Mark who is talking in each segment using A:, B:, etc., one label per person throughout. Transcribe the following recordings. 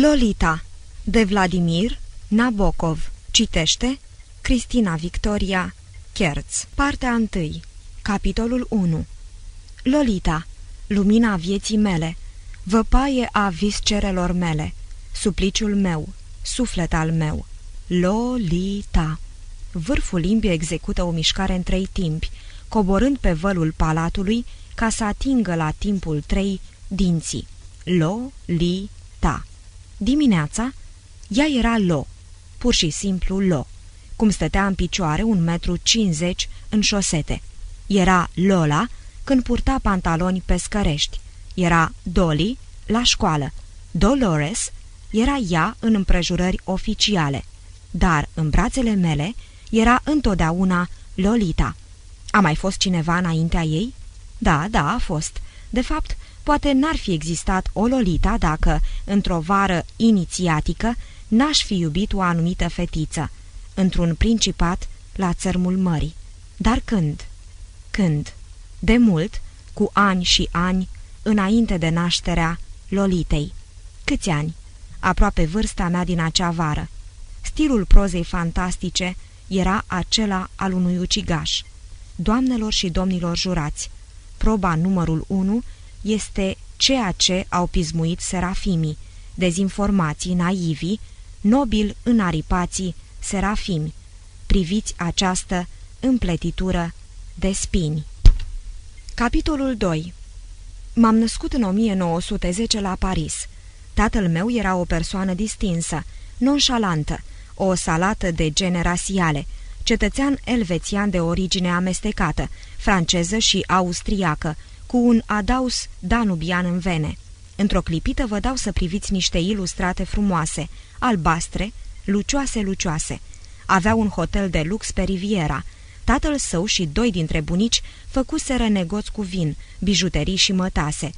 A: Lolita de Vladimir Nabokov Citește Cristina Victoria Kerz Partea 1 Capitolul 1 Lolita Lumina vieții mele Văpaie a viscerelor mele Supliciul meu Suflet al meu Lolita Vârful limbii execută o mișcare în trei timpi, coborând pe vălul palatului ca să atingă la timpul trei dinții. Lo-li-ta. Dimineața, ea era lo, pur și simplu lo, cum stătea în picioare un metru cincizeci în șosete. Era Lola când purta pantaloni pescărești. Era Dolly la școală. Dolores era ea în împrejurări oficiale. Dar în brațele mele era întotdeauna Lolita. A mai fost cineva înaintea ei? Da, da, a fost. De fapt, Poate n-ar fi existat o Lolita dacă, într-o vară inițiatică, n-aș fi iubit o anumită fetiță, într-un principat la țărmul mării. Dar când? Când? De mult, cu ani și ani, înainte de nașterea Lolitei. Câți ani? Aproape vârsta mea din acea vară. Stilul prozei fantastice era acela al unui ucigaș. Doamnelor și domnilor jurați, proba numărul 1 este ceea ce au pismuit serafimii, dezinformații naivi, nobil înaripații serafimi. Priviți această împletitură de spini. Capitolul 2 M-am născut în 1910 la Paris. Tatăl meu era o persoană distinsă, nonșalantă, o salată de generasiale, cetățean elvețian de origine amestecată, franceză și austriacă, cu un adaus danubian în vene. Într-o clipită vă dau să priviți niște ilustrate frumoase, albastre, lucioase-lucioase. Avea un hotel de lux pe Riviera. Tatăl său și doi dintre bunici făcuseră negoți cu vin, bijuterii și mătase.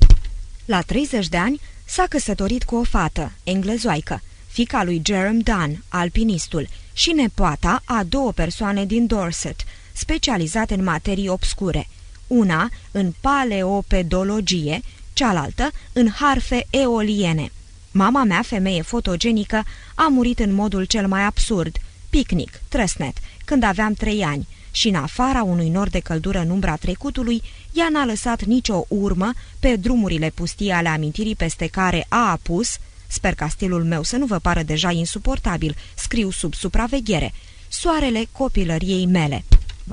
A: La 30 de ani s-a căsătorit cu o fată, englezoaică, fica lui Jerome Dunn, alpinistul, și nepoata a două persoane din Dorset, specializate în materii obscure – una în paleopedologie, cealaltă în harfe eoliene. Mama mea, femeie fotogenică, a murit în modul cel mai absurd, picnic, trăsnet, când aveam trei ani, și în afara unui nor de căldură în umbra trecutului, ea n-a lăsat nicio urmă pe drumurile pustii ale amintirii peste care a apus, sper ca stilul meu să nu vă pară deja insuportabil, scriu sub supraveghere, soarele copilăriei mele.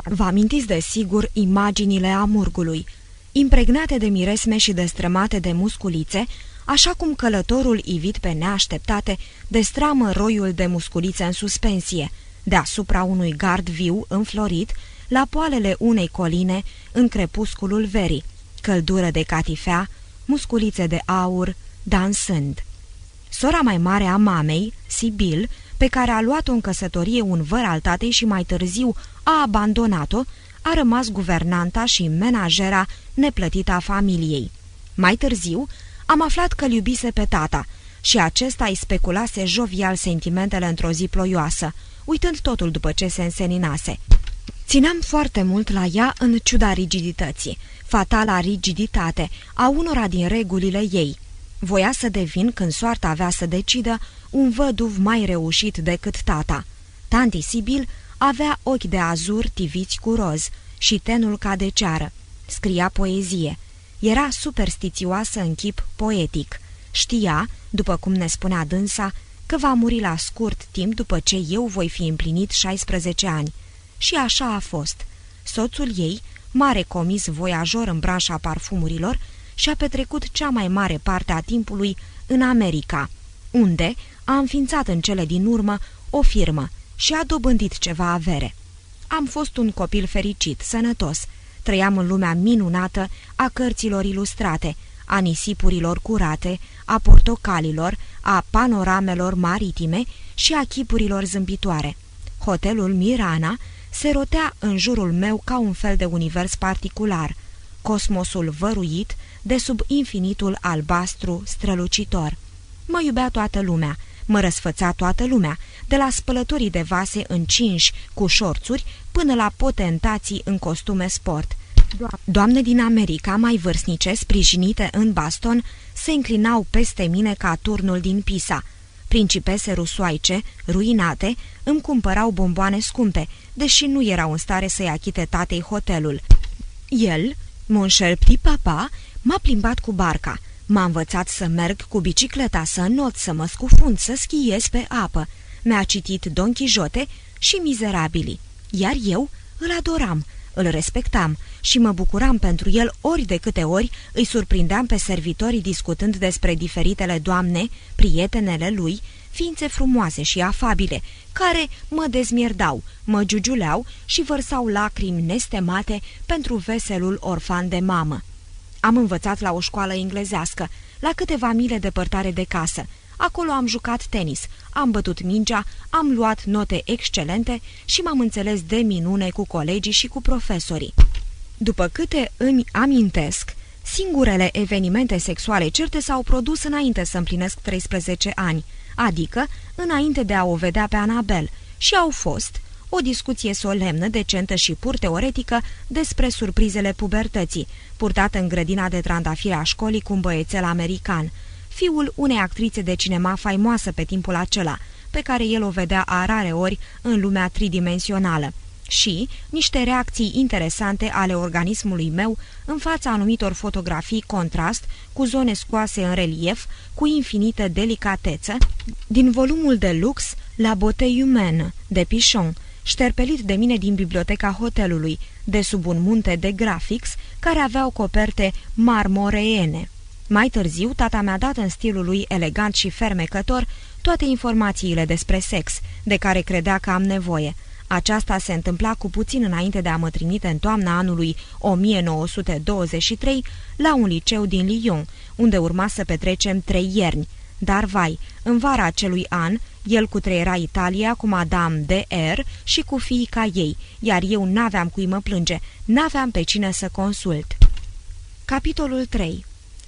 A: Vă amintiți de sigur imaginile amurgului, impregnate de miresme și destrămate de musculițe, așa cum călătorul ivit pe neașteptate destramă roiul de musculițe în suspensie, deasupra unui gard viu înflorit, la poalele unei coline în crepusculul verii, căldură de catifea, musculițe de aur, dansând. Sora mai mare a mamei, Sibil, pe care a luat-o în căsătorie un văr al tatei și mai târziu a abandonat-o, a rămas guvernanta și menajera neplătită a familiei. Mai târziu am aflat că iubise pe tata și acesta îi speculase jovial sentimentele într-o zi ploioasă, uitând totul după ce se înseninase. Țineam foarte mult la ea în ciuda rigidității, fatala rigiditate a unora din regulile ei. Voia să devin, când soarta avea să decidă, un văduv mai reușit decât tata. Tanti Sibil avea ochi de azur tiviți cu roz și tenul ca de ceară. Scria poezie. Era superstițioasă în chip poetic. Știa, după cum ne spunea dânsa, că va muri la scurt timp după ce eu voi fi împlinit 16 ani. Și așa a fost. Soțul ei, mare comis voiajor în branșa parfumurilor, și-a petrecut cea mai mare parte a timpului în America, unde a înființat în cele din urmă o firmă și a dobândit ceva avere. Am fost un copil fericit, sănătos. Trăiam în lumea minunată a cărților ilustrate, a nisipurilor curate, a portocalilor, a panoramelor maritime și a chipurilor zâmbitoare. Hotelul Mirana se rotea în jurul meu ca un fel de univers particular, cosmosul văruit de sub infinitul albastru strălucitor. Mă iubea toată lumea, Mă răsfăța toată lumea, de la spălătorii de vase încinși cu șorțuri până la potentații în costume sport. Doamne din America, mai vârstnice, sprijinite în baston, se înclinau peste mine ca turnul din Pisa – Principese rusoaice, ruinate, îmi cumpărau bomboane scumpe, deși nu erau în stare să-i achite tatei hotelul. El, mon cher petit papa, m-a plimbat cu barca. M-a învățat să merg cu bicicleta, să not, să mă scufund, să schiez pe apă. Mi-a citit Don Quixote și Mizerabili. Iar eu îl adoram, îl respectam și mă bucuram pentru el ori de câte ori îi surprindeam pe servitorii discutând despre diferitele doamne, prietenele lui, ființe frumoase și afabile, care mă dezmierdau, mă giugiuleau și vărsau lacrimi nestemate pentru veselul orfan de mamă. Am învățat la o școală englezească, la câteva mile depărtare de casă. Acolo am jucat tenis, am bătut mingea, am luat note excelente și m-am înțeles de minune cu colegii și cu profesorii. După câte îmi amintesc, singurele evenimente sexuale certe s-au produs înainte să împlinesc 13 ani, adică înainte de a o vedea pe Anabel, și au fost o discuție solemnă, decentă și pur teoretică despre surprizele pubertății, purtată în grădina de trandafire a școlii cu un băiețel american, fiul unei actrițe de cinema faimoasă pe timpul acela, pe care el o vedea a rare ori în lumea tridimensională. Și niște reacții interesante ale organismului meu în fața anumitor fotografii contrast cu zone scoase în relief, cu infinită delicateță, din volumul de lux La beauté humaine de Pichon, șterpelit de mine din biblioteca hotelului, de sub un munte de grafics care aveau coperte marmoreene. Mai târziu, tata mi-a dat în stilul lui elegant și fermecător toate informațiile despre sex, de care credea că am nevoie. Aceasta se întâmpla cu puțin înainte de a mă trimite în toamna anului 1923 la un liceu din Lyon, unde urma să petrecem trei ierni. Dar, vai, în vara acelui an, el cutreiera Italia cu Madame de R și cu fiica ei, iar eu n-aveam cui mă plânge, n-aveam pe cine să consult. Capitolul 3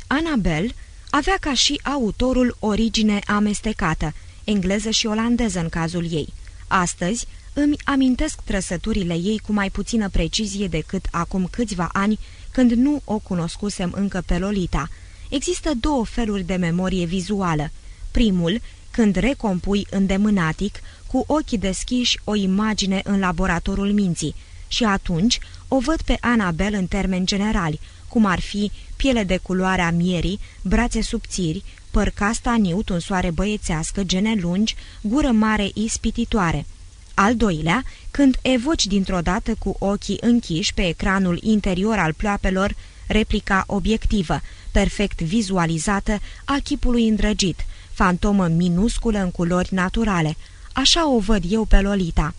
A: Annabel avea ca și autorul origine amestecată, engleză și olandeză în cazul ei. Astăzi îmi amintesc trăsăturile ei cu mai puțină precizie decât acum câțiva ani, când nu o cunoscusem încă pe Lolita. Există două feluri de memorie vizuală. Primul, când recompui îndemânatic, cu ochii deschiși, o imagine în laboratorul minții, și atunci o văd pe Anabel în termeni generali, cum ar fi piele de culoare a mierii, brațe subțiri, păr castaniut, un soare băiețească, gene lungi, gură mare ispititoare. Al doilea, când evoci dintr-o dată cu ochii închiși pe ecranul interior al ploapelor replica obiectivă, perfect vizualizată a chipului îndrăgit, fantomă minusculă în culori naturale. Așa o văd eu pe Lolita.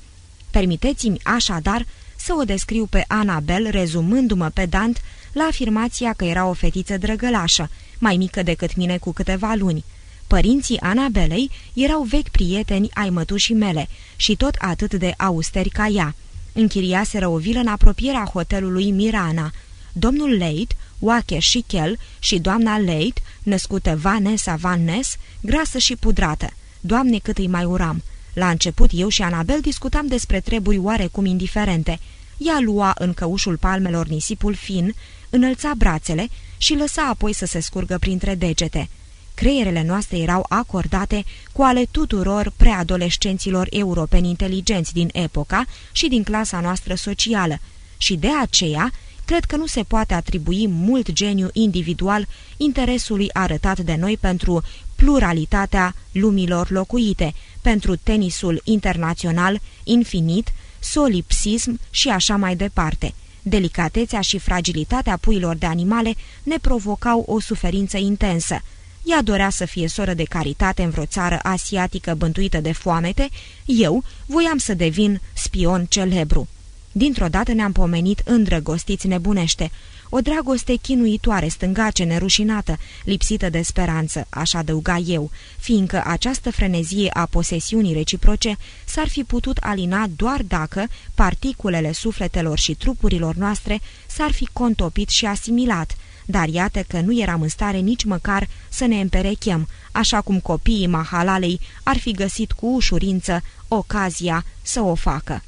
A: Permiteți-mi așadar să o descriu pe Anabel rezumându-mă pedant la afirmația că era o fetiță drăgălașă, mai mică decât mine cu câteva luni. Părinții Anabelei erau vechi prieteni ai mătușii mele și tot atât de austeri ca ea. Închiriaseră o vilă în apropierea hotelului Mirana. Domnul Leit, Wache și Chel și doamna Leit, născută Vanessa Van Ness, grasă și pudrată. Doamne, cât îi mai uram! La început eu și Anabel discutam despre treburi oarecum indiferente. Ea lua în căușul palmelor nisipul fin, înălța brațele și lăsa apoi să se scurgă printre degete. Creierele noastre erau acordate cu ale tuturor preadolescenților europeni inteligenți din epoca și din clasa noastră socială și de aceea cred că nu se poate atribui mult geniu individual interesului arătat de noi pentru pluralitatea lumilor locuite, pentru tenisul internațional, infinit, solipsism și așa mai departe. Delicatețea și fragilitatea puilor de animale ne provocau o suferință intensă. Ea dorea să fie soră de caritate în vreo țară asiatică bântuită de foamete, eu voiam să devin spion celebru. Dintr-o dată ne-am pomenit îndrăgostiți nebunește. O dragoste chinuitoare, stângace, nerușinată, lipsită de speranță, aș adăuga eu, fiindcă această frenezie a posesiunii reciproce s-ar fi putut alina doar dacă particulele sufletelor și trupurilor noastre s-ar fi contopit și asimilat, dar iată că nu eram în stare nici măcar să ne împerechem, așa cum copiii mahalalei ar fi găsit cu ușurință ocazia să o facă.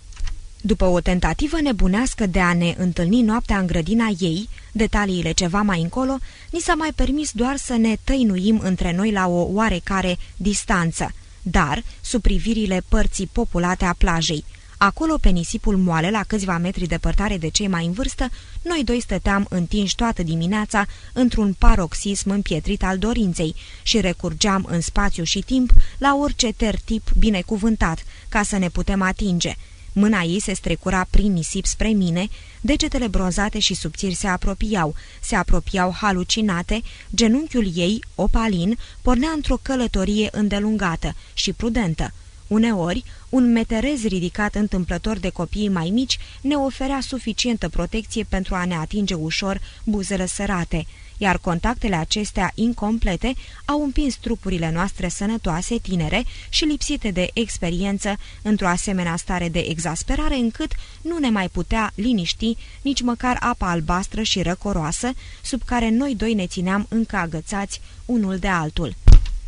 A: După o tentativă nebunească de a ne întâlni noaptea în grădina ei, Detaliile ceva mai încolo, ni s-a mai permis doar să ne tăinuim între noi la o oarecare distanță, dar sub privirile părții populate a plajei. Acolo, pe nisipul moale, la câțiva metri departare de cei mai în vârstă, noi doi stăteam întinși toată dimineața într-un paroxism împietrit al dorinței și recurgeam în spațiu și timp la orice tertip binecuvântat, ca să ne putem atinge – Mâna ei se strecura prin nisip spre mine, degetele bronzate și subțiri se apropiau, se apropiau halucinate, genunchiul ei, opalin, pornea într-o călătorie îndelungată și prudentă. Uneori, un meterez ridicat întâmplător de copiii mai mici ne oferea suficientă protecție pentru a ne atinge ușor buzele sărate – iar contactele acestea incomplete au împins trupurile noastre sănătoase, tinere și lipsite de experiență într-o asemenea stare de exasperare încât nu ne mai putea liniști nici măcar apa albastră și răcoroasă sub care noi doi ne țineam încă agățați unul de altul.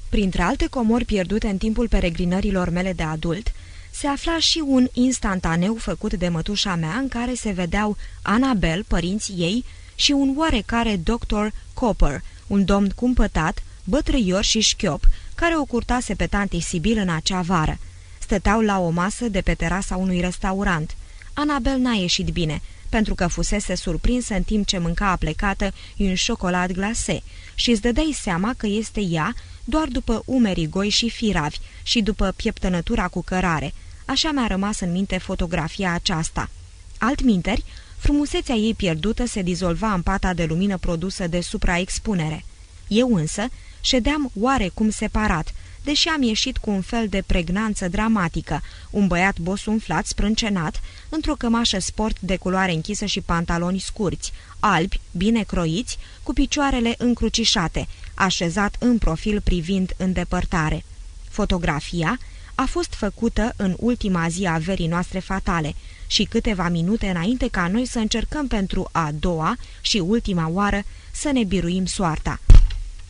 A: Printre alte comori pierdute în timpul peregrinărilor mele de adult, se afla și un instantaneu făcut de mătușa mea în care se vedeau Anabel, părinții ei, și un oarecare doctor Copper, un domn cumpătat, bătrâior și șchiop, care o curtase pe tanti Sibil în acea vară. Stăteau la o masă de pe terasa unui restaurant. Anabel n-a ieșit bine, pentru că fusese surprinsă în timp ce mânca aplecată un șocolat glase și îți dădeai seama că este ea doar după umerii goi și firavi și după pieptănătura cu cărare. Așa mi-a rămas în minte fotografia aceasta. Altminteri, Frumusețea ei pierdută se dizolva în pata de lumină produsă de supraexpunere. Eu însă ședeam oarecum separat, deși am ieșit cu un fel de pregnanță dramatică, un băiat bos umflat, sprâncenat, într-o cămașă sport de culoare închisă și pantaloni scurți, albi, bine croiți, cu picioarele încrucișate, așezat în profil privind în depărtare. Fotografia a fost făcută în ultima zi a verii noastre fatale și câteva minute înainte ca noi să încercăm pentru a doua și ultima oară să ne biruim soarta.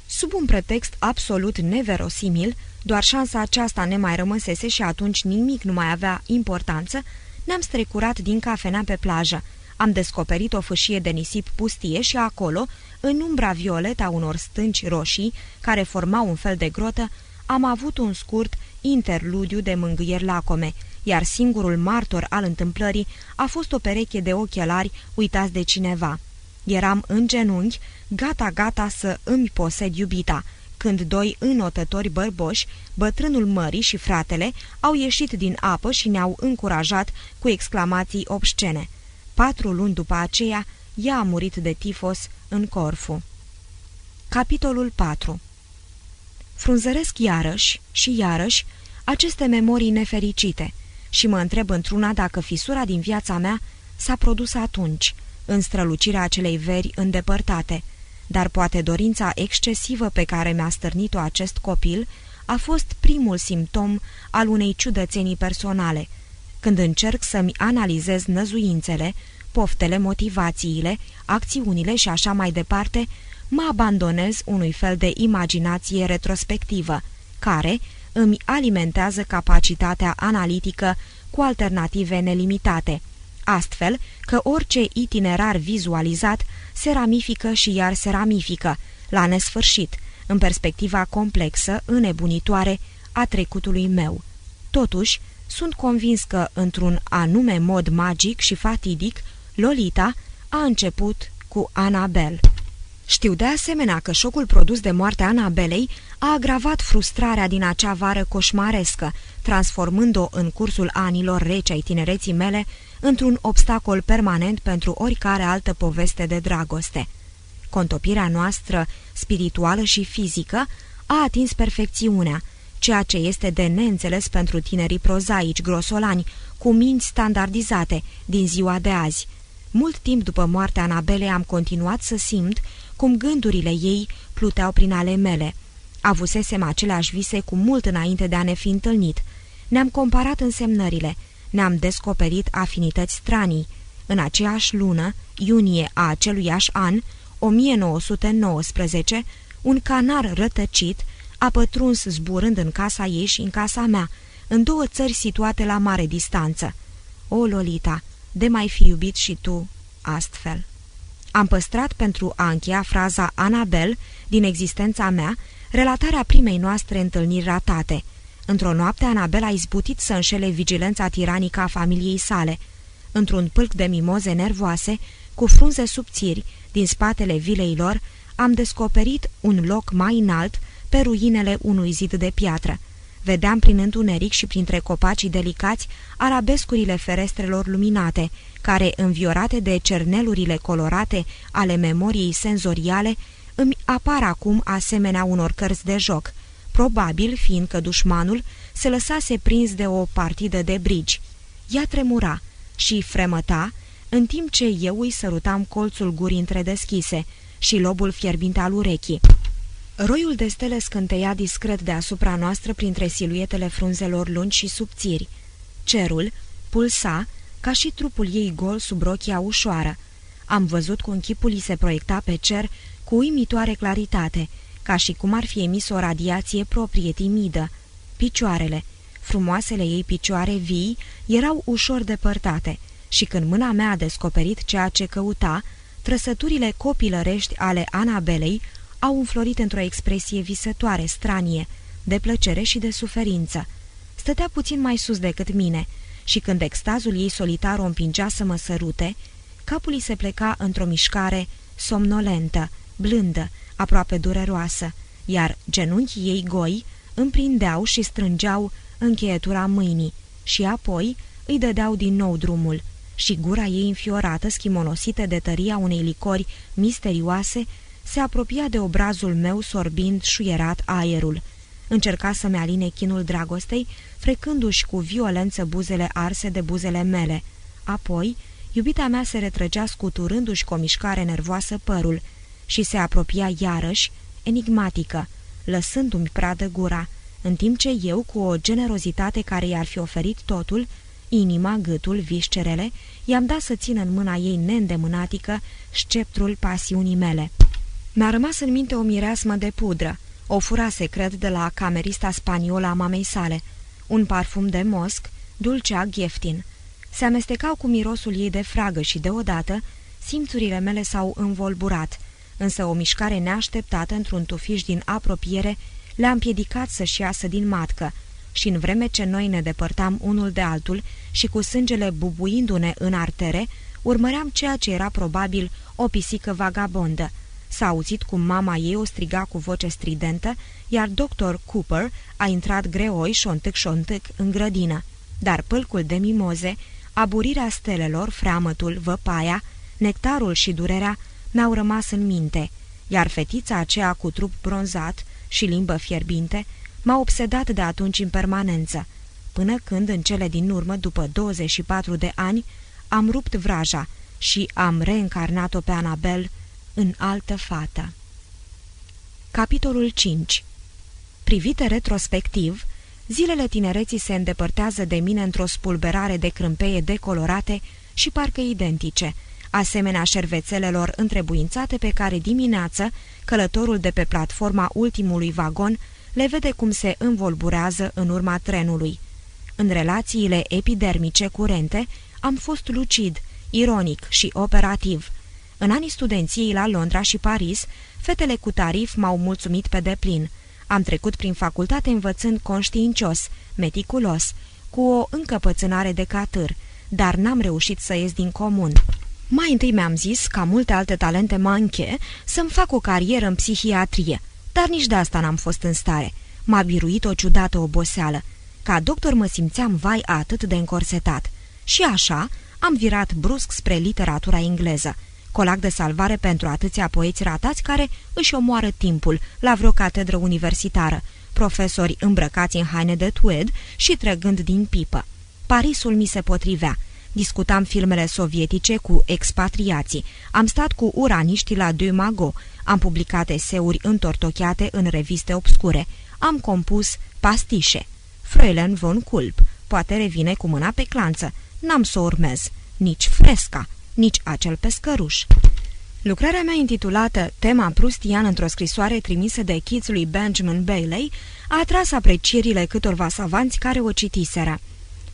A: Sub un pretext absolut neverosimil, doar șansa aceasta ne mai rămăsese și atunci nimic nu mai avea importanță, ne-am strecurat din cafenea pe plajă. Am descoperit o fâșie de nisip pustie și acolo, în umbra violetă a unor stânci roșii, care formau un fel de grotă, am avut un scurt interludiu de mângâieri lacome, iar singurul martor al întâmplării a fost o pereche de ochelari uitați de cineva. Eram în genunchi, gata-gata să îmi posed iubita, când doi înotători bărboși, bătrânul mării și fratele, au ieșit din apă și ne-au încurajat cu exclamații obscene. Patru luni după aceea, ea a murit de tifos în Corfu. Capitolul 4 Frunzăresc iarăși și iarăși aceste memorii nefericite și mă întreb într-una dacă fisura din viața mea s-a produs atunci, în strălucirea acelei veri îndepărtate, dar poate dorința excesivă pe care mi-a stârnit-o acest copil a fost primul simptom al unei ciudățenii personale, când încerc să-mi analizez năzuințele, poftele, motivațiile, acțiunile și așa mai departe, mă abandonez unui fel de imaginație retrospectivă, care îmi alimentează capacitatea analitică cu alternative nelimitate, astfel că orice itinerar vizualizat se ramifică și iar se ramifică, la nesfârșit, în perspectiva complexă, înnebunitoare a trecutului meu. Totuși, sunt convins că, într-un anume mod magic și fatidic, Lolita a început cu Anabel. Știu de asemenea că șocul produs de moartea Anabelei a agravat frustrarea din acea vară coșmarescă, transformând-o în cursul anilor reci ai tinereții mele într-un obstacol permanent pentru oricare altă poveste de dragoste. Contopirea noastră, spirituală și fizică, a atins perfecțiunea, ceea ce este de neînțeles pentru tinerii prozaici grosolani, cu minți standardizate din ziua de azi. Mult timp după moartea Anabelei am continuat să simt cum gândurile ei pluteau prin ale mele. Avusesem aceleași vise cu mult înainte de a ne fi întâlnit. Ne-am comparat însemnările, ne-am descoperit afinități stranii. În aceeași lună, iunie a aceluiași an, 1919, un canar rătăcit a pătruns zburând în casa ei și în casa mea, în două țări situate la mare distanță. O, Lolita, de mai fi iubit și tu astfel. Am păstrat pentru a încheia fraza Anabel din existența mea, relatarea primei noastre întâlniri ratate. Într-o noapte, Anabel a izbutit să înșele vigilența tiranică a familiei sale. Într-un pâlc de mimoze nervoase, cu frunze subțiri, din spatele vilei lor, am descoperit un loc mai înalt pe ruinele unui zid de piatră. Vedeam prin întuneric și printre copacii delicați arabescurile ferestrelor luminate, care, înviorate de cernelurile colorate ale memoriei senzoriale, îmi apar acum asemenea unor cărți de joc, probabil fiindcă dușmanul se lăsase prins de o partidă de brigi. Ea tremura și fremăta, în timp ce eu îi sărutam colțul gurii întredeschise și lobul fierbinte al urechii. Roiul de stele scânteia discret deasupra noastră printre siluetele frunzelor lungi și subțiri. Cerul pulsa ca și trupul ei gol sub rochia ușoară. Am văzut cum chipul îi se proiecta pe cer cu uimitoare claritate, ca și cum ar fi emis o radiație proprie timidă. Picioarele, frumoasele ei picioare vii, erau ușor depărtate și când mâna mea a descoperit ceea ce căuta, trăsăturile copilărești ale Anabelei au înflorit într-o expresie visătoare, stranie, de plăcere și de suferință. Stătea puțin mai sus decât mine și când extazul ei solitar o împingea să mă sărute, capul îi se pleca într-o mișcare somnolentă, blândă, aproape dureroasă, iar genunchii ei goi împrindeau și strângeau încheietura mâinii și apoi îi dădeau din nou drumul și gura ei înfiorată, schimonosită de tăria unei licori misterioase, se apropia de obrazul meu sorbind șuierat aerul. Încerca să-mi aline chinul dragostei, frecându-și cu violență buzele arse de buzele mele. Apoi, iubita mea se retrăgea scuturându-și cu o mișcare nervoasă părul și se apropia iarăși, enigmatică, lăsându-mi pradă gura, în timp ce eu, cu o generozitate care i-ar fi oferit totul, inima, gâtul, viscerele, i-am dat să țin în mâna ei neîndemânatică sceptrul pasiunii mele. Mi-a rămas în minte o mireasmă de pudră. O furase, cred, de la camerista spaniolă a mamei sale. Un parfum de mosc, dulceag ieftin. Se amestecau cu mirosul ei de fragă și, deodată, simțurile mele s-au învolburat, însă o mișcare neașteptată într-un tufiș din apropiere le-a împiedicat să-și iasă din matcă și în vreme ce noi ne depărtam unul de altul și cu sângele bubuindu-ne în artere, urmăream ceea ce era probabil o pisică vagabondă, S-a auzit cum mama ei o striga cu voce stridentă, iar doctor Cooper a intrat greoi șontâc-șontâc în grădină. Dar pâlcul de mimoze, aburirea stelelor, freamătul, văpaia, nectarul și durerea mi-au rămas în minte, iar fetița aceea cu trup bronzat și limbă fierbinte m-a obsedat de atunci în permanență, până când, în cele din urmă, după 24 de ani, am rupt vraja și am reîncarnat-o pe Anabel în altă fată. Capitolul 5 Privite retrospectiv, zilele tinereții se îndepărtează de mine într-o spulberare de crâmpeie decolorate și parcă identice, asemenea șervețelelor întrebuințate pe care dimineață călătorul de pe platforma ultimului vagon le vede cum se învolburează în urma trenului. În relațiile epidermice curente am fost lucid, ironic și operativ – în anii studenției la Londra și Paris, fetele cu tarif m-au mulțumit pe deplin. Am trecut prin facultate învățând conștiincios, meticulos, cu o încăpățânare de catâr, dar n-am reușit să ies din comun. Mai întâi mi-am zis, ca multe alte talente manche, să-mi fac o carieră în psihiatrie, dar nici de asta n-am fost în stare. M-a biruit o ciudată oboseală. Ca doctor mă simțeam vai atât de încorsetat. Și așa am virat brusc spre literatura engleză colac de salvare pentru atâția poeți ratați care își omoară timpul la vreo catedră universitară, profesori îmbrăcați în haine de tued și trăgând din pipă. Parisul mi se potrivea. Discutam filmele sovietice cu expatriații, am stat cu uraniștii la Dumago, am publicat eseuri întortocheate în reviste obscure, am compus pastișe. Fräulein von Kulp poate revine cu mâna pe clanță, n-am să urmez, nici fresca, nici acel pescăruș. Lucrarea mea intitulată Tema prustian într-o scrisoare trimisă de Keats lui Benjamin Bailey a atras aprecierile câtorva savanți care o citiseră.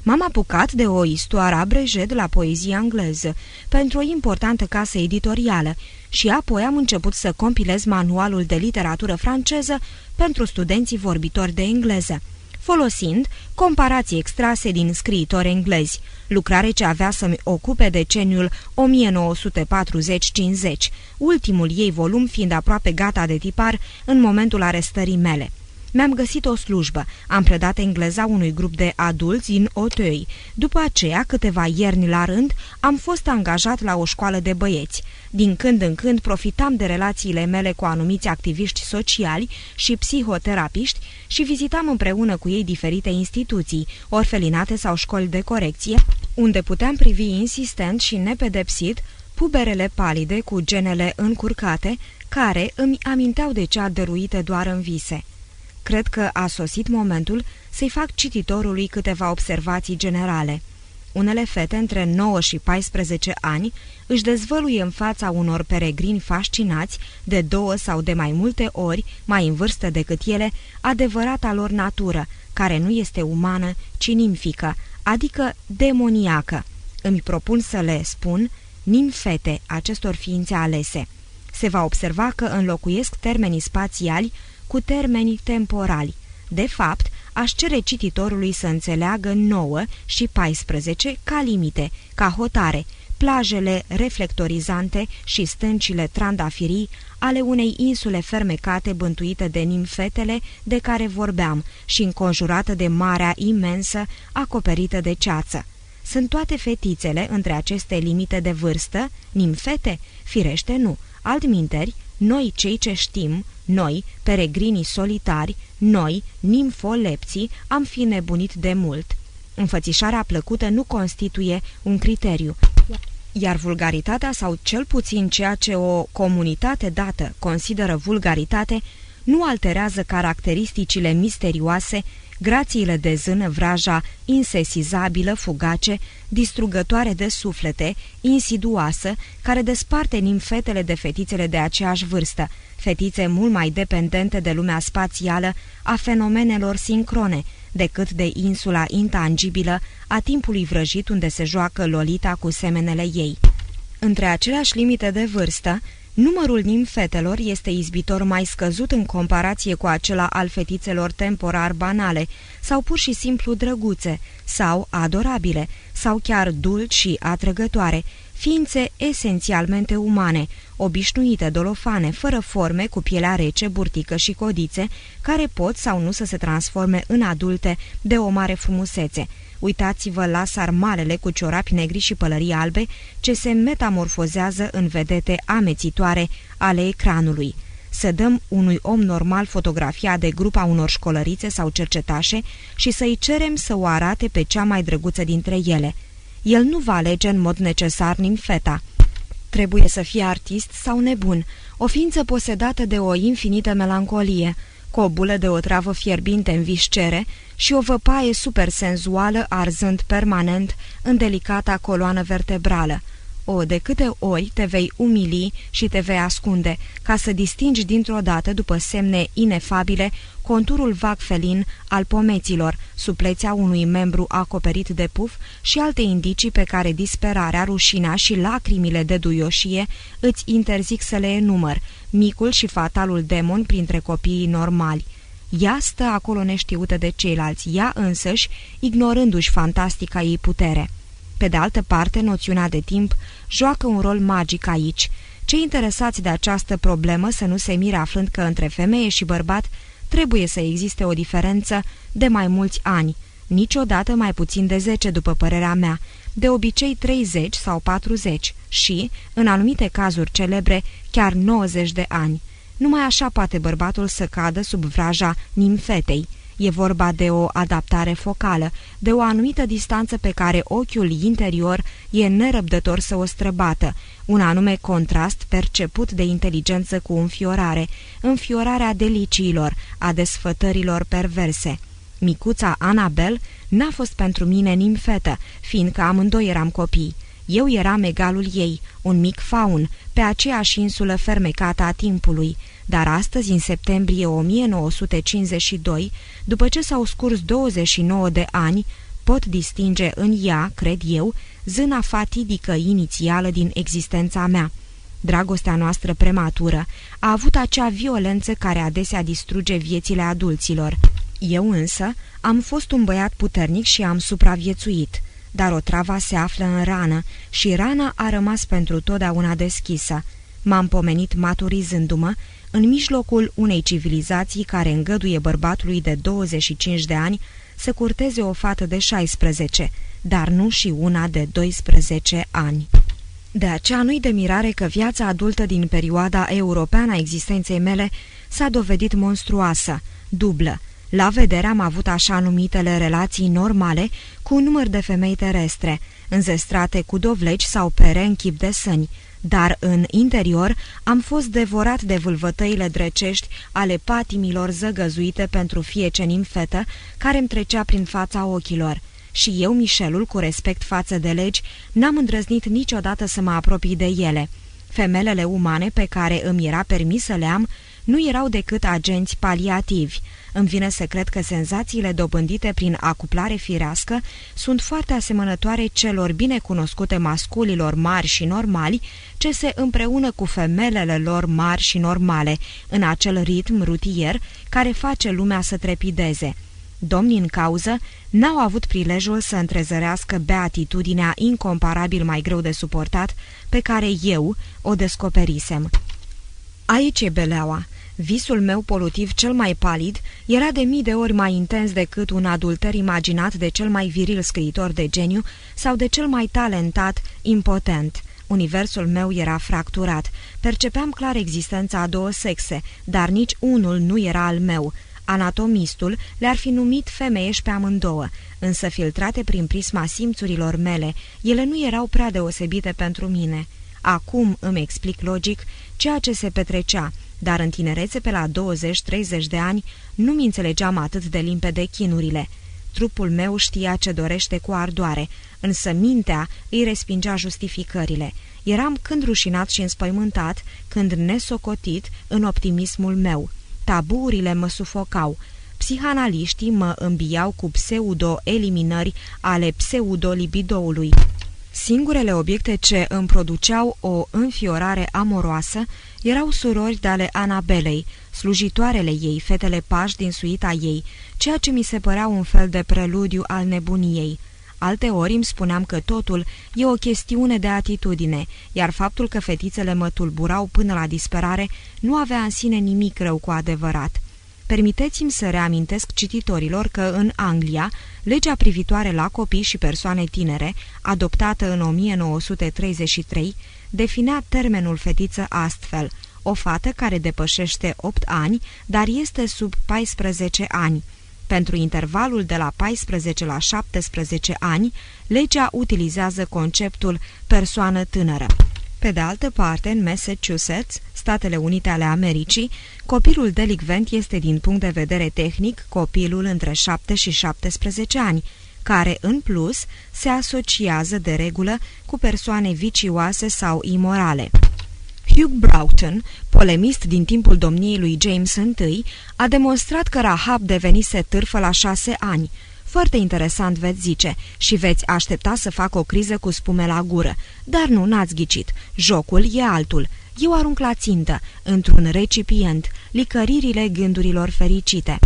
A: M-am apucat de o istoară abrejed la poezie engleză, pentru o importantă casă editorială, și apoi am început să compilez manualul de literatură franceză pentru studenții vorbitori de engleză, folosind comparații extrase din scriitori englezi, lucrare ce avea să-mi ocupe deceniul 1940-50, ultimul ei volum fiind aproape gata de tipar în momentul arestării mele. Mi-am găsit o slujbă. Am predat engleza unui grup de adulți din Otoi. După aceea, câteva ierni la rând, am fost angajat la o școală de băieți. Din când în când profitam de relațiile mele cu anumiți activiști sociali și psihoterapiști și vizitam împreună cu ei diferite instituții, orfelinate sau școli de corecție, unde puteam privi insistent și nepedepsit puberele palide cu genele încurcate, care îmi aminteau de cea dăruită doar în vise. Cred că a sosit momentul să-i fac cititorului câteva observații generale. Unele fete între 9 și 14 ani își dezvăluie în fața unor peregrini fascinați de două sau de mai multe ori, mai în vârstă decât ele, adevărata lor natură, care nu este umană, ci nimfică, adică demoniacă. Îmi propun să le spun nimfete acestor ființe alese. Se va observa că înlocuiesc termenii spațiali cu termeni temporali. De fapt, aș cere cititorului să înțeleagă 9 și 14 ca limite, ca hotare, plajele reflectorizante și stâncile trandafirii ale unei insule fermecate bântuite de nimfetele de care vorbeam și înconjurată de marea imensă acoperită de ceață. Sunt toate fetițele între aceste limite de vârstă, nimfete? Firește nu. Altminteri, noi cei ce știm, noi, peregrinii solitari, noi, nimfolepții, am fi nebunit de mult. Înfățișarea plăcută nu constituie un criteriu, iar vulgaritatea sau cel puțin ceea ce o comunitate dată consideră vulgaritate nu alterează caracteristicile misterioase grațiile de zână, vraja insesizabilă, fugace, distrugătoare de suflete, insiduoasă, care desparte nimfetele de fetițele de aceeași vârstă, fetițe mult mai dependente de lumea spațială a fenomenelor sincrone, decât de insula intangibilă a timpului vrăjit unde se joacă Lolita cu semenele ei. Între aceleași limite de vârstă, Numărul nimfetelor este izbitor mai scăzut în comparație cu acela al fetițelor temporar banale, sau pur și simplu drăguțe, sau adorabile, sau chiar dulci și atrăgătoare, ființe esențialmente umane, obișnuite dolofane, fără forme, cu pielea rece, burtică și codițe, care pot sau nu să se transforme în adulte de o mare frumusețe, Uitați-vă la sarmalele cu ciorapi negri și pălării albe ce se metamorfozează în vedete amețitoare ale ecranului. Să dăm unui om normal fotografia de grupa unor școlărițe sau cercetașe și să-i cerem să o arate pe cea mai drăguță dintre ele. El nu va alege în mod necesar nimfeta. Trebuie să fie artist sau nebun, o ființă posedată de o infinită melancolie, cu o bulă de o travă fierbinte în viscere și o văpaie supersenzuală arzând permanent în delicata coloană vertebrală. O, de câte ori te vei umili și te vei ascunde, ca să distingi dintr-o dată, după semne inefabile, conturul vag felin al pomeților, suplețea unui membru acoperit de puf și alte indicii pe care disperarea, rușina și lacrimile de duioșie îți interzic să le enumăr, micul și fatalul demon printre copiii normali. Ea stă acolo neștiută de ceilalți, ea însăși, ignorându-și fantastica ei putere. Pe de altă parte, noțiunea de timp joacă un rol magic aici. Cei interesați de această problemă să nu se mire aflând că între femeie și bărbat trebuie să existe o diferență de mai mulți ani, niciodată mai puțin de 10 după părerea mea, de obicei 30 sau 40 și, în anumite cazuri celebre, chiar 90 de ani. Numai așa poate bărbatul să cadă sub vraja nimfetei. E vorba de o adaptare focală, de o anumită distanță pe care ochiul interior e nerăbdător să o străbată, un anume contrast perceput de inteligență cu înfiorare, înfiorarea deliciilor, a desfătărilor perverse. Micuța Anabel n-a fost pentru mine nimfetă, fiindcă amândoi eram copii. Eu eram egalul ei, un mic faun, pe aceeași insulă fermecată a timpului, dar astăzi, în septembrie 1952, după ce s-au scurs 29 de ani, pot distinge în ea, cred eu, zâna fatidică inițială din existența mea. Dragostea noastră prematură a avut acea violență care adesea distruge viețile adulților. Eu însă am fost un băiat puternic și am supraviețuit, dar o trava se află în rană și rana a rămas pentru totdeauna deschisă. M-am pomenit maturizându-mă în mijlocul unei civilizații care îngăduie bărbatului de 25 de ani să curteze o fată de 16, dar nu și una de 12 ani. De aceea nu-i de mirare că viața adultă din perioada europeană a existenței mele s-a dovedit monstruoasă, dublă. La vedere am avut așa numitele relații normale cu un număr de femei terestre, înzestrate cu dovleci sau pere în chip de sâni, dar în interior am fost devorat de vâlvătăile drecești ale patimilor zăgăzuite pentru fiece nimfetă care îmi trecea prin fața ochilor. Și eu, Michelul, cu respect față de legi, n-am îndrăznit niciodată să mă apropii de ele. Femelele umane pe care îmi era permis să le am nu erau decât agenți paliativi, îmi vine să cred că senzațiile dobândite prin acuplare firească sunt foarte asemănătoare celor bine cunoscute masculilor mari și normali, ce se împreună cu femelele lor mari și normale, în acel ritm rutier care face lumea să trepideze. Domnii în cauză n-au avut prilejul să întrezărească beatitudinea incomparabil mai greu de suportat pe care eu o descoperisem. Aici e beleaua. Visul meu polutiv cel mai palid era de mii de ori mai intens decât un adulter imaginat de cel mai viril scriitor de geniu sau de cel mai talentat, impotent. Universul meu era fracturat. Percepeam clar existența a două sexe, dar nici unul nu era al meu. Anatomistul le-ar fi numit femeieși pe amândouă, însă filtrate prin prisma simțurilor mele, ele nu erau prea deosebite pentru mine. Acum îmi explic logic ceea ce se petrecea, dar în tinerețe pe la 20-30 de ani nu mi înțelegeam atât de limpede chinurile. Trupul meu știa ce dorește cu ardoare, însă mintea îi respingea justificările. Eram când rușinat și înspăimântat, când nesocotit în optimismul meu. Taburile mă sufocau. Psihanaliștii mă îmbiau cu pseudo-eliminări ale pseudo-libidoului. Singurele obiecte ce îmi produceau o înfiorare amoroasă erau surori de ale Anabelei, slujitoarele ei, fetele pași din suita ei, ceea ce mi se părea un fel de preludiu al nebuniei. Alte ori îmi spuneam că totul e o chestiune de atitudine, iar faptul că fetițele mă tulburau până la disperare nu avea în sine nimic rău cu adevărat. Permiteți-mi să reamintesc cititorilor că în Anglia, legea privitoare la copii și persoane tinere, adoptată în 1933, definea termenul fetiță astfel, o fată care depășește 8 ani, dar este sub 14 ani. Pentru intervalul de la 14 la 17 ani, legea utilizează conceptul persoană tânără. Pe de altă parte, în Massachusetts, Statele Unite ale Americii, copilul delicvent este din punct de vedere tehnic copilul între 7 și 17 ani, care, în plus, se asociază de regulă cu persoane vicioase sau imorale. Hugh Broughton, polemist din timpul domniei lui James I, a demonstrat că Rahab devenise târfă la șase ani, foarte interesant, veți zice, și veți aștepta să fac o criză cu spume la gură. Dar nu, n-ați ghicit. Jocul e altul. Eu arunc la țintă, într-un recipient, licăririle gândurilor fericite.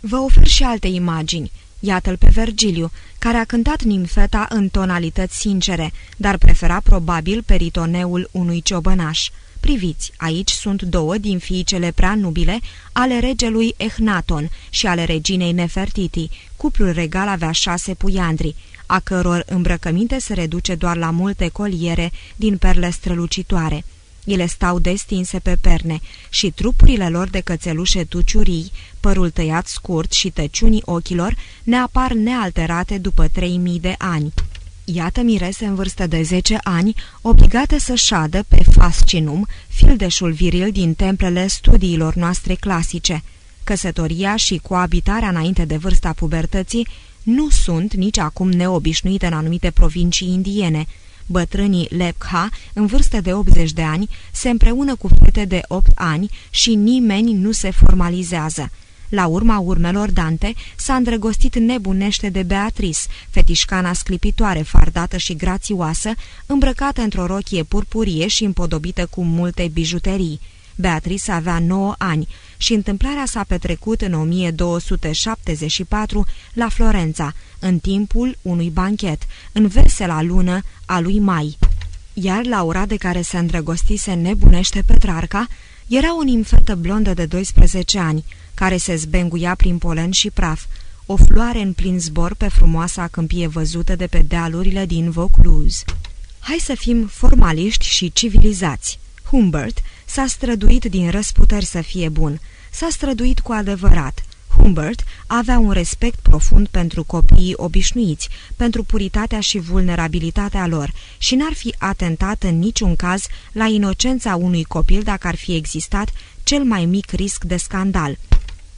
A: Vă ofer și alte imagini. Iată-l pe Vergiliu, care a cântat nimfeta în tonalități sincere, dar prefera probabil peritoneul unui ciobănaș. Priviți, aici sunt două din fiicele prea nubile ale regelui Ehnaton și ale reginei Nefertiti. Cuplul regal avea șase puiandri, a căror îmbrăcăminte se reduce doar la multe coliere din perle strălucitoare. Ele stau destinse pe perne și trupurile lor de cățelușe tuciurii, părul tăiat scurt și tăciunii ochilor ne apar nealterate după 3000 de ani. Iată mirese în vârstă de 10 ani, obligate să șadă pe fascinum, fildeșul viril din templele studiilor noastre clasice. Căsătoria și coabitarea înainte de vârsta pubertății nu sunt nici acum neobișnuite în anumite provincii indiene. Bătrânii Lepcha, în vârstă de 80 de ani, se împreună cu fete de 8 ani și nimeni nu se formalizează. La urma urmelor, Dante s-a îndrăgostit nebunește de Beatrice, fetișcana sclipitoare, fardată și grațioasă, îmbrăcată într-o rochie purpurie și împodobită cu multe bijuterii. Beatrice avea 9 ani și întâmplarea s-a petrecut în 1274 la Florența, în timpul unui banchet, în vesela lună a lui Mai. Iar Laura, de care se îndrăgostise nebunește Petrarca, era o nimfetă blondă de 12 ani, care se zbenguia prin polen și praf, o floare în plin zbor pe frumoasa câmpie văzută de pe dealurile din Vaucluse. Hai să fim formaliști și civilizați. Humbert s-a străduit din răsputeri să fie bun, s-a străduit cu adevărat. Humbert avea un respect profund pentru copiii obișnuiți, pentru puritatea și vulnerabilitatea lor și n-ar fi atentat în niciun caz la inocența unui copil dacă ar fi existat cel mai mic risc de scandal.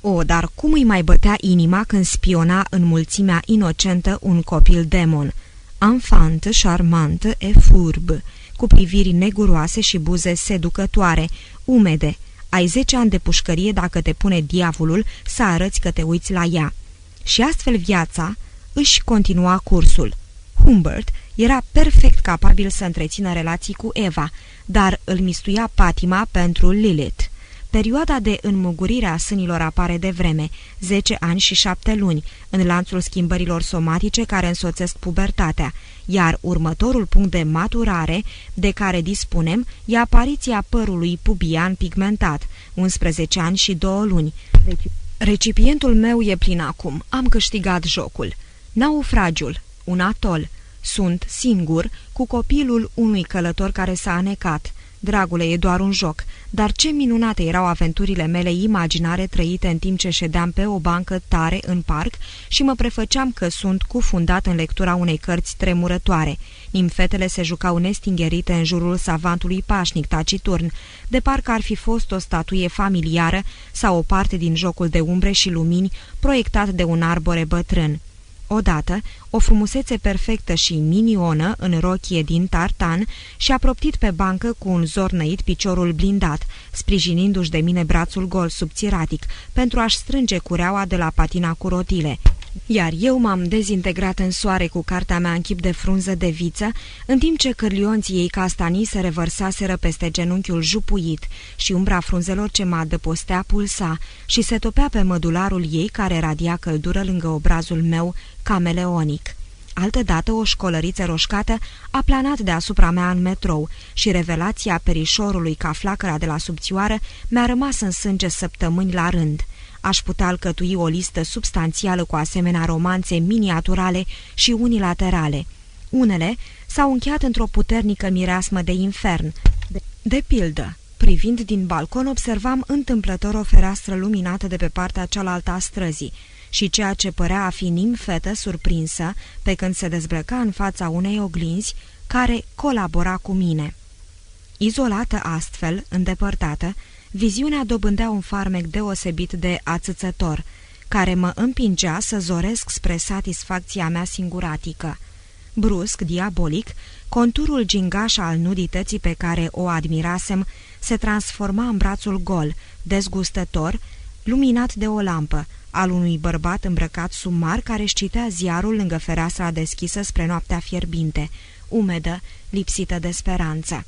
A: O, dar cum îi mai bătea inima când spiona în mulțimea inocentă un copil demon? Enfant, charmant e furb, cu priviri neguroase și buze seducătoare, umede. Ai zece ani de pușcărie dacă te pune diavolul să arăți că te uiți la ea. Și astfel viața își continua cursul. Humbert era perfect capabil să întrețină relații cu Eva, dar îl mistuia patima pentru Lilith. Perioada de înmugurire a sânilor apare de vreme, 10 ani și 7 luni, în lanțul schimbărilor somatice care însoțesc pubertatea, iar următorul punct de maturare de care dispunem e apariția părului pubian pigmentat, 11 ani și 2 luni. Recipientul meu e plin acum, am câștigat jocul. Naufragiul, un atol. Sunt singur cu copilul unui călător care s-a anecat. Dragule, e doar un joc, dar ce minunate erau aventurile mele imaginare trăite în timp ce ședeam pe o bancă tare în parc și mă prefăceam că sunt cufundat în lectura unei cărți tremurătoare. Nimfetele se jucau nestingherite în jurul savantului pașnic taciturn, de parcă ar fi fost o statuie familiară sau o parte din jocul de umbre și lumini proiectat de un arbore bătrân. Odată, o frumusețe perfectă și minionă în rochie din tartan și-a proptit pe bancă cu un zornăit piciorul blindat, sprijinindu-și de mine brațul gol subțiratic, pentru a-și strânge cureaua de la patina cu rotile iar eu m-am dezintegrat în soare cu cartea mea în chip de frunză de viță, în timp ce cârlionții ei castanii se revărsaseră peste genunchiul jupuit și umbra frunzelor ce mă adăpostea pulsa și se topea pe mădularul ei care radia căldură lângă obrazul meu cameleonic. Altădată o școlăriță roșcată a planat deasupra mea în metrou și revelația perișorului ca flacăra de la subțioară mi-a rămas în sânge săptămâni la rând – Aș putea alcătui o listă substanțială cu asemenea romanțe miniaturale și unilaterale. Unele s-au încheiat într-o puternică mireasmă de infern. De, de pildă, privind din balcon, observam întâmplător o fereastră luminată de pe partea cealaltă a străzii și ceea ce părea a fi nimfetă surprinsă pe când se dezbrăca în fața unei oglinzi care colabora cu mine. Izolată astfel, îndepărtată, viziunea dobândea un farmec deosebit de ațățător, care mă împingea să zoresc spre satisfacția mea singuratică. Brusc, diabolic, conturul gingaș al nudității pe care o admirasem se transforma în brațul gol, dezgustător, luminat de o lampă, al unui bărbat îmbrăcat sumar care își șcitea ziarul lângă fereastra deschisă spre noaptea fierbinte, umedă, lipsită de speranță.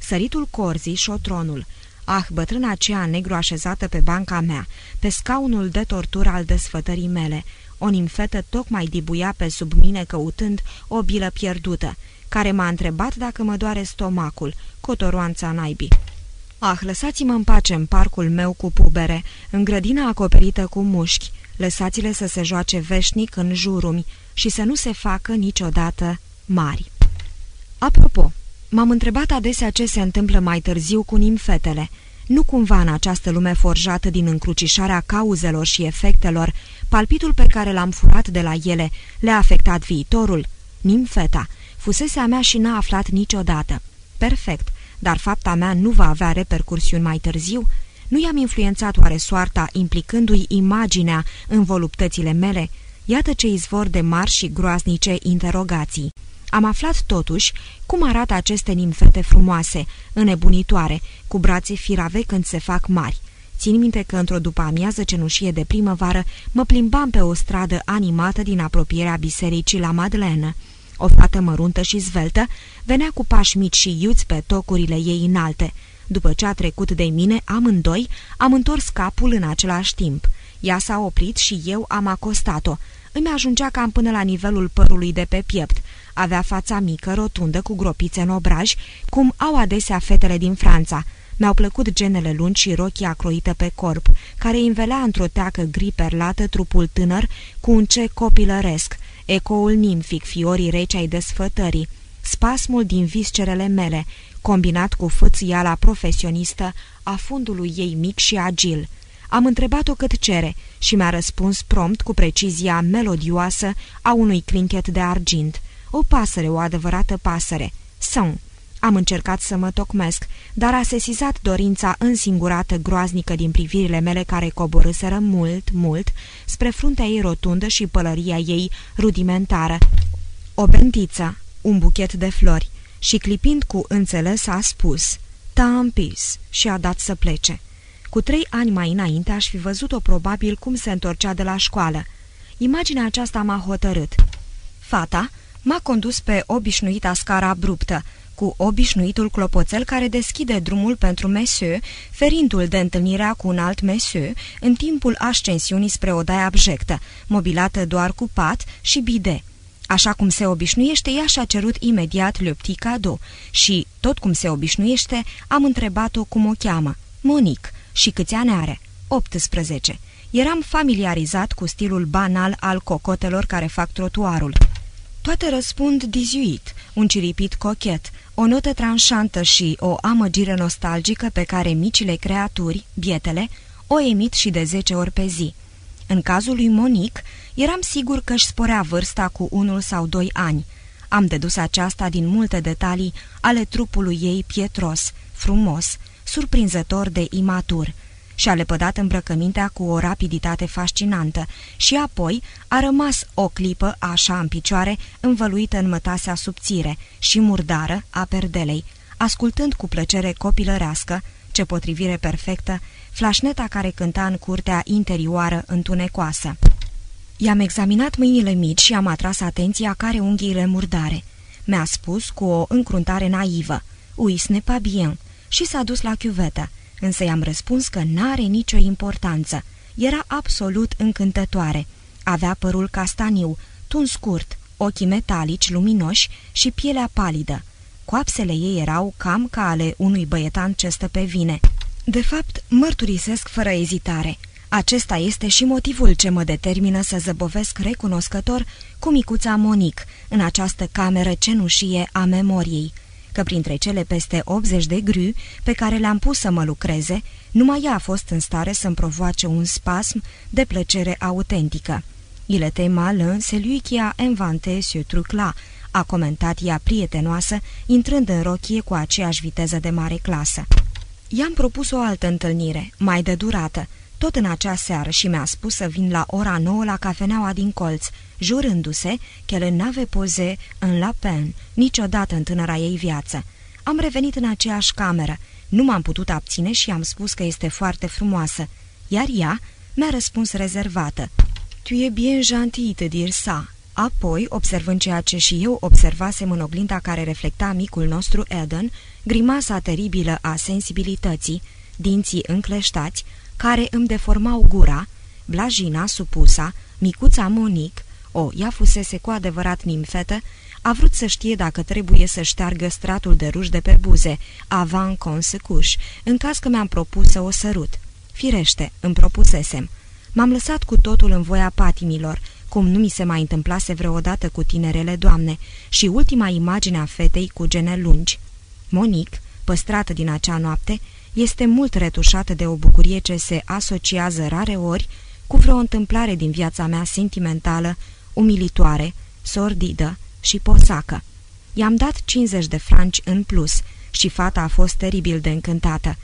A: Săritul corzii, șotronul, Ah, bătrâna aceea negru așezată pe banca mea, pe scaunul de tortură al desfătării mele. O nimfetă tocmai dibuia pe sub mine căutând o bilă pierdută, care m-a întrebat dacă mă doare stomacul, cotoroanța naibii. Ah, lăsați-mă în pace în parcul meu cu pubere, în grădina acoperită cu mușchi, lăsați-le să se joace veșnic în jurumi și să nu se facă niciodată mari. Apropo, M-am întrebat adesea ce se întâmplă mai târziu cu nimfetele. Nu cumva în această lume forjată din încrucișarea cauzelor și efectelor, palpitul pe care l-am furat de la ele le-a afectat viitorul? Nimfeta. Fusese a mea și n-a aflat niciodată. Perfect, dar fapta mea nu va avea repercursiuni mai târziu? Nu i-am influențat oare soarta implicându-i imaginea în voluptățile mele? Iată ce izvor de mari și groaznice interogații. Am aflat totuși cum arată aceste nimfete frumoase, înnebunitoare, cu brațe firave când se fac mari. Țin minte că într-o după-amiază cenușie de primăvară mă plimbam pe o stradă animată din apropierea bisericii la Madeleine. O fată măruntă și zveltă venea cu pași mici și iuți pe tocurile ei înalte. După ce a trecut de mine, amândoi am întors capul în același timp. Ea s-a oprit și eu am acostat-o. Îmi ajungea cam până la nivelul părului de pe piept. Avea fața mică, rotundă, cu gropițe în obraj, cum au adesea fetele din Franța. Mi-au plăcut genele lungi și rochia croită pe corp, care învelea într-o teacă gri perlată trupul tânăr cu un ce copilăresc, ecoul nimfic, fiorii reci ai desfătării, spasmul din viscerele mele, combinat cu fâțiala profesionistă a fundului ei mic și agil. Am întrebat-o cât cere și mi-a răspuns prompt cu precizia melodioasă a unui clinchet de argint. O pasăre, o adevărată pasăre. Son. Am încercat să mă tocmesc, dar a sesizat dorința însingurată groaznică din privirile mele care coborâseră mult, mult, spre fruntea ei rotundă și pălăria ei rudimentară. O bentiță, un buchet de flori, și clipind cu înțeles a spus, Tampis, și a dat să plece. Cu trei ani mai înainte aș fi văzut-o probabil cum se întorcea de la școală. Imaginea aceasta m-a hotărât. Fata m-a condus pe obișnuita scară abruptă, cu obișnuitul clopoțel care deschide drumul pentru Messieu, ferindu-l de întâlnirea cu un alt Messieu, în timpul ascensiunii spre odaia abjectă, mobilată doar cu pat și bide. Așa cum se obișnuiește, ea și-a cerut imediat le petit cadeau și, tot cum se obișnuiește, am întrebat-o cum o cheamă. Monique. Și câți ani are? 18. Eram familiarizat cu stilul banal al cocotelor care fac trotuarul. Toate răspund dizuit, un ciripit cochet, o notă tranșantă și o amăgire nostalgică pe care micile creaturi, bietele, o emit și de zece ori pe zi. În cazul lui Monique, eram sigur că își sporea vârsta cu unul sau doi ani. Am dedus aceasta din multe detalii ale trupului ei pietros, frumos, surprinzător de imatur, și-a lepădat îmbrăcămintea cu o rapiditate fascinantă și apoi a rămas o clipă așa în picioare, învăluită în mătasea subțire și murdară a perdelei, ascultând cu plăcere copilărească, ce potrivire perfectă, flașneta care cânta în curtea interioară întunecoasă. I-am examinat mâinile mici și am atras atenția care unghiile murdare. Mi-a spus cu o încruntare naivă, Uis ne pas bien, și s-a dus la chiuvetă, însă i-am răspuns că n-are nicio importanță. Era absolut încântătoare. Avea părul castaniu, tun scurt, ochii metalici, luminoși și pielea palidă. Coapsele ei erau cam ca ale unui băietan ce stă pe vine. De fapt, mărturisesc fără ezitare. Acesta este și motivul ce mă determină să zăbovesc recunoscător cu micuța Monic în această cameră cenușie a memoriei că printre cele peste 80 de gru pe care le-am pus să mă lucreze, numai ea a fost în stare să-mi provoace un spasm de plăcere autentică. Il était malin, celui qui a inventé ce truc-là, a comentat ea prietenoasă, intrând în rochie cu aceeași viteză de mare clasă. I-am propus o altă întâlnire, mai de durată, tot în acea seară și mi-a spus să vin la ora nouă la cafeneaua din colț, jurându-se că le n-ave poze în la pen, niciodată în tânăra ei viață. Am revenit în aceeași cameră, nu m-am putut abține și am spus că este foarte frumoasă, iar ea mi-a răspuns rezervată. Tu e bien gentil de dir sa. Apoi, observând ceea ce și eu observasem în oglinda care reflecta micul nostru Eden, grimasa teribilă a sensibilității, dinții încleștați, care îmi deformau gura, blajina, supusa, micuța Monic, o, ea fusese cu adevărat nimfetă, a vrut să știe dacă trebuie să șteargă stratul de ruj de pe buze, avant consecuș, în caz că mi-am propus să o sărut. Firește, îmi propusesem. M-am lăsat cu totul în voia patimilor, cum nu mi se mai întâmplase vreodată cu tinerele doamne, și ultima imagine a fetei cu gene lungi. Monic, păstrată din acea noapte, este mult retușată de o bucurie ce se asociază rare ori cu vreo întâmplare din viața mea sentimentală, umilitoare, sordidă și posacă. I-am dat 50 de franci în plus și fata a fost teribil de încântată.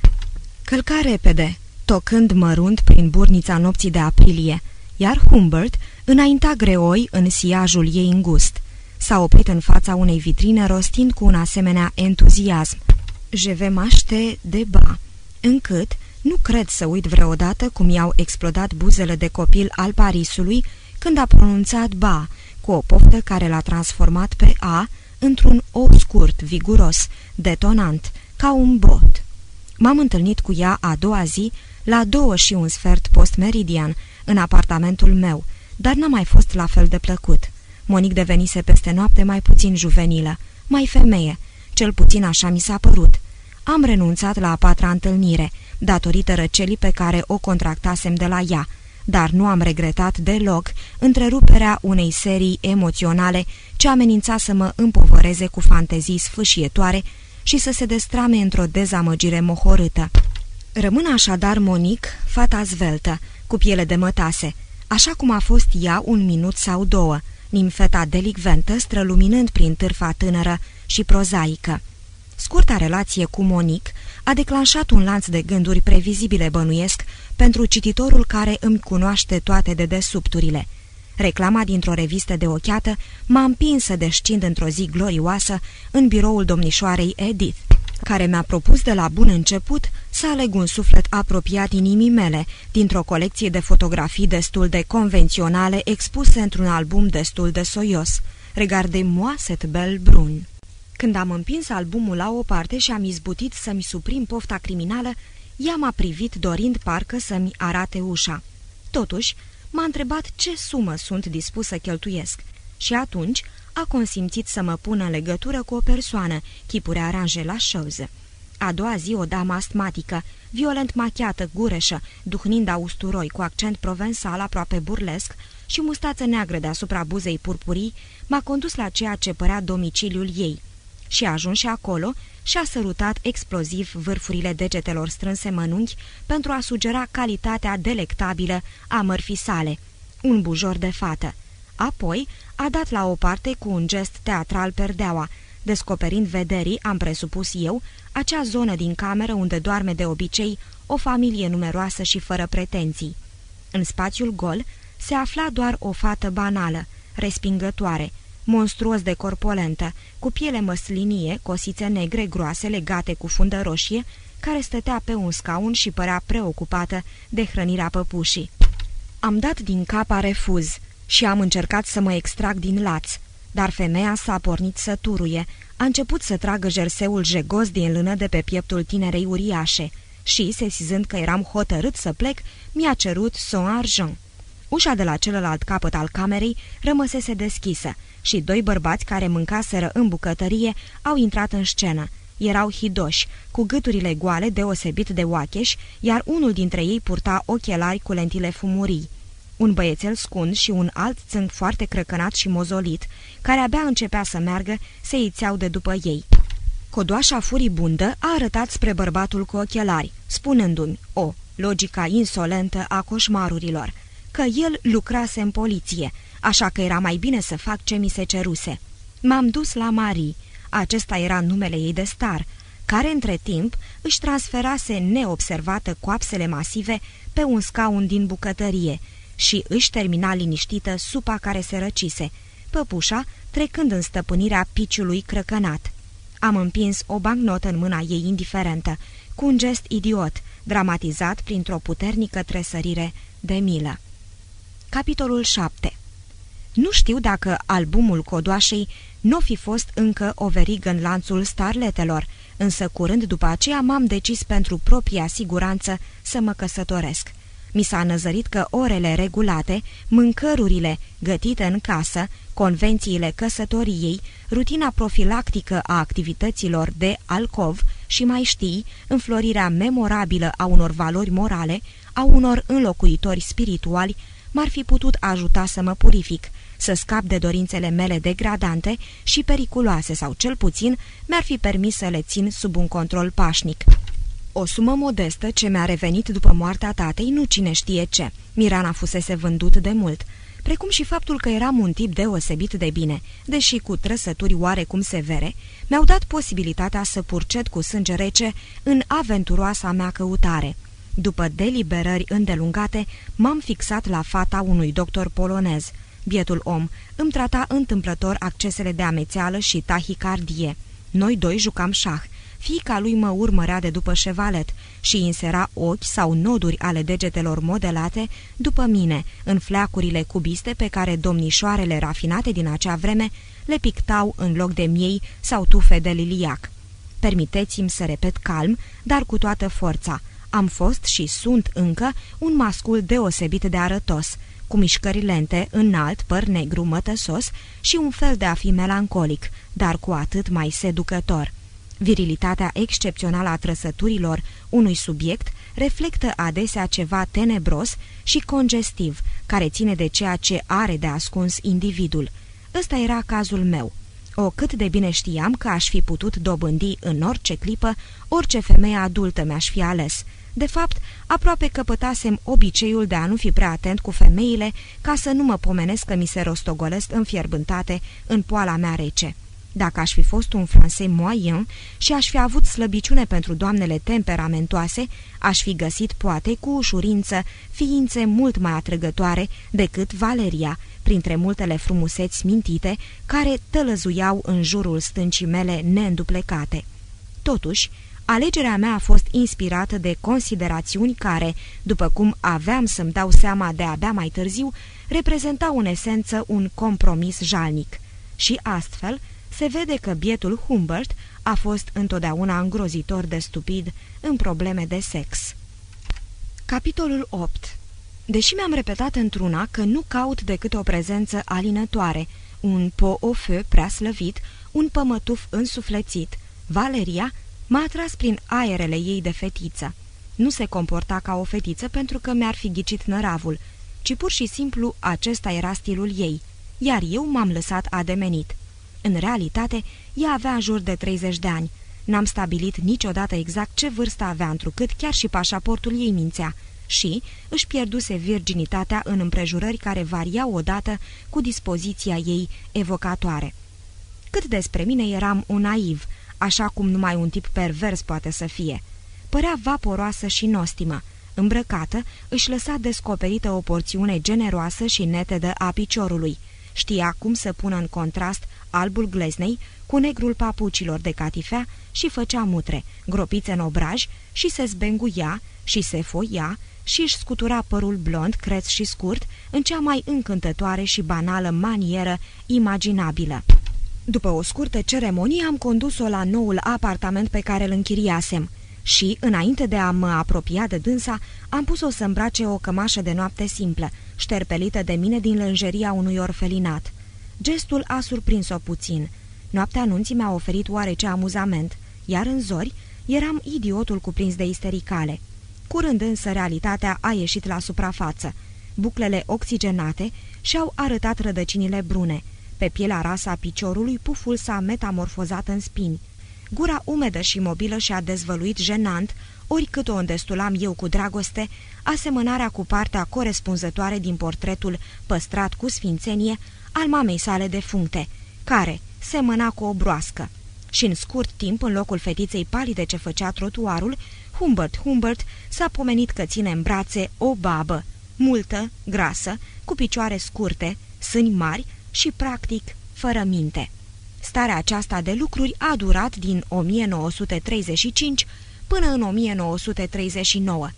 A: Călca repede, tocând mărunt prin burnița nopții de aprilie, iar Humbert înainta greoi în siajul ei îngust. S-a oprit în fața unei vitrine rostind cu un asemenea entuziasm. Je vais m'acheter de bas încât, Nu cred să uit vreodată cum i-au explodat buzele de copil al Parisului când a pronunțat ba, cu o poftă care l-a transformat pe A într-un O scurt, viguros, detonant, ca un bot. M-am întâlnit cu ea a doua zi, la două și un sfert post-meridian, în apartamentul meu, dar n-a mai fost la fel de plăcut. Monic devenise peste noapte mai puțin juvenilă, mai femeie, cel puțin așa mi s-a părut. Am renunțat la a patra întâlnire, datorită răcelii pe care o contractasem de la ea, dar nu am regretat deloc întreruperea unei serii emoționale ce amenința să mă împovăreze cu fantezii sfâșietoare și să se destrame într-o dezamăgire mohorâtă. Rămân așadar Monic, fata zveltă, cu piele de mătase, așa cum a fost ea un minut sau două, nimfeta delicventă străluminând prin târfa tânără și prozaică. Scurta relație cu Monic a declanșat un lanț de gânduri previzibile bănuiesc pentru cititorul care îmi cunoaște toate dedesubturile. Reclama dintr-o revistă de ochiată m-a împins să descind într-o zi glorioasă în biroul domnișoarei Edith, care mi-a propus de la bun început să aleg un suflet apropiat inimii mele dintr-o colecție de fotografii destul de convenționale expuse într-un album destul de soios. Regardez-moi cette belle brune. Când am împins albumul la o parte și am izbutit să-mi suprim pofta criminală, ea m-a privit dorind parcă să-mi arate ușa. Totuși, m-a întrebat ce sumă sunt dispus să cheltuiesc și atunci a consimțit să mă pună în legătură cu o persoană, chipure aranje la șoze. A doua zi o damă astmatică, violent machiată, gureșă, duhnind a usturoi, cu accent provensal aproape burlesc și mustață neagră deasupra buzei purpurii, m-a condus la ceea ce părea domiciliul ei – și ajuns și acolo și-a sărutat exploziv vârfurile degetelor strânse mănunchi pentru a sugera calitatea delectabilă a mărfii sale, un bujor de fată. Apoi a dat la o parte cu un gest teatral perdeaua, descoperind vederii, am presupus eu, acea zonă din cameră unde doarme de obicei o familie numeroasă și fără pretenții. În spațiul gol se afla doar o fată banală, respingătoare, monstruos de corpolentă, cu piele măslinie, cosițe negre groase legate cu fundă roșie, care stătea pe un scaun și părea preocupată de hrănirea păpușii. Am dat din cap a refuz și am încercat să mă extrag din laț, dar femeia s-a pornit să turuie, a început să tragă jerseul jegos din lână de pe pieptul tinerei uriașe și, sesizând că eram hotărât să plec, mi-a cerut son argent. Ușa de la celălalt capăt al camerei rămăsese deschisă și doi bărbați care mâncaseră în bucătărie au intrat în scenă. Erau hidoși, cu gâturile goale deosebit de oacheși, iar unul dintre ei purta ochelari cu lentile fumurii. Un băiețel scund și un alt țânc foarte crăcănat și mozolit, care abia începea să meargă, se ițeau de după ei. Codoașa furibundă a arătat spre bărbatul cu ochelari, spunându-mi, o, logica insolentă a coșmarurilor, că el lucrase în poliție, așa că era mai bine să fac ce mi se ceruse. M-am dus la Marie, acesta era numele ei de star, care între timp își transferase neobservată coapsele masive pe un scaun din bucătărie și își termina liniștită supa care se răcise, păpușa trecând în stăpânirea piciului crăcănat. Am împins o bancnotă în mâna ei indiferentă, cu un gest idiot, dramatizat printr-o puternică tresărire de milă. Capitolul 7 Nu știu dacă albumul codoașei nu fi fost încă o verigă în lanțul starletelor, însă curând după aceea m-am decis pentru propria siguranță să mă căsătoresc. Mi s-a năzărit că orele regulate, mâncărurile gătite în casă, convențiile căsătoriei, rutina profilactică a activităților de alcov și mai știi, înflorirea memorabilă a unor valori morale, a unor înlocuitori spirituali, m-ar fi putut ajuta să mă purific, să scap de dorințele mele degradante și periculoase sau cel puțin mi-ar fi permis să le țin sub un control pașnic. O sumă modestă ce mi-a revenit după moartea tatei, nu cine știe ce. Mirana fusese vândut de mult, precum și faptul că eram un tip deosebit de bine, deși cu trăsături oarecum severe, mi-au dat posibilitatea să purced cu sânge rece în aventuroasa mea căutare – după deliberări îndelungate, m-am fixat la fata unui doctor polonez. Bietul om îmi trata întâmplător accesele de amețeală și tahicardie. Noi doi jucam șah. fiica lui mă urmărea de după șevalet și insera ochi sau noduri ale degetelor modelate după mine, în fleacurile cubiste pe care domnișoarele rafinate din acea vreme le pictau în loc de miei sau tufe de liliac. Permiteți-mi să repet calm, dar cu toată forța. Am fost și sunt încă un mascul deosebit de arătos, cu mișcări lente, înalt, păr negru, mătăsos și un fel de a fi melancolic, dar cu atât mai seducător. Virilitatea excepțională a trăsăturilor unui subiect reflectă adesea ceva tenebros și congestiv, care ține de ceea ce are de ascuns individul. Ăsta era cazul meu. O, cât de bine știam că aș fi putut dobândi în orice clipă orice femeie adultă mi-aș fi ales. De fapt, aproape căpătasem obiceiul de a nu fi prea atent cu femeile ca să nu mă pomenesc că mi se rostogolesc înfierbântate în poala mea rece. Dacă aș fi fost un francez moyen și aș fi avut slăbiciune pentru doamnele temperamentoase, aș fi găsit, poate, cu ușurință, ființe mult mai atrăgătoare decât Valeria, printre multele frumuseți mintite care tălăzuiau în jurul stâncii mele neînduplecate. Totuși, alegerea mea a fost inspirată de considerațiuni care, după cum aveam să-mi dau seama de abia mai târziu, reprezentau în esență un compromis jalnic. Și astfel, se vede că bietul Humbert a fost întotdeauna îngrozitor de stupid în probleme de sex. Capitolul 8 Deși mi-am repetat într-una că nu caut decât o prezență alinătoare, un po-o-feu prea slăvit, un pămătuf însuflețit, Valeria m-a atras prin aerele ei de fetiță. Nu se comporta ca o fetiță pentru că mi-ar fi ghicit năravul, ci pur și simplu acesta era stilul ei, iar eu m-am lăsat ademenit. În realitate, ea avea în jur de 30 de ani. N-am stabilit niciodată exact ce vârstă avea, întrucât chiar și pașaportul ei mințea și își pierduse virginitatea în împrejurări care variau odată cu dispoziția ei evocatoare. Cât despre mine eram un naiv, așa cum numai un tip pervers poate să fie. Părea vaporoasă și nostimă. Îmbrăcată, își lăsa descoperită o porțiune generoasă și netedă a piciorului. Știa cum să pună în contrast albul gleznei cu negrul papucilor de catifea și făcea mutre, gropițe în obraj și se zbenguia și se foia și își scutura părul blond, creț și scurt, în cea mai încântătoare și banală manieră imaginabilă. După o scurtă ceremonie am condus-o la noul apartament pe care îl închiriasem și, înainte de a mă apropia de dânsa, am pus-o să îmbrace o cămașă de noapte simplă, șterpelită de mine din lânjeria unui orfelinat. Gestul a surprins-o puțin. Noaptea anunții mi-a oferit oarece amuzament, iar în zori eram idiotul cuprins de istericale. Curând însă realitatea a ieșit la suprafață. Buclele oxigenate și-au arătat rădăcinile brune. Pe pielea rasă a piciorului puful s-a metamorfozat în spini. Gura umedă și mobilă și-a dezvăluit jenant, oricât o îndestulam eu cu dragoste, asemănarea cu partea corespunzătoare din portretul păstrat cu sfințenie al mamei sale defuncte, care semăna cu o broască. Și în scurt timp, în locul fetiței palide ce făcea trotuarul, Humbert Humbert s-a pomenit că ține în brațe o babă, multă, grasă, cu picioare scurte, sâni mari și, practic, fără minte. Starea aceasta de lucruri a durat din 1935 până în 1939.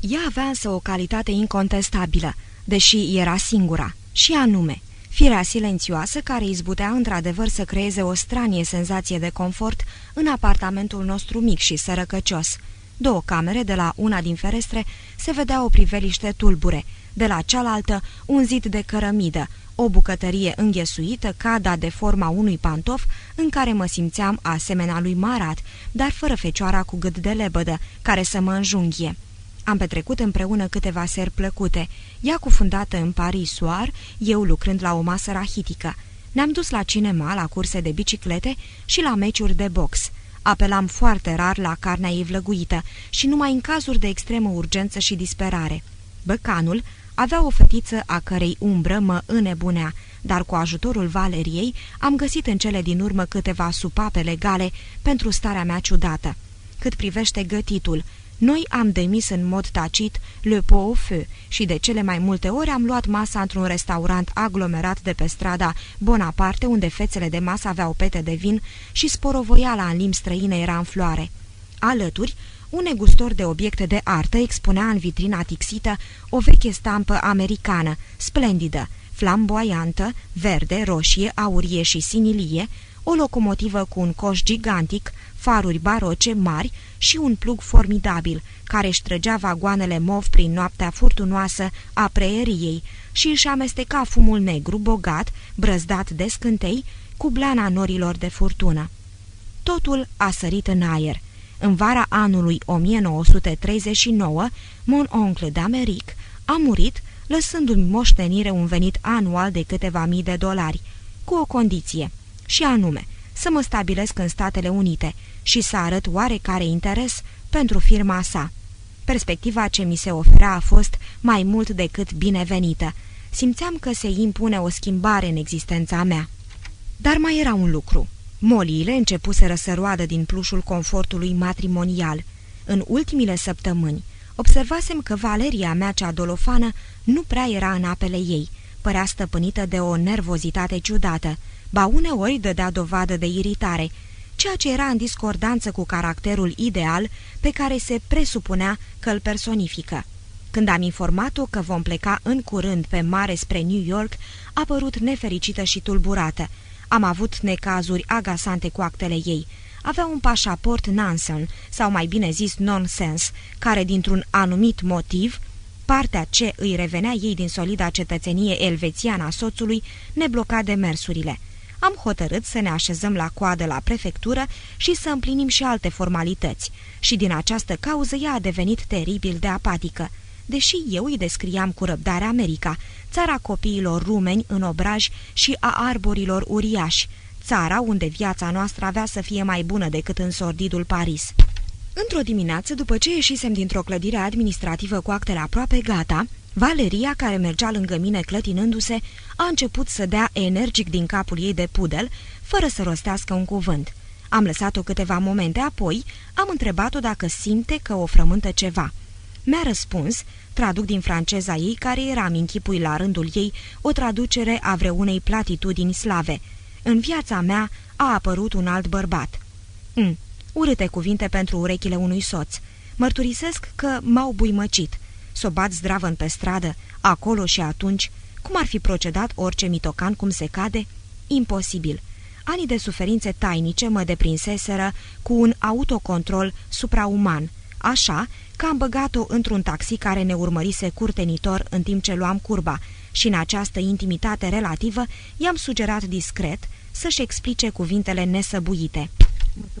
A: Ea avea însă o calitate incontestabilă, deși era singura, și anume, firea silențioasă care izbutea într-adevăr să creeze o stranie senzație de confort în apartamentul nostru mic și sărăcăcios, două camere, de la una din ferestre se vedea o priveliște tulbure, de la cealaltă un zid de cărămidă, o bucătărie înghesuită, cada de forma unui pantof, în care mă simțeam asemenea lui Marat, dar fără fecioara cu gât de lebădă, care să mă înjunghie. Am petrecut împreună câteva seri plăcute, ea cufundată în Paris soar, eu lucrând la o masă rahitică. Ne-am dus la cinema, la curse de biciclete și la meciuri de box. Apelam foarte rar la carnea ei vlăguită și numai în cazuri de extremă urgență și disperare. Băcanul avea o fetiță a cărei umbră mă înnebunea, dar cu ajutorul Valeriei am găsit în cele din urmă câteva supape legale pentru starea mea ciudată. Cât privește gătitul, Noi am demis în mod tacit le pot au feu și de cele mai multe ori am luat masa într-un restaurant aglomerat de pe strada Bonaparte, unde fețele de masă aveau pete de vin și sporovoiala în limbi străine era în floare. Alături, un negustor de obiecte de artă expunea în vitrina tixită o veche stampă americană, splendidă, flamboiantă, verde, roșie, aurie și sinilie, o locomotivă cu un coș gigantic, faruri baroce mari și un plug formidabil, care își ștrăgea vagoanele mov prin noaptea furtunoasă a preeriei și își amesteca fumul negru, bogat, brăzdat de scântei, cu blana norilor de furtună. Totul a sărit în aer. În vara anului 1939, mon oncle d'Americ a murit, lăsându-mi moștenire un venit anual de câteva mii de dolari, cu o condiție, și anume, să mă stabilesc în Statele Unite și să arăt oarecare interes pentru firma sa. Perspectiva ce mi se ofera a fost mai mult decât binevenită. Simțeam că se impune o schimbare în existența mea. Dar mai era un lucru. Moliile începuseră să roadă din plușul confortului matrimonial. În ultimile săptămâni, observasem că Valeria mea cea dolofană nu prea era în apele ei, părea stăpânită de o nervozitate ciudată, ba uneori dădea dovadă de iritare, ceea ce era în discordanță cu caracterul ideal pe care se presupunea că îl personifică. Când am informat-o că vom pleca în curând pe mare spre New York, a părut nefericită și tulburată. Am avut necazuri agasante cu actele ei. Avea un pașaport Nansen, sau mai bine zis nonsens, care dintr-un anumit motiv, partea ce îi revenea ei din solida cetățenie elvețiană a soțului, ne bloca demersurile am hotărât să ne așezăm la coadă la prefectură și să împlinim și alte formalități, și din această cauză ea a devenit teribil de apatică. Deși eu îi descriam cu răbdare America, țara copiilor rumeni în obraj și a arborilor uriași, țara unde viața noastră avea să fie mai bună decât în sordidul Paris. Într-o dimineață, după ce ieșisem dintr-o clădire administrativă cu actele aproape gata, Valeria, care mergea lângă mine clătinându-se, a început să dea energic din capul ei de pudel, fără să rostească un cuvânt. Am lăsat-o câteva momente, apoi am întrebat-o dacă simte că o frământă ceva. Mi-a răspuns, traduc din franceza ei, care era în închipui la rândul ei o traducere a vreunei platitudini slave. În viața mea a apărut un alt bărbat. Mm, urâte cuvinte pentru urechile unui soț. Mărturisesc că m-au buimăcit. Să o bat zdravăn pe stradă, acolo și atunci, cum ar fi procedat orice mitocan cum se cade? Imposibil. Anii de suferințe tainice mă deprinseseră cu un autocontrol suprauman, așa că am băgat-o într-un taxi care ne urmărise curtenitor în timp ce luam curba și în această intimitate relativă i-am sugerat discret să-și explice cuvintele nesăbuite.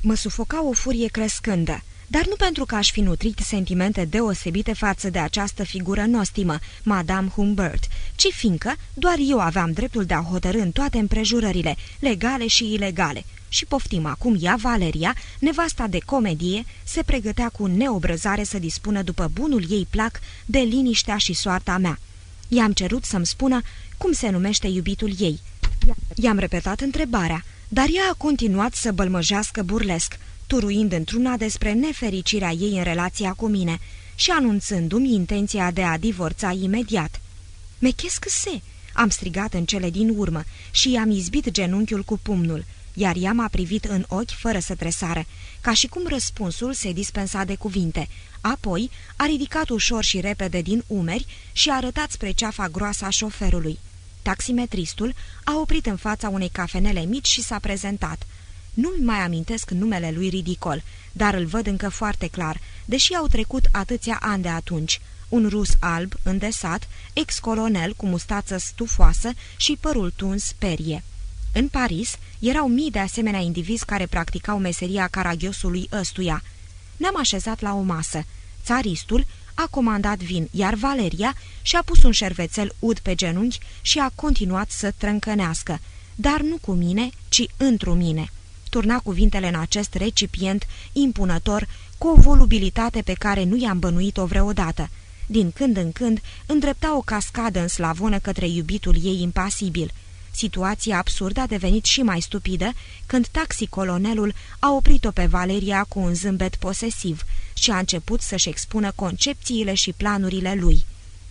A: Mă sufoca o furie crescândă dar nu pentru că aș fi nutrit sentimente deosebite față de această figură nostimă, Madame Humbert, ci fiindcă doar eu aveam dreptul de a hotărâ în toate împrejurările, legale și ilegale. Și poftim acum ea, Valeria, nevasta de comedie, se pregătea cu neobrăzare să dispună după bunul ei plac de liniștea și soarta mea. I-am cerut să-mi spună cum se numește iubitul ei. I-am repetat întrebarea, dar ea a continuat să bălmăjească burlesc, turuind într-una despre nefericirea ei în relația cu mine și anunțându-mi intenția de a divorța imediat. Mechesc se!" am strigat în cele din urmă și i-am izbit genunchiul cu pumnul, iar ea m-a privit în ochi fără să tresare, ca și cum răspunsul se dispensa de cuvinte. Apoi a ridicat ușor și repede din umeri și a arătat spre ceafa groasă a șoferului. Taximetristul a oprit în fața unei cafenele mici și s-a prezentat – nu-mi mai amintesc numele lui ridicol, dar îl văd încă foarte clar, deși au trecut atâția ani de atunci. Un rus alb, îndesat, ex-colonel cu mustață stufoasă și părul tuns perie. În Paris erau mii de asemenea indivizi care practicau meseria caragiosului ăstuia. Ne-am așezat la o masă. Țaristul a comandat vin, iar Valeria și-a pus un șervețel ud pe genunchi și a continuat să trâncănească, dar nu cu mine, ci întru mine turna cuvintele în acest recipient impunător cu o volubilitate pe care nu i-am bănuit-o vreodată. Din când în când îndrepta o cascadă în slavonă către iubitul ei impasibil. Situația absurdă a devenit și mai stupidă când taxicolonelul a oprit-o pe Valeria cu un zâmbet posesiv și a început să-și expună concepțiile și planurile lui.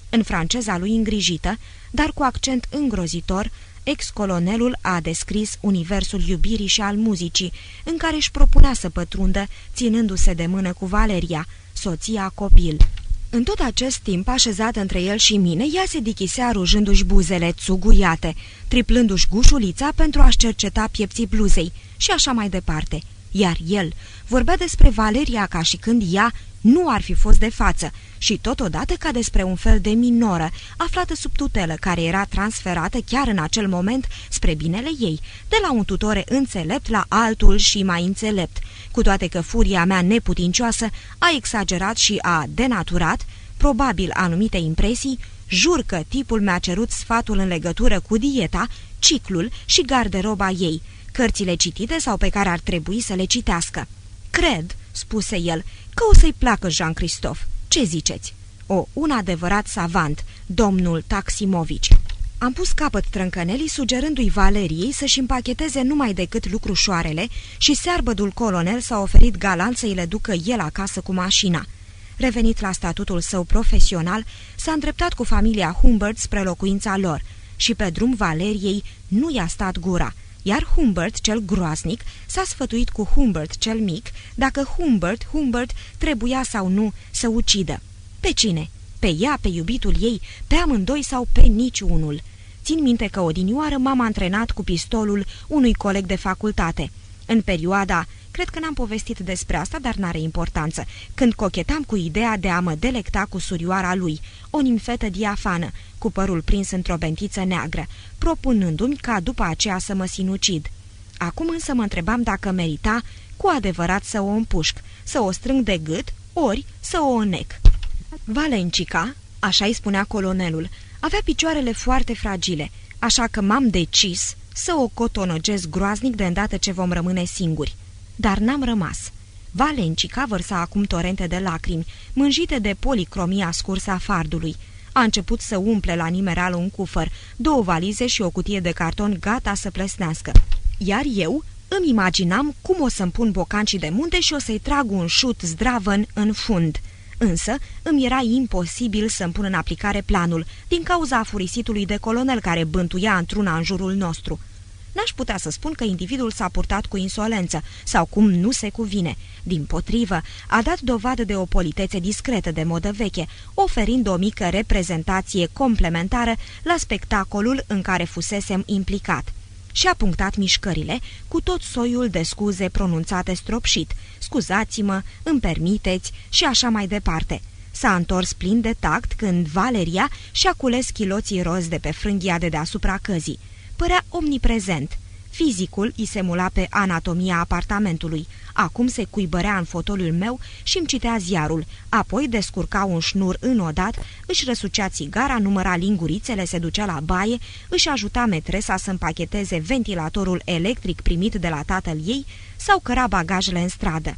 A: În franceza lui îngrijită, dar cu accent îngrozitor, ex-colonelul a descris universul iubirii și al muzicii, în care își propunea să pătrundă, ținându-se de mână cu Valeria, soția copil. În tot acest timp, așezat între el și mine, ea se dichisea rujându-și buzele țuguiate, triplându-și gușulița pentru a-și cerceta piepții bluzei și așa mai departe. Iar el vorbea despre Valeria ca și când ea nu ar fi fost de față și totodată ca despre un fel de minoră, aflată sub tutelă, care era transferată chiar în acel moment spre binele ei, de la un tutore înțelept la altul și mai înțelept, cu toate că furia mea neputincioasă a exagerat și a denaturat, probabil anumite impresii, jur că tipul mi-a cerut sfatul în legătură cu dieta, ciclul și garderoba ei, cărțile citite sau pe care ar trebui să le citească. Cred, spuse el, că o să-i placă Jean-Christophe. Ce ziceți? O, un adevărat savant, domnul Taximovici. Am pus capăt trâncănelii sugerându-i Valeriei să-și împacheteze numai decât lucrușoarele și searbădul colonel s-a oferit galant să-i le ducă el acasă cu mașina. Revenit la statutul său profesional, s-a îndreptat cu familia Humbert spre locuința lor și pe drum Valeriei nu i-a stat gura – iar Humbert cel groaznic s-a sfătuit cu Humbert cel mic dacă Humbert, Humbert trebuia sau nu să ucidă. Pe cine? Pe ea, pe iubitul ei, pe amândoi sau pe niciunul? Țin minte că odinioară m-am antrenat cu pistolul unui coleg de facultate. În perioada Cred că n-am povestit despre asta, dar n-are importanță. Când cochetam cu ideea de a mă delecta cu surioara lui, o nimfetă diafană, cu părul prins într-o bentiță neagră, propunându-mi ca după aceea să mă sinucid. Acum însă mă întrebam dacă merita cu adevărat să o împușc, să o strâng de gât, ori să o onec. Valencica, așa îi spunea colonelul, avea picioarele foarte fragile, așa că m-am decis să o cotonogez groaznic de îndată ce vom rămâne singuri. Dar n-am rămas. Valencica vărsa acum torente de lacrimi, mânjite de policromia scursă a fardului. A început să umple la nimeral un cufăr, două valize și o cutie de carton gata să plesnească. Iar eu îmi imaginam cum o să-mi pun bocancii de munte și o să-i trag un șut zdravăn în fund. Însă îmi era imposibil să-mi pun în aplicare planul, din cauza afurisitului de colonel care bântuia într-una în jurul nostru. N-aș putea să spun că individul s-a purtat cu insolență sau cum nu se cuvine. Din potrivă, a dat dovadă de o politețe discretă de modă veche, oferind o mică reprezentație complementară la spectacolul în care fusesem implicat și a punctat mișcările cu tot soiul de scuze pronunțate stropșit, scuzați-mă, îmi permiteți și așa mai departe. S-a întors plin de tact când Valeria și-a cules chiloții roz de pe frânghia de deasupra căzii părea omniprezent. Fizicul îi semula pe anatomia apartamentului. Acum se cuibărea în fotoliul meu și îmi citea ziarul. Apoi descurca un șnur înodat, își răsucea țigara, număra lingurițele, se ducea la baie, își ajuta metresa să împacheteze ventilatorul electric primit de la tatăl ei sau căra bagajele în stradă.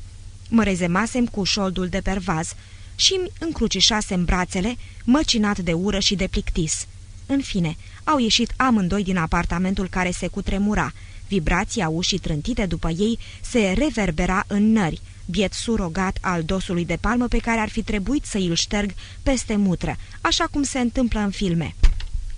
A: Mă rezemasem cu șoldul de pervaz și îmi încrucișasem brațele, măcinat de ură și de plictis. În fine, au ieșit amândoi din apartamentul care se cutremura. Vibrația ușii trântite după ei se reverbera în nări, biet surogat al dosului de palmă pe care ar fi trebuit să îl șterg peste mutră, așa cum se întâmplă în filme.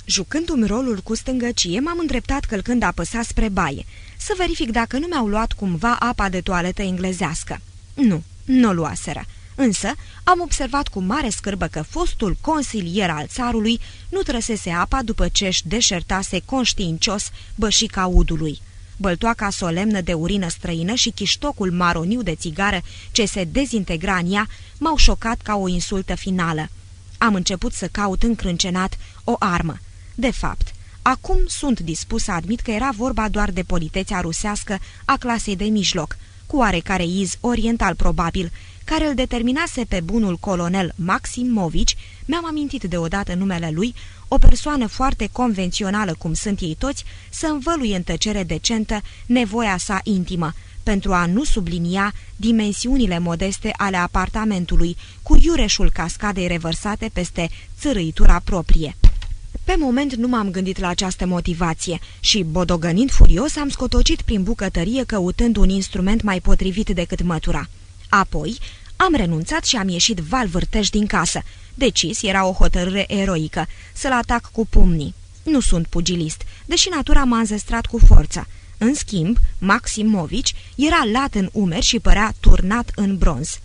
A: Jucându-mi rolul cu stângăcie, m-am îndreptat călcând apăsat spre baie, să verific dacă nu mi-au luat cumva apa de toaletă englezească. Nu, nu o luaseră. Însă am observat cu mare scârbă că fostul consilier al țarului nu trăsese apa după ce își deșertase conștiincios bășica udului. Băltoaca solemnă de urină străină și chiștocul maroniu de țigară ce se dezintegra în ea m-au șocat ca o insultă finală. Am început să caut încrâncenat o armă. De fapt, acum sunt dispus să admit că era vorba doar de politețea rusească a clasei de mijloc, cu oarecare iz oriental probabil, care îl determinase pe bunul colonel Maximovici, mi-am amintit deodată numele lui, o persoană foarte convențională cum sunt ei toți, să învăluie în tăcere decentă nevoia sa intimă, pentru a nu sublinia dimensiunile modeste ale apartamentului, cu iureșul cascadei revărsate peste țărâitura proprie. Pe moment nu m-am gândit la această motivație și, bodogănind furios, am scotocit prin bucătărie căutând un instrument mai potrivit decât mătura. Apoi am renunțat și am ieșit val vârteș din casă. Decis era o hotărâre eroică, să-l atac cu pumnii. Nu sunt pugilist, deși natura m-a înzestrat cu forța. În schimb, Maximovici era lat în umeri și părea turnat în bronz.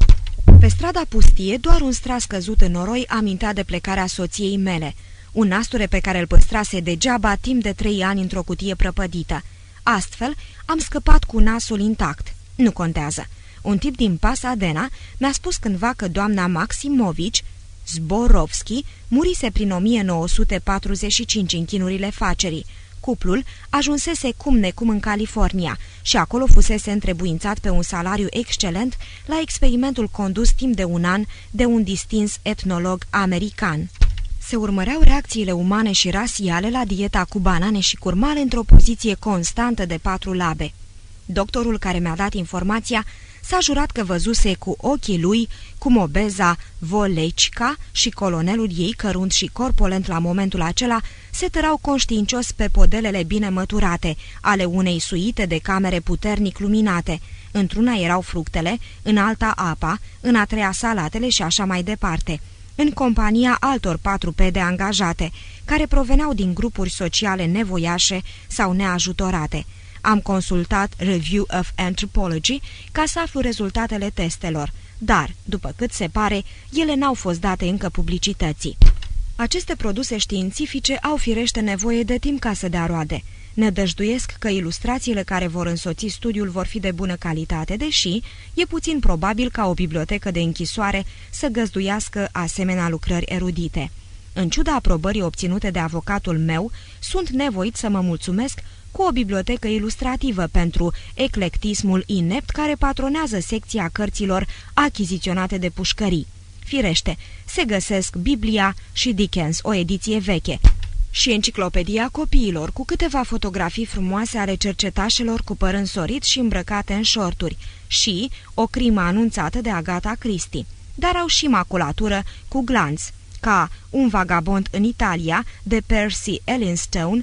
A: Pe strada pustie, doar un stras căzut în noroi amintea de plecarea soției mele, un nasture pe care îl păstrase degeaba timp de trei ani într-o cutie prăpădită. Astfel, am scăpat cu nasul intact. Nu contează. Un tip din Pasadena mi-a spus cândva că doamna Maximovici, Zborovski, murise prin 1945 în chinurile facerii. Cuplul ajunsese cum necum în California și acolo fusese întrebuințat pe un salariu excelent la experimentul condus timp de un an de un distins etnolog american. Se urmăreau reacțiile umane și rasiale la dieta cu banane și curmale într-o poziție constantă de patru labe. Doctorul care mi-a dat informația s-a jurat că văzuse cu ochii lui cum obeza Volecica și colonelul ei, cărunt și corpolent la momentul acela, se tărau conștiincios pe podelele bine măturate, ale unei suite de camere puternic luminate. Într-una erau fructele, în alta apa, în a treia salatele și așa mai departe în compania altor patru pede angajate, care proveneau din grupuri sociale nevoiașe sau neajutorate. Am consultat Review of Anthropology ca să aflu rezultatele testelor, dar, după cât se pare, ele n-au fost date încă publicității. Aceste produse științifice au firește nevoie de timp ca să dea roade. Nădăjduiesc că ilustrațiile care vor însoți studiul vor fi de bună calitate, deși e puțin probabil ca o bibliotecă de închisoare să găzduiască asemenea lucrări erudite. În ciuda aprobării obținute de avocatul meu, sunt nevoit să mă mulțumesc cu o bibliotecă ilustrativă pentru eclectismul inept care patronează secția cărților achiziționate de pușcării. Firește, se găsesc Biblia și Dickens, o ediție veche, și enciclopedia copiilor cu câteva fotografii frumoase ale cercetașelor cu păr însorit și îmbrăcate în șorturi și o crimă anunțată de Agata Christie. Dar au și maculatură cu glanț, ca Un vagabond în Italia, de Percy Ellinstone,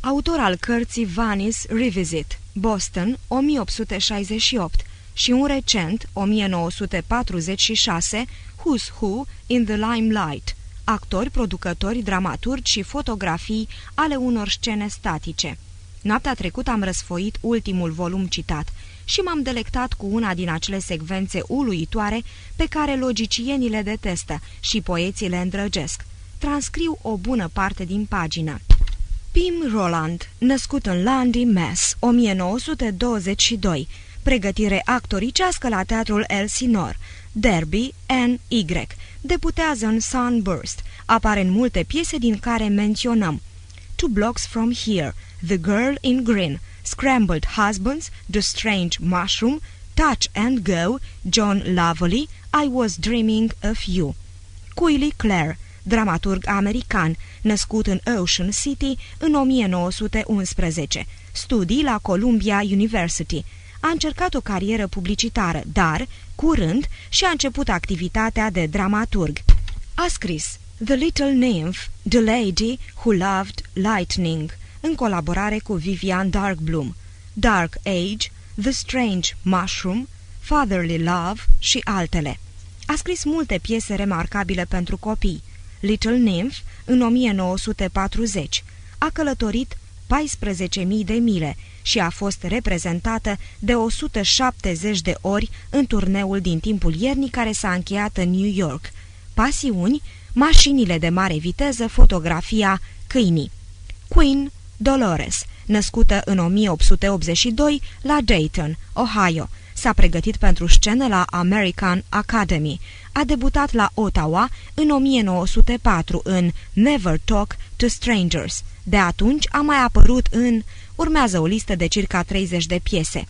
A: autor al cărții Vanice Revisit, Boston, 1868, și un recent, 1946, Who's Who in the Limelight, actori, producători, dramaturgi și fotografii ale unor scene statice. Noaptea trecută am răsfoit ultimul volum citat și m-am delectat cu una din acele secvențe uluitoare pe care logicienii le detestă și poeții le îndrăgesc. Transcriu o bună parte din pagină. Pim Roland, născut în Landy, Mass, 1922, pregătire actoricească la teatrul Elsinore, Derby, N.Y., debutează în Sunburst, apare în multe piese din care menționăm Two Blocks From Here, The Girl in Green, Scrambled Husbands, The Strange Mushroom, Touch and Go, John Lovely, I Was Dreaming of You. Cuily Clare, dramaturg american, născut în Ocean City în 1911, studii la Columbia University. A încercat o carieră publicitară, dar, curând, și-a început activitatea de dramaturg. A scris The Little Nymph, The Lady Who Loved Lightning, în colaborare cu Vivian Darkbloom, Dark Age, The Strange Mushroom, Fatherly Love și altele. A scris multe piese remarcabile pentru copii. Little Nymph, în 1940, a călătorit 14.000 de mile și a fost reprezentată de 170 de ori în turneul din timpul iernii care s-a încheiat în New York. Pasiuni, mașinile de mare viteză, fotografia, câinii. Queen Dolores, născută în 1882 la Dayton, Ohio, s-a pregătit pentru scenă la American Academy. A debutat la Ottawa în 1904 în Never Talk to Strangers. De atunci a mai apărut în... Urmează o listă de circa 30 de piese.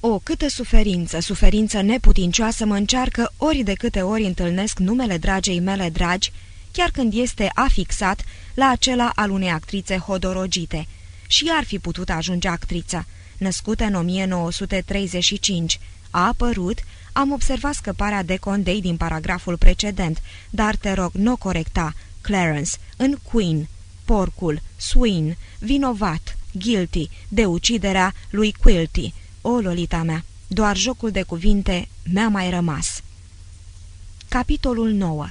A: O, câtă suferință, suferință neputincioasă mă încearcă ori de câte ori întâlnesc numele dragei mele dragi, chiar când este afixat la acela al unei actrițe hodorogite. Și ar fi putut ajunge actriță. Născută în 1935, a apărut, am observat scăparea de condei din paragraful precedent, dar te rog, nu corecta, Clarence, în Queen.
B: porcul, swin, vinovat, guilty, de uciderea lui Quilty. O, Lolita mea, doar jocul de cuvinte mi-a mai rămas. Capitolul 9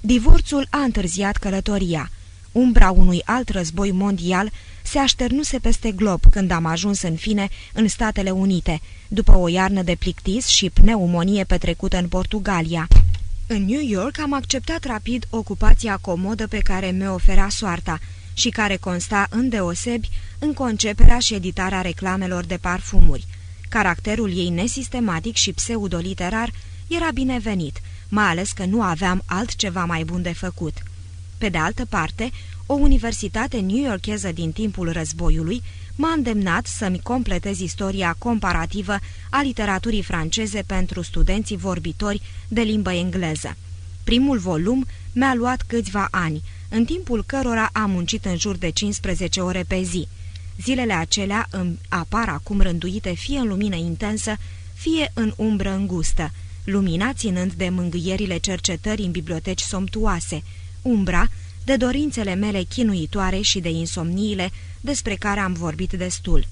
B: Divorțul a întârziat călătoria. Umbra unui alt război mondial se așternuse peste glob când am ajuns în fine în Statele Unite, după o iarnă de plictis și pneumonie petrecută în Portugalia. În New York am acceptat rapid ocupația comodă pe care mi-o oferea soarta și care consta îndeosebi în conceperea și editarea reclamelor de parfumuri. Caracterul ei nesistematic și pseudoliterar era binevenit, mai ales că nu aveam altceva mai bun de făcut. Pe de altă parte, o universitate new-yorkeză din timpul războiului m-a îndemnat să-mi completez istoria comparativă a literaturii franceze pentru studenții vorbitori de limbă engleză. Primul volum mi-a luat câțiva ani, în timpul cărora am muncit în jur de 15 ore pe zi. Zilele acelea îmi apar acum rânduite fie în lumină intensă, fie în umbră îngustă, lumina ținând de mângâierile cercetării în biblioteci somtuoase, umbra de dorințele mele chinuitoare și de insomniile despre care am vorbit destul.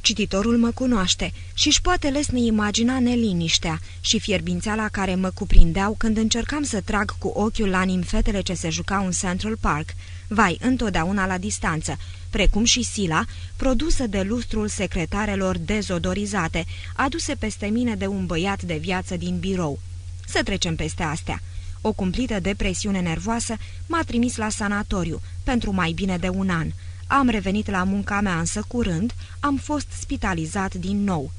B: Cititorul mă cunoaște și își poate lesne imagina neliniștea și fierbințeala care mă cuprindeau când încercam să trag cu ochiul la nimfetele ce se jucau în Central Park, vai, întotdeauna la distanță, precum și sila, produsă de lustrul secretarelor dezodorizate, aduse peste mine de un băiat de viață din birou. Să trecem peste astea. O cumplită depresiune nervoasă m-a trimis la sanatoriu pentru mai bine de un an. Am revenit la munca mea, însă curând am fost spitalizat din nou.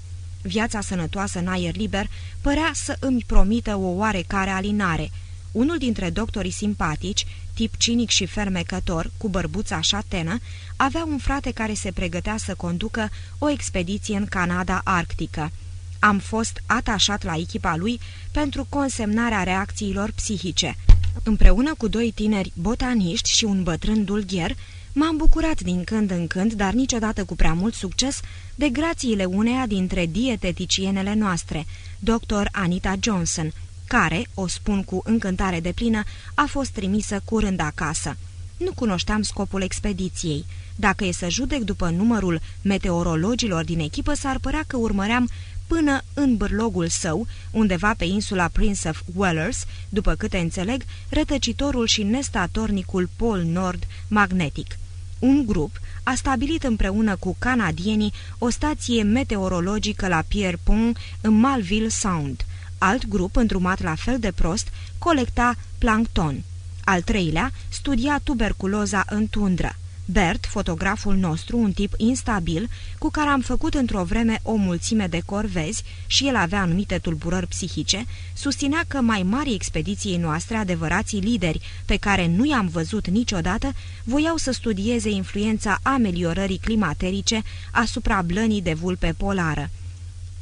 B: Viața sănătoasă în aer liber părea să îmi promită o oarecare alinare. Unul dintre doctorii simpatici, tip cinic și fermecător, cu bărbuța șatenă, avea un frate care se pregătea să conducă o expediție în Canada Arctică. Am fost atașat la echipa lui pentru consemnarea reacțiilor psihice. Împreună cu doi tineri botaniști și un bătrân dulgher, m-am bucurat din când în când, dar niciodată cu prea mult succes, de grațiile uneia dintre dieteticienele noastre, dr. Anita Johnson, care, o spun cu încântare de plină, a fost trimisă curând acasă. Nu cunoșteam scopul expediției. Dacă e să judec după numărul meteorologilor din echipă, s-ar părea că urmăream până în bârlogul său, undeva pe insula Prince of Wales, după câte înțeleg, rătăcitorul și nestatornicul Pol Nord magnetic. Un grup a stabilit împreună cu canadienii o stație meteorologică la Pierpont în Malville Sound. Alt grup, îndrumat la fel de prost, colecta plancton. Al treilea studia tuberculoza în tundră. Bert, fotograful nostru, un tip instabil, cu care am făcut într-o vreme o mulțime de corvezi și el avea anumite tulburări psihice, susținea că mai mari expediției noastre, adevărații lideri pe care nu i-am văzut niciodată, voiau să studieze influența ameliorării climaterice asupra blănii de vulpe polară.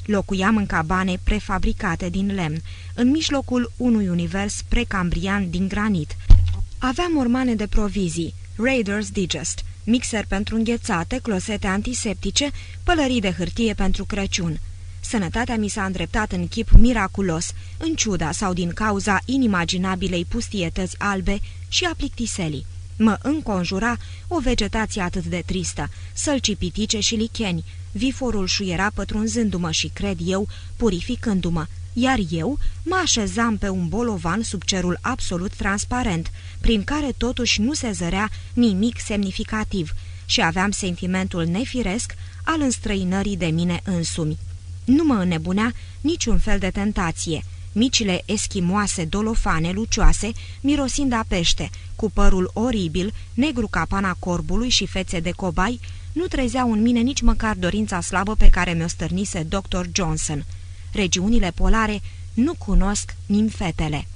B: Locuiam în cabane prefabricate din lemn, în mijlocul unui univers precambrian din granit. Aveam mormane de provizii, Raiders Digest, mixer pentru înghețate, closete antiseptice, pălării de hârtie pentru Crăciun. Sănătatea mi s-a îndreptat în chip miraculos, în ciuda sau din cauza inimaginabilei pustietăți albe și a plictiselii. Mă înconjura o vegetație atât de tristă, sălci pitice și licheni, viforul șuiera pătrunzându-mă și, cred eu, purificându-mă, iar eu mă așezam pe un bolovan sub cerul absolut transparent, prin care totuși nu se zărea nimic semnificativ și aveam sentimentul nefiresc al înstrăinării de mine însumi. Nu mă înnebunea niciun fel de tentație. Micile eschimoase dolofane lucioase, mirosind a pește, cu părul oribil, negru ca pana corbului și fețe de cobai, nu trezeau în mine nici măcar dorința slabă pe care mi-o stârnise Dr. Johnson – regiunile polare, nu cunosc nimfetele.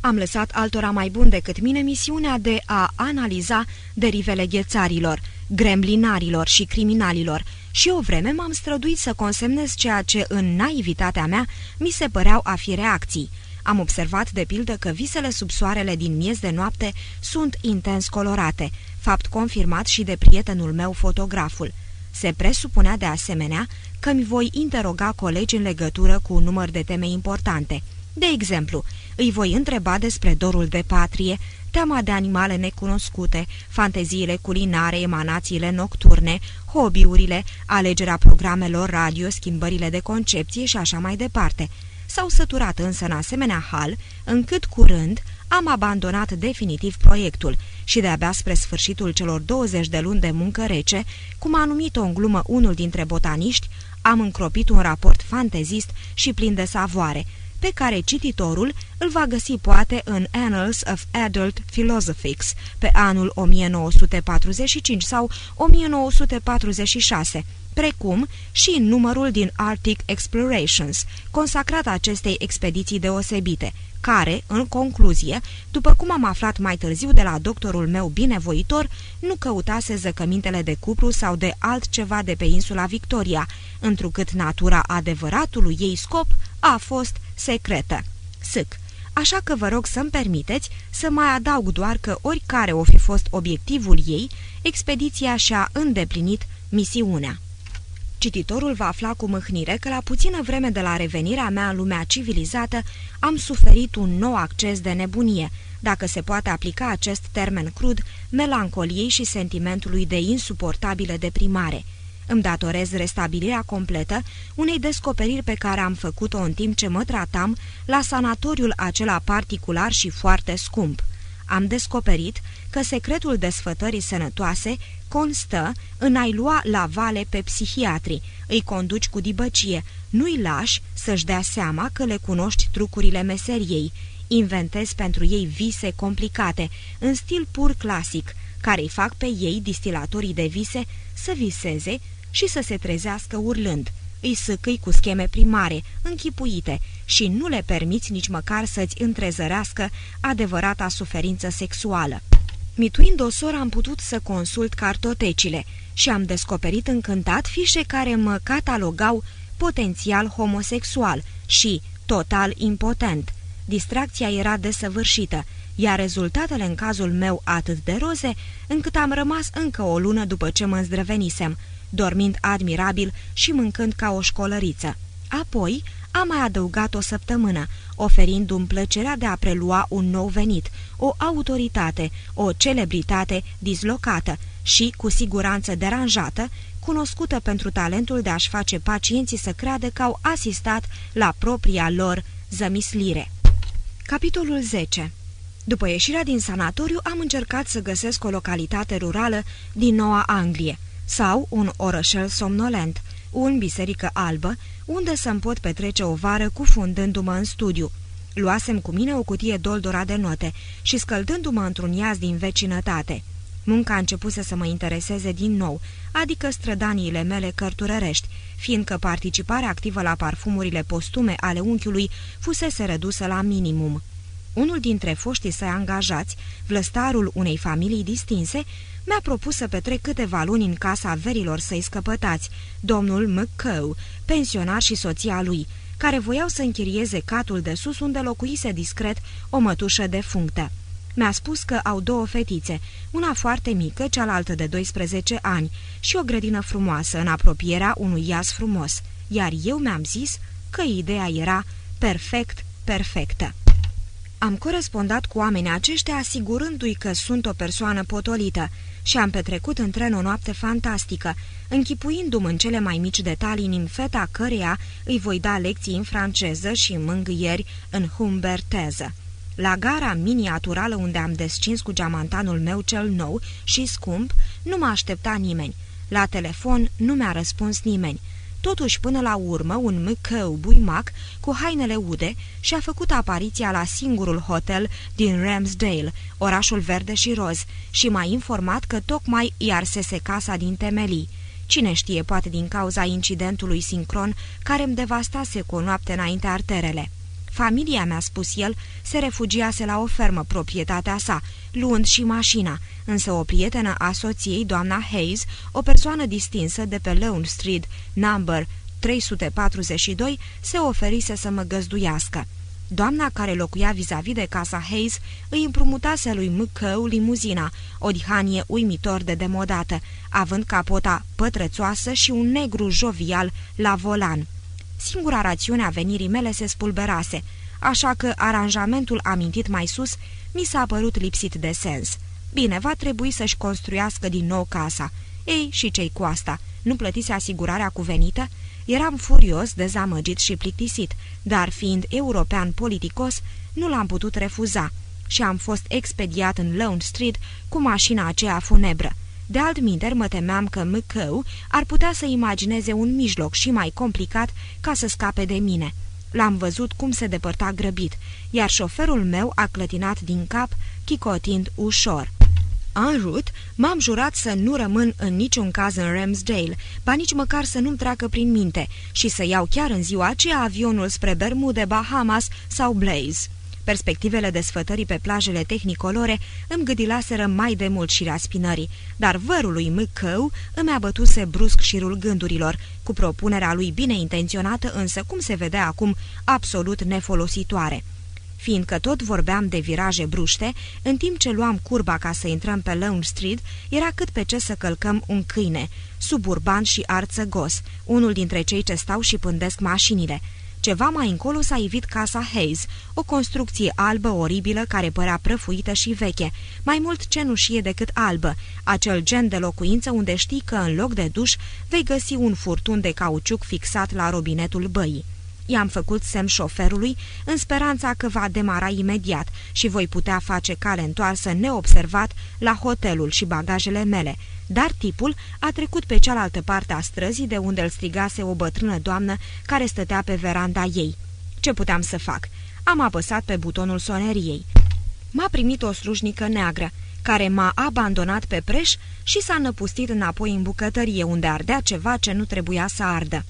B: Am lăsat altora mai bun decât mine misiunea de a analiza derivele ghețarilor, gremlinarilor și criminalilor și o vreme m-am străduit să consemnez ceea ce în naivitatea mea mi se păreau a fi reacții. Am observat de pildă că visele sub soarele din miez de noapte sunt intens colorate, fapt confirmat și de prietenul meu fotograful. Se presupunea de asemenea că mi voi interoga colegi în legătură cu un număr de teme importante. De exemplu, îi voi întreba despre dorul de patrie, teama de animale necunoscute, fanteziile culinare, emanațiile nocturne, hobby-urile, alegerea programelor radio, schimbările de concepție și așa mai departe. S-au săturat însă în asemenea hal, încât curând am abandonat definitiv proiectul și de-abia spre sfârșitul celor 20 de luni de muncă rece, cum a numit-o în glumă unul dintre botaniști, am încropit un raport fantezist și plin de savoare, pe care cititorul îl va găsi poate în Annals of Adult Philosophics pe anul 1945 sau 1946, precum și în numărul din Arctic Explorations, consacrat acestei expediții deosebite, care, în concluzie, după cum am aflat mai târziu de la doctorul meu binevoitor, nu căutase zăcămintele de cupru sau de altceva de pe insula Victoria, întrucât natura adevăratului ei scop a fost secretă. Sâc. Așa că vă rog să-mi permiteți să mai adaug doar că oricare o fi fost obiectivul ei, expediția și-a îndeplinit misiunea. Cititorul va afla cu mâhnire că la puțină vreme de la revenirea mea în lumea civilizată am suferit un nou acces de nebunie, dacă se poate aplica acest termen crud, melancoliei și sentimentului de insuportabilă deprimare. Îmi datorez restabilirea completă unei descoperiri pe care am făcut-o în timp ce mă tratam la sanatoriul acela particular și foarte scump. Am descoperit că secretul desfătării sănătoase constă în a-i lua la vale pe psihiatri, îi conduci cu dibăcie, nu-i lași să-și dea seama că le cunoști trucurile meseriei, inventezi pentru ei vise complicate, în stil pur clasic, care îi fac pe ei, distilatorii de vise, să viseze și să se trezească urlând. Îi săcăi cu scheme primare, închipuite, și nu le permiți nici măcar să-ți întrezărească adevărata suferință sexuală. Mituind o soră am putut să consult cartotecile și am descoperit încântat fișe care mă catalogau potențial homosexual și total impotent. Distracția era desăvârșită, iar rezultatele în cazul meu atât de roze, încât am rămas încă o lună după ce mă îndrăvenisem, dormind admirabil și mâncând ca o școlăriță. Apoi a mai adăugat o săptămână, oferindu-mi plăcerea de a prelua un nou venit, o autoritate, o celebritate dislocată și, cu siguranță deranjată, cunoscută pentru talentul de a-și face pacienții să creadă că au asistat la propria lor zămislire. Capitolul 10 După ieșirea din sanatoriu, am încercat să găsesc o localitate rurală din Noua Anglie sau un orășel somnolent, un biserică albă, unde să-mi pot petrece o vară cufundându-mă în studiu. Luasem cu mine o cutie doldora de note și scăldându-mă într-un iaz din vecinătate. Munca a început să mă intereseze din nou, adică strădaniile mele cărturărești, fiindcă participarea activă la parfumurile postume ale unchiului fusese redusă la minimum. Unul dintre foștii săi angajați, vlăstarul unei familii distinse, mi-a propus să petrec câteva luni în casa verilor săi scăpătați, domnul McCow, pensionar și soția lui, care voiau să închirieze catul de sus unde locuise discret o mătușă defunctă. Mi-a spus că au două fetițe, una foarte mică, cealaltă de 12 ani, și o grădină frumoasă în apropierea unui iaz frumos, iar eu mi-am zis că ideea era perfect, perfectă. Am corespondat cu oamenii aceștia asigurându-i că sunt o persoană potolită și am petrecut în tren o noapte fantastică, închipuindu-mi în cele mai mici detalii în feta căreia îi voi da lecții în franceză și mângâieri în humberteză. La gara miniaturală unde am descins cu geamantanul meu cel nou și scump, nu mă aștepta nimeni. La telefon nu mi-a răspuns nimeni. Totuși, până la urmă, un mâcău buimac cu hainele ude și-a făcut apariția la singurul hotel din Ramsdale, orașul verde și roz, și m-a informat că tocmai i-ar sese casa din temelii. Cine știe, poate din cauza incidentului sincron care îmi devastase cu o noapte înainte arterele. Familia, mi-a spus el, se refugiase la o fermă proprietatea sa, luând și mașina, însă o prietenă a soției, doamna Hayes, o persoană distinsă de pe Lone Street, number 342, se oferise să mă găzduiască. Doamna care locuia vis-a-vis -vis de casa Hayes îi împrumutase lui Mcău limuzina, o dihanie uimitor de demodată, având capota pătrățoasă și un negru jovial la volan. Singura rațiune a venirii mele se spulberase. așa că aranjamentul amintit mai sus mi s-a părut lipsit de sens. Bine, va trebui să-și construiască din nou casa. Ei, și cei cu asta? Nu plătise asigurarea cuvenită? Eram furios, dezamăgit și plictisit, dar fiind european politicos, nu l-am putut refuza și am fost expediat în Lone Street cu mașina aceea funebră. De altminteri mă temeam că McCow ar putea să imagineze un mijloc și mai complicat ca să scape de mine. L-am văzut cum se depărta grăbit, iar șoferul meu a clătinat din cap, chicotind ușor. En rut, m-am jurat să nu rămân în niciun caz în Ramsdale, ba nici măcar să nu-mi treacă prin minte și să iau chiar în ziua aceea avionul spre Bermude, Bahamas sau Blaze. Perspectivele desfătării pe plajele tehnicolore îmi gâdilaseră mai de mult și raspinării, dar vărul lui Mâcău îmi abătuse brusc șirul gândurilor, cu propunerea lui bine intenționată, însă, cum se vedea acum, absolut nefolositoare fiindcă tot vorbeam de viraje bruște, în timp ce luam curba ca să intrăm pe Lone Street, era cât pe ce să călcăm un câine, suburban și arțăgos, unul dintre cei ce stau și pândesc mașinile. Ceva mai încolo s-a ivit casa Hayes, o construcție albă oribilă care părea prăfuită și veche, mai mult cenușie decât albă, acel gen de locuință unde știi că în loc de duș vei găsi un furtun de cauciuc fixat la robinetul băii. I-am făcut semn șoferului în speranța că va demara imediat și voi putea face cale întoarsă neobservat la hotelul și bagajele mele, dar tipul a trecut pe cealaltă parte a străzii de unde îl strigase o bătrână doamnă care stătea pe veranda ei. Ce puteam să fac? Am apăsat pe butonul soneriei. M-a primit o slujnică neagră, care m-a abandonat pe preș și s-a năpustit înapoi în bucătărie, unde ardea ceva ce nu trebuia să ardă.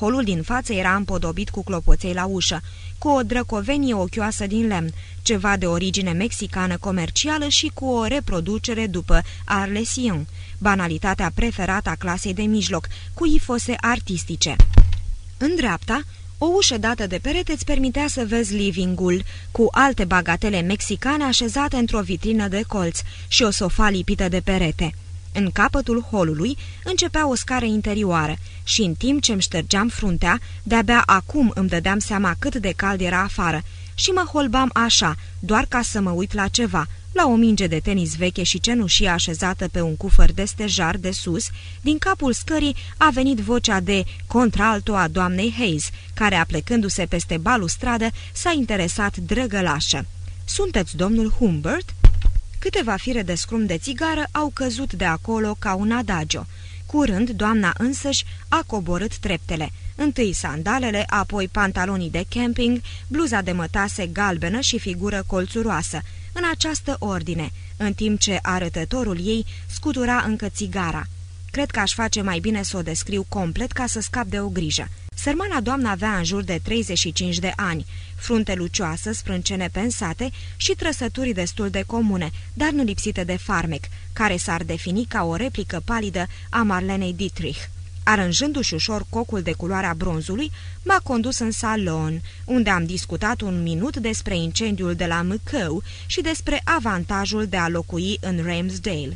B: Holul din față era împodobit cu clopoței la ușă, cu o drăcovenie ochioasă din lemn, ceva de origine mexicană comercială și cu o reproducere după Arlesion, banalitatea preferată a clasei de mijloc, cu ifose artistice. În dreapta, o ușă dată de perete îți permitea să vezi living-ul, cu alte bagatele mexicane așezate într-o vitrină de colț și o sofa lipită de perete. În capătul holului începea o scară interioară și în timp ce îmi ștergeam fruntea, de-abia acum îmi dădeam seama cât de cald era afară și mă holbam așa, doar ca să mă uit la ceva, la o minge de tenis veche și cenușie așezată pe un cufăr de stejar de sus, din capul scării a venit vocea de contralto a doamnei Hayes, care, aplecându-se peste balustradă, s-a interesat drăgălașă. Sunteți domnul Humbert?" Câteva fire de scrum de țigară au căzut de acolo ca un adagio. Curând, doamna însăși a coborât treptele. Întâi sandalele, apoi pantalonii de camping, bluza de mătase galbenă și figură colțuroasă, în această ordine, în timp ce arătătorul ei scutura încă țigara. Cred că aș face mai bine să o descriu complet ca să scap de o grijă. Sărmana doamnă avea în jur de 35 de ani, frunte lucioasă, sprâncene pensate și trăsături destul de comune, dar nu lipsite de farmec, care s-ar defini ca o replică palidă a Marlenei Dietrich. Aranjându-și ușor cocul de culoarea bronzului, m-a condus în salon, unde am discutat un minut despre incendiul de la Măcău și despre avantajul de a locui în Ramsdale.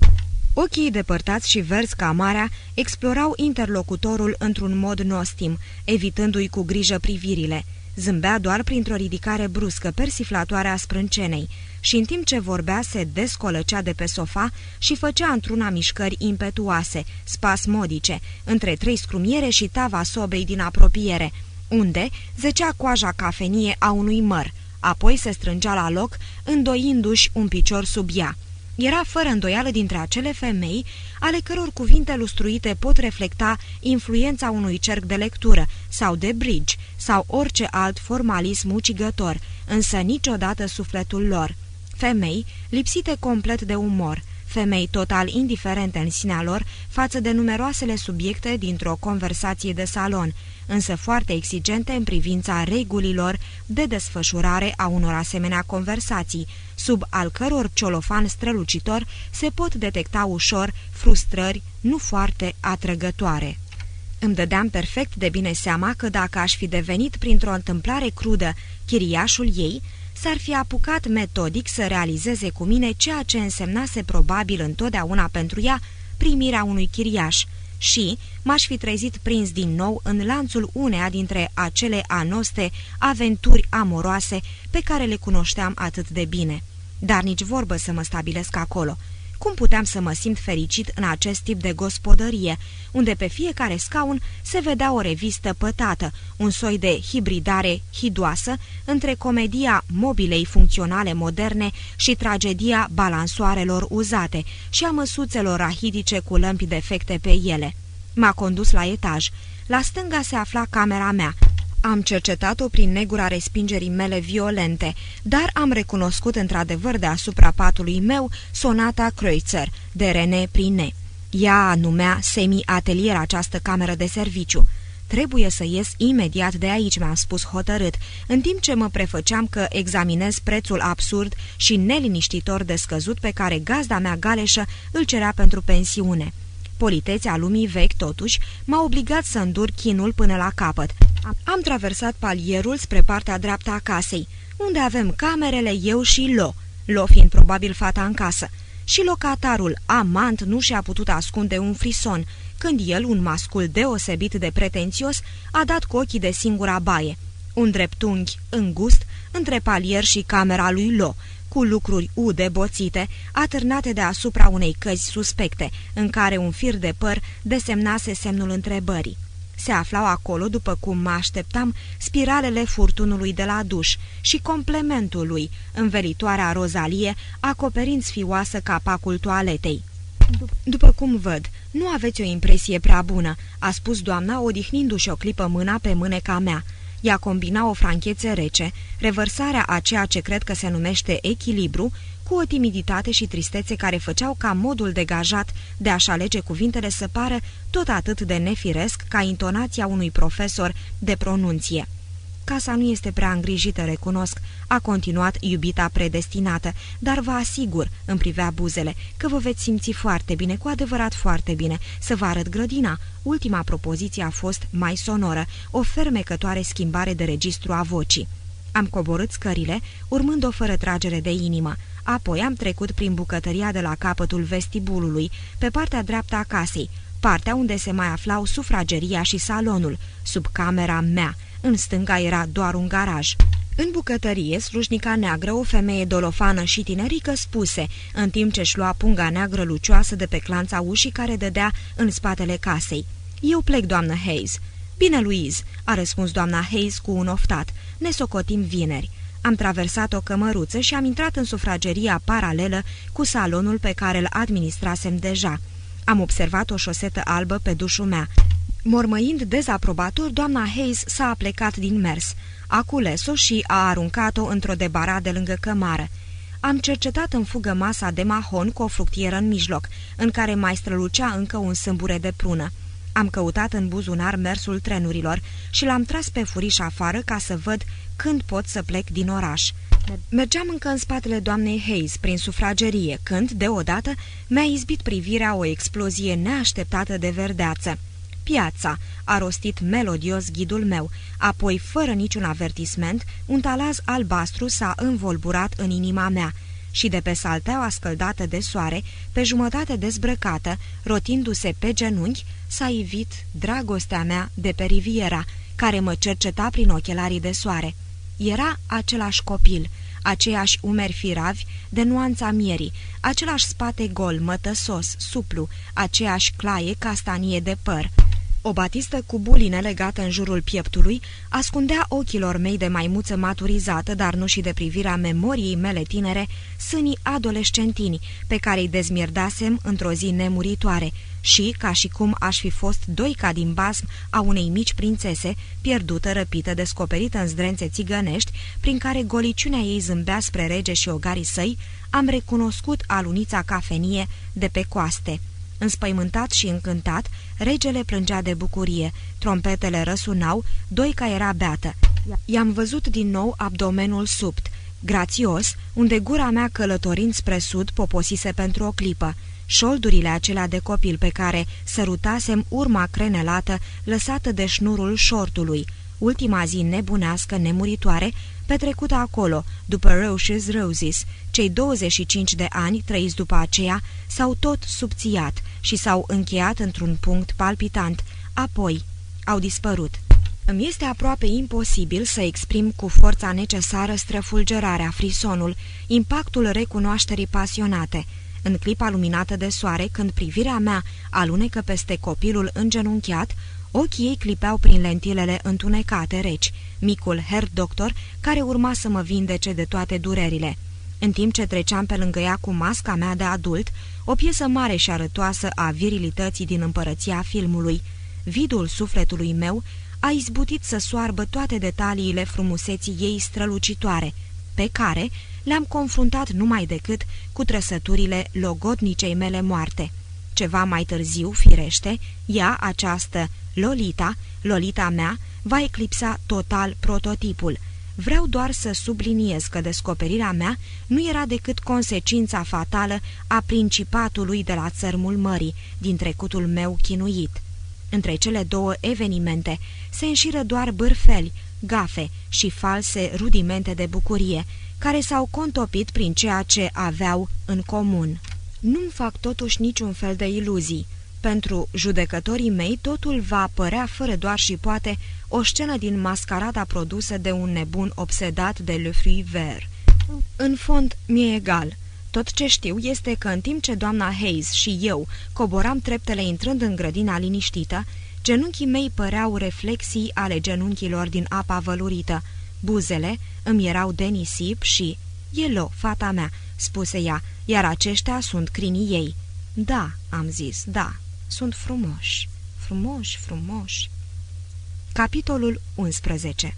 B: Ochii depărtați și verzi ca marea explorau interlocutorul într-un mod nostim, evitându-i cu grijă privirile. Zâmbea doar printr-o ridicare bruscă, persiflatoare a sprâncenei, și în timp ce vorbea se descolăcea de pe sofa și făcea într-una mișcări impetuoase, spasmodice, între trei scrumiere și tava sobei din apropiere, unde zecea coaja cafenie a unui măr, apoi se strângea la loc, îndoindu-și un picior sub ea. Era fără îndoială dintre acele femei ale căror cuvinte lustruite pot reflecta influența unui cerc de lectură sau de bridge sau orice alt formalism ucigător, însă niciodată sufletul lor. Femei lipsite complet de umor, femei total indiferente în sinea lor față de numeroasele subiecte dintr-o conversație de salon, însă foarte exigente în privința regulilor de desfășurare a unor asemenea conversații, sub al căror ciolofan strălucitor se pot detecta ușor frustrări nu foarte atrăgătoare. Îmi dădeam perfect de bine seama că dacă aș fi devenit printr-o întâmplare crudă chiriașul ei, s-ar fi apucat metodic să realizeze cu mine ceea ce însemnase probabil întotdeauna pentru ea primirea unui chiriaș,
A: și m-aș fi trezit prins din nou în lanțul uneia dintre acele anoste aventuri amoroase pe care le cunoșteam atât de bine. Dar nici vorbă să mă stabilesc acolo. Cum puteam să mă simt fericit în acest tip de gospodărie, unde pe fiecare scaun se vedea o revistă pătată, un soi de hibridare hidoasă între comedia mobilei funcționale moderne și tragedia balansoarelor uzate și a măsuțelor rahidice cu lămpi defecte pe ele. M-a condus la etaj. La stânga se afla camera mea, am cercetat-o prin negura respingerii mele violente, dar am recunoscut într-adevăr deasupra patului meu sonata Kreutzer, de René Prine. Ea numea semi-atelier această cameră de serviciu. Trebuie să ies imediat de aici, mi-am spus hotărât, în timp ce mă prefăceam că examinez prețul absurd și neliniștitor de scăzut pe care gazda mea galeșă îl cerea pentru pensiune. Politețea lumii vechi, totuși, m-a obligat să îndur chinul până la capăt. Am traversat palierul spre partea dreaptă a casei, unde avem camerele eu și Lo, Lo fiind probabil fata în casă. Și locatarul, amant, nu și-a putut ascunde un frison, când el, un mascul deosebit de pretențios, a dat cu ochii de singura baie. Un dreptunghi îngust între palier și camera lui Lo, cu lucruri ude boțite, atârnate deasupra unei căzi suspecte, în care un fir de păr desemnase semnul întrebării. Se aflau acolo, după cum mă așteptam, spiralele furtunului de la duș și complementul lui, învelitoarea rozalie, acoperind sfioasă capacul toaletei. După cum văd, nu aveți o impresie prea bună," a spus doamna, odihnindu-și o clipă mâna pe mâneca mea. Ea combina o franchețe rece, revărsarea a ceea ce cred că se numește echilibru, cu o timiditate și tristețe care făceau ca modul degajat de a-și alege cuvintele să pară tot atât de nefiresc ca intonația unui profesor de pronunție. Casa nu este prea îngrijită, recunosc, a continuat iubita predestinată, dar vă asigur, îmi privea buzele, că vă veți simți foarte bine, cu adevărat foarte bine, să vă arăt grădina. Ultima propoziție a fost mai sonoră, o fermecătoare schimbare de registru a vocii. Am coborât scările, urmând-o fără tragere de inimă. Apoi am trecut prin bucătăria de la capătul vestibulului, pe partea dreaptă a casei, partea unde se mai aflau sufrageria și salonul, sub camera mea, în stânga era doar un garaj. În bucătărie, slujnica neagră, o femeie dolofană și tinerică, spuse, în timp ce-și lua punga neagră lucioasă de pe clanța ușii care dădea în spatele casei. Eu plec, doamnă Hayes." Bine, Louise," a răspuns doamna Hayes cu un oftat. Ne socotim vineri." Am traversat o cămăruță și am intrat în sufrageria paralelă cu salonul pe care îl administrasem deja. Am observat o șosetă albă pe dușul mea. Mormăind dezaprobator, doamna Hayes s-a aplecat din mers. A cules-o și a aruncat-o într-o debara de lângă cămară. Am cercetat în fugă masa de mahon cu o fructieră în mijloc, în care mai strălucea încă un sâmbure de prună. Am căutat în buzunar mersul trenurilor și l-am tras pe furiș afară ca să văd când pot să plec din oraș. Mergeam încă în spatele doamnei Hayes, prin sufragerie, când, deodată, mi-a izbit privirea o explozie neașteptată de verdeață. Piața, a rostit melodios ghidul meu, apoi, fără niciun avertisment, un talaz albastru s-a învolburat în inima mea și de pe salteaua scăldată de soare, pe jumătate dezbrăcată, rotindu-se pe genunchi, s-a ivit dragostea mea de pe riviera, care mă cerceta prin ochelarii de soare. Era același copil, aceiași umeri firavi de nuanța mierii, același spate gol, mătăsos, suplu, aceeași claie castanie de păr. O batistă cu buline legată în jurul pieptului ascundea ochilor mei de maimuță maturizată, dar nu și de privirea memoriei mele tinere, sânii adolescentini, pe care îi dezmierdasem într-o zi nemuritoare și, ca și cum aș fi fost doica din basm a unei mici prințese, pierdută, răpită, descoperită în zdrențe țigănești, prin care goliciunea ei zâmbea spre rege și ogarii săi, am recunoscut alunița cafenie de pe coaste. Înspăimântat și încântat, regele plângea de bucurie, trompetele răsunau, doica era beată. I-am văzut din nou abdomenul subt, grațios, unde gura mea călătorind spre sud poposise pentru o clipă, șoldurile acelea de copil pe care sărutasem urma crenelată lăsată de șnurul șortului, ultima zi nebunească, nemuritoare, petrecută acolo, după Roche's Roses. Cei 25 de ani, trăiți după aceea, s-au tot subțiat și s-au încheiat într-un punct palpitant. Apoi au dispărut. Îmi este aproape imposibil să exprim cu forța necesară străfulgerarea, frisonul, impactul recunoașterii pasionate. În clipa luminată de soare, când privirea mea alunecă peste copilul îngenunchiat, ochii ei clipeau prin lentilele întunecate reci, micul her doctor care urma să mă vindece de toate durerile. În timp ce treceam pe lângă ea cu masca mea de adult, o piesă mare și arătoasă a virilității din împărăția filmului, vidul sufletului meu a izbutit să soarbă toate detaliile frumuseții ei strălucitoare, pe care le-am confruntat numai decât cu trăsăturile logodnicei mele moarte. Ceva mai târziu, firește, ea, această Lolita, Lolita mea, va eclipsa total prototipul. Vreau doar să subliniez că descoperirea mea nu era decât consecința fatală a principatului de la țărmul mării, din trecutul meu chinuit. Între cele două evenimente se înșiră doar bârfeli, gafe și false rudimente de bucurie, care s-au contopit prin ceea ce aveau în comun. Nu-mi fac totuși niciun fel de iluzii. Pentru judecătorii mei totul va părea fără doar și poate o scenă din mascarada produsă de un nebun obsedat de Le Fruit Vert. În fond, mi-e egal. Tot ce știu este că în timp ce doamna Hayes și eu coboram treptele intrând în grădina liniștită, genunchii mei păreau reflexii ale genunchilor din apa vălurită. Buzele îmi erau de nisip și... Elo, fata mea, spuse ea, iar aceștia sunt crinii ei. Da, am zis, da, sunt frumoși, frumoși, frumoși. Capitolul 11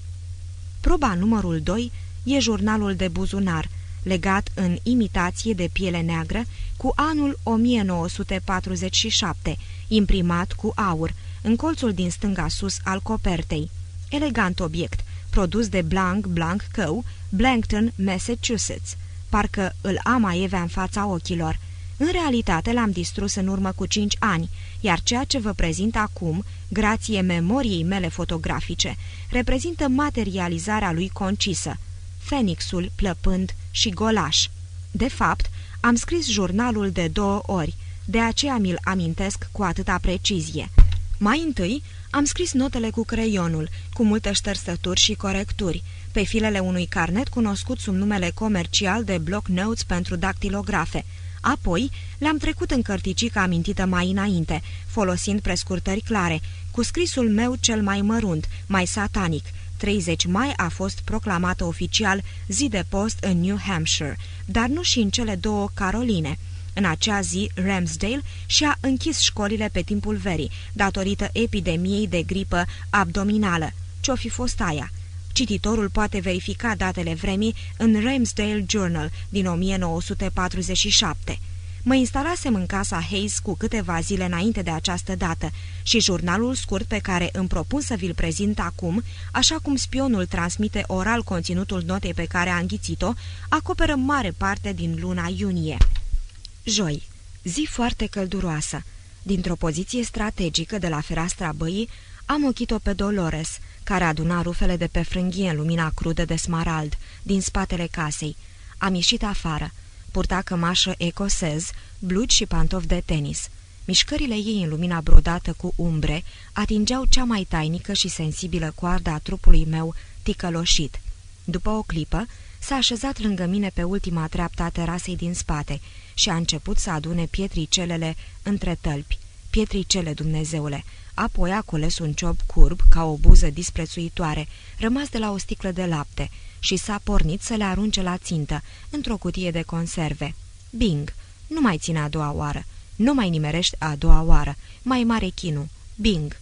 A: Proba numărul 2 e jurnalul de buzunar, legat în imitație de piele neagră, cu anul 1947, imprimat cu aur, în colțul din stânga sus al copertei. Elegant obiect, produs de Blank Blank Co., Blankton, Massachusetts. Parcă îl am aievea în fața ochilor. În realitate l-am distrus în urmă cu cinci ani, iar ceea ce vă prezint acum, grație memoriei mele fotografice, reprezintă materializarea lui concisă, fenixul plăpând și golaș. De fapt, am scris jurnalul de două ori, de aceea mi-l amintesc cu atâta precizie. Mai întâi, am scris notele cu creionul, cu multe ștersături și corecturi, pe filele unui carnet cunoscut sub numele comercial de block notes pentru dactilografe. Apoi, le-am trecut în cărticica amintită mai înainte, folosind prescurtări clare, cu scrisul meu cel mai mărunt, mai satanic, 30 mai a fost proclamată oficial zi de post în New Hampshire, dar nu și în cele două Caroline. În acea zi, Ramsdale și-a închis școlile pe timpul verii, datorită epidemiei de gripă abdominală. Ce-o fi fost aia? Cititorul poate verifica datele vremii în Ramsdale Journal din 1947. Mă instalasem în casa Hayes cu câteva zile înainte de această dată și jurnalul scurt pe care îmi propun să vi-l prezint acum, așa cum spionul transmite oral conținutul notei pe care a înghițit-o, acoperă mare parte din luna iunie. Joi. Zi foarte călduroasă. Dintr-o poziție strategică de la fereastra băii, am ochit-o pe Dolores, care aduna rufele de pe frânghie în lumina crudă de smarald, din spatele casei. Am ieșit afară purta cămașă ecosez, blugi și pantofi de tenis. Mișcările ei în lumina brodată cu umbre atingeau cea mai tainică și sensibilă coardă a trupului meu ticăloșit. După o clipă, s-a așezat lângă mine pe ultima treaptă a terasei din spate și a început să adune pietricelele între tălpi. Pietricele, Dumnezeule! Apoi a cules un ciob curb ca o buză disprețuitoare, rămas de la o sticlă de lapte, și s-a pornit să le arunce la țintă, într-o cutie de conserve. Bing! Nu mai ține a doua oară. Nu mai nimerești a doua oară. Mai mare chinu. Bing!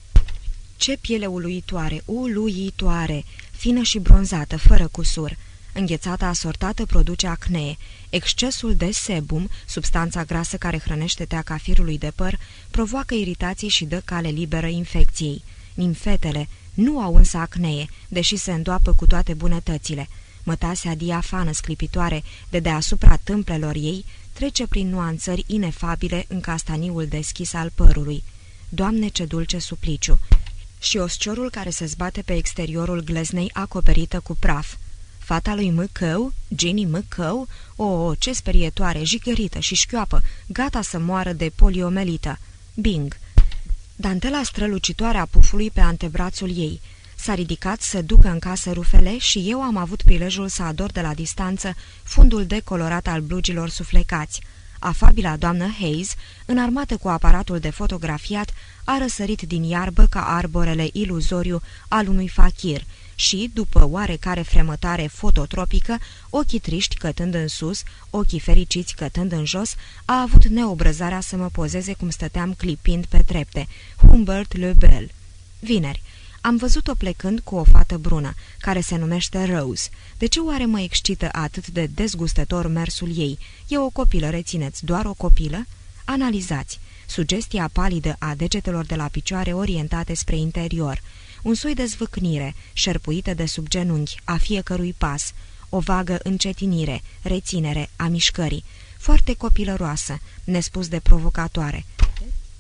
A: Ce piele uluitoare, uluitoare, fină și bronzată, fără cusur. Înghețata asortată produce acnee. Excesul de sebum, substanța grasă care hrănește teaca firului de păr, provoacă iritații și dă cale liberă infecției. Nimfetele, nu au însă acnee, deși se îndoapă cu toate bunătățile. Mătasea diafană sclipitoare de deasupra tâmplelor ei trece prin nuanțări inefabile în castaniul deschis al părului. Doamne, ce dulce supliciu! și osciorul care se zbate pe exteriorul gleznei acoperită cu praf. Fata lui Măcău, Jenny Măcău, o, o, ce sperietoare, jigărită și șchioapă, gata să moară de poliomelită. Bing! Dantela strălucitoare a pufului pe antebrațul ei. S-a ridicat să ducă în casă rufele și eu am avut prilejul să ador de la distanță fundul decolorat al blugilor suflecați. Afabila doamnă Hayes, înarmată cu aparatul de fotografiat, a răsărit din iarbă ca arborele iluzoriu al unui fachir și, după oarecare fremătare fototropică, ochii triști cătând în sus, ochii fericiți cătând în jos, a avut neobrăzarea să mă pozeze cum stăteam clipind pe trepte. Humbert Le Bel. Vineri. Am văzut-o plecând cu o fată brună, care se numește Rose. De ce oare mă excită atât de dezgustător mersul ei? E o copilă, rețineți, doar o copilă? Analizați. Sugestia palidă a degetelor de la picioare orientate spre interior. Un soi de zvâcnire, șerpuită de sub genunchi, a fiecărui pas. O vagă încetinire, reținere a mișcării. Foarte copilăroasă, nespus de provocatoare.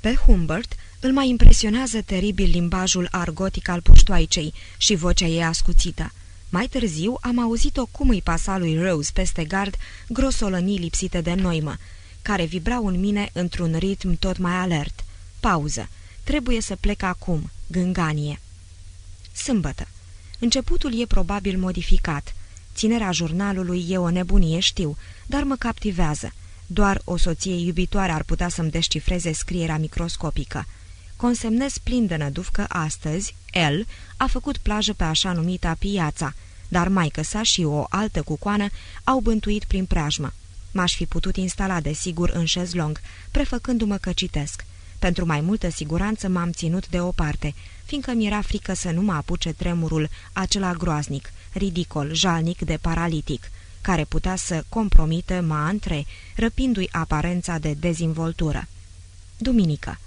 A: Pe Humbert îl mai impresionează teribil limbajul argotic al puștoaicei și vocea ei ascuțită. Mai târziu am auzit-o cum îi pasa lui Rose peste gard grosolănii lipsite de noimă, care vibrau în mine într-un ritm tot mai alert. Pauză. Trebuie să plec acum. Gânganie. Sâmbătă. Începutul e probabil modificat. Ținerea jurnalului e o nebunie, știu, dar mă captivează. Doar o soție iubitoare ar putea să-mi descifreze scrierea microscopică. Consemnez plin de năduf că astăzi, el a făcut plajă pe așa numita piața, dar maică sa și o altă cucoană au bântuit prin preajmă. M-aș fi putut instala, desigur, în șezlong, prefăcându-mă că citesc. Pentru mai multă siguranță m-am ținut de o parte, fiindcă mi-era frică să nu mă apuce tremurul acela groaznic, ridicol, jalnic de paralitic, care putea să compromită ma între, răpindu-i aparența de dezvoltură. Duminică.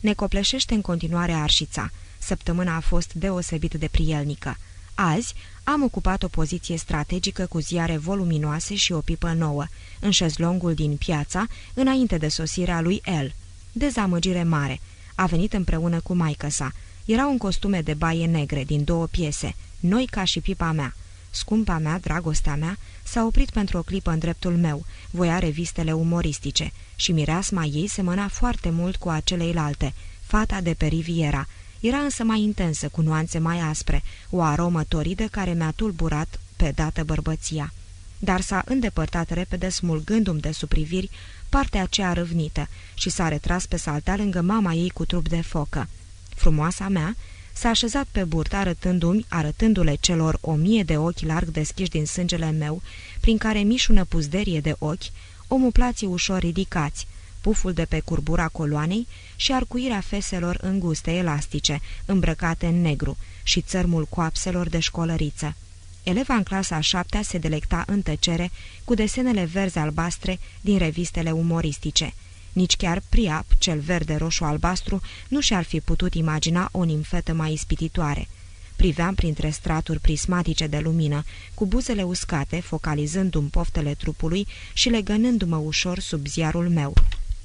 A: Ne copleșește în continuare arșița. Săptămâna a fost deosebit de prielnică. Azi am ocupat o poziție strategică cu ziare voluminoase și o pipă nouă, în șezlongul din piața, înainte de sosirea lui El. Dezamăgire mare. A venit împreună cu maică sa. Erau în costume de baie negre, din două piese, noi ca și pipa mea. Scumpa mea, dragostea mea, s-a oprit pentru o clipă în dreptul meu, voia revistele umoristice și mireasma ei semăna foarte mult cu aceleilalte, fata de pe riviera. Era însă mai intensă, cu nuanțe mai aspre, o aromă toridă care mi-a tulburat pe dată bărbăția. Dar s-a îndepărtat repede, smulgându-mi de supriviri partea aceea râvnită și s-a retras pe saltea lângă mama ei cu trup de focă. Frumoasa mea s-a așezat pe burtă arătându-mi, arătându-le celor o mie de ochi larg deschiși din sângele meu, prin care mișună puzderie de ochi, omuplații ușor ridicați, puful de pe curbura coloanei și arcuirea feselor înguste elastice, îmbrăcate în negru, și țărmul coapselor de școlăriță. Eleva în clasa a șaptea se delecta în tăcere cu desenele verzi-albastre din revistele umoristice. Nici chiar Priap, cel verde-roșu-albastru, nu și-ar fi putut imagina o nimfetă mai ispititoare. Priveam printre straturi prismatice de lumină, cu buzele uscate, focalizându-mi poftele trupului și legănându-mă ușor sub ziarul meu.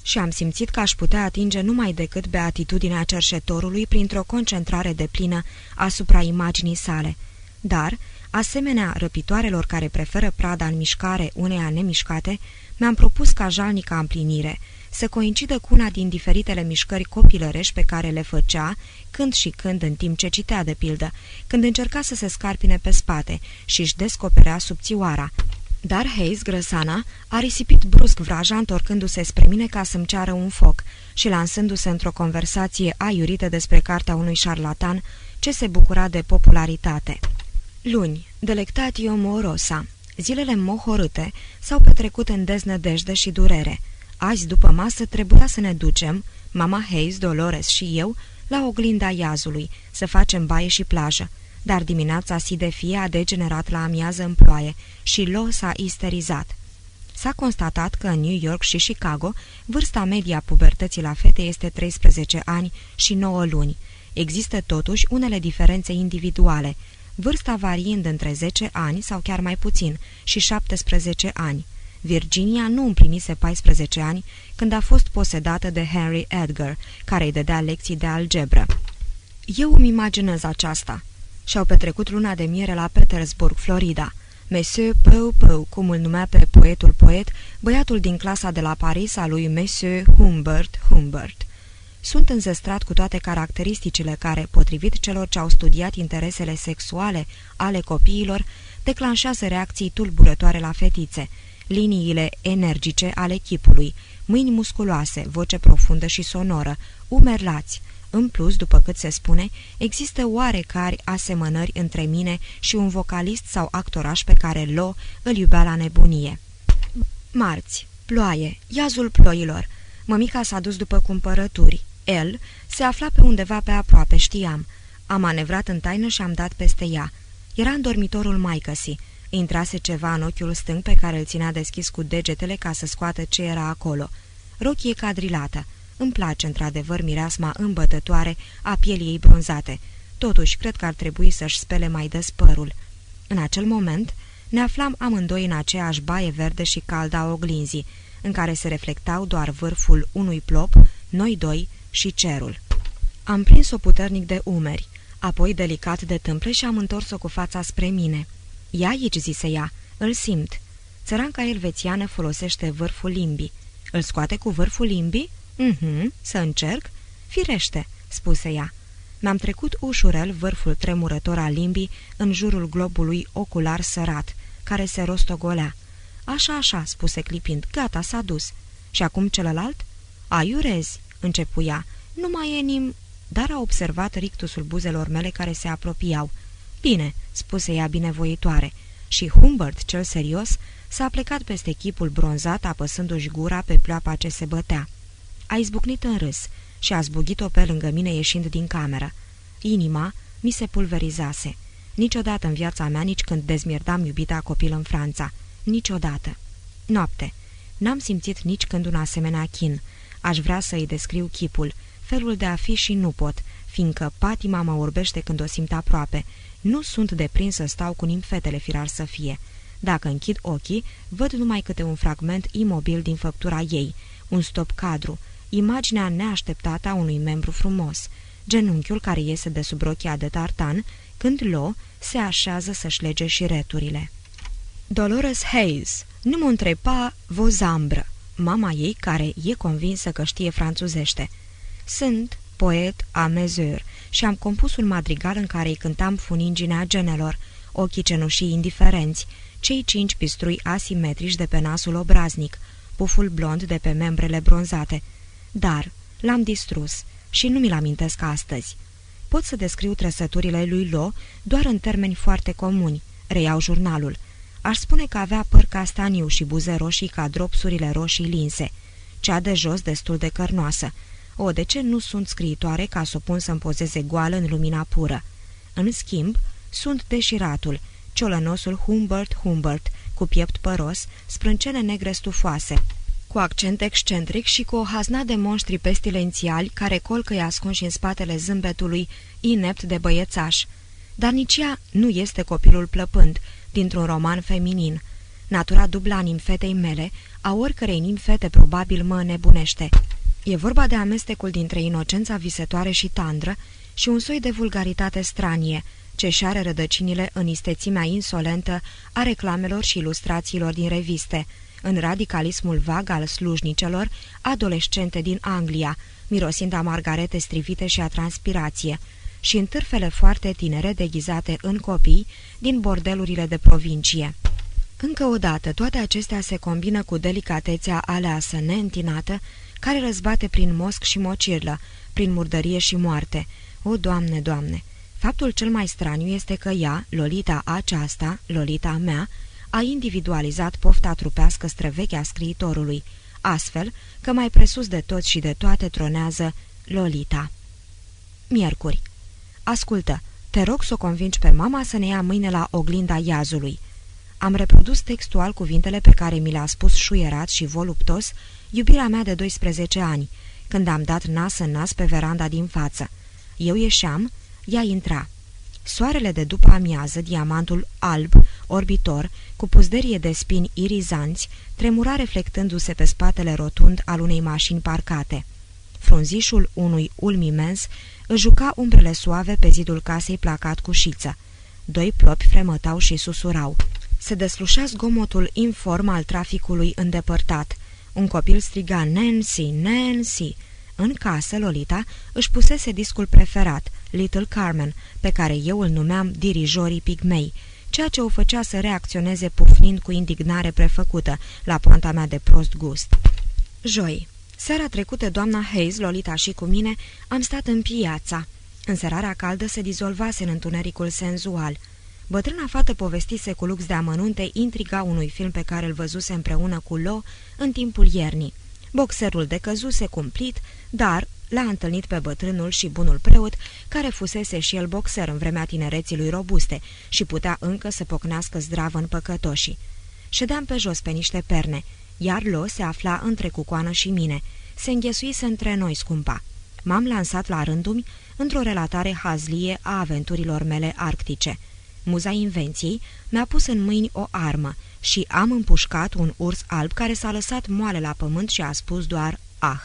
A: Și am simțit că aș putea atinge numai decât beatitudinea cerșetorului printr-o concentrare de plină asupra imaginii sale. Dar, asemenea răpitoarelor care preferă prada în mișcare uneia nemișcate, mi-am propus ca jalnica împlinire – să coincidă cu una din diferitele mișcări copilărești pe care le făcea, când și când în timp ce citea de pildă, când încerca să se scarpine pe spate și își descoperea subțioara. Dar Hayes, grăsana, a risipit brusc vraja întorcându-se spre mine ca să-mi ceară un foc și lansându-se într-o conversație aiurită despre cartea unui șarlatan ce se bucura de popularitate. Luni, delectatio morosa. Zilele mohorâte s-au petrecut în deznădejde și durere. Azi, după masă, trebuia să ne ducem, mama Hayes, Dolores și eu, la oglinda iazului, să facem baie și plajă, dar dimineața Sidefie a degenerat la amiază în ploaie și Lo s-a isterizat. S-a constatat că în New York și Chicago vârsta media pubertății la fete este 13 ani și 9 luni. Există totuși unele diferențe individuale, vârsta variind între 10 ani sau chiar mai puțin și 17 ani. Virginia nu împlinise 14 ani când a fost posedată de Henry Edgar, care îi dădea lecții de algebră. Eu îmi imaginez aceasta. Și-au petrecut luna de miere la Petersburg, Florida. Monsieur Pou Pou, cum îl numea pe poetul poet, băiatul din clasa de la Paris a lui Monsieur Humbert Humbert. Sunt înzestrat cu toate caracteristicile care, potrivit celor ce au studiat interesele sexuale ale copiilor, declanșează reacții tulburătoare la fetițe, liniile energice ale chipului, mâini musculoase, voce profundă și sonoră, umeri lați. În plus, după cât se spune, există oarecare asemănări între mine și un vocalist sau actoraș pe care Lo îl iubea la nebunie. Marți. Ploaie. Iazul ploilor. Mămica s-a dus după cumpărături. El se afla pe undeva pe aproape, știam. Am manevrat în taină și am dat peste ea. Era în dormitorul maicăsii. Intrase ceva în ochiul stâng pe care îl ținea deschis cu degetele ca să scoată ce era acolo. Rochie cadrilată. Îmi place într-adevăr mireasma îmbătătoare a pielii ei bronzate. Totuși, cred că ar trebui să-și spele mai des părul. În acel moment, ne aflam amândoi în aceeași baie verde și caldă a oglinzii, în care se reflectau doar vârful unui plop, noi doi și cerul. Am prins-o puternic de umeri, apoi delicat de tâmple și am întors-o cu fața spre mine. Ia aici, zise ea, îl simt. Țăranca elvețiană folosește vârful limbii. Îl scoate cu vârful limbii? Mhm, să încerc? Firește, spuse ea. Mi-am trecut ușurel vârful tremurător al limbii în jurul globului ocular sărat, care se rostogolea. Așa, așa, spuse clipind, gata, s-a dus. Și acum celălalt? Aiurezi, începu ea. Nu mai e nim... Dar a observat rictusul buzelor mele care se apropiau. Bine, spuse ea binevoitoare. Și Humbert, cel serios, s-a plecat peste chipul bronzat, apăsându-și gura pe pleoapa ce se bătea. A izbucnit în râs și a zbugit-o pe lângă mine ieșind din cameră. Inima mi se pulverizase. Niciodată în viața mea, nici când dezmierdam iubita copil în Franța. Niciodată. Noapte. N-am simțit nici când un asemenea chin. Aș vrea să-i descriu chipul, felul de a fi și nu pot, fiindcă patima mă urbește când o simt aproape. Nu sunt deprins să stau cu nimfetele firar să fie. Dacă închid ochii, văd numai câte un fragment imobil din făptura ei, un stop cadru, imaginea neașteptată a unui membru frumos, genunchiul care iese de sub rochia de tartan, când Lo se așează să-și lege și returile. Dolores Hayes, nu mă întrepa vozambră, mama ei care e convinsă că știe franțuzește. Sunt poet amezur și am compus un madrigal în care îi cântam funinginea genelor, ochii cenușii indiferenți, cei cinci pistrui asimetrici de pe nasul obraznic, puful blond de pe membrele bronzate. Dar l-am distrus și nu mi-l amintesc astăzi. Pot să descriu trăsăturile lui Lo doar în termeni foarte comuni, reiau jurnalul. Aș spune că avea păr castaniu și buze roșii ca dropsurile roșii linse, cea de jos destul de cărnoasă. O, de ce nu sunt scriitoare ca să o pun să-mi pozeze goală în lumina pură? În schimb, sunt deșiratul, ciolănosul Humbert Humbert, cu piept păros, sprâncene negre stufoase, cu accent excentric și cu o hazna de monștri pestilențiali care colcă-i ascunși în spatele zâmbetului inept de băiețaș. Dar nici ea nu este copilul plăpând, dintr-un roman feminin. Natura dubla nimfetei mele, a oricărei nimfete probabil mă nebunește. E vorba de amestecul dintre inocența visetoare și tandră și un soi de vulgaritate stranie, ce și șare rădăcinile în istețimea insolentă a reclamelor și ilustrațiilor din reviste, în radicalismul vag al slujnicelor adolescente din Anglia, mirosind a margarete strivite și a transpirație, și în târfele foarte tinere deghizate în copii din bordelurile de provincie. Încă o dată, toate acestea se combină cu delicatețea aleasă, neîntinată, care răzbate prin mosc și mocirlă, prin murdărie și moarte. O, Doamne, Doamne! Faptul cel mai straniu este că ea, Lolita aceasta, Lolita mea, a individualizat pofta trupească străvechea scriitorului, astfel că mai presus de toți și de toate tronează Lolita. Miercuri. Ascultă, te rog să o convingi pe mama să ne ia mâine la oglinda iazului. Am reprodus textual cuvintele pe care mi le-a spus șuierat și voluptos iubirea mea de 12 ani, când am dat nas în nas pe veranda din față. Eu ieșeam, ea intra. Soarele de după amiază, diamantul alb, orbitor, cu puzderie de spini irizanți, tremura reflectându-se pe spatele rotund al unei mașini parcate. Frunzișul unui ulm imens își juca umbrele suave pe zidul casei placat cu șiță. Doi plopi fremătau și susurau. Se deslușea zgomotul inform al traficului îndepărtat. Un copil striga Nancy, Nancy. În casă, Lolita își pusese discul preferat, Little Carmen, pe care eu îl numeam dirijorii pigmei, ceea ce o făcea să reacționeze pufnind cu indignare prefăcută la poanta mea de prost gust. Joi. Seara trecută, doamna Hayes, Lolita și cu mine am stat în piața. Înserarea caldă se dizolvase în întunericul senzual. Bătrâna fată povestise cu lux de amănunte intriga unui film pe care îl văzuse împreună cu Lo în timpul iernii. Boxerul decăzuse cumplit, dar l-a întâlnit pe bătrânul și bunul preot, care fusese și el boxer în vremea tinereții lui robuste și putea încă să pocnească zdravă în păcătoșii. Ședeam pe jos pe niște perne, iar Lo se afla între cucoană și mine. Se înghesuise între noi, scumpa. M-am lansat la rândumi într-o relatare hazlie a aventurilor mele arctice. Muza invenției mi-a pus în mâini o armă și am împușcat un urs alb care s-a lăsat moale la pământ și a spus doar ah.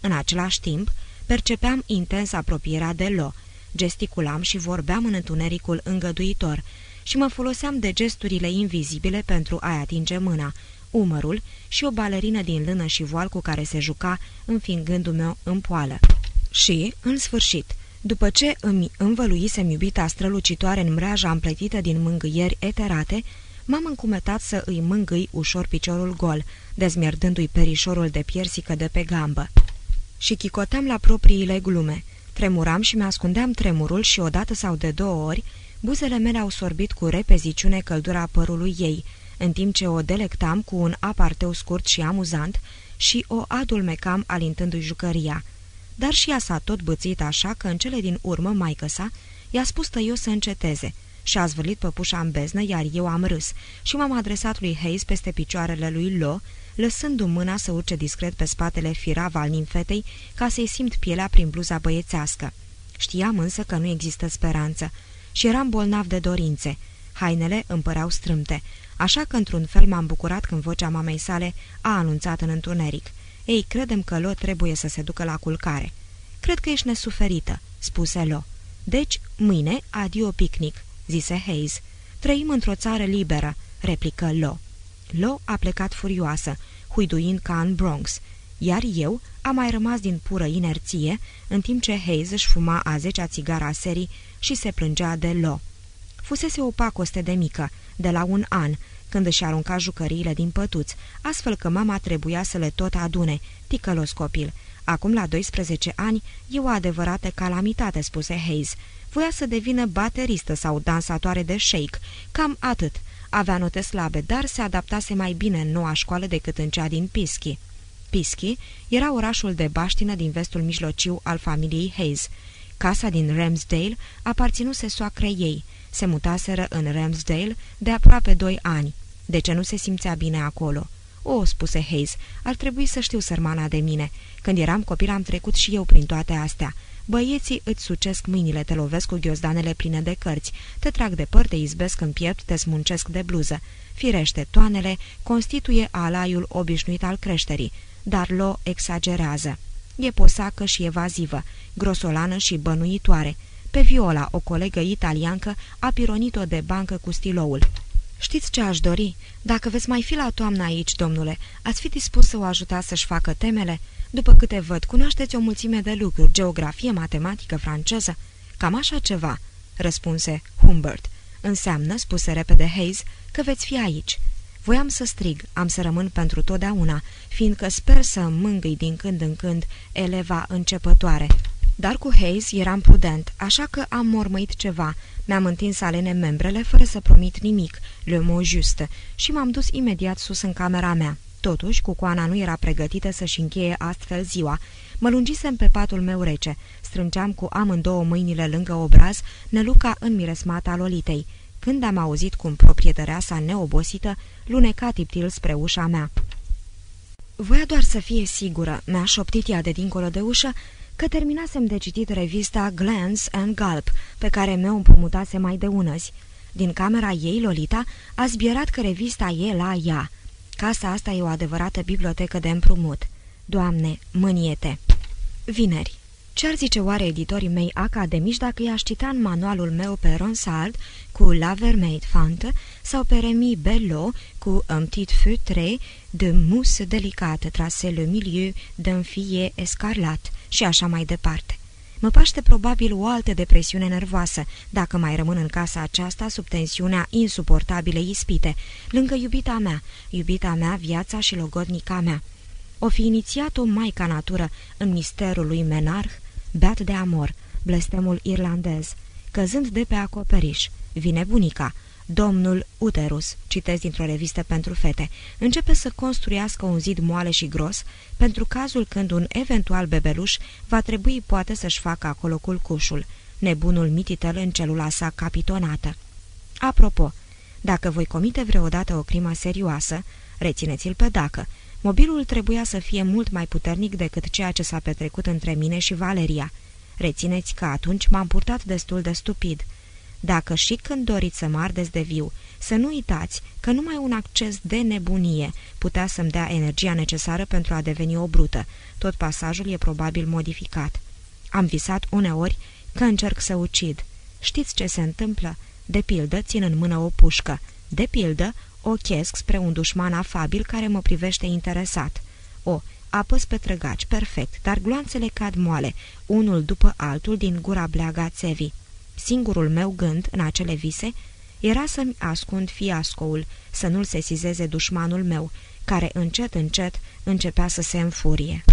A: În același timp, percepeam intens apropierea de Lo, gesticulam și vorbeam în întunericul îngăduitor și mă foloseam de gesturile invizibile pentru a-i atinge mâna, umărul și o balerină din lână și voal cu care se juca, înfingându meu în poală. Și, în sfârșit, după ce îmi învăluisem iubita strălucitoare în mreaja împletită din mângâieri eterate, m-am încumetat să îi mângâi ușor piciorul gol, dezmierdându-i perișorul de piersică de pe gambă. Și chicoteam la propriile glume. Tremuram și mi-ascundeam tremurul și odată sau de două ori, buzele mele au sorbit cu repeziciune căldura părului ei, în timp ce o delectam cu un aparteu scurt și amuzant și o adulmecam alintându-i jucăria. Dar și ea s-a tot bățit așa că în cele din urmă maică sa i-a spus tăios să înceteze și a zvârlit păpușa în beznă, iar eu am râs și m-am adresat lui Hayes peste picioarele lui Lo, lăsându-mi mâna să urce discret pe spatele firav al nimfetei ca să-i simt pielea prin bluza băiețească. Știam însă că nu există speranță și eram bolnav de dorințe. Hainele împăreau strâmte, așa că într-un fel m-am bucurat când vocea mamei sale a anunțat în întuneric. Ei, credem că Lo trebuie să se ducă la culcare. Cred că ești nesuferită," spuse Lo. Deci, mâine, adio picnic," zise Hayes. Trăim într-o țară liberă," replică Lo. Lo a plecat furioasă, huiduind ca în Bronx, iar eu am mai rămas din pură inerție, în timp ce Hayes își fuma a zecea țigara serii și se plângea de Lo. Fusese o pacoste de mică, de la un an, când își arunca jucăriile din pătuț, astfel că mama trebuia să le tot adune, ticălos copil. Acum, la 12 ani, e o adevărată calamitate, spuse Hayes. Voia să devină bateristă sau dansatoare de shake, cam atât. Avea note slabe, dar se adaptase mai bine în noua școală decât în cea din Pischi. Pischi era orașul de baștină din vestul mijlociu al familiei Hayes. Casa din Ramsdale aparținuse soacrei ei. Se mutaseră în Ramsdale de aproape doi ani. De ce nu se simțea bine acolo? O, spuse Hayes, ar trebui să știu sărmana de mine. Când eram copil am trecut și eu prin toate astea. Băieții îți sucesc mâinile, te lovesc cu ghiozdanele pline de cărți, te trag de păr, te izbesc în piept, te smuncesc de bluză. Firește, toanele constituie alaiul obișnuit al creșterii, dar lo exagerează. E posacă și evazivă, grosolană și bănuitoare. Pe Viola, o colegă italiancă, a pironit-o de bancă cu stiloul. Știți ce aș dori? Dacă veți mai fi la toamnă aici, domnule, ați fi dispus să o ajutați să-și facă temele? După câte văd, cunoașteți o mulțime de lucruri, geografie, matematică, franceză. Cam așa ceva, răspunse Humbert. Înseamnă, spuse repede Hayes, că veți fi aici. Voiam să strig, am să rămân pentru totdeauna, fiindcă sper să mângâi din când în când eleva începătoare. Dar cu Hayes eram prudent, așa că am mormăit ceva. Mi-am întins alene membrele fără să promit nimic, le mot juste, și m-am dus imediat sus în camera mea. Totuși, cucoana nu era pregătită să-și încheie astfel ziua. Mă lungisem pe patul meu rece, strângeam cu amândouă mâinile lângă obraz, neluca în miresmata lolitei, când am auzit cum proprietărea sa neobosită luneca tiptil spre ușa mea. Voia doar să fie sigură, mi-a șoptit ea de dincolo de ușă, că terminasem de citit revista Glance and Gulp, pe care mi-o împrumutase mai de unăzi. Din camera ei, Lolita a zbierat că revista e la ea. Casa asta e o adevărată bibliotecă de împrumut. Doamne, mâniete! Vineri. Ce-ar zice oare editorii mei academici dacă i-aș cita în manualul meu pe Ronsard cu La Vermeil Fante sau pe Remy Bello cu Un petit feutré de mousse delicate trase le milieu d'un fillet escarlat și așa mai departe? Mă paște probabil o altă depresiune nervoasă, dacă mai rămân în casa aceasta sub tensiunea insuportabilei ispite, lângă iubita mea, iubita mea, viața și logodnica mea. O fi inițiat-o mai ca natură în misterul lui Menarh, beat de amor, blestemul irlandez, căzând de pe acoperiș, vine bunica, Domnul Uterus, citesc dintr-o revistă pentru fete, începe să construiască un zid moale și gros pentru cazul când un eventual bebeluș va trebui poate să-și facă acolo culcușul, nebunul mititel în celula sa capitonată. Apropo, dacă voi comite vreodată o crimă serioasă, rețineți-l pe dacă, mobilul trebuia să fie mult mai puternic decât ceea ce s-a petrecut între mine și Valeria. Rețineți că atunci m-am purtat destul de stupid, dacă și când doriți să mă ardeți de viu, să nu uitați că numai un acces de nebunie putea să-mi dea energia necesară pentru a deveni o brută. Tot pasajul e probabil modificat. Am visat uneori că încerc să ucid. Știți ce se întâmplă? De pildă, țin în mână o pușcă. De pildă, o chesc spre un dușman afabil care mă privește interesat. O, apăs pe trăgaci, perfect, dar gloanțele cad moale, unul după altul din gura bleaga țevii. Singurul meu gând în acele vise era să-mi ascund fiascoul, să nu-l sesizeze dușmanul meu, care încet, încet începea să se înfurie.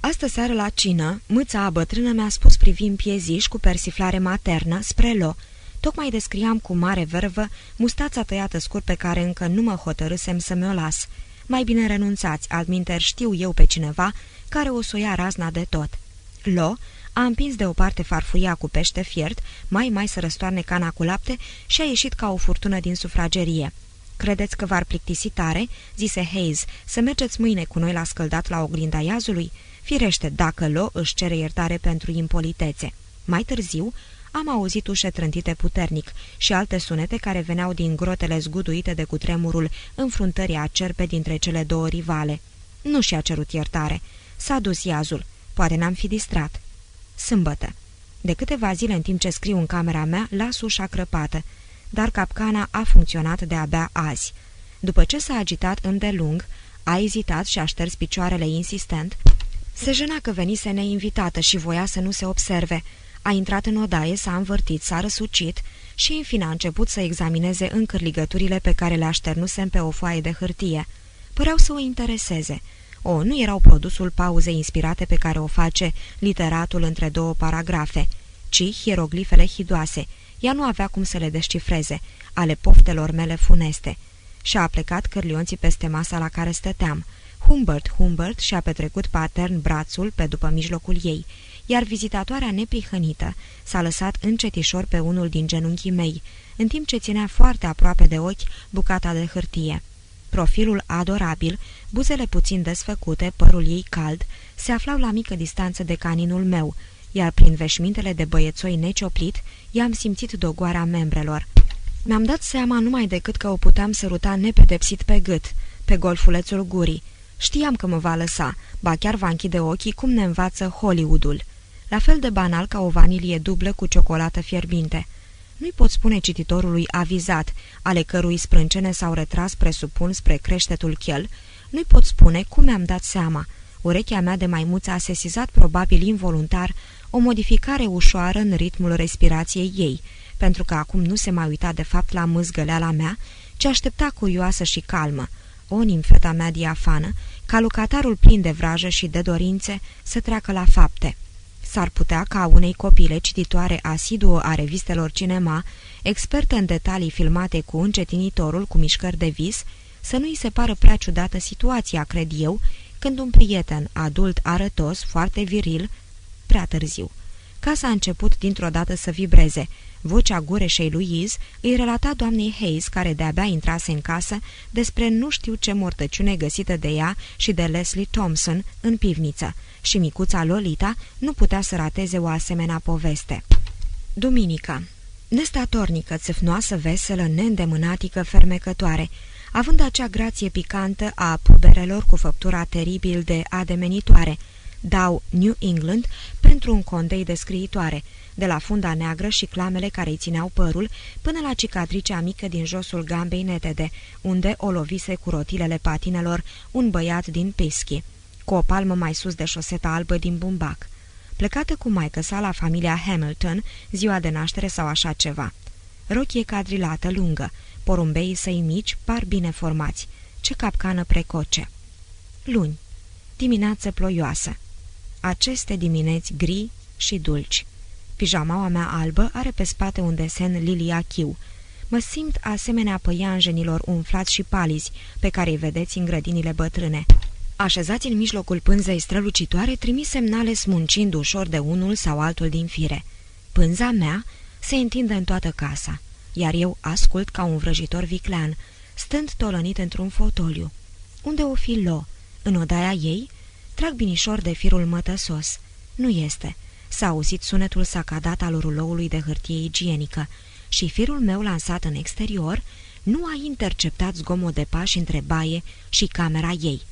A: Astă seară la cină, mâța bătrână mi-a spus privind pieziș cu persiflare maternă spre lo. Tocmai descriam cu mare vervă mustața tăiată scurt pe care încă nu mă hotărâsem să mi-o las. Mai bine renunțați, altminter știu eu pe cineva care o să ia razna de tot. Lo a împins de o parte farfuria cu pește fiert, mai mai să răstoarne cana cu lapte și a ieșit ca o furtună din sufragerie. Credeți că v-ar plictisi tare?" zise Hayes, să mergeți mâine cu noi la scăldat la oglinda iazului? Firește, dacă Lo își cere iertare pentru impolitețe." Mai târziu, am auzit ușe trântite puternic și alte sunete care veneau din grotele zguduite de cutremurul înfruntării acerbe dintre cele două rivale. Nu și-a cerut iertare. S-a dus iazul. Poate n-am fi distrat. Sâmbătă. De câteva zile în timp ce scriu în camera mea, las ușa crăpată, dar capcana a funcționat de-abia azi. După ce s-a agitat îndelung, a ezitat și a șters picioarele insistent, se jena că venise neinvitată și voia să nu se observe. A intrat în odaie, s-a învârtit, s-a răsucit și, în fine, a început să examineze încârligăturile pe care le așternusem pe o foaie de hârtie. Păreau să o intereseze – o, nu erau produsul pauzei inspirate pe care o face literatul între două paragrafe, ci hieroglifele hidoase. Ea nu avea cum să le descifreze, ale poftelor mele funeste. Și-a plecat cărlionții peste masa la care stăteam. Humbert, Humbert și-a petrecut patern brațul pe după mijlocul ei, iar vizitatoarea neprihănită s-a lăsat încetișor pe unul din genunchii mei, în timp ce ținea foarte aproape de ochi bucata de hârtie. Profilul adorabil, buzele puțin desfăcute, părul ei cald, se aflau la mică distanță de caninul meu, iar prin veșmintele de băiețoi necioplit, i-am simțit dogoarea membrelor. Mi-am dat seama numai decât că o puteam săruta nepedepsit pe gât, pe golfulețul gurii. Știam că mă va lăsa, ba chiar va închide ochii cum ne învață Hollywoodul. La fel de banal ca o vanilie dublă cu ciocolată fierbinte. Nu-i pot spune cititorului avizat, ale cărui sprâncene s-au retras presupun spre creștetul chel, nu-i pot spune cum mi-am dat seama. Urechea mea de maimuță a sesizat probabil involuntar o modificare ușoară în ritmul respirației ei, pentru că acum nu se mai uita de fapt la mâzgăleala mea, ci aștepta curioasă și calmă, o nimfeta mea diafană, ca lucatarul plin de vrajă și de dorințe să treacă la fapte. S-ar putea ca unei copile cititoare asiduă a revistelor cinema, expertă în detalii filmate cu încetinitorul cu mișcări de vis, să nu-i se pară prea ciudată situația, cred eu, când un prieten adult arătos, foarte viril, prea târziu. Casa a început dintr-o dată să vibreze. Vocea gureșei lui Iz îi relata doamnei Hayes, care de-abia intrase în casă, despre nu știu ce mortăciune găsită de ea și de Leslie Thompson în pivniță și micuța Lolita nu putea să rateze o asemenea poveste. Duminica Nestatornică, țâfnoasă, veselă, neîndemânatică, fermecătoare, având acea grație picantă a puberelor cu făptura teribil de ademenitoare, dau New England pentru un condei de scriitoare, de la funda neagră și clamele care îi țineau părul, până la cicatricea mică din josul gambei netede, unde o lovise cu rotilele patinelor un băiat din Peschi, cu o palmă mai sus de șoseta albă din bumbac. Plecată cu maică sa la familia Hamilton, ziua de naștere sau așa ceva. Rochie cadrilată lungă, porumbeii săi mici par bine formați. Ce capcană precoce! Luni. Dimineață ploioasă. Aceste dimineți gri și dulci. Pijamaua mea albă are pe spate un desen lilia chiu. Mă simt asemenea păianjenilor umflați și palizi pe care îi vedeți în grădinile bătrâne. Așezați în mijlocul pânzei strălucitoare, trimis semnale smuncind ușor de unul sau altul din fire. Pânza mea se întinde în toată casa, iar eu ascult ca un vrăjitor viclean, stând tolănit într-un fotoliu. Unde o fi Lo? În odaia ei? Trag binișor de firul mătăsos. Nu este. S-a auzit sunetul sacadat al ruloului de hârtie igienică și firul meu lansat în exterior nu a interceptat zgomot de pași între baie și camera ei.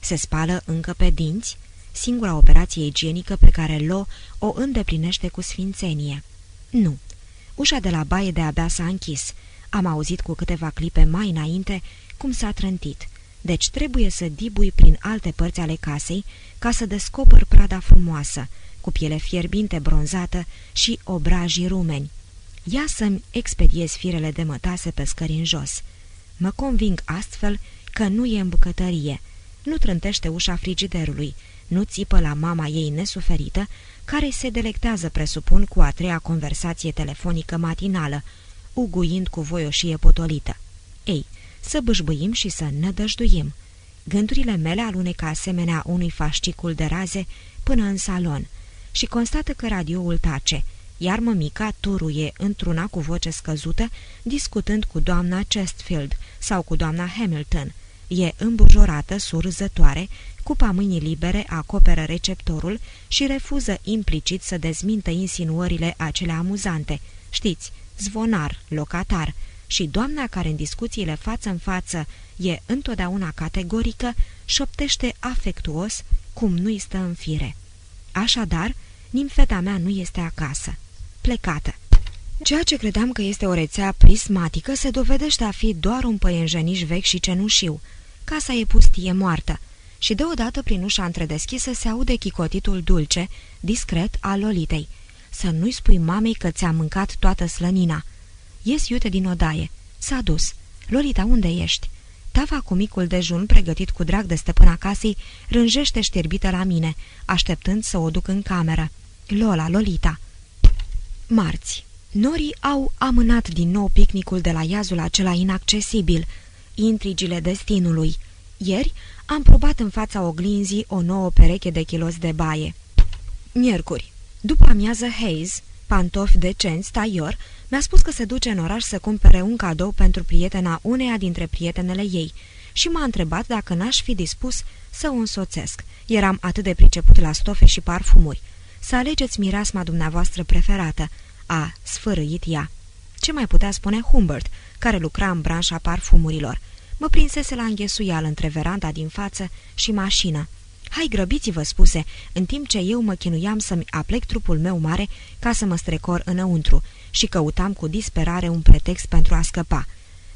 A: Se spală încă pe dinți, singura operație igienică pe care Lo o îndeplinește cu sfințenie. Nu. Ușa de la baie de-abia s-a închis. Am auzit cu câteva clipe mai înainte cum s-a trântit. Deci trebuie să dibui prin alte părți ale casei ca să descoper prada frumoasă, cu piele fierbinte bronzată și obrajii rumeni. Ia să-mi expediez firele de mătase pe scări în jos. Mă conving astfel că nu e în bucătărie, nu trântește ușa frigiderului, nu țipă la mama ei nesuferită, care se delectează, presupun, cu a treia conversație telefonică matinală, uguind cu voioșie potolită. Ei, să bâșbâim și să nădăjduim. Gândurile mele alunecă asemenea unui fascicul de raze până în salon și constată că radioul tace, iar mămica turuie într-una cu voce scăzută, discutând cu doamna Chestfield sau cu doamna Hamilton. E îmbujorată, surzătoare, cupa mâinii libere acoperă receptorul și refuză implicit să dezmintă insinuările acelea amuzante. Știți, zvonar, locatar, și doamna care în discuțiile față în față e întotdeauna categorică, șoptește afectuos cum nu-i stă în fire. Așadar, nimfeta mea nu este acasă. Plecată. Ceea ce credeam că este o rețea prismatică se dovedește a fi doar un păienjeniș vechi și cenușiu. Casa e pustie moartă și deodată prin ușa întredeschisă se aude chicotitul dulce, discret, al Lolitei. Să nu-i spui mamei că ți-a mâncat toată slănina. Ies iute din odaie. S-a dus. Lolita, unde ești? Tava cu micul dejun, pregătit cu drag de stăpâna casei, rânjește șterbită la mine, așteptând să o duc în cameră. Lola, Lolita. Marți. Norii au amânat din nou picnicul de la iazul acela inaccesibil, intrigile destinului. Ieri am probat în fața oglinzii o nouă pereche de kilos de baie. Miercuri. După amiază Hayes, pantofi decenți, taior, mi-a spus că se duce în oraș să cumpere un cadou pentru prietena uneia dintre prietenele ei și m-a întrebat dacă n-aș fi dispus să o însoțesc. Eram atât de priceput la stofe și parfumuri. Să alegeți mirasma dumneavoastră preferată, a sfărâit ea. Ce mai putea spune Humbert, care lucra în branșa parfumurilor? Mă prinsese la înghesuial între veranda din față și mașină. Hai, grăbiți-vă, spuse, în timp ce eu mă chinuiam să-mi aplec trupul meu mare ca să mă strecor înăuntru și căutam cu disperare un pretext pentru a scăpa.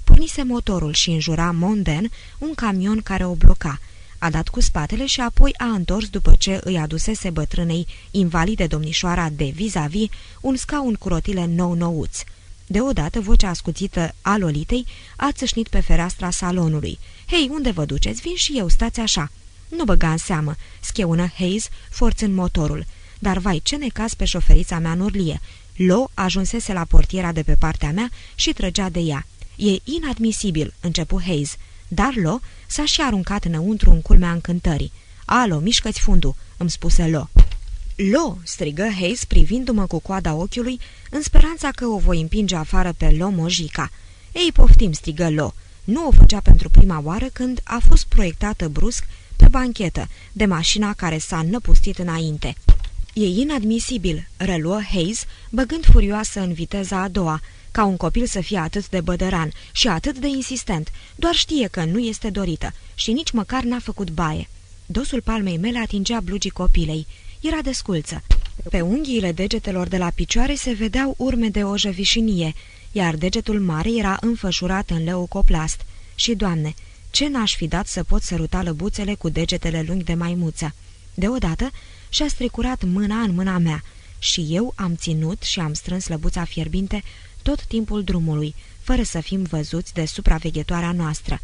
A: Pornise motorul și înjura monden un camion care o bloca. A dat cu spatele și apoi a întors după ce îi adusese bătrânei invalide domnișoara de vis-a-vis -vis, un scaun cu rotile nou-nouț. Deodată vocea ascuțită a Lolitei a țâșnit pe fereastra salonului. Hei, unde vă duceți? Vin și eu, stați așa!" Nu băga în seamă, scheună Hayes, forțând motorul. Dar vai, ce necaz pe șoferița mea în urlie. Lo ajunsese la portiera de pe partea mea și trăgea de ea. E inadmisibil, începu Hayes, dar Lo s-a și aruncat înăuntru în culmea încântării. Alo, mișcă-ți fundul, îmi spuse Lo. Lo, strigă Hayes privindu-mă cu coada ochiului, în speranța că o voi împinge afară pe Lo Mojica. Ei, poftim, strigă Lo. Nu o făcea pentru prima oară când a fost proiectată brusc pe banchetă, de mașina care s-a năpustit înainte. E inadmisibil, reluă Hayes, băgând furioasă în viteza a doua, ca un copil să fie atât de bădăran și atât de insistent, doar știe că nu este dorită și nici măcar n-a făcut baie. Dosul palmei mele atingea blugii copilei. Era desculță. Pe unghiile degetelor de la picioare se vedeau urme de o jăvișinie, iar degetul mare era înfășurat în leucoplast. Și, doamne, ce n-aș fi dat să pot săruta lăbuțele cu degetele lungi de maimuță? Deodată și-a stricurat mâna în mâna mea și eu am ținut și am strâns lăbuța fierbinte tot timpul drumului, fără să fim văzuți de supraveghetoarea noastră.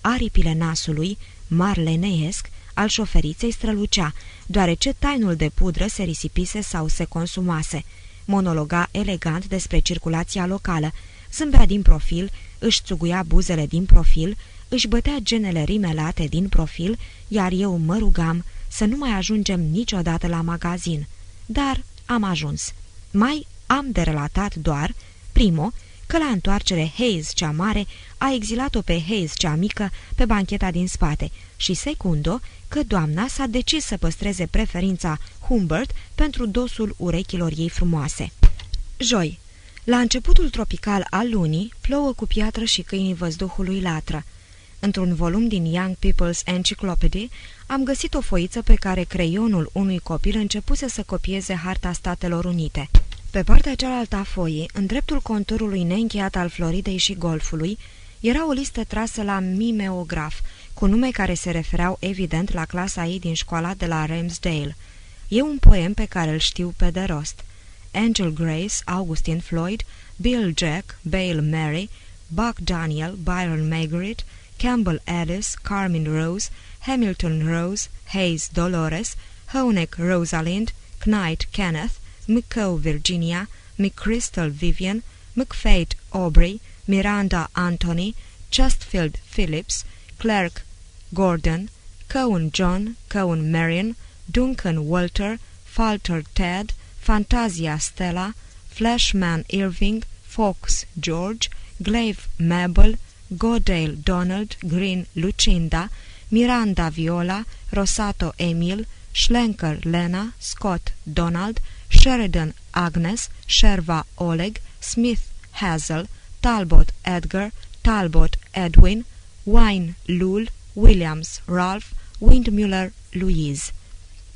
A: Aripile nasului, marleneiesc, al șoferiței strălucea, deoarece tainul de pudră se risipise sau se consumase. Monologa elegant despre circulația locală, zâmbea din profil, își țuguia buzele din profil, își bătea genele rimelate din profil, iar eu mă rugam să nu mai ajungem niciodată la magazin. Dar am ajuns. Mai am de relatat doar, primo, că la întoarcere Hayes cea mare a exilat-o pe Hayes cea mică pe bancheta din spate și secundo că doamna s-a decis să păstreze preferința Humbert pentru dosul urechilor ei frumoase. Joi. La începutul tropical al lunii, plouă cu piatră și câinii văzduhului latră. Într-un volum din Young People's Encyclopedia am găsit o foiță pe care creionul unui copil începuse să copieze harta Statelor Unite. Pe partea cealaltă a foii, în dreptul conturului neîncheiat al Floridei și Golfului, era o listă trasă la mimeograf, cu nume care se refereau evident la clasa ei din școala de la Ramsdale. E un poem pe care îl știu pe de rost. Angel Grace, Augustine Floyd, Bill Jack, Bale Mary, Buck Daniel, Byron Margaret, Campbell Alice, Carmen Rose, Hamilton Rose, Hayes Dolores, Honeck Rosalind, Knight Kenneth, McCoe Virginia, McChrystal Vivian, McFate Aubrey, Miranda Anthony, Chestfield Phillips, Clark Gordon, Cohen John, Cohen Marion, Duncan Walter, Falter Ted, Fantasia Stella, Flashman Irving, Fox George, Glaive Mabel, Godale Donald, Green Lucinda, Miranda Viola, Rosato Emil, Schlenker Lena, Scott Donald, Sheridan Agnes, Sherva Oleg, Smith Hazel, Talbot Edgar, Talbot Edwin, Wine Lul, Williams Ralph, Windmuller Louise.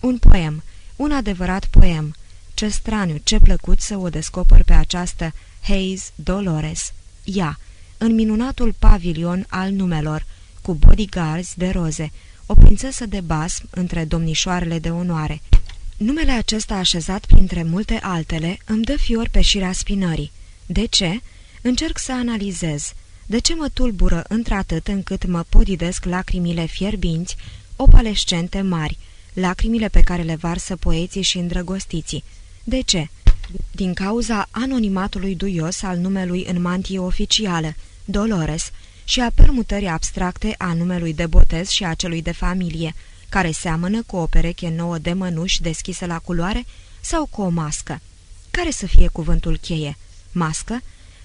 A: Un poem, un adevărat poem. Ce straniu, ce plăcut să o descoper pe această Hayes Dolores. Ea, în minunatul pavilion al numelor, cu bodyguards de roze, o prințesă de basm între domnișoarele de onoare. Numele acesta așezat printre multe altele îmi dă fior pe șirea spinării. De ce? Încerc să analizez. De ce mă tulbură într-atât încât mă podidesc lacrimile fierbinți, opalescente mari, lacrimile pe care le varsă poeții și îndrăgostiții? De ce? Din cauza anonimatului duios al numelui în mantie oficială, Dolores, și a permutării abstracte a numelui de botez și a celui de familie, care seamănă cu o pereche nouă de mănuși deschisă la culoare sau cu o mască. Care să fie cuvântul cheie? Mască?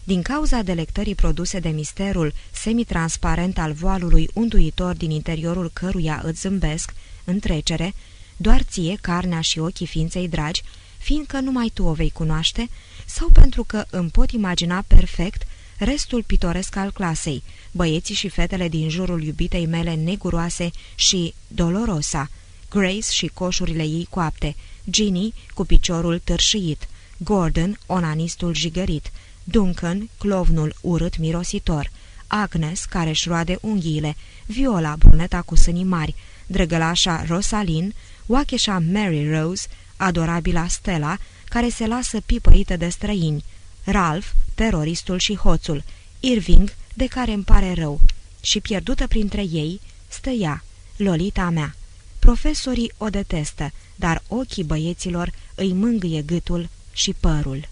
A: Din cauza delectării produse de misterul semitransparent al voalului unduitor din interiorul căruia îți zâmbesc, în trecere, doar ție carnea și ochii ființei dragi, fiindcă numai tu o vei cunoaște, sau pentru că îmi pot imagina perfect restul pitoresc al clasei, băieții și fetele din jurul iubitei mele neguroase și Dolorosa, Grace și coșurile ei coapte, Ginny cu piciorul târșit, Gordon, onanistul jigărit, Duncan, clovnul urât mirositor, Agnes, care își roade unghiile, Viola, bruneta cu sânii mari, drăgălașa Rosalin, oacheșa Mary Rose, adorabila Stella, care se lasă pipăită de străini, Ralph, teroristul și hoțul, Irving, de care îmi pare rău, și pierdută printre ei, stă ea, Lolita mea. Profesorii o detestă, dar ochii băieților îi mângâie gâtul și părul.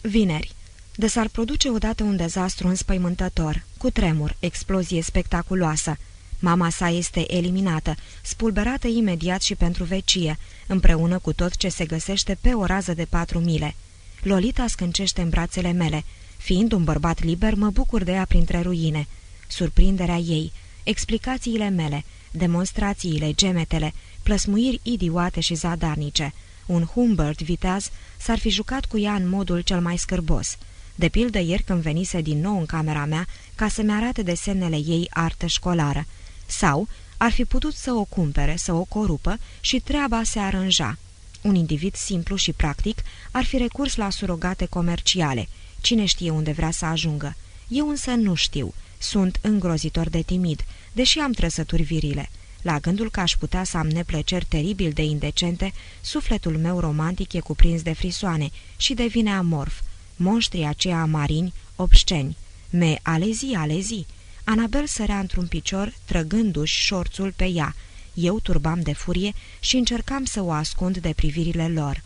A: Vineri. De s-ar produce odată un dezastru înspăimântător, cu tremur, explozie spectaculoasă. Mama sa este eliminată, spulberată imediat și pentru vecie, împreună cu tot ce se găsește pe o rază de patru mile. Lolita scâncește în brațele mele. Fiind un bărbat liber, mă bucur de ea printre ruine. Surprinderea ei, explicațiile mele, demonstrațiile, gemetele, plăsmuiri idiote și zadarnice. Un Humbert viteaz s-ar fi jucat cu ea în modul cel mai scârbos. De pildă ieri când venise din nou în camera mea ca să-mi arate desenele ei artă școlară. Sau, Ar fi putut să o cumpere, să o corupă și treaba se aranja. Un individ simplu și practic ar fi recurs la surogate comerciale. Cine știe unde vrea să ajungă? Eu însă nu știu. Sunt îngrozitor de timid, deși am trăsături virile. La gândul că aș putea să am neplăceri teribil de indecente, sufletul meu romantic e cuprins de frisoane și devine amorf. Monștrii aceia marini, obsceni. Me alezi, alezi. Anabel sărea într-un picior, trăgându-și șorțul pe ea. Eu turbam de furie și încercam să o ascund de privirile lor.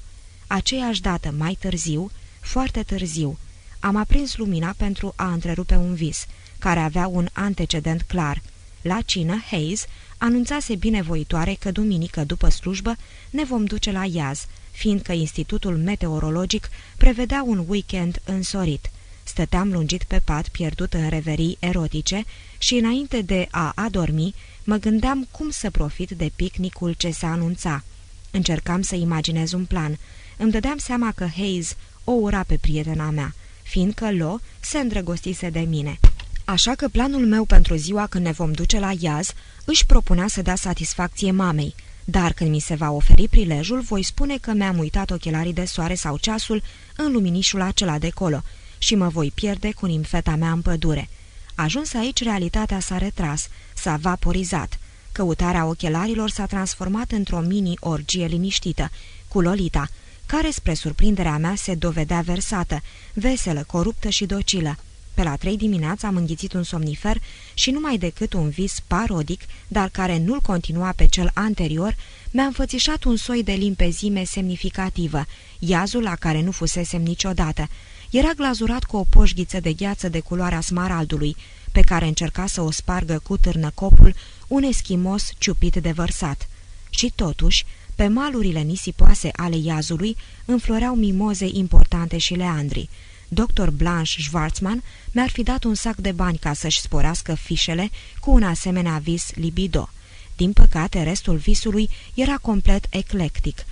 A: Aceeași dată, mai târziu, foarte târziu, am aprins lumina pentru a întrerupe un vis, care avea un antecedent clar. La cină, Hayes anunțase binevoitoare că duminică după slujbă ne vom duce la Iaz, fiindcă Institutul Meteorologic prevedea un weekend însorit. Stăteam lungit pe pat, pierdut în reverii erotice și înainte de a adormi, mă gândeam cum să profit de picnicul ce se anunța. Încercam să imaginez un plan. Îmi dădeam seama că Hayes o ura pe prietena mea, fiindcă Lo se îndrăgostise de mine. Așa că planul meu pentru ziua când ne vom duce la Iaz își propunea să dea satisfacție mamei, dar când mi se va oferi prilejul, voi spune că mi-am uitat ochelarii de soare sau ceasul în luminișul acela de colo și mă voi pierde cu nimfeta mea în pădure. Ajuns aici, realitatea s-a retras, s-a vaporizat. Căutarea ochelarilor s-a transformat într-o mini-orgie liniștită, cu Lolita, care, spre surprinderea mea, se dovedea versată, veselă, coruptă și docilă. Pe la trei dimineața am înghițit un somnifer și numai decât un vis parodic, dar care nu-l continua pe cel anterior, mi-a înfățișat un soi de limpezime semnificativă, iazul la care nu fusesem niciodată. Era glazurat cu o poșghiță de gheață de culoarea smaraldului, pe care încerca să o spargă cu târnăcopul un eschimos ciupit de vărsat. Și totuși, pe malurile nisipoase ale iazului înfloreau mimoze importante și leandri. Dr. Blanche Schwarzman mi-ar fi dat un sac de bani ca să-și sporească fișele cu un asemenea vis libido. Din păcate, restul visului era complet eclectic.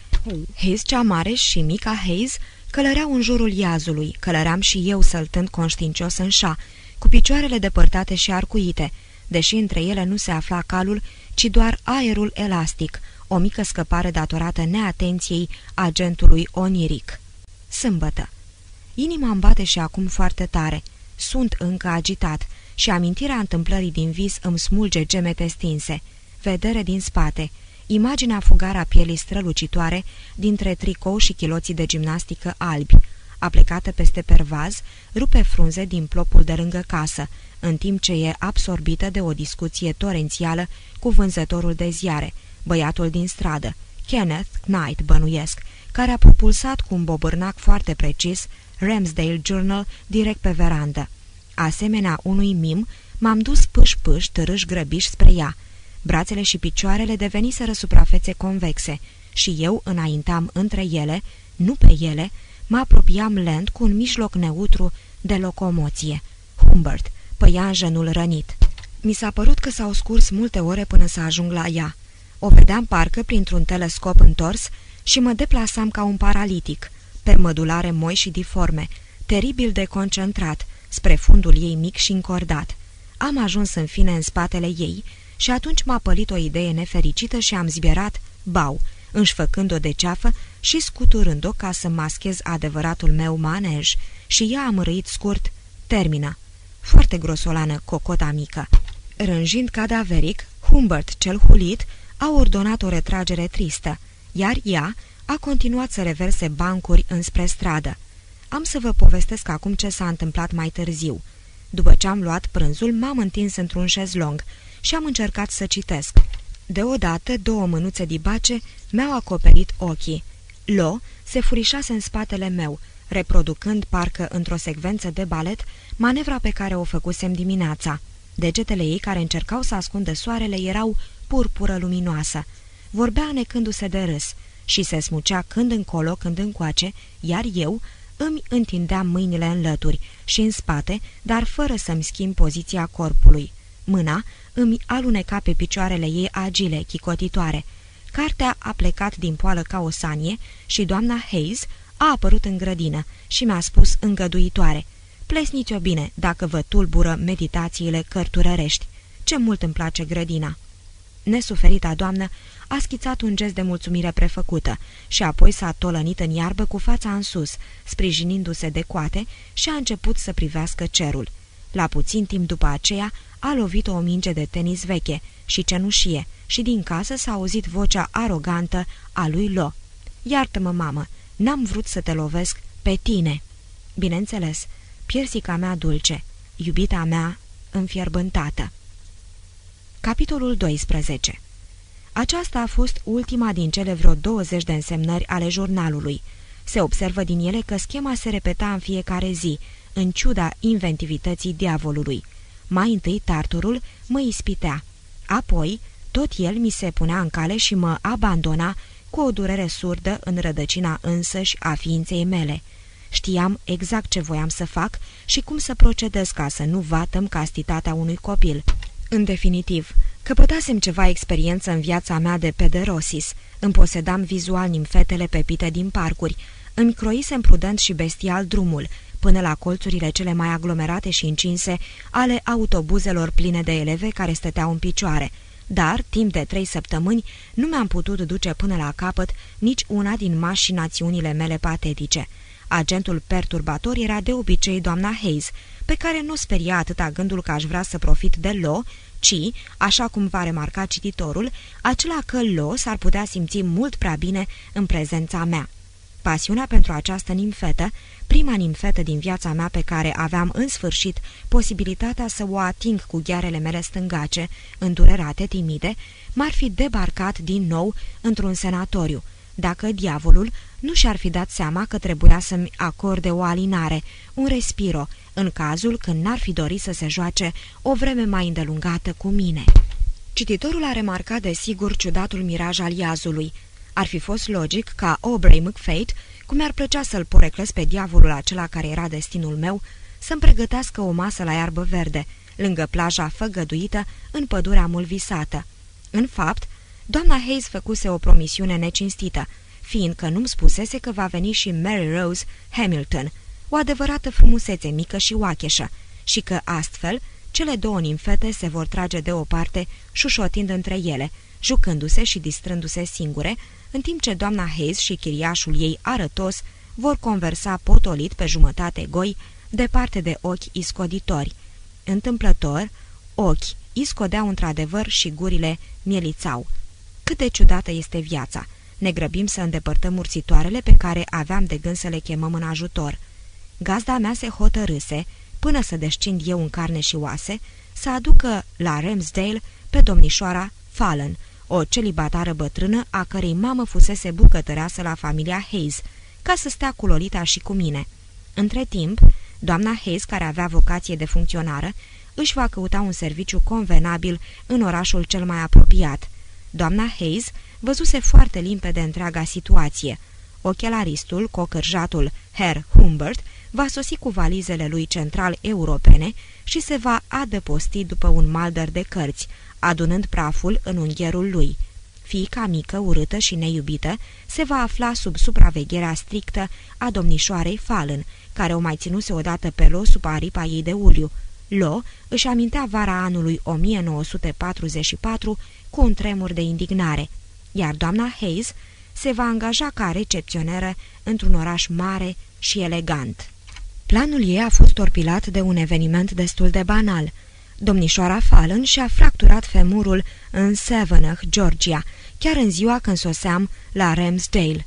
A: Hayes cea mare și mica Hayes călăreau în jurul iazului, călăream și eu săltând conștiincios în șa, cu picioarele depărtate și arcuite, deși între ele nu se afla calul, ci doar aerul elastic, o mică scăpare datorată neatenției agentului oniric. Sâmbătă. Inima îmi bate și acum foarte tare. Sunt încă agitat și amintirea întâmplării din vis îmi smulge gemete stinse. Vedere din spate. Imaginea fugară a pielii strălucitoare dintre tricou și chiloții de gimnastică albi. Aplecată peste pervaz, rupe frunze din plopul de lângă casă, în timp ce e absorbită de o discuție torențială cu vânzătorul de ziare, băiatul din stradă, Kenneth Knight, bănuiesc, care a propulsat cu un bobârnac foarte precis Ramsdale Journal direct pe verandă. Asemenea unui mim, m-am dus pâș-pâș, târâș grăbiș spre ea. Brațele și picioarele deveniseră suprafețe convexe și eu înaintam între ele, nu pe ele, mă apropiam lent cu un mijloc neutru de locomoție. Humbert, păianjenul rănit. Mi s-a părut că s-au scurs multe ore până să ajung la ea. O vedeam parcă printr-un telescop întors și mă deplasam ca un paralitic, pe mădulare moi și diforme, teribil de concentrat, spre fundul ei mic și încordat. Am ajuns în fine în spatele ei și atunci m-a pălit o idee nefericită și am zbierat, bau, înșfăcând-o de ceafă și scuturând-o ca să maschez adevăratul meu manej și ea a mărâit scurt, termină. Foarte grosolană, cocota mică. Rânjind cadaveric, Humbert cel hulit a ordonat o retragere tristă, iar ea a continuat să reverse bancuri înspre stradă. Am să vă povestesc acum ce s-a întâmplat mai târziu. După ce am luat prânzul, m-am întins într-un șezlong și am încercat să citesc. Deodată, două mânuțe dibace mi-au acoperit ochii. Lo se furișase în spatele meu, reproducând parcă într-o secvență de balet manevra pe care o făcusem dimineața. Degetele ei care încercau să ascundă soarele erau purpură luminoasă. Vorbea necându-se de râs și se smucea când încolo, când încoace, iar eu îmi întindeam mâinile în lături și în spate, dar fără să-mi schimb poziția corpului. Mâna îmi aluneca pe picioarele ei agile, chicotitoare. Cartea a plecat din poală ca o sanie și doamna Hayes a apărut în grădină și mi-a spus îngăduitoare, Plesniți-o bine dacă vă tulbură meditațiile cărturărești. Ce mult îmi place grădina!" Nesuferita doamnă a schițat un gest de mulțumire prefăcută și apoi s-a tolănit în iarbă cu fața în sus, sprijinindu-se de coate și a început să privească cerul. La puțin timp după aceea a lovit o minge de tenis veche și cenușie și din casă s-a auzit vocea arogantă a lui Lo. Iartă-mă, mamă, n-am vrut să te lovesc pe tine." Bineînțeles, piersica mea dulce, iubita mea înfierbântată. Capitolul 12 Aceasta a fost ultima din cele vreo 20 de însemnări ale jurnalului. Se observă din ele că schema se repeta în fiecare zi, în ciuda inventivității diavolului. Mai întâi tarturul mă ispitea. Apoi, tot el mi se punea în cale și mă abandona cu o durere surdă în rădăcina însăși a ființei mele. Știam exact ce voiam să fac și cum să procedez ca să nu vatăm castitatea unui copil. În definitiv, căpătasem ceva experiență în viața mea de pederosis, îmi posedam vizual nimfetele pepite din parcuri, îmi croisem prudent și bestial drumul, până la colțurile cele mai aglomerate și încinse ale autobuzelor pline de eleve care stăteau în picioare, dar, timp de trei săptămâni, nu mi-am putut duce până la capăt nici una din mașinațiunile mele patetice. Agentul perturbator era de obicei doamna Hayes, pe care nu speria atâta gândul că aș vrea să profit de Lo, ci, așa cum va remarca cititorul, acela că Lo s-ar putea simți mult prea bine în prezența mea. Pasiunea pentru această nimfetă, prima nimfetă din viața mea pe care aveam în sfârșit posibilitatea să o ating cu ghearele mele stângace, îndurerate, timide, m-ar fi debarcat din nou într-un senatoriu, dacă diavolul nu și-ar fi dat seama că trebuia să-mi acorde o alinare, un respiro, în cazul când n-ar fi dorit să se joace o vreme mai îndelungată cu mine. Cititorul a remarcat de sigur ciudatul miraj al iazului, ar fi fost logic ca Aubrey McFate, cum ar plăcea să-l poreclesc pe diavolul acela care era destinul meu, să-mi pregătească o masă la iarbă verde, lângă plaja făgăduită, în pădurea mult visată. În fapt, doamna Hayes făcuse o promisiune necinstită, fiindcă nu-mi spusese că va veni și Mary Rose Hamilton, o adevărată frumusețe mică și oacheșă, și că astfel cele două nimfete se vor trage de o parte, șușotind între ele, jucându-se și distrându-se singure, în timp ce doamna Hayes și chiriașul ei arătos vor conversa potolit pe jumătate goi, departe de ochi iscoditori. Întâmplător, ochi iscodeau într-adevăr și gurile mielițau. Cât de ciudată este viața! Ne grăbim să îndepărtăm urțitoarele pe care aveam de gând să le chemăm în ajutor. Gazda mea se hotărâse, până să descind eu în carne și oase, să aducă la Ramsdale pe domnișoara Fallon, o celibatară bătrână a cărei mamă fusese bucătăreasă la familia Hayes, ca să stea cu Lolita și cu mine. Între timp, doamna Hayes, care avea vocație de funcționară, își va căuta un serviciu convenabil în orașul cel mai apropiat. Doamna Hayes văzuse foarte limpede întreaga situație. Ochelaristul, cocârjatul Herr Humbert, va sosi cu valizele lui central europene și se va adăposti după un maldăr de cărți, adunând praful în ungherul lui. Fiica mică, urâtă și neiubită, se va afla sub supravegherea strictă a domnișoarei Fallon, care o mai ținuse odată pe Lo sub aripa ei de uliu. Lo își amintea vara anului 1944 cu un tremur de indignare, iar doamna Hayes se va angaja ca recepționeră într-un oraș mare și elegant. Planul ei a fost torpilat de un eveniment destul de banal – Domnișoara Fallon și-a fracturat femurul în Sevenach, Georgia, chiar în ziua când soseam la Ramsdale.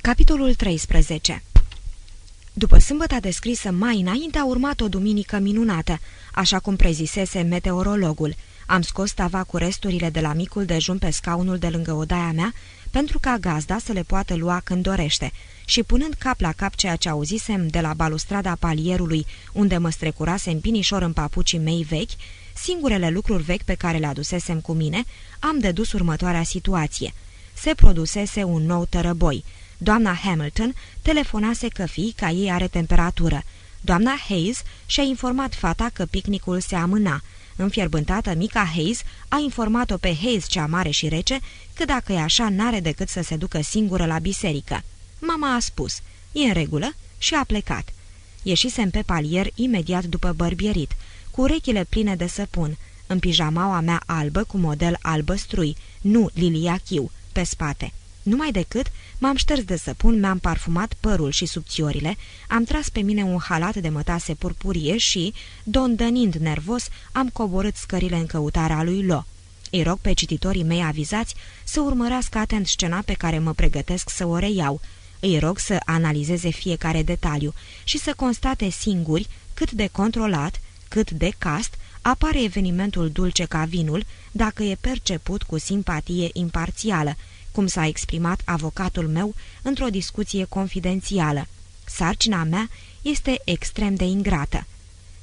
A: Capitolul 13 După sâmbăta descrisă mai înainte a urmat o duminică minunată, așa cum prezisese meteorologul. Am scos tava cu resturile de la micul dejun pe scaunul de lângă odaia mea, pentru ca gazda să le poată lua când dorește, și punând cap la cap ceea ce auzisem de la balustrada palierului, unde mă strecurase în pinișor în papucii mei vechi, singurele lucruri vechi pe care le adusesem cu mine, am dedus următoarea situație. Se produsese un nou tărăboi. Doamna Hamilton telefonase că fiica ei are temperatură. Doamna Hayes și-a informat fata că picnicul se amâna. Înfierbântată, mica Hayes a informat-o pe Hayes cea mare și rece că dacă e așa, n-are decât să se ducă singură la biserică. Mama a spus, e în regulă și a plecat. Ieșisem pe palier imediat după bărbierit, cu urechile pline de săpun, în pijamaua mea albă cu model albăstrui, nu Lilia Chiu, pe spate. Numai decât m-am șters de săpun, mi-am parfumat părul și subțiorile, am tras pe mine un halat de mătase purpurie și, dondănind nervos, am coborât scările în căutarea lui Lo. Îi rog pe cititorii mei avizați să urmărească atent scena pe care mă pregătesc să o reiau. Îi rog să analizeze fiecare detaliu și să constate singuri cât de controlat, cât de cast, apare evenimentul dulce ca vinul dacă e perceput cu simpatie imparțială, cum s-a exprimat avocatul meu într-o discuție confidențială. Sarcina mea este extrem de ingrată.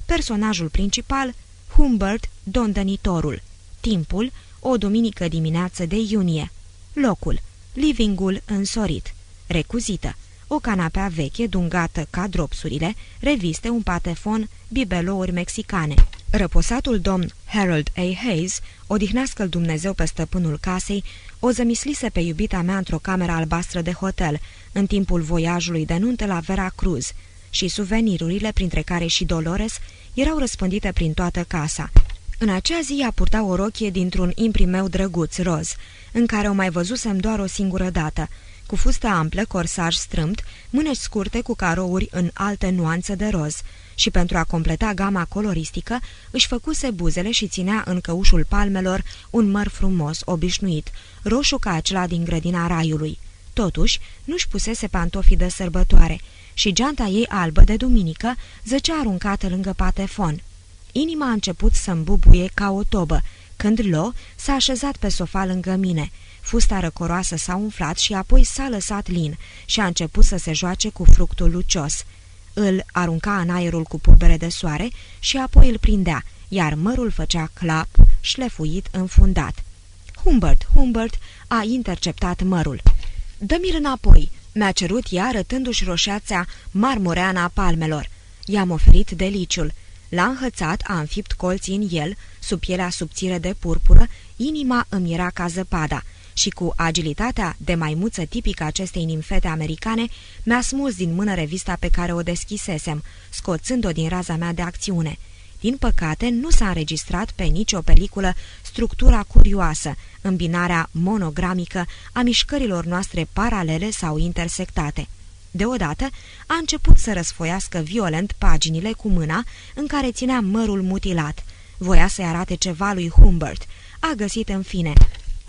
A: Personajul principal, Humbert, dondănitorul. Timpul, o duminică dimineață de iunie. Locul, livingul însorit. Recuzită, o canapea veche, dungată ca dropsurile, reviste, un patefon, bibelouri mexicane. Răposatul domn Harold A. Hayes, odihnească-l Dumnezeu pe stăpânul casei, o zămislise pe iubita mea într-o cameră albastră de hotel, în timpul voiajului de nuntă la Vera Cruz, și suvenirurile, printre care și Dolores, erau răspândite prin toată casa. În acea zi a purta o rochie dintr-un imprimeu drăguț roz, în care o mai văzusem doar o singură dată, cu fustă amplă, corsaj strâmt, mâneci scurte cu carouri în alte nuanțe de roz, și pentru a completa gama coloristică, își făcuse buzele și ținea în căușul palmelor un măr frumos, obișnuit, roșu ca acela din grădina raiului. Totuși, nu-și pusese pantofii de sărbătoare și geanta ei albă de duminică zăcea aruncată lângă patefon. Inima a început să îmbubuie ca o tobă, când Lo s-a așezat pe sofa lângă mine. Fusta răcoroasă s-a umflat și apoi s-a lăsat lin și a început să se joace cu fructul lucios. Îl arunca în aerul cu pulbere de soare și apoi îl prindea, iar mărul făcea clap, șlefuit, înfundat. Humbert, Humbert a interceptat mărul. Dă-mi-l înapoi, mi-a cerut ea arătându-și roșeața marmoreana a palmelor. I-am oferit deliciul. L-a înhățat, a înfipt colții în el, sub pielea subțire de purpură, inima îmi era ca zăpada și cu agilitatea de maimuță tipică acestei nimfete americane, mi-a smuls din mână revista pe care o deschisesem, scoțând-o din raza mea de acțiune. Din păcate, nu s-a înregistrat pe nicio peliculă structura curioasă, îmbinarea monogramică a mișcărilor noastre paralele sau intersectate. Deodată a început să răsfoiască violent paginile cu mâna în care ținea mărul mutilat. Voia să-i arate ceva lui Humbert. A găsit în fine.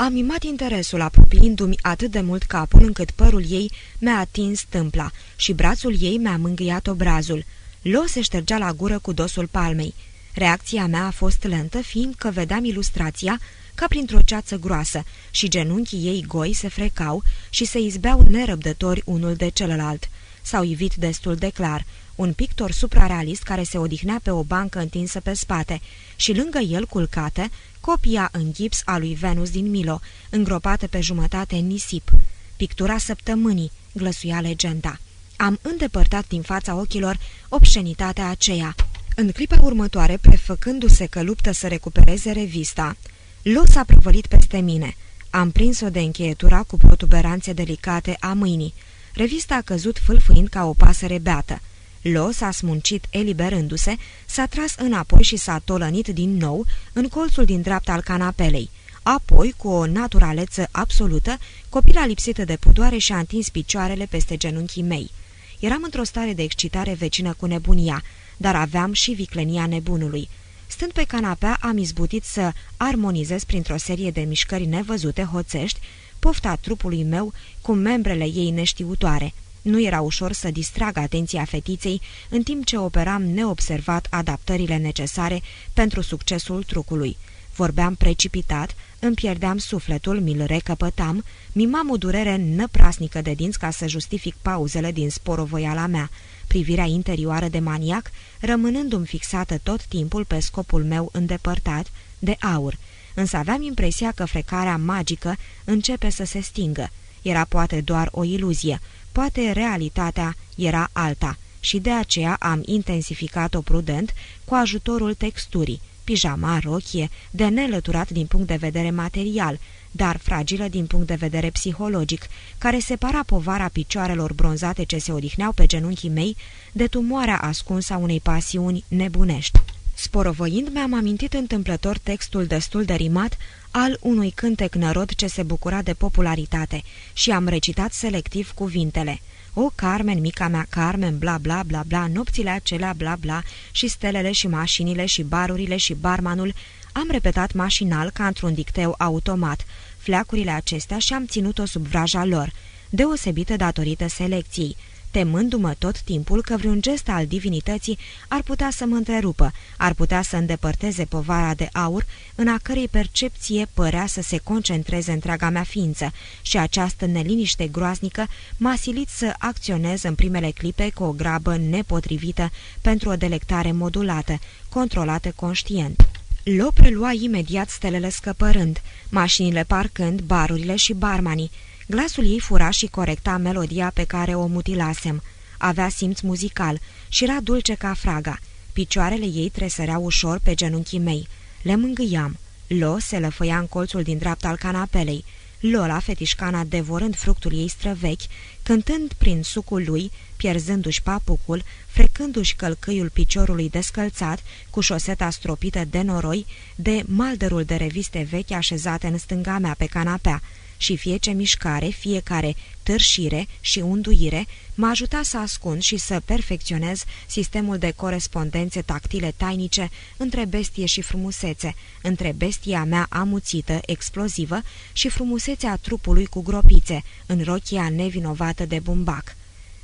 A: Am mimat interesul apropiindu-mi atât de mult capul încât părul ei mi-a atins tâmpla și brațul ei mi-a mângâiat obrazul. Lo se ștergea la gură cu dosul palmei. Reacția mea a fost lentă, fiindcă vedeam ilustrația ca printr-o ceață groasă și genunchii ei goi se frecau și se izbeau nerăbdători unul de celălalt. S-au ivit destul de clar, un pictor suprarealist care se odihnea pe o bancă întinsă pe spate și lângă el culcată copia în gips a lui Venus din Milo, îngropată pe jumătate în nisip. Pictura săptămânii, glăsuia legenda. Am îndepărtat din fața ochilor obscenitatea aceea. În clipa următoare, prefăcându-se că luptă să recupereze revista, Lo s-a prăvălit peste mine. Am prins-o de încheietura cu protuberanțe delicate a mâinii. Revista a căzut fâlfâind ca o pasăre beată. Lo s-a smuncit eliberându-se, s-a tras înapoi și s-a tolănit din nou în colțul din dreapta al canapelei. Apoi, cu o naturaleță absolută, copila lipsită de pudoare și-a întins picioarele peste genunchii mei. Eram într-o stare de excitare vecină cu nebunia, dar aveam și viclenia nebunului. Stând pe canapea, am izbutit să armonizez printr-o serie de mișcări nevăzute hoțești pofta trupului meu cu membrele ei neștiutoare. Nu era ușor să distrag atenția fetiței în timp ce operam neobservat adaptările necesare pentru succesul trucului. Vorbeam precipitat, îmi pierdeam sufletul, mi-l recăpătam, mimam o durere năprasnică de dinți ca să justific pauzele din sporovoiala mea, privirea interioară de maniac, rămânându-mi fixată tot timpul pe scopul meu îndepărtat, de aur, însă aveam impresia că frecarea magică începe să se stingă. Era poate doar o iluzie, poate realitatea era alta și de aceea am intensificat-o prudent cu ajutorul texturii, pijama, rochie, de nelăturat din punct de vedere material, dar fragilă din punct de vedere psihologic, care separa povara picioarelor bronzate ce se odihneau pe genunchii mei de tumoarea ascunsă a unei pasiuni nebunești. Sporovoind, mi-am amintit întâmplător textul destul de rimat al unui cântec nărod ce se bucura de popularitate și am recitat selectiv cuvintele. O, Carmen, mica mea Carmen, bla bla bla bla, nopțile acelea bla bla și stelele și mașinile și barurile și barmanul. Am repetat mașinal ca într-un dicteu automat fleacurile acestea și am ținut-o sub vraja lor, deosebită datorită selecției temându-mă tot timpul că vreun gest al divinității ar putea să mă întrerupă, ar putea să îndepărteze povara de aur, în a cărei percepție părea să se concentreze întreaga mea ființă și această neliniște groaznică m-a silit să acționez în primele clipe cu o grabă nepotrivită pentru o delectare modulată, controlată conștient. Lo prelua imediat stelele scăpărând, mașinile parcând, barurile și barmanii, Glasul ei fura și corecta melodia pe care o mutilasem. Avea simț muzical și era dulce ca fraga. Picioarele ei tresăreau ușor pe genunchii mei. Le mângâiam. Lo se lăfăia în colțul din dreapta al canapelei. Lola, fetișcana, devorând fructul ei străvechi, cântând prin sucul lui, pierzându-și papucul, frecându-și călcâiul piciorului descălțat, cu șoseta stropită de noroi, de maldărul de reviste vechi așezate în stânga mea pe canapea, și fie ce mișcare, fiecare târșire și unduire m-a ajutat să ascund și să perfecționez sistemul de corespondențe tactile tainice între bestie și frumusețe, între bestia mea amuțită, explozivă și frumusețea trupului cu gropițe, în rochia nevinovată de bumbac.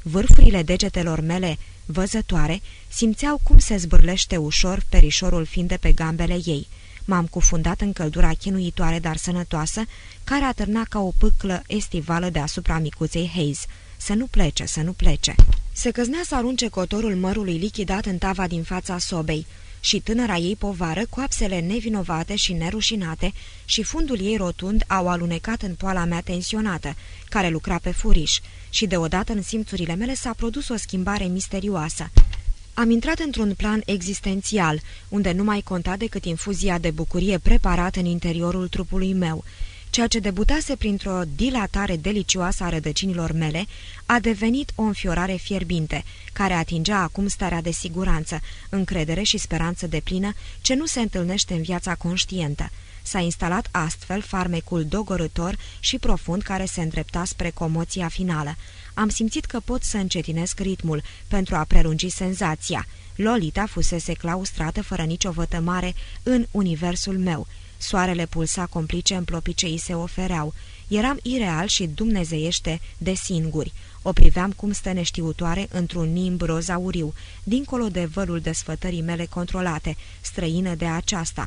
A: Vârfurile degetelor mele văzătoare simțeau cum se zbârlește ușor perișorul fiind de pe gambele ei – M-am cufundat în căldura chinuitoare, dar sănătoasă, care atârna ca o pâclă estivală deasupra micuței Hayes. Să nu plece, să nu plece. Se căznea să arunce cotorul mărului lichidat în tava din fața sobei și tânăra ei povară, coapsele nevinovate și nerușinate și fundul ei rotund au alunecat în poala mea tensionată, care lucra pe furiș, și deodată în simțurile mele s-a produs o schimbare misterioasă. Am intrat într-un plan existențial, unde nu mai conta decât infuzia de bucurie preparată în interiorul trupului meu. Ceea ce debutase printr-o dilatare delicioasă a rădăcinilor mele a devenit o înfiorare fierbinte, care atingea acum starea de siguranță, încredere și speranță de plină ce nu se întâlnește în viața conștientă. S-a instalat astfel farmecul dogorător și profund care se îndrepta spre comoția finală am simțit că pot să încetinesc ritmul pentru a prelungi senzația. Lolita fusese claustrată fără nicio vătămare în universul meu. Soarele pulsa complice în plopii ce îi se ofereau. Eram ireal și dumnezeiește de singuri. O priveam cum stă neștiutoare într-un nimb roz auriu, dincolo de vălul desfătării mele controlate, străină de aceasta.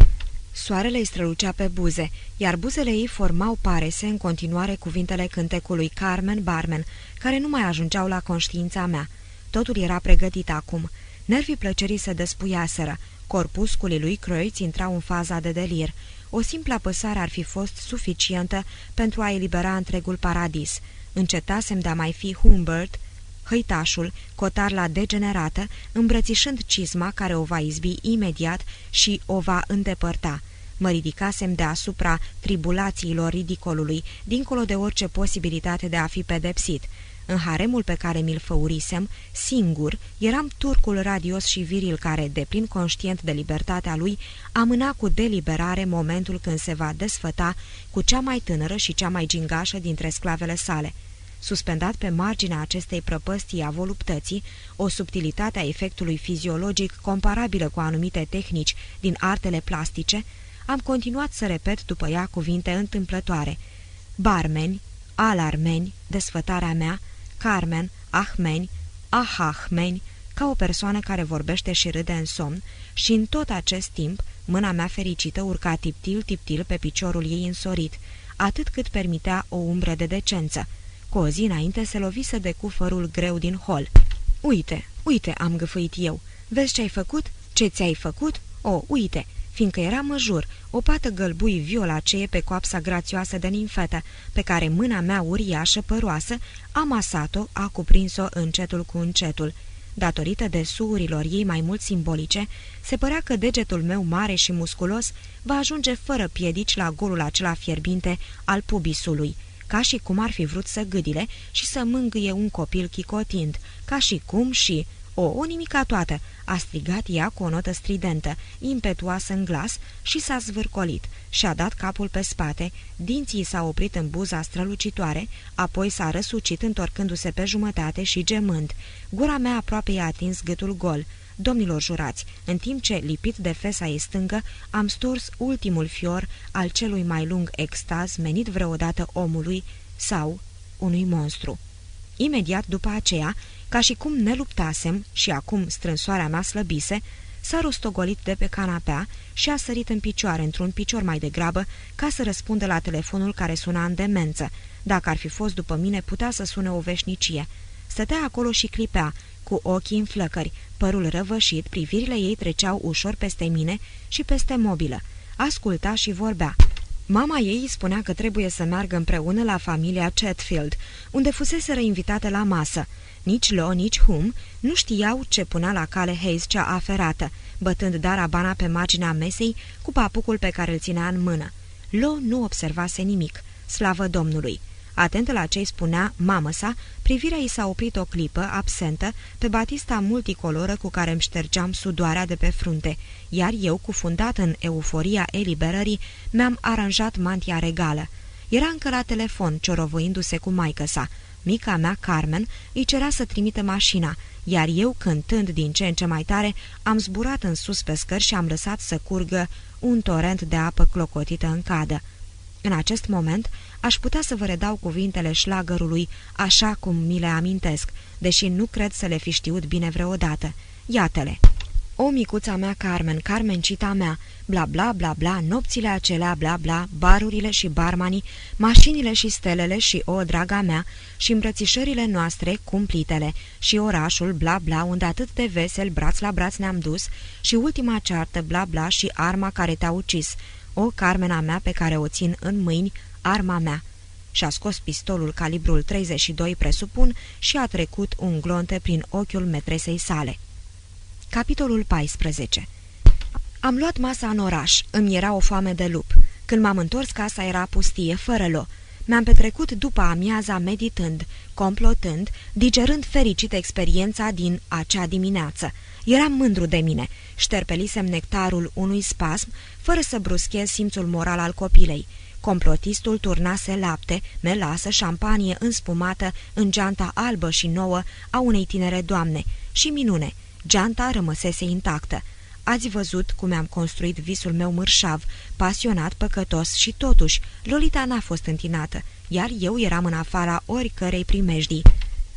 A: Soarele îi strălucea pe buze, iar buzele ei formau parese în continuare cuvintele cântecului Carmen Barmen, care nu mai ajungeau la conștiința mea. Totul era pregătit acum. Nervii plăcerii se despuiaseră. Corpusculii lui Croiț intrau în faza de delir. O simplă apăsare ar fi fost suficientă pentru a elibera întregul paradis. Încetasem de a mai fi Humbert, hăitașul, cotar la degenerată, îmbrățișând cizma care o va izbi imediat și o va îndepărta. Mă ridicasem deasupra tribulațiilor ridicolului, dincolo de orice posibilitate de a fi pedepsit. În haremul pe care mi-l făurisem, singur, eram turcul radios și viril care, de plin conștient de libertatea lui, amâna cu deliberare momentul când se va desfăta cu cea mai tânără și cea mai gingașă dintre sclavele sale. Suspendat pe marginea acestei prăpăstii a voluptății, o subtilitate a efectului fiziologic comparabilă cu anumite tehnici din artele plastice, am continuat să repet după ea cuvinte întâmplătoare. Barmeni, alarmeni, desfătarea mea, Carmen, Ahmeni, Ahahmeni, ca o persoană care vorbește și râde în somn și în tot acest timp mâna mea fericită urca tiptil-tiptil pe piciorul ei însorit, atât cât permitea o umbră de decență. Cu o zi înainte se lovise de cufărul greu din hol. Uite, uite, am gâfâit eu. Vezi ce ai făcut? Ce ți-ai făcut? O, uite!" Fiindcă era măjur, o pată gălbui violaceie pe coapsa grațioasă de ninfetă, pe care mâna mea uriașă, păroasă, a masat-o, a cuprins-o încetul cu încetul. Datorită de suurilor ei mai mult simbolice, se părea că degetul meu mare și musculos va ajunge fără piedici la golul acela fierbinte al pubisului, ca și cum ar fi vrut să gâdile și să mângâie un copil chicotind, ca și cum și... O, o nimica toată!" a strigat ea cu o notă stridentă, impetuoasă în glas și s-a zvârcolit. Și-a dat capul pe spate, dinții s-au oprit în buza strălucitoare, apoi s-a răsucit întorcându-se pe jumătate și gemând. Gura mea aproape i-a atins gâtul gol. Domnilor jurați, în timp ce, lipit de fesa ei stângă, am sturs ultimul fior al celui mai lung extaz menit vreodată omului sau unui monstru. Imediat după aceea, ca și cum ne luptasem și acum strânsoarea mea slăbise, s-a rostogolit de pe canapea și a sărit în picioare, într-un picior mai degrabă, ca să răspundă la telefonul care suna în demență. Dacă ar fi fost după mine, putea să sune o veșnicie. Stătea acolo și clipea, cu ochii în flăcări, părul răvășit, privirile ei treceau ușor peste mine și peste mobilă. Asculta și vorbea. Mama ei spunea că trebuie să meargă împreună la familia Chatfield, unde fusese invitată la masă. Nici Lo, nici Hum nu știau ce punea la cale Hayes cea aferată, bătând darabana pe marginea mesei cu papucul pe care îl ținea în mână. Lo nu observase nimic, slavă Domnului. Atentă la ce-i spunea mamă sa, privirea ei s-a oprit o clipă, absentă, pe batista multicoloră cu care îmi ștergeam sudoarea de pe frunte, iar eu, cufundat în euforia eliberării, mi-am aranjat mantia regală. Era încă la telefon, ciorovăindu-se cu maică sa. Mica mea, Carmen, îi cerea să trimite mașina, iar eu, cântând din ce în ce mai tare, am zburat în sus pe scări și am lăsat să curgă un torent de apă clocotită în cadă. În acest moment aș putea să vă redau cuvintele șlagărului așa cum mi le amintesc, deși nu cred să le fi știut bine vreodată. Iată-le! O, micuța mea Carmen, Carmencita mea, bla bla bla bla, nopțile acelea, bla bla, barurile și barmanii, mașinile și stelele și o, draga mea, și îmbrățișările noastre, cumplitele, și orașul, bla bla, unde atât de vesel, braț la braț ne-am dus, și ultima ceartă, bla bla, și arma care te-a ucis, o, Carmena mea pe care o țin în mâini, arma mea. Și-a scos pistolul calibrul 32, presupun, și a trecut un glonte prin ochiul metresei sale. Capitolul 14 Am luat masa în oraș, îmi era o foame de lup. Când m-am întors, casa era pustie, fără lo. Mi-am petrecut după amiaza meditând, complotând, digerând fericit experiența din acea dimineață. Eram mândru de mine, șterpelisem nectarul unui spasm, fără să bruschez simțul moral al copilei. Complotistul turnase lapte, melasă, șampanie înspumată în geanta albă și nouă a unei tinere doamne. Și minune, geanta rămăsese intactă. Ați văzut cum am construit visul meu mărșav, pasionat, păcătos și totuși, Lolita n-a fost întinată, iar eu eram în afara oricărei primejdii.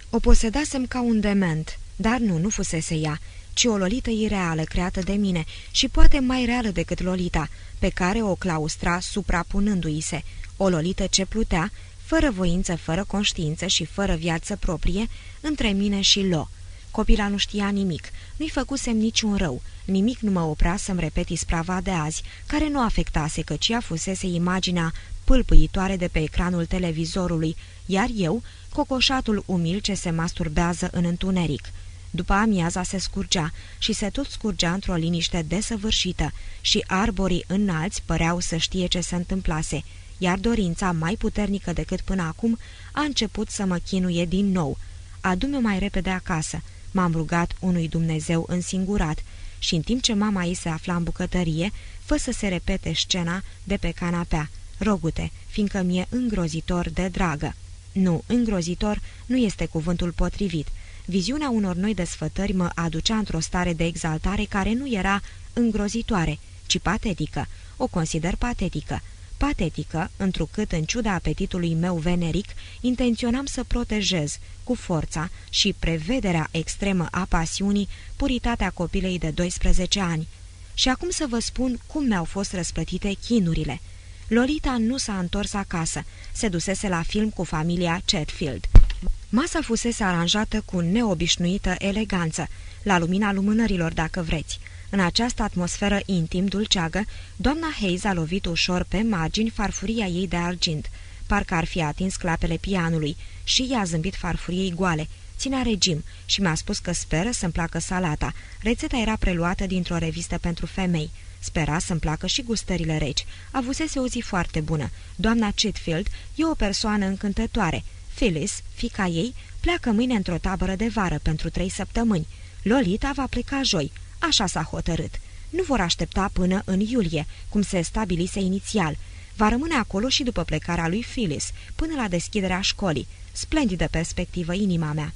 A: O posedasem ca un dement, dar nu, nu fusese ea ci o lolită ireală creată de mine și poate mai reală decât lolita, pe care o claustra suprapunându-i se, o lolită ce plutea, fără voință, fără conștiință și fără viață proprie, între mine și Lo. Copila nu știa nimic, nu-i făcusem niciun rău, nimic nu mă oprea să-mi repet isprava de azi, care nu afectase căci ea fusese imaginea pâlpâitoare de pe ecranul televizorului, iar eu, cocoșatul umil ce se masturbează în întuneric. După amiaza se scurgea și se tot scurgea într-o liniște desăvârșită și arborii înalți păreau să știe ce se întâmplase, iar dorința, mai puternică decât până acum, a început să mă chinuie din nou. Adu-mă mai repede acasă, m-am rugat unui Dumnezeu însingurat și în timp ce mama ei se afla în bucătărie, fă să se repete scena de pe canapea. Rogute, fiindcă mi-e îngrozitor de dragă. Nu, îngrozitor nu este cuvântul potrivit, Viziunea unor noi desfătări mă aducea într-o stare de exaltare care nu era îngrozitoare, ci patetică. O consider patetică. Patetică, întrucât, în ciuda apetitului meu veneric, intenționam să protejez, cu forța și prevederea extremă a pasiunii, puritatea copilei de 12 ani. Și acum să vă spun cum mi-au fost răsplătite chinurile. Lolita nu s-a întors acasă, se dusese la film cu familia Chatfield. Masa fusese aranjată cu neobișnuită eleganță, la lumina lumânărilor, dacă vreți. În această atmosferă intim dulceagă, doamna Hayes a lovit ușor pe margini farfuria ei de argint, parcă ar fi atins clapele pianului, și i-a zâmbit farfuriei goale. Ținea regim și mi-a spus că speră să-mi placă salata. Rețeta era preluată dintr-o revistă pentru femei. Spera să-mi placă și gustările reci. Avusese o zi foarte bună. Doamna Chitfield e o persoană încântătoare. Phyllis, fica ei, pleacă mâine într-o tabără de vară pentru trei săptămâni. Lolita va pleca joi, așa s-a hotărât. Nu vor aștepta până în iulie, cum se stabilise inițial. Va rămâne acolo și după plecarea lui Phyllis, până la deschiderea școlii. Splendidă perspectivă, inima mea.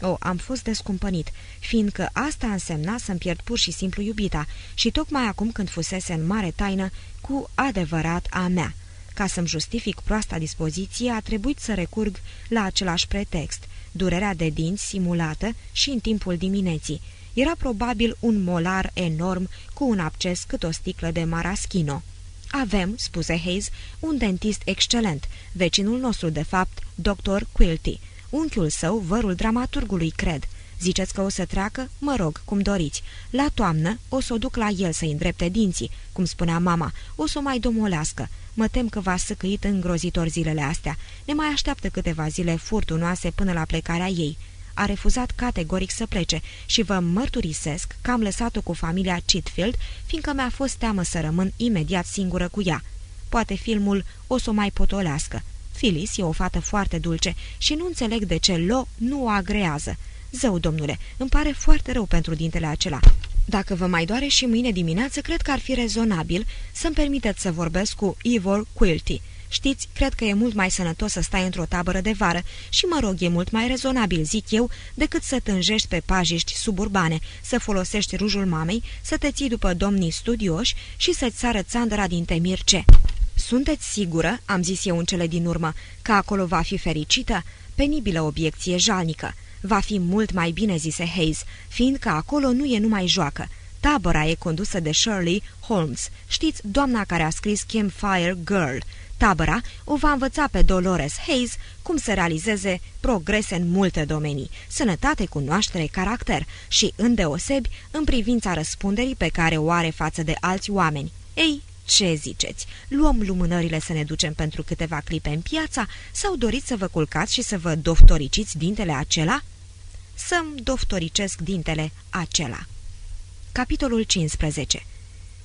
A: O, am fost descumpănit, fiindcă asta însemna să-mi pierd pur și simplu iubita și tocmai acum când fusese în mare taină cu adevărat a mea. Ca să-mi justific proasta dispoziție, a trebuit să recurg la același pretext, durerea de dinți simulată și în timpul dimineții. Era probabil un molar enorm cu un acces cât o sticlă de maraschino. Avem, spuse Hayes, un dentist excelent, vecinul nostru de fapt, Dr. Quilty, Unchiul său, vărul dramaturgului, cred. Ziceți că o să treacă? Mă rog, cum doriți. La toamnă o să o duc la el să-i îndrepte dinții, cum spunea mama. O să o mai domolească. Mă tem că v-a săcăit îngrozitor zilele astea. Ne mai așteaptă câteva zile furtunoase până la plecarea ei. A refuzat categoric să plece și vă mărturisesc că am lăsat-o cu familia Chitfield, fiindcă mi-a fost teamă să rămân imediat singură cu ea. Poate filmul o să o mai potolească. Phyllis e o fată foarte dulce și nu înțeleg de ce Lo nu o agrează. Zău, domnule, îmi pare foarte rău pentru dintele acela. Dacă vă mai doare și mâine dimineață, cred că ar fi rezonabil să-mi permiteți să vorbesc cu Ivor Quilty. Știți, cred că e mult mai sănătos să stai într-o tabără de vară și, mă rog, e mult mai rezonabil, zic eu, decât să tânjești pe pajiști suburbane, să folosești rujul mamei, să te ții după domnii studioși și să-ți sară țandăra din temir ce. Sunteți sigură, am zis eu în cele din urmă, că acolo va fi fericită? Penibilă obiecție jalnică. Va fi mult mai bine, zise Hayes, fiindcă acolo nu e numai joacă. Tabăra e condusă de Shirley Holmes, știți, doamna care a scris Campfire Girl. Tabăra o va învăța pe Dolores Hayes cum să realizeze progrese în multe domenii, sănătate, cunoaștere, caracter și, îndeosebi, în privința răspunderii pe care o are față de alți oameni. Ei, ce ziceți? Luăm lumânările să ne ducem pentru câteva clipe în piața sau doriți să vă culcați și să vă doftoriciți dintele acela? Să-mi doftoricesc dintele acela. Capitolul 15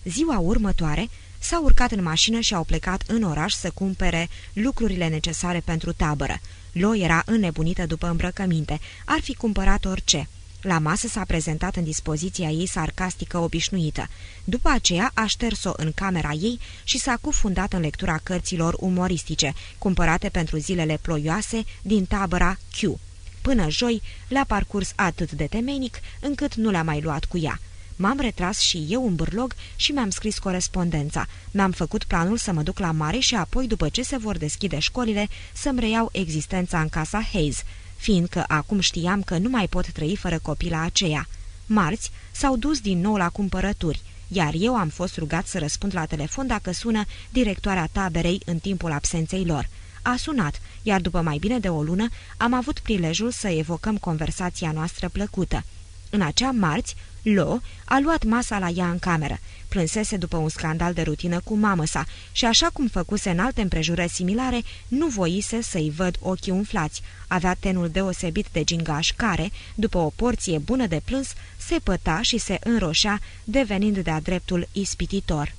A: Ziua următoare s-au urcat în mașină și au plecat în oraș să cumpere lucrurile necesare pentru tabără. Lo era înnebunită după îmbrăcăminte, ar fi cumpărat orice – la masă s-a prezentat în dispoziția ei sarcastică obișnuită. După aceea a șters-o în camera ei și s-a cufundat în lectura cărților umoristice, cumpărate pentru zilele ploioase din tabăra Q. Până joi le-a parcurs atât de temenic încât nu le-a mai luat cu ea. M-am retras și eu în bârlog și mi-am scris corespondența. Mi-am făcut planul să mă duc la mare și apoi, după ce se vor deschide școlile, să-mi reiau existența în casa Hayes fiindcă acum știam că nu mai pot trăi fără copila aceea. Marți s-au dus din nou la cumpărături, iar eu am fost rugat să răspund la telefon dacă sună directoarea taberei în timpul absenței lor. A sunat, iar după mai bine de o lună am avut prilejul să evocăm conversația noastră plăcută. În acea marți, Lo a luat masa la ea în cameră. Plânsese după un scandal de rutină cu mamă sa și așa cum făcuse în alte împrejurări similare, nu voise să-i văd ochii umflați. Avea tenul deosebit de gingaș care, după o porție bună de plâns, se păta și se înroșea, devenind de-a dreptul ispititor.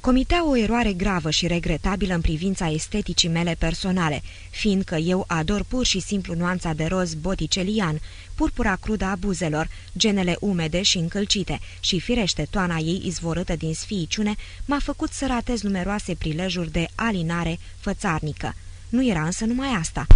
A: Comitea o eroare gravă și regretabilă în privința esteticii mele personale, fiindcă eu ador pur și simplu nuanța de roz boticelian, purpura crudă a buzelor, genele umede și încălcite și firește toana ei izvorâtă din sfiiciune m-a făcut să ratez numeroase prilejuri de alinare fățarnică. Nu era însă numai asta.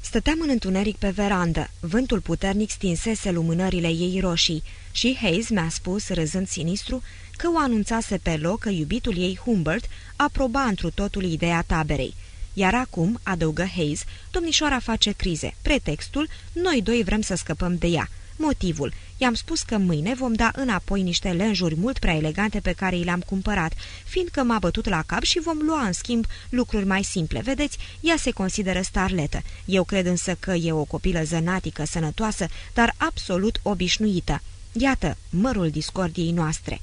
A: Stăteam în întuneric pe verandă, vântul puternic stinsese lumânările ei roșii și Hayes mi-a spus, râzând sinistru, că o anunțase pe loc că iubitul ei, Humbert, aproba întru totul ideea taberei. Iar acum, adăugă Hayes, domnișoara face crize. Pretextul, noi doi vrem să scăpăm de ea. Motivul, i-am spus că mâine vom da înapoi niște lenjuri mult prea elegante pe care i le-am cumpărat, fiindcă m-a bătut la cap și vom lua în schimb lucruri mai simple. Vedeți, ea se consideră starletă. Eu cred însă că e o copilă zănatică, sănătoasă, dar absolut obișnuită. Iată mărul discordiei noastre.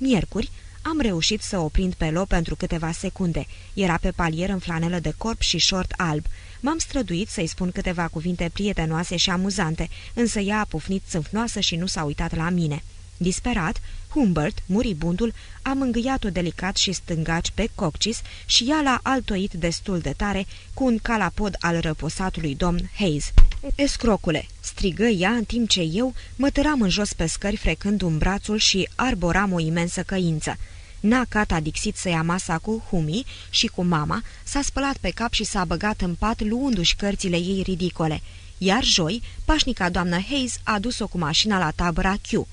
A: Miercuri, am reușit să o prind pe lo pentru câteva secunde. Era pe palier în flanelă de corp și short alb. M-am străduit să-i spun câteva cuvinte prietenoase și amuzante, însă ea a pufnit țâmpnoasă și nu s-a uitat la mine. Disperat, Humbert, muribundul, a mângâiat-o delicat și stângaci pe coccis și ea l-a altoit destul de tare cu un calapod al răposatului domn Hayes.
C: Escrocule!" strigă ea în timp ce eu mă tăram în jos pe scări frecând un brațul și arboram o imensă căință. Nacat a dixit să ia masa cu Humi și cu mama, s-a spălat pe cap și s-a băgat în pat luându-și cărțile ei ridicole, iar joi, pașnica doamnă Hayes a dus-o cu mașina la tabăra Q.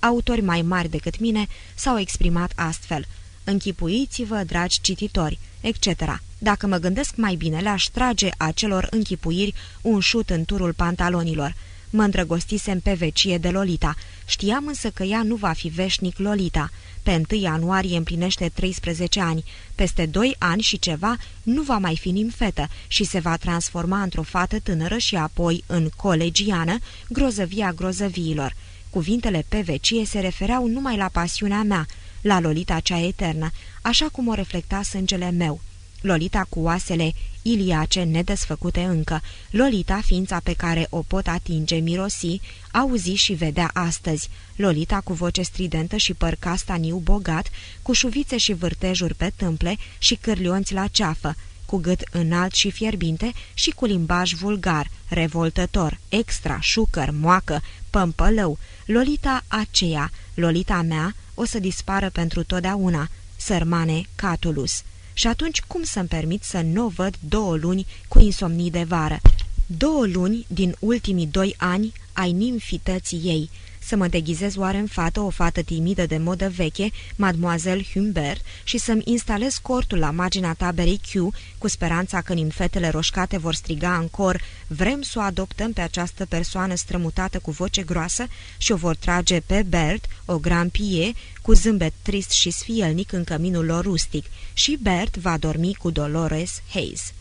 C: Autori mai mari decât mine s-au exprimat astfel. Închipuiți-vă, dragi cititori, etc. Dacă mă gândesc mai bine, le-aș trage acelor închipuiri un șut în turul pantalonilor. Mă îndrăgostisem pe vecie de Lolita. Știam însă că ea nu va fi veșnic Lolita. Pe 1 ianuarie împlinește 13 ani. Peste 2 ani și ceva nu va mai fi nimfetă și se va transforma într-o fată tânără și apoi în colegiană, grozăvia grozăviilor. Cuvintele pe vecie se refereau numai la pasiunea mea, la Lolita cea eternă, așa cum o reflecta sângele meu. Lolita cu oasele iliace nedesfăcute încă, Lolita ființa pe care o pot atinge, mirosi, auzi și vedea astăzi, Lolita cu voce stridentă și păr castaniu bogat, cu șuvițe și vârtejuri pe tâmple și cârlionți la ceafă, cu gât înalt și fierbinte și cu limbaj vulgar, revoltător, extra, șucăr, moacă, pămpălău, Lolita aceea, Lolita mea, o să dispară pentru totdeauna, sărmane Catulus. Și atunci cum să-mi permit să nu văd două luni cu insomnii de vară? Două luni din ultimii doi ani ai nimfității ei, să mă deghizez oare în fată, o fată timidă de modă veche, mademoiselle Humbert, și să-mi instalez cortul la marginea taberei Q, cu speranța că nimfetele roșcate vor striga în cor, vrem să o adoptăm pe această persoană strămutată cu voce groasă și o vor trage pe Bert, o grampie, cu zâmbet trist și sfielnic în căminul lor rustic, și Bert va dormi cu Dolores Hayes.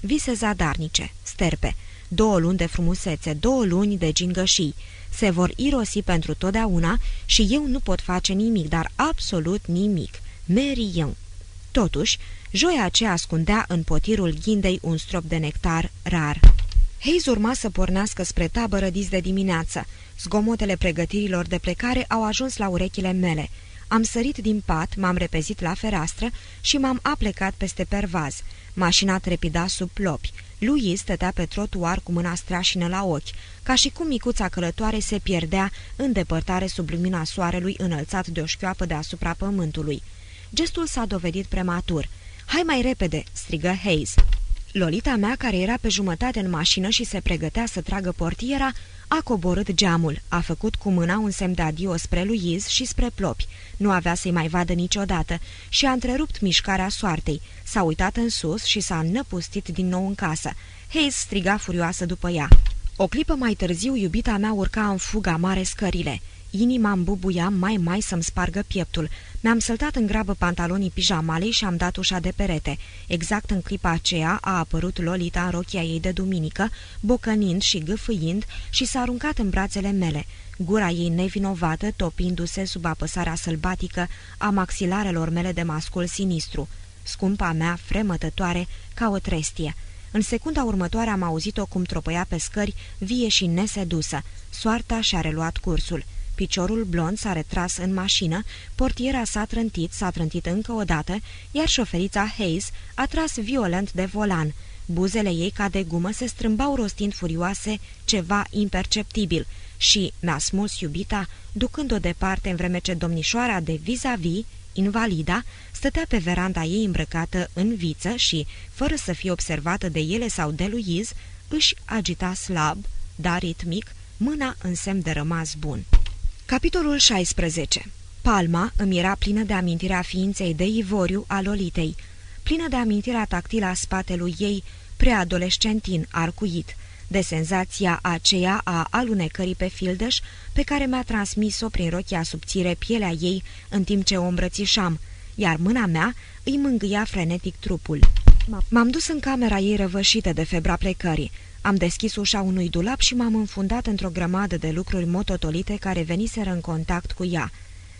C: Vise zadarnice, sterpe, două luni de frumusețe, două luni de gingășii, se vor irosi pentru totdeauna și eu nu pot face nimic, dar absolut nimic. Merion. Totuși, joia aceea ascundea în potirul ghindei un strop de nectar rar. Hayes urma să pornească spre tabără dis de dimineață. Zgomotele pregătirilor de plecare au ajuns la urechile mele. Am sărit din pat, m-am repezit la fereastră și m-am aplecat peste pervaz. Mașina trepida sub plopi. Lui stătea pe trotuar cu mâna strașină la ochi, ca și cum micuța călătoare se pierdea în depărtare sub lumina soarelui înălțat de o șchioapă deasupra pământului. Gestul s-a dovedit prematur. Hai mai repede!" strigă Hayes. Lolita mea, care era pe jumătate în mașină și se pregătea să tragă portiera, a coborât geamul, a făcut cu mâna un semn de adio spre lui Iz și spre plopi. Nu avea să-i mai vadă niciodată și a întrerupt mișcarea soartei. S-a uitat în sus și s-a năpustit din nou în casă. Hayes striga furioasă după ea. O clipă mai târziu, iubita mea urca în fuga mare scările. Inima îmi bubuia mai mai să-mi spargă pieptul. Mi-am săltat în grabă pantalonii pijamalei și am dat ușa de perete. Exact în clipa aceea a apărut Lolita în rochia ei de duminică, bocănind și gâfâind și s-a aruncat în brațele mele. Gura ei nevinovată, topindu-se sub apăsarea sălbatică a maxilarelor mele de mascul sinistru. Scumpa mea, fremătătoare, ca o trestie. În secunda următoare am auzit-o cum tropăia pe scări, vie și nesedusă. Soarta și-a reluat cursul. Piciorul blond s-a retras în mașină, portiera s-a trântit, s-a trântit încă o dată, iar șoferița Hayes a tras violent de volan. Buzele ei ca de gumă se strâmbau rostind furioase ceva imperceptibil și mi-a smuls iubita, ducând-o departe în vreme ce domnișoara de vis-a-vis, -vis, invalida, stătea pe veranda ei îmbrăcată în viță și, fără să fie observată de ele sau de Louise, își agita slab, dar ritmic, mâna în semn de rămas bun. Capitolul 16 Palma îmi era plină de amintirea ființei de ivoriu a Lolitei, plină de amintirea tactilă a spatelui ei, preadolescentin, arcuit, de senzația aceea a alunecării pe fildeș pe care mi-a transmis-o prin rochia subțire pielea ei în timp ce o îmbrățișam, iar mâna mea îi mângâia frenetic trupul. M-am dus în camera ei răvășită de febra plecării, am deschis ușa unui dulap și m-am înfundat într-o grămadă de lucruri mototolite care veniseră în contact cu ea.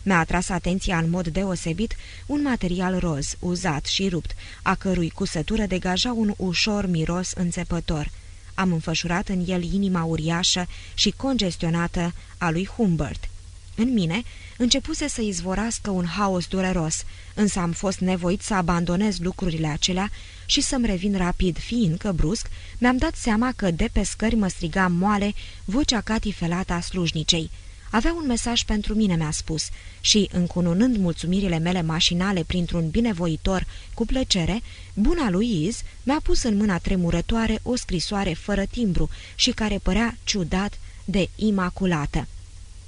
C: Mi-a atras atenția în mod deosebit un material roz, uzat și rupt, a cărui cusătură degaja un ușor miros înțepător. Am înfășurat în el inima uriașă și congestionată a lui Humbert. În mine începuse să izvorască un haos dureros, însă am fost nevoit să abandonez lucrurile acelea și să-mi revin rapid, fiindcă, brusc, mi-am dat seama că de pe scări mă striga moale vocea catifelată a slujnicei. Avea un mesaj pentru mine, mi-a spus, și, încununând mulțumirile mele mașinale printr-un binevoitor cu plăcere, buna lui Iz mi-a pus în mâna tremurătoare o scrisoare fără timbru și care părea ciudat de imaculată.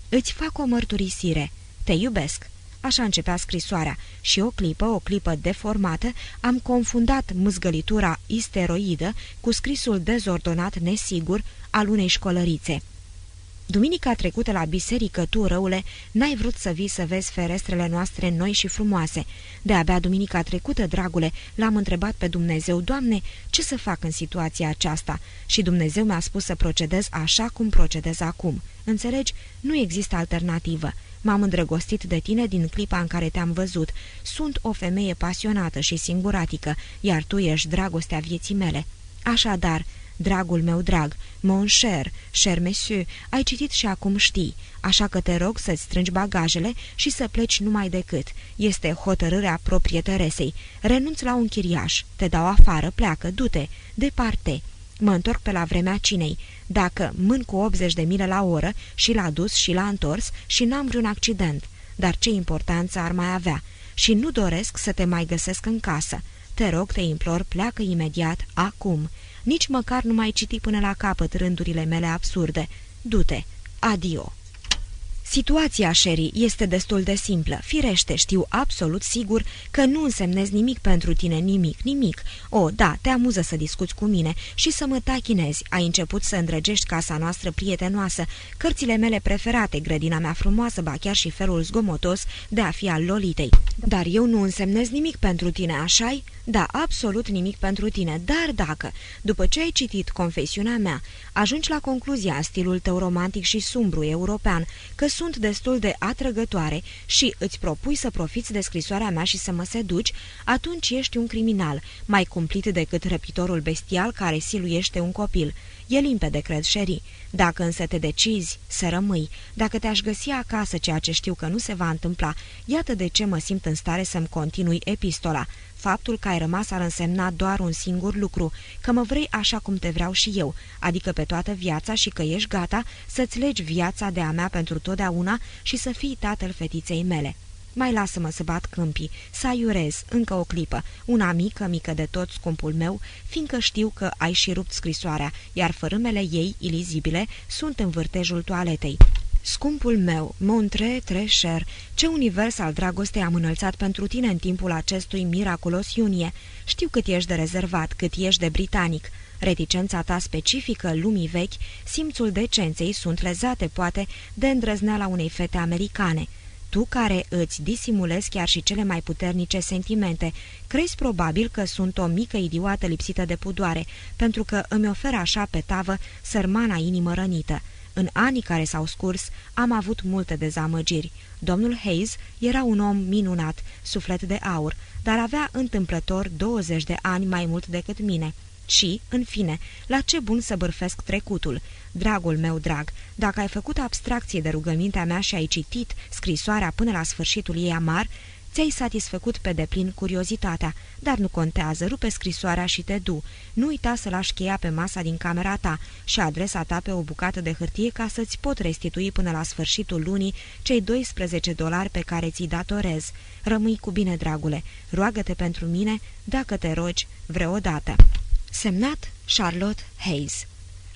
C: Îți fac o mărturisire. Te iubesc." Așa începea scrisoarea și o clipă, o clipă deformată, am confundat mâzgălitura isteroidă cu scrisul dezordonat nesigur al unei școlărițe. Duminica trecută la biserică, tu, răule, n-ai vrut să vii să vezi ferestrele noastre noi și frumoase. De-abia duminica trecută, dragule, l-am întrebat pe Dumnezeu, Doamne, ce să fac în situația aceasta? Și Dumnezeu mi-a spus să procedez așa cum procedez acum. Înțelegi? Nu există alternativă. M-am îndrăgostit de tine din clipa în care te-am văzut. Sunt o femeie pasionată și singuratică, iar tu ești dragostea vieții mele. Așadar, Dragul meu drag, mon cher, cher monsieur, ai citit și acum știi, așa că te rog să-ți strângi bagajele și să pleci numai decât. Este hotărârea proprietăresei. Renunț la un chiriaș, te dau afară, pleacă, du-te, departe. Mă întorc pe la vremea cinei. Dacă mân cu 80 de mile la oră și l-a dus și l-a întors și n-am vreun accident, dar ce importanță ar mai avea? Și nu doresc să te mai găsesc în casă. Te rog, te implor, pleacă imediat, acum. Nici măcar nu mai citi până la capăt rândurile mele absurde. Du-te! Adio! Situația, Sherry, este destul de simplă. Firește, știu absolut sigur că nu însemnezi nimic pentru tine, nimic, nimic. O, da, te amuză să discuți cu mine și să mă tachinezi. Ai început să îndrăgești casa noastră prietenoasă, cărțile mele preferate, grădina mea frumoasă, ba chiar și felul zgomotos de a fi al Lolitei. Dar eu nu însemnez nimic pentru tine, așa-i? Da, absolut nimic pentru tine, dar dacă, după ce ai citit confesiunea mea, ajungi la concluzia stilul tău romantic și sumbru european, că sunt destul de atrăgătoare și îți propui să profiți de scrisoarea mea și să mă seduci, atunci ești un criminal, mai cumplit decât răpitorul bestial care siluiește un copil. E limpede, cred, Sherry. Dacă însă te decizi să rămâi, dacă te-aș găsi acasă, ceea ce știu că nu se va întâmpla, iată de ce mă simt în stare să-mi continui epistola. Faptul că ai rămas ar însemna doar un singur lucru, că mă vrei așa cum te vreau și eu, adică pe toată viața și că ești gata să-ți legi viața de a mea pentru totdeauna și să fii tatăl fetiței mele. Mai lasă-mă să bat câmpii, să aiurez încă o clipă, una mică, mică de tot, scumpul meu, fiindcă știu că ai și rupt scrisoarea, iar fărâmele ei, ilizibile, sunt în vârtejul toaletei. Scumpul meu, Montre Treșer, ce univers al dragostei am înălțat pentru tine în timpul acestui miraculos iunie. Știu cât ești de rezervat, cât ești de britanic. Reticența ta specifică lumii vechi, simțul decenței sunt lezate, poate, de îndrăzneala unei fete americane. Tu care îți disimulezi chiar și cele mai puternice sentimente, crezi probabil că sunt o mică idiotă lipsită de pudoare, pentru că îmi oferă așa pe tavă sărmana inimă rănită. În anii care s-au scurs, am avut multe dezamăgiri. Domnul Hayes era un om minunat, suflet de aur, dar avea întâmplător 20 de ani mai mult decât mine. Și, în fine, la ce bun să bârfesc trecutul? Dragul meu drag, dacă ai făcut abstracție de rugămintea mea și ai citit scrisoarea până la sfârșitul ei amar, Ți-ai satisfăcut pe deplin curiozitatea, dar nu contează, rupe scrisoarea și te du. Nu uita să lași cheia pe masa din camera ta și adresa ta pe o bucată de hârtie ca să-ți pot restitui până la sfârșitul lunii cei 12 dolari pe care ți-i datorez. Rămâi cu bine, dragule, roagă-te pentru mine dacă te rogi vreodată. Semnat Charlotte Hayes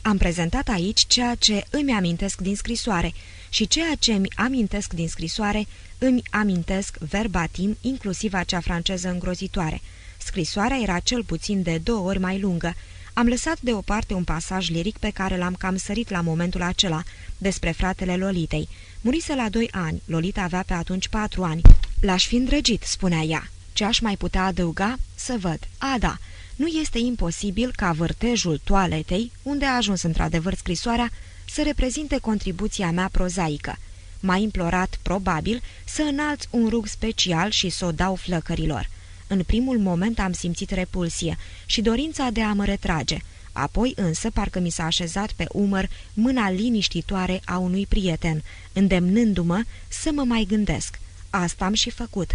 C: Am prezentat aici ceea ce îmi amintesc din scrisoare și ceea ce îmi amintesc din scrisoare îmi amintesc verbatim, inclusiv acea franceză îngrozitoare. Scrisoarea era cel puțin de două ori mai lungă. Am lăsat deoparte un pasaj liric pe care l-am cam sărit la momentul acela, despre fratele Lolitei. Murise la doi ani, Lolita avea pe atunci patru ani. L-aș fi îndrăgit, spunea ea. Ce aș mai putea adăuga? Să văd. A, da, nu este imposibil ca vârtejul toaletei, unde a ajuns într-adevăr scrisoarea, să reprezinte contribuția mea prozaică. M-a implorat, probabil, să înalț un rug special și să o dau flăcărilor. În primul moment am simțit repulsie și dorința de a mă retrage.
A: Apoi însă parcă mi s-a așezat pe umăr mâna liniștitoare a unui prieten, îndemnându-mă să mă mai gândesc. Asta am și făcut.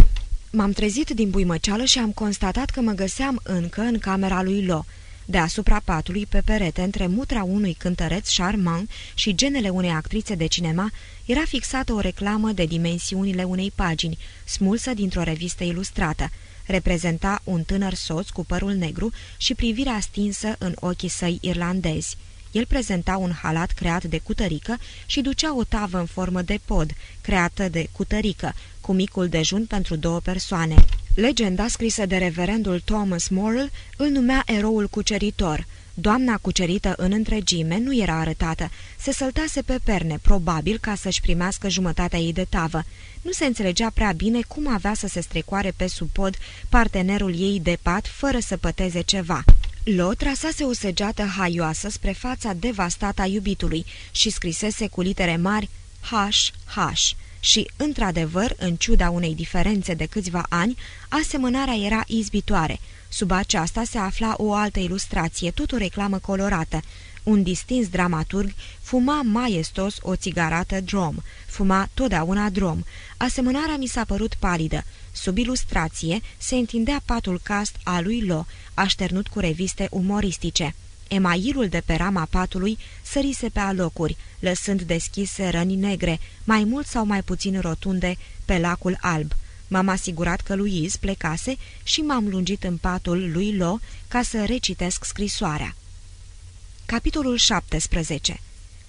A: M-am trezit din buimăceală și am constatat că mă găseam încă în camera lui Lo. Deasupra patului, pe perete, între mutra unui cântăreț charmant și genele unei actrițe de cinema, era fixată o reclamă de dimensiunile unei pagini, smulsă dintr-o revistă ilustrată. Reprezenta un tânăr soț cu părul negru și privirea stinsă în ochii săi irlandezi. El prezenta un halat creat de cutărică și ducea o tavă în formă de pod, creată de cutărică, cu micul dejun pentru două persoane. Legenda scrisă de reverendul Thomas Morrill îl numea eroul cuceritor. Doamna cucerită în întregime nu era arătată, se săltase pe perne, probabil ca să-și primească jumătatea ei de tavă. Nu se înțelegea prea bine cum avea să se strecoare pe sub pod partenerul ei de pat fără să păteze ceva. Lo trasase o săgeată haioasă spre fața devastată a iubitului și scrisese cu litere mari H.H. Și, într-adevăr, în ciuda unei diferențe de câțiva ani, asemănarea era izbitoare. Sub aceasta se afla o altă ilustrație, tot o reclamă colorată. Un distins dramaturg fuma maestos o țigarată drom, fuma totdeauna drom. Asemănarea mi s-a părut palidă. Sub ilustrație se întindea patul cast al lui Lo, așternut cu reviste umoristice. Emailul de pe rama patului sărise pe alocuri, lăsând deschise răni negre, mai mult sau mai puțin rotunde, pe lacul alb. M-am asigurat că Louise plecase și m-am lungit în patul lui Lo ca să recitesc scrisoarea. Capitolul 17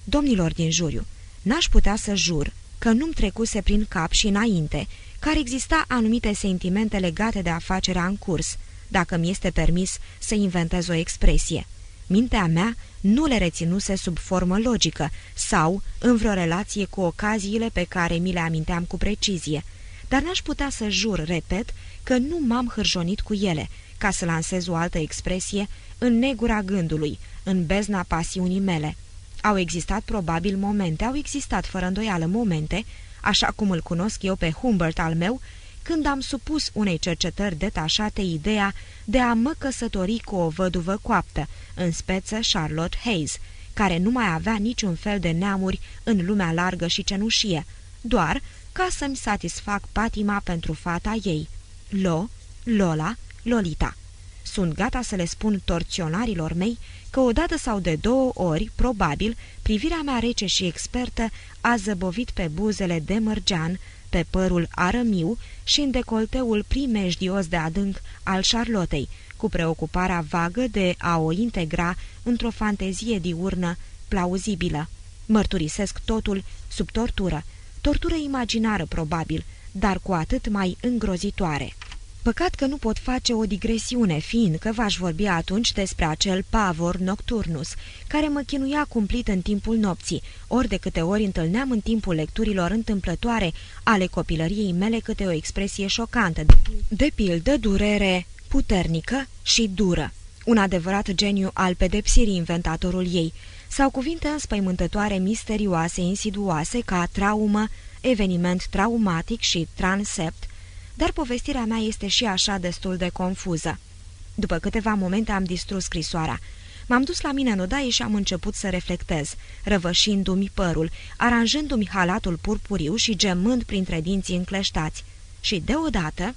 A: Domnilor din juriu, n-aș putea să jur că nu-mi trecuse prin cap și înainte, care exista anumite sentimente legate de afacerea în curs, dacă mi este permis să inventez o expresie. Mintea mea nu le reținuse sub formă logică sau în vreo relație cu ocaziile pe care mi le aminteam cu precizie, dar n-aș putea să jur, repet, că nu m-am hârjonit cu ele, ca să lansez o altă expresie, în negura gândului, în bezna pasiunii mele. Au existat probabil momente, au existat fără îndoială momente, așa cum îl cunosc eu pe Humbert al meu, când am supus unei cercetări detașate ideea de a mă căsători cu o văduvă coaptă, în speță Charlotte Hayes, care nu mai avea niciun fel de neamuri în lumea largă și cenușie, doar ca să-mi satisfac patima pentru fata ei. Lo, Lola, Lolita. Sunt gata să le spun torționarilor mei că odată sau de două ori, probabil, privirea mea rece și expertă a zăbovit pe buzele de mărgean, pe părul arămiu și în decolteul primejdios de adânc al Charlottei, cu preocuparea vagă de a o integra într-o fantezie diurnă plauzibilă. Mărturisesc totul sub tortură, tortură imaginară probabil, dar cu atât mai îngrozitoare. Păcat că nu pot face o digresiune, fiindcă v-aș vorbi atunci despre acel pavor nocturnus, care mă chinuia cumplit în timpul nopții, ori de câte ori întâlneam în timpul lecturilor întâmplătoare ale copilăriei mele câte o expresie șocantă, de pildă durere puternică și dură. Un adevărat geniu al pedepsirii inventatorul ei, sau cuvinte înspăimântătoare misterioase, insiduoase, ca traumă, eveniment traumatic și transept, dar povestirea mea este și așa destul de confuză. După câteva momente am distrus scrisoarea. M-am dus la mine în odaie și am început să reflectez, răvășindu-mi părul, aranjându-mi halatul purpuriu și gemând printre dinții încleștați. Și deodată,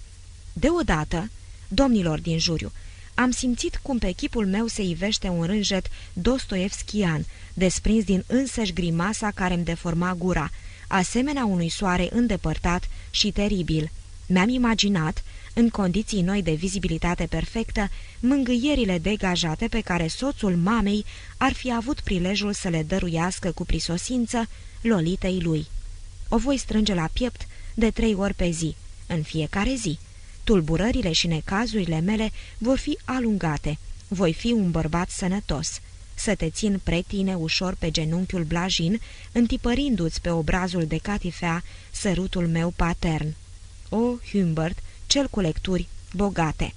A: deodată, domnilor din juriu, am simțit cum pe chipul meu se ivește un rânjet dostoevskian, desprins din însăși grimasa care îmi deforma gura, asemenea unui soare îndepărtat și teribil. Mi-am imaginat, în condiții noi de vizibilitate perfectă, mângâierile degajate pe care soțul mamei ar fi avut prilejul să le dăruiască cu prisosință lolitei lui. O voi strânge la piept de trei ori pe zi, în fiecare zi. Tulburările și necazurile mele vor fi alungate. Voi fi un bărbat sănătos. Să te țin pretine ușor pe genunchiul blajin, întipărindu-ți pe obrazul de catifea sărutul meu patern o Humbert, cel cu lecturi bogate.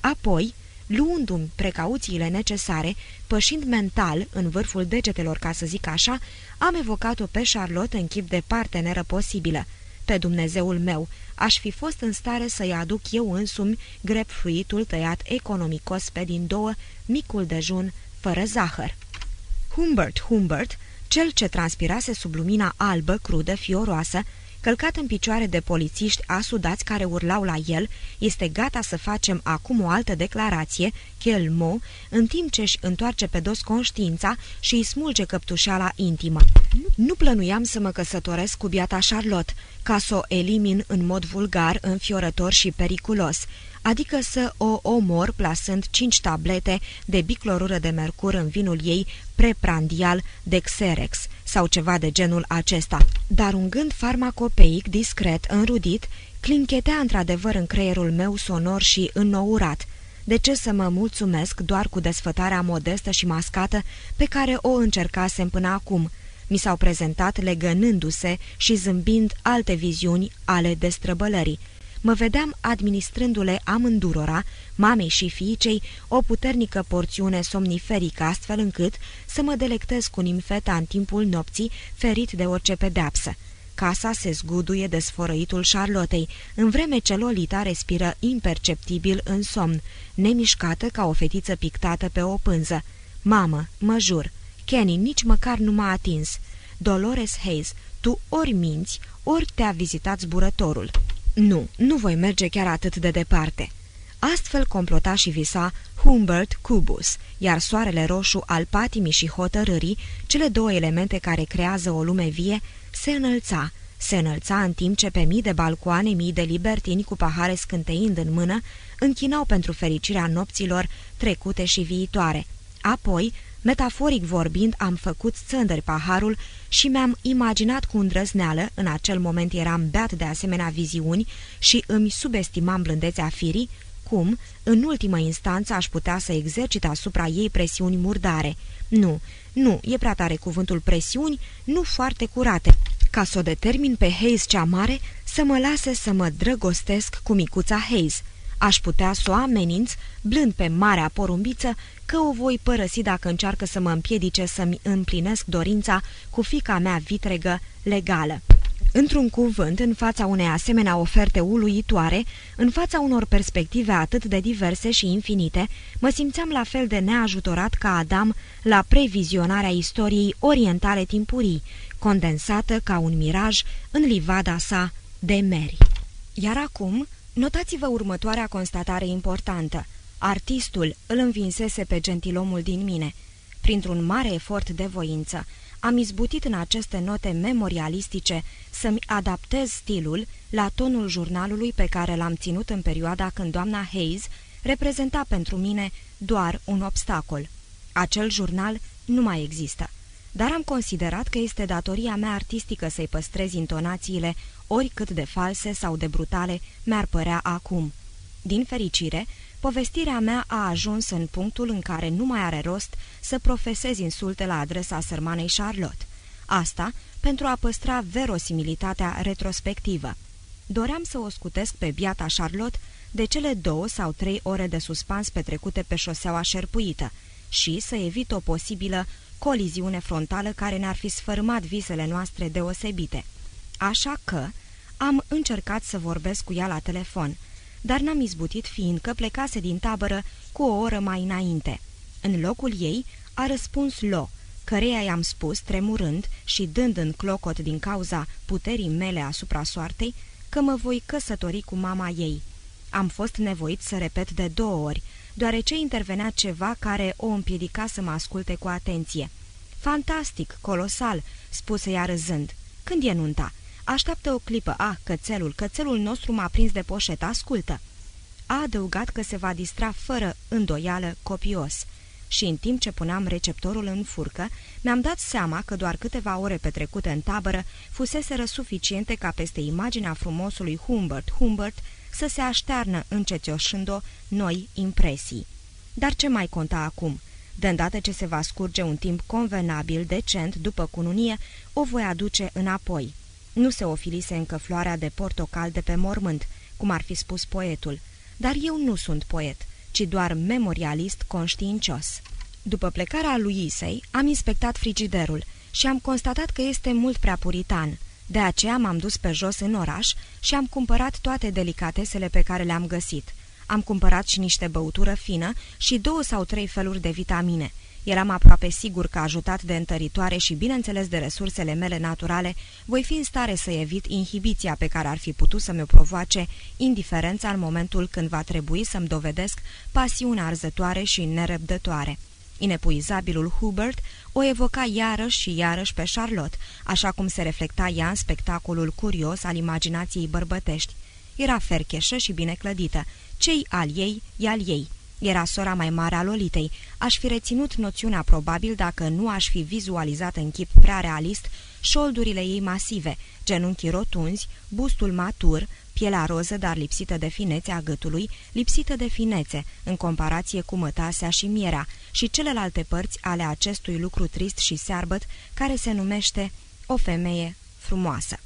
A: Apoi, luându-mi precauțiile necesare, pășind mental în vârful degetelor, ca să zic așa, am evocat-o pe Charlotte în chip de parteneră posibilă. Pe Dumnezeul meu, aș fi fost în stare să-i aduc eu însumi grepfruitul tăiat economicos pe din două, micul dejun fără zahăr. Humbert, Humbert, cel ce transpirase sub lumina albă, crudă, fioroasă, călcat în picioare de polițiști asudați care urlau la el, este gata să facem acum o altă declarație, chel mo, în timp ce își întoarce pe dos conștiința și îi smulge căptușala intimă. Nu plănuiam să mă căsătoresc cu biata Charlotte, ca să o elimin în mod vulgar, înfiorător și periculos, adică să o omor plasând cinci tablete de biclorură de mercur în vinul ei preprandial de Xerex sau ceva de genul acesta. Dar un gând farmacopeic, discret, înrudit, clinchetea într-adevăr în creierul meu sonor și înnourat. De ce să mă mulțumesc doar cu desfătarea modestă și mascată pe care o încercasem până acum? Mi s-au prezentat legănându-se și zâmbind alte viziuni ale destrăbălării mă vedeam administrându-le amândurora, mamei și fiicei, o puternică porțiune somniferică astfel încât să mă delectez cu nimfeta în timpul nopții, ferit de orice pedeapsă. Casa se zguduie de sfărăitul Charlottei, în vreme ce Lolita respiră imperceptibil în somn, nemișcată ca o fetiță pictată pe o pânză. Mamă, mă jur, Kenny nici măcar nu m-a atins. Dolores Hayes, tu ori minți, ori te-a vizitat zburătorul. Nu, nu voi merge chiar atât de departe." Astfel complota și visa Humbert Cubus, iar soarele roșu al patimii și hotărârii, cele două elemente care creează o lume vie, se înălța, se înălța în timp ce pe mii de balcoane, mii de libertini cu pahare scânteind în mână, închinau pentru fericirea nopților trecute și viitoare. Apoi, Metaforic vorbind, am făcut țândări paharul și mi-am imaginat cu îndrăzneală, în acel moment eram beat de asemenea viziuni și îmi subestimam blândețea firii, cum, în ultimă instanță, aș putea să exercit asupra ei presiuni murdare. Nu, nu, e prea tare cuvântul presiuni, nu foarte curate, ca să o determin pe Hayes cea mare să mă lase să mă drăgostesc cu micuța Hayes. Aș putea să o ameninț, blând pe marea porumbiță, că o voi părăsi dacă încearcă să mă împiedice să-mi împlinesc dorința cu fica mea vitregă legală. Într-un cuvânt, în fața unei asemenea oferte uluitoare, în fața unor perspective atât de diverse și infinite, mă simțeam la fel de neajutorat ca Adam la previzionarea istoriei orientale timpurii, condensată ca un miraj în livada sa de meri. Iar acum, notați-vă următoarea constatare importantă – Artistul îl învinsese pe gentilomul din mine. Printr-un mare efort de voință, am izbutit în aceste note memorialistice să-mi adaptez stilul la tonul jurnalului pe care l-am ținut în perioada când doamna Hayes reprezenta pentru mine doar un obstacol. Acel jurnal nu mai există, dar am considerat că este datoria mea artistică să-i păstrez intonațiile, oricât de false sau de brutale mi-ar părea acum. Din fericire, povestirea mea a ajuns în punctul în care nu mai are rost să profesez insulte la adresa sărmanei Charlotte. Asta pentru a păstra verosimilitatea retrospectivă. Doream să o scutesc pe biata Charlotte de cele două sau trei ore de suspans petrecute pe șoseaua șerpuită și să evit o posibilă coliziune frontală care ne-ar fi sfărmat visele noastre deosebite. Așa că am încercat să vorbesc cu ea la telefon – dar n-am izbutit fiindcă plecase din tabără cu o oră mai înainte. În locul ei a răspuns Lo, căreia i-am spus, tremurând și dând în clocot din cauza puterii mele asupra soartei, că mă voi căsători cu mama ei. Am fost nevoit să repet de două ori, deoarece intervenea ceva care o împiedica să mă asculte cu atenție. Fantastic, colosal," spuse ea râzând. Când e nunta?" Așteaptă o clipă. A, cățelul, cățelul nostru m-a prins de poșetă, ascultă. A adăugat că se va distra fără îndoială copios. Și în timp ce puneam receptorul în furcă, mi-am dat seama că doar câteva ore petrecute în tabără fuseseră suficiente ca peste imaginea frumosului Humbert Humbert să se aștearnă încetioșând-o noi impresii. Dar ce mai conta acum? De îndată ce se va scurge un timp convenabil, decent, după cununie, o voi aduce înapoi. Nu se ofilise încă floarea de portocal de pe mormânt, cum ar fi spus poetul, dar eu nu sunt poet, ci doar memorialist conștiincios. După plecarea lui Isei, am inspectat frigiderul și am constatat că este mult prea puritan. De aceea m-am dus pe jos în oraș și am cumpărat toate delicatesele pe care le-am găsit. Am cumpărat și niște băutură fină și două sau trei feluri de vitamine. Eram aproape sigur că, ajutat de întăritoare și, bineînțeles, de resursele mele naturale, voi fi în stare să evit inhibiția pe care ar fi putut să mi-o provoace indiferența în momentul când va trebui să-mi dovedesc pasiunea arzătoare și nerăbdătoare. Inepuizabilul Hubert o evoca iarăși și iarăși pe Charlotte, așa cum se reflecta ea în spectacolul curios al imaginației bărbătești. Era fercheșă și bine clădită. Cei al ei, e al ei. Era sora mai mare a Lolitei. Aș fi reținut noțiunea probabil dacă nu aș fi vizualizat în chip prea realist șoldurile ei masive, genunchii rotunzi, bustul matur, pielea roză, dar lipsită de finețe a gâtului, lipsită de finețe, în comparație cu mătasea și mierea, și celelalte părți ale acestui lucru trist și searbăt, care se numește o femeie frumoasă.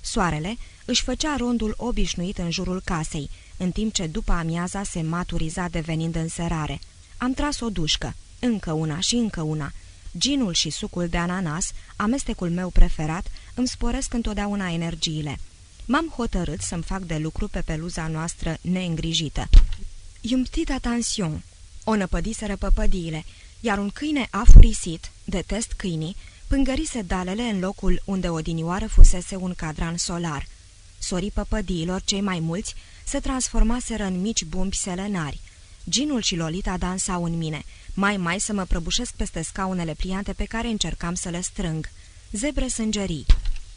A: Soarele își făcea rondul obișnuit în jurul casei, în timp ce după amiaza se maturiza devenind înserare. Am tras o dușcă, încă una și încă una. Ginul și sucul de ananas, amestecul meu preferat, îmi sporesc întotdeauna energiile. M-am hotărât să-mi fac de lucru pe peluza noastră neîngrijită. Une petite attention. O năpădiseră păpădiile, iar un câine afurisit, detest câinii, pângărise dalele în locul unde odinioară fusese un cadran solar. Sorii păpădiilor, cei mai mulți, se transformaseră în mici bumbi selenari. Ginul și Lolita dansau în mine, mai mai să mă prăbușesc peste scaunele pliante pe care încercam să le strâng. Zebre sângerii.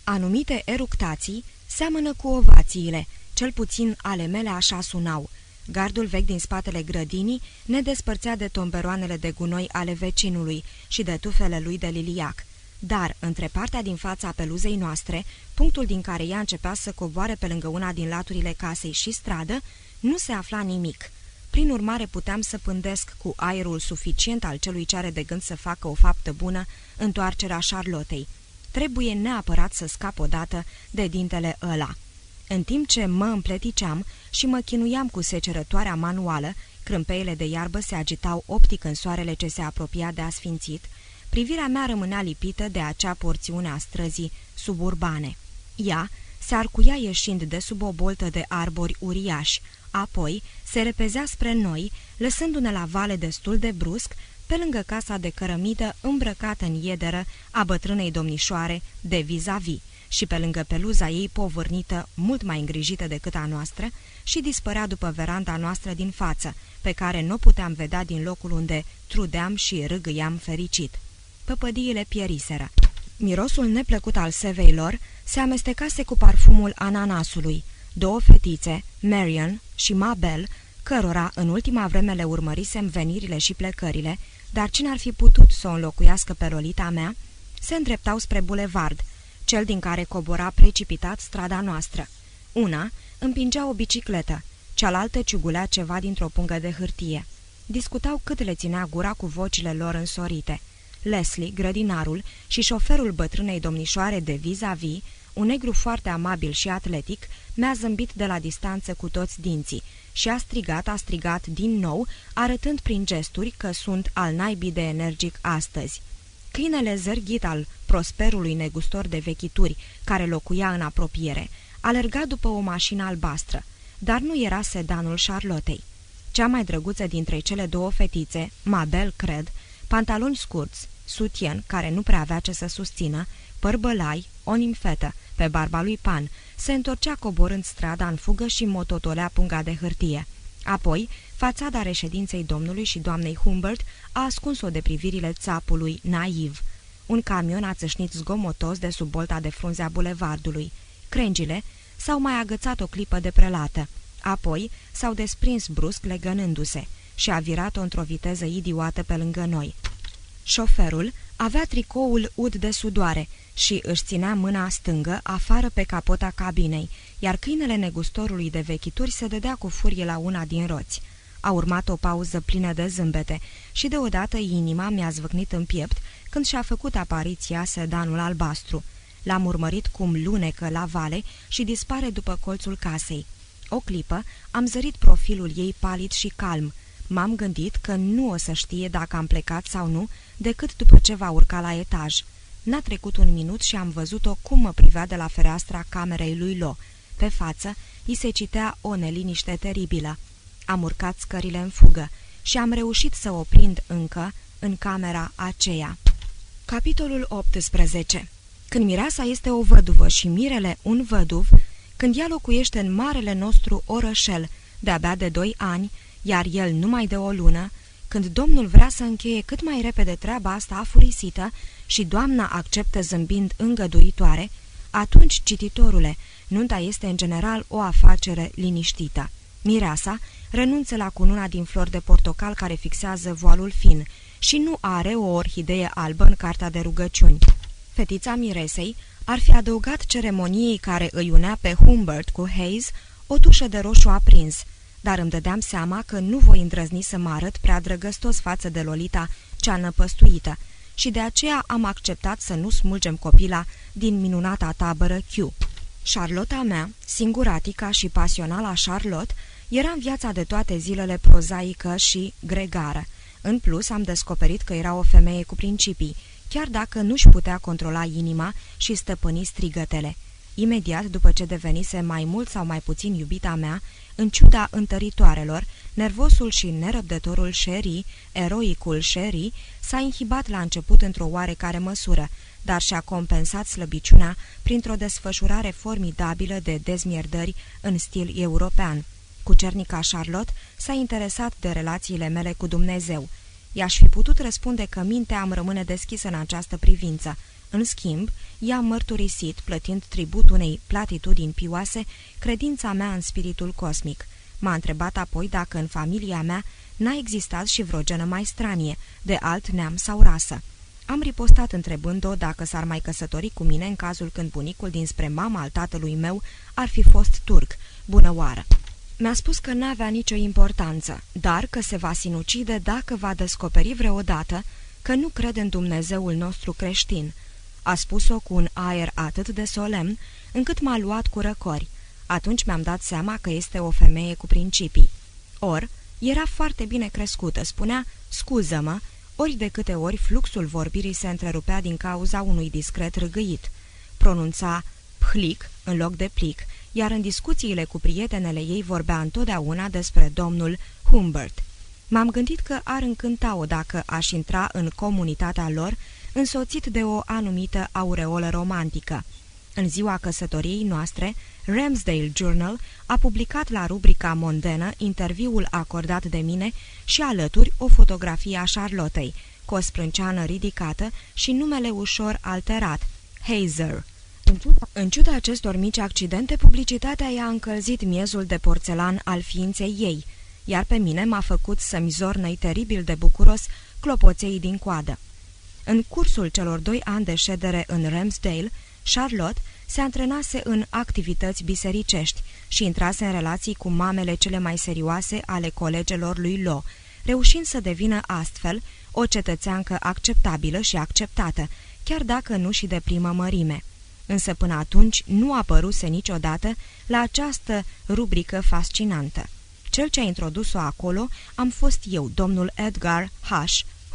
A: Anumite eructații seamănă cu ovațiile, cel puțin ale mele așa sunau. Gardul vechi din spatele grădinii ne despărțea de tomberoanele de gunoi ale vecinului și de tufele lui de liliac. Dar, între partea din fața peluzei noastre, punctul din care ea începea să coboare pe lângă una din laturile casei și stradă, nu se afla nimic. Prin urmare puteam să pândesc cu aerul suficient al celui ce are de gând să facă o faptă bună întoarcerea Charlottei. Trebuie neapărat să scap odată de dintele ăla. În timp ce mă împleticeam și mă chinuiam cu secerătoarea manuală, crâmpeile de iarbă se agitau optic în soarele ce se apropia de asfințit, privirea mea rămânea lipită de acea porțiune a străzii suburbane. Ea se arcuia ieșind de sub o boltă de arbori uriași, apoi se repezea spre noi, lăsându-ne la vale destul de brusc, pe lângă casa de cărămidă îmbrăcată în iederă a bătrânei domnișoare de vis-a-vis -vis, și pe lângă peluza ei povârnită, mult mai îngrijită decât a noastră, și dispărea după veranda noastră din față, pe care nu puteam vedea din locul unde trudeam și râgâiam fericit păpădiile pieriseră. Mirosul neplăcut al seveilor se amestecase cu parfumul ananasului. Două fetițe, Marion și Mabel, cărora în ultima vreme le urmărisem venirile și plecările, dar cine ar fi putut să o înlocuiască pe rolita mea, se îndreptau spre bulevard, cel din care cobora precipitat strada noastră. Una împingea o bicicletă, cealaltă ciugulea ceva dintr-o pungă de hârtie. Discutau cât le ținea gura cu vocile lor însorite. Leslie, grădinarul și șoferul bătrânei domnișoare de vis-a-vis, -vis, un negru foarte amabil și atletic, mi-a zâmbit de la distanță cu toți dinții și a strigat, a strigat din nou, arătând prin gesturi că sunt al naibii de energic astăzi. Câinele zărghit al prosperului negustor de vechituri, care locuia în apropiere, alerga după o mașină albastră, dar nu era sedanul Charlottei. Cea mai drăguță dintre cele două fetițe, Mabel, cred, pantaloni scurți, sutien care nu prea avea ce să susțină, părbălai, o nimfetă, pe barba lui Pan, se întorcea coborând strada în fugă și mototolea punga de hârtie. Apoi, fațada reședinței domnului și doamnei Humbert a ascuns-o de privirile țapului naiv. Un camion a țâșnit zgomotos de sub bolta de frunze a bulevardului. Crengile s-au mai agățat o clipă de prelată. Apoi s-au desprins brusc legănându-se și a virat-o într-o viteză idiotă pe lângă noi. Șoferul avea tricoul ud de sudoare și își ținea mâna stângă afară pe capota cabinei, iar câinele negustorului de vechituri se dădea cu furie la una din roți. A urmat o pauză plină de zâmbete și deodată inima mi-a zvâcnit în piept când și-a făcut apariția sedanul albastru. L-am urmărit cum lunecă la vale și dispare după colțul casei. O clipă am zărit profilul ei palid și calm, M-am gândit că nu o să știe dacă am plecat sau nu, decât după ce va urca la etaj. N-a trecut un minut și am văzut-o cum mă privea de la fereastra camerei lui Lo. Pe față, îi se citea o neliniște teribilă. Am urcat scările în fugă și am reușit să o prind încă în camera aceea. Capitolul 18 Când mireasa este o văduvă și mirele un văduv, când ea locuiește în marele nostru orășel, de-abia de doi ani, iar el numai de o lună, când domnul vrea să încheie cât mai repede treaba asta afurisită și doamna acceptă zâmbind îngăduitoare, atunci, cititorule, nunta este în general o afacere liniștită. Mireasa renunță la cununa din flori de portocal care fixează voalul fin și nu are o orhidee albă în carta de rugăciuni. Fetița Miresei ar fi adăugat ceremoniei care îi unea pe Humbert cu Hayes o tușă de roșu aprins, dar îmi dădeam seama că nu voi îndrăzni să mă arăt prea drăgăstos față de Lolita, cea năpăstuită, și de aceea am acceptat să nu smulgem copila din minunata tabără Q. Charlotta mea, singuratica și pasionala Charlotte, era în viața de toate zilele prozaică și gregară. În plus, am descoperit că era o femeie cu principii, chiar dacă nu-și putea controla inima și stăpâni strigătele. Imediat după ce devenise mai mult sau mai puțin iubita mea, în ciuda întăritoarelor, nervosul și nerăbdătorul Sherry, eroicul Sherry, s-a inhibat la început într-o oarecare măsură, dar și-a compensat slăbiciunea printr-o desfășurare formidabilă de dezmierdări în stil european. Cucernica Charlotte s-a interesat de relațiile mele cu Dumnezeu. I-aș fi putut răspunde că mintea am rămâne deschisă în această privință. În schimb, i-a mărturisit, plătind tribut unei platitudini pioase, credința mea în spiritul cosmic. M-a întrebat apoi dacă în familia mea n-a existat și vreo genă mai stranie, de alt neam sau rasă. Am ripostat întrebând-o dacă s-ar mai căsători cu mine în cazul când bunicul dinspre mama al tatălui meu ar fi fost turc, bună oară. Mi-a spus că n-avea nicio importanță, dar că se va sinucide dacă va descoperi vreodată că nu crede în Dumnezeul nostru creștin. A spus-o cu un aer atât de solemn, încât m-a luat cu răcori. Atunci mi-am dat seama că este o femeie cu principii. Or, era foarte bine crescută, spunea, scuză-mă, ori de câte ori fluxul vorbirii se întrerupea din cauza unui discret râgâit. Pronunța plic în loc de plic, iar în discuțiile cu prietenele ei vorbea întotdeauna despre domnul Humbert. M-am gândit că ar încânta-o dacă aș intra în comunitatea lor, însoțit de o anumită aureolă romantică. În ziua căsătoriei noastre, Ramsdale Journal a publicat la rubrica mondenă interviul acordat de mine și alături o fotografie a Charlottei, cu o sprânceană ridicată și numele ușor alterat, Hazer. În ciuda, în ciuda acestor mici accidente, publicitatea i-a încălzit miezul de porțelan al ființei ei, iar pe mine m-a făcut să-mi zornăi teribil de bucuros clopoței din coadă. În cursul celor doi ani de ședere în Ramsdale, Charlotte se antrenase în activități bisericești și intrase în relații cu mamele cele mai serioase ale colegelor lui Lo, reușind să devină astfel o cetățeancă acceptabilă și acceptată, chiar dacă nu și de primă mărime. Însă până atunci nu apăruse niciodată la această rubrică fascinantă. Cel ce a introdus-o acolo am fost eu, domnul Edgar H.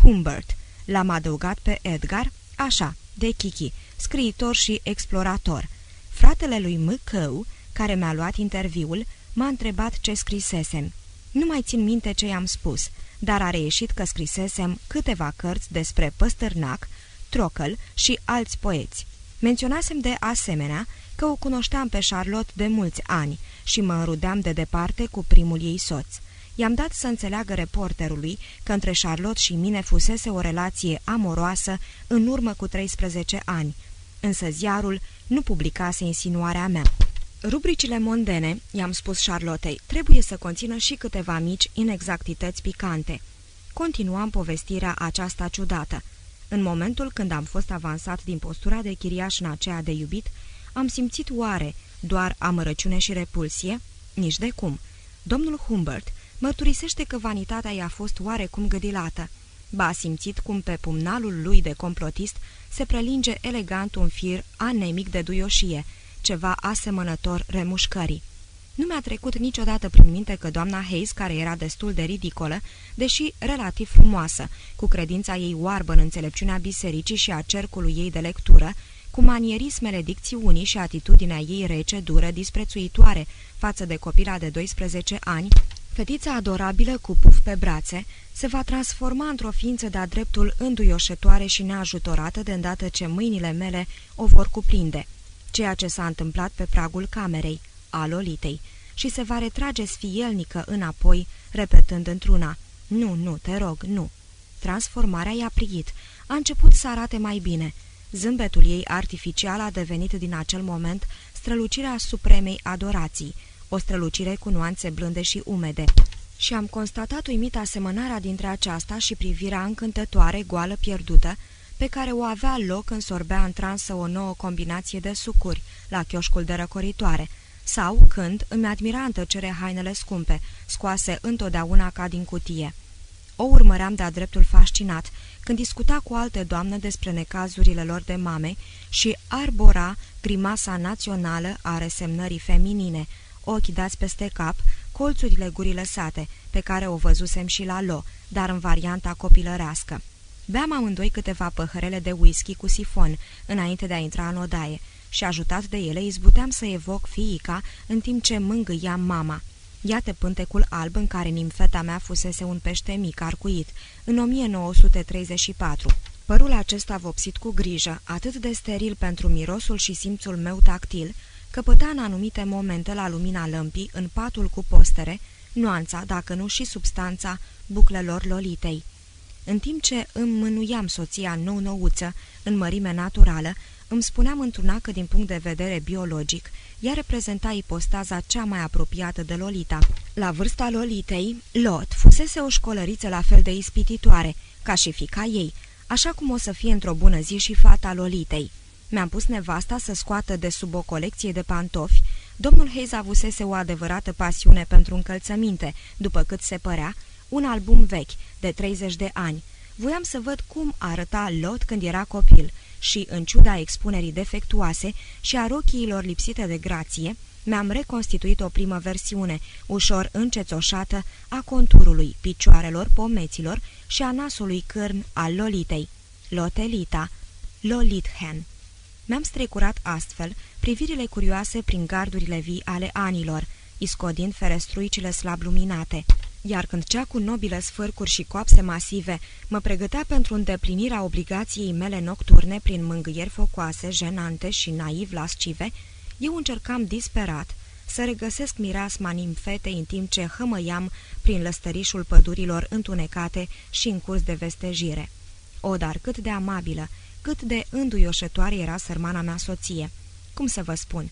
A: Humbert. L-am adăugat pe Edgar, așa, de Kiki, scriitor și explorator. Fratele lui Măcău, care mi-a luat interviul, m-a întrebat ce scrisesem. Nu mai țin minte ce i-am spus, dar a reieșit că scrisesem câteva cărți despre Păstărnac, Trocăl și alți poeți. Menționasem de asemenea că o cunoșteam pe Charlotte de mulți ani și mă înrudeam de departe cu primul ei soț. I-am dat să înțeleagă reporterului că între Charlotte și mine fusese o relație amoroasă în urmă cu 13 ani, însă ziarul nu publicase insinuarea mea. Rubricile mondene, i-am spus Charlottei, trebuie să conțină și câteva mici inexactități picante. Continuam povestirea aceasta ciudată. În momentul când am fost avansat din postura de chiriaș în aceea de iubit, am simțit oare doar amărăciune și repulsie? Nici de cum. Domnul Humbert mărturisește că vanitatea i-a fost oarecum gădilată. Ba a simțit cum pe pumnalul lui de complotist se prelinge elegant un fir anemic de duioșie, ceva asemănător remușcării. Nu mi-a trecut niciodată prin minte că doamna Hayes, care era destul de ridicolă, deși relativ frumoasă, cu credința ei oarbă în înțelepciunea bisericii și a cercului ei de lectură, cu manierismele dicțiunii și atitudinea ei rece, dură, disprețuitoare față de copila de 12 ani, Fetița adorabilă cu puf pe brațe se va transforma într-o ființă de-a dreptul înduioșătoare și neajutorată de îndată ce mâinile mele o vor cuprinde, ceea ce s-a întâmplat pe pragul camerei, a Lolitei, și se va retrage sfielnică înapoi, repetând într-una, Nu, nu, te rog, nu." Transformarea i-a priit, a început să arate mai bine. Zâmbetul ei artificial a devenit din acel moment strălucirea supremei adorații, o strălucire cu nuanțe blânde și umede. Și am constatat uimit asemănarea dintre aceasta și privirea încântătoare, goală, pierdută, pe care o avea loc când sorbea în transă o nouă combinație de sucuri la chioșcul de răcoritoare, sau când îmi admira în tăcere hainele scumpe, scoase întotdeauna ca din cutie. O urmăream de-a dreptul fascinat, când discuta cu alte doamne despre necazurile lor de mame și arbora grimasa națională a resemnării feminine, ochi dați peste cap, colțurile gurii lăsate, pe care o văzusem și la lo, dar în varianta copilărească. Beam amândoi câteva păhărele de whisky cu sifon, înainte de a intra în odaie, și ajutat de ele izbuteam să evoc fiica în timp ce mângâiam mama. Iată pântecul alb în care nimfeta mea fusese un pește mic arcuit, în 1934. Părul acesta vopsit cu grijă, atât de steril pentru mirosul și simțul meu tactil, căpăta în anumite momente la lumina lămpii, în patul cu postere, nuanța, dacă nu și substanța, buclelor lolitei. În timp ce îmi mânuiam soția nou-nouță, în mărime naturală, îmi spuneam într-una că din punct de vedere biologic, ea reprezenta ipostaza cea mai apropiată de Lolita. La vârsta Lolitei, Lot fusese o școlăriță la fel de ispititoare, ca și fica ei, așa cum o să fie într-o bună zi și fata Lolitei. Mi-am pus nevasta să scoată de sub o colecție de pantofi. Domnul Hayes avusese o adevărată pasiune pentru încălțăminte, după cât se părea, un album vechi, de 30 de ani. Voiam să văd cum arăta Lot când era copil și, în ciuda expunerii defectuoase și a rochiilor lipsite de grație, mi-am reconstituit o primă versiune, ușor încețoșată, a conturului, picioarelor, pomeților și a nasului cârn al Lolitei. Lotelita, Lolithen. Mi-am strecurat astfel privirile curioase prin gardurile vii ale anilor, iscodind ferestruicile slab luminate, iar când cea cu nobile sfârcuri și coapse masive mă pregătea pentru îndeplinirea obligației mele nocturne prin mângâieri focoase, jenante și naiv lascive, eu încercam disperat să regăsesc mireasma nimfetei în timp ce hămăiam prin lăstărișul pădurilor întunecate și în curs de vestejire. O, dar cât de amabilă, cât de înduioșătoare era sărmana mea soție. Cum să vă spun?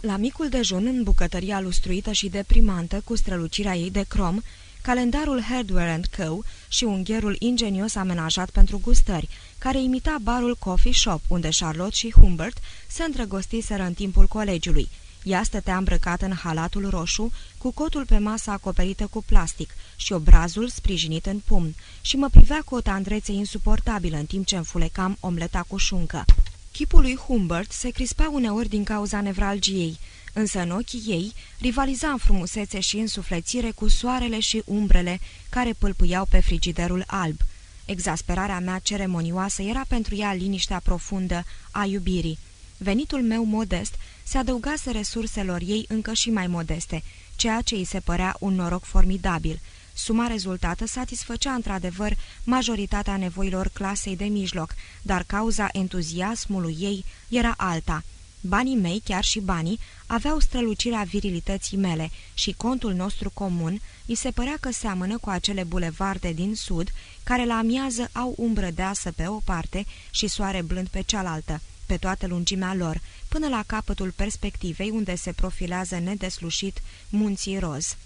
A: La micul dejun, în bucătăria lustruită și deprimantă, cu strălucirea ei de crom, calendarul Hardware Co. și ungherul ingenios amenajat pentru gustări, care imita barul Coffee Shop, unde Charlotte și Humbert se îndrăgostiseră în timpul colegiului, ea stătea îmbrăcată în halatul roșu, cu cotul pe masă acoperită cu plastic și obrazul sprijinit în pumn, și mă privea cu o tandrețe insuportabilă în timp ce înfulecam omleta cu șuncă. Chipul lui Humbert se crispa uneori din cauza nevralgiei, însă în ochii ei rivaliza în frumusețe și în suflețire cu soarele și umbrele care pâlpâiau pe frigiderul alb. Exasperarea mea ceremonioasă era pentru ea liniștea profundă a iubirii. Venitul meu modest se adăugase resurselor ei încă și mai modeste, ceea ce îi se părea un noroc formidabil. Suma rezultată satisfăcea într-adevăr majoritatea nevoilor clasei de mijloc, dar cauza entuziasmului ei era alta. Banii mei, chiar și banii, aveau strălucirea virilității mele și contul nostru comun îi se părea că seamănă cu acele bulevarde din sud, care la amiază au umbră deasă pe o parte și soare blând pe cealaltă pe toată lungimea lor, până la capătul perspectivei unde se profilează nedeslușit munții roz.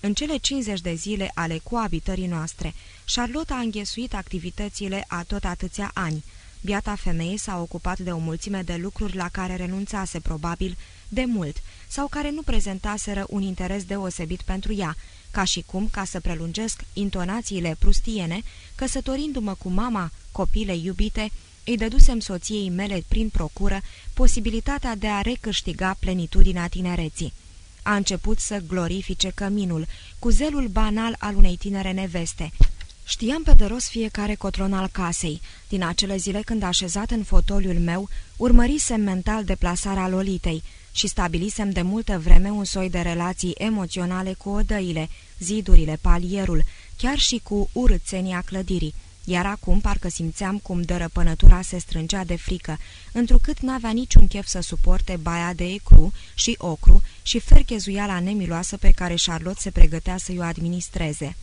A: În cele 50 de zile ale coabitării noastre, Charlotte a înghesuit activitățile a tot atâția ani. Biata femeie s-a ocupat de o mulțime de lucruri la care renunțase probabil de mult sau care nu prezentaseră un interes deosebit pentru ea, ca și cum, ca să prelungesc intonațiile prustiene, căsătorindu-mă cu mama copilei iubite, îi dădusem soției mele prin procură posibilitatea de a recâștiga plenitudinea tinereții. A început să glorifice căminul, cu zelul banal al unei tinere neveste. Știam pe de rost fiecare cotron al casei. Din acele zile când așezat în fotoliul meu, urmărisem mental deplasarea Lolitei și stabilisem de multă vreme un soi de relații emoționale cu odăile, zidurile, palierul, chiar și cu urâțenia clădirii, iar acum parcă simțeam cum dărăpănătura se strângea de frică, întrucât n-avea niciun chef să suporte baia de ecru și ocru și ferchezuiala nemiloasă pe care Charlotte se pregătea să-i o administreze.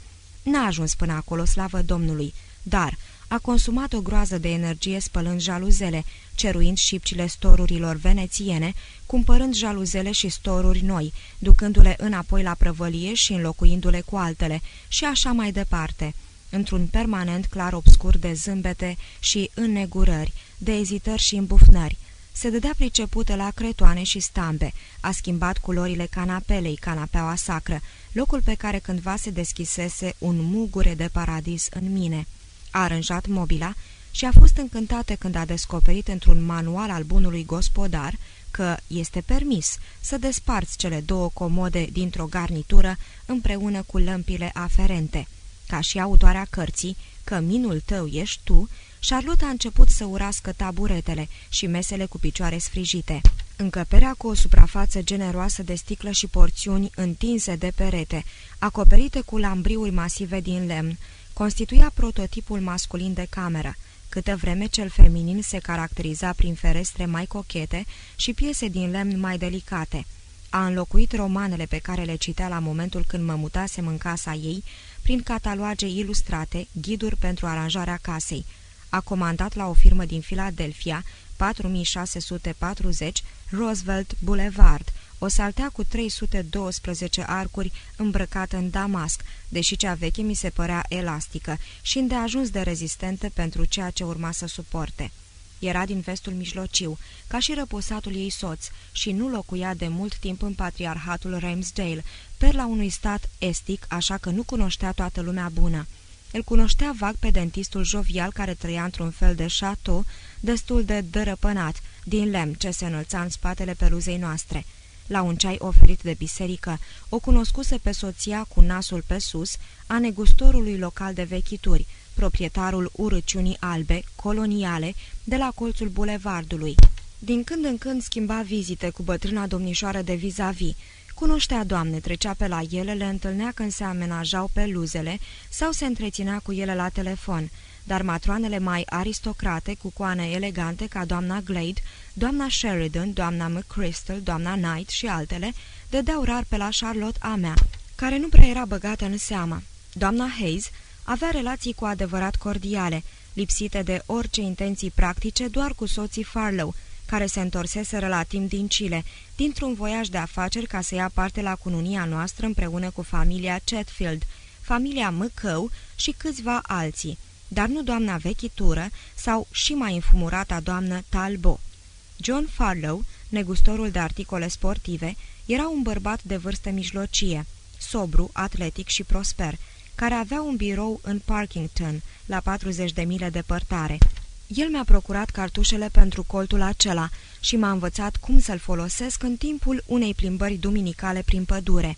A: N-a ajuns până acolo, slavă Domnului, dar a consumat o groază de energie spălând jaluzele, ceruind șipcile storurilor venețiene, cumpărând jaluzele și storuri noi, ducându-le înapoi la prăvălie și înlocuindu-le cu altele, și așa mai departe, într-un permanent clar obscur de zâmbete și înnegurări, de ezitări și îmbufnări. Se dădea pricepută la cretoane și stambe, a schimbat culorile canapelei, canapeaua sacră, locul pe care cândva se deschisese un mugure de paradis în mine a aranjat mobila și a fost încântată când a descoperit într-un manual al bunului gospodar că este permis să desparți cele două comode dintr-o garnitură împreună cu lămpile aferente. Ca și autoarea cărții, că minul tău ești tu, Charlotte a început să urască taburetele și mesele cu picioare sfrijite. Încăperea cu o suprafață generoasă de sticlă și porțiuni întinse de perete, acoperite cu lambriuri masive din lemn, constituia prototipul masculin de cameră, câtă vreme cel feminin se caracteriza prin ferestre mai cochete și piese din lemn mai delicate. A înlocuit romanele pe care le citea la momentul când mă mutasem în casa ei, prin cataloage ilustrate, ghiduri pentru aranjarea casei. A comandat la o firmă din Filadelfia, 4640 Roosevelt Boulevard, o saltea cu 312 arcuri îmbrăcată în damasc, deși cea veche mi se părea elastică și îndeajuns de rezistentă pentru ceea ce urma să suporte. Era din vestul mijlociu, ca și răposatul ei soț, și nu locuia de mult timp în patriarhatul Ramsdale, la unui stat estic, așa că nu cunoștea toată lumea bună. El cunoștea vag pe dentistul jovial care trăia într-un fel de șatou, destul de dărăpânat, din lemn ce se înălța în spatele peluzei noastre la un ceai oferit de biserică, o cunoscuse pe soția cu nasul pe sus a negustorului local de vechituri, proprietarul urăciunii albe, coloniale, de la colțul bulevardului. Din când în când schimba vizite cu bătrâna domnișoară de vis-a-vis. -vis. Cunoștea doamne, trecea pe la ele, le întâlnea când se amenajau pe luzele sau se întreținea cu ele la telefon, dar matroanele mai aristocrate, cu coane elegante ca doamna Glade, doamna Sheridan, doamna McChrystal, doamna Knight și altele, dădeau rar pe la Charlotte a mea, care nu prea era băgată în seamă. Doamna Hayes avea relații cu adevărat cordiale, lipsite de orice intenții practice doar cu soții Farlow, care se întorseseră la timp din Chile, dintr-un voiaj de afaceri ca să ia parte la cununia noastră împreună cu familia Chetfield, familia Măcău și câțiva alții, dar nu doamna vechitură sau și mai înfumurata doamnă Talbot. John Farlow, negustorul de articole sportive, era un bărbat de vârstă mijlocie, sobru, atletic și prosper, care avea un birou în Parkington, la 40 de mile departare. El mi-a procurat cartușele pentru coltul acela și m-a învățat cum să-l folosesc în timpul unei plimbări duminicale prin pădure.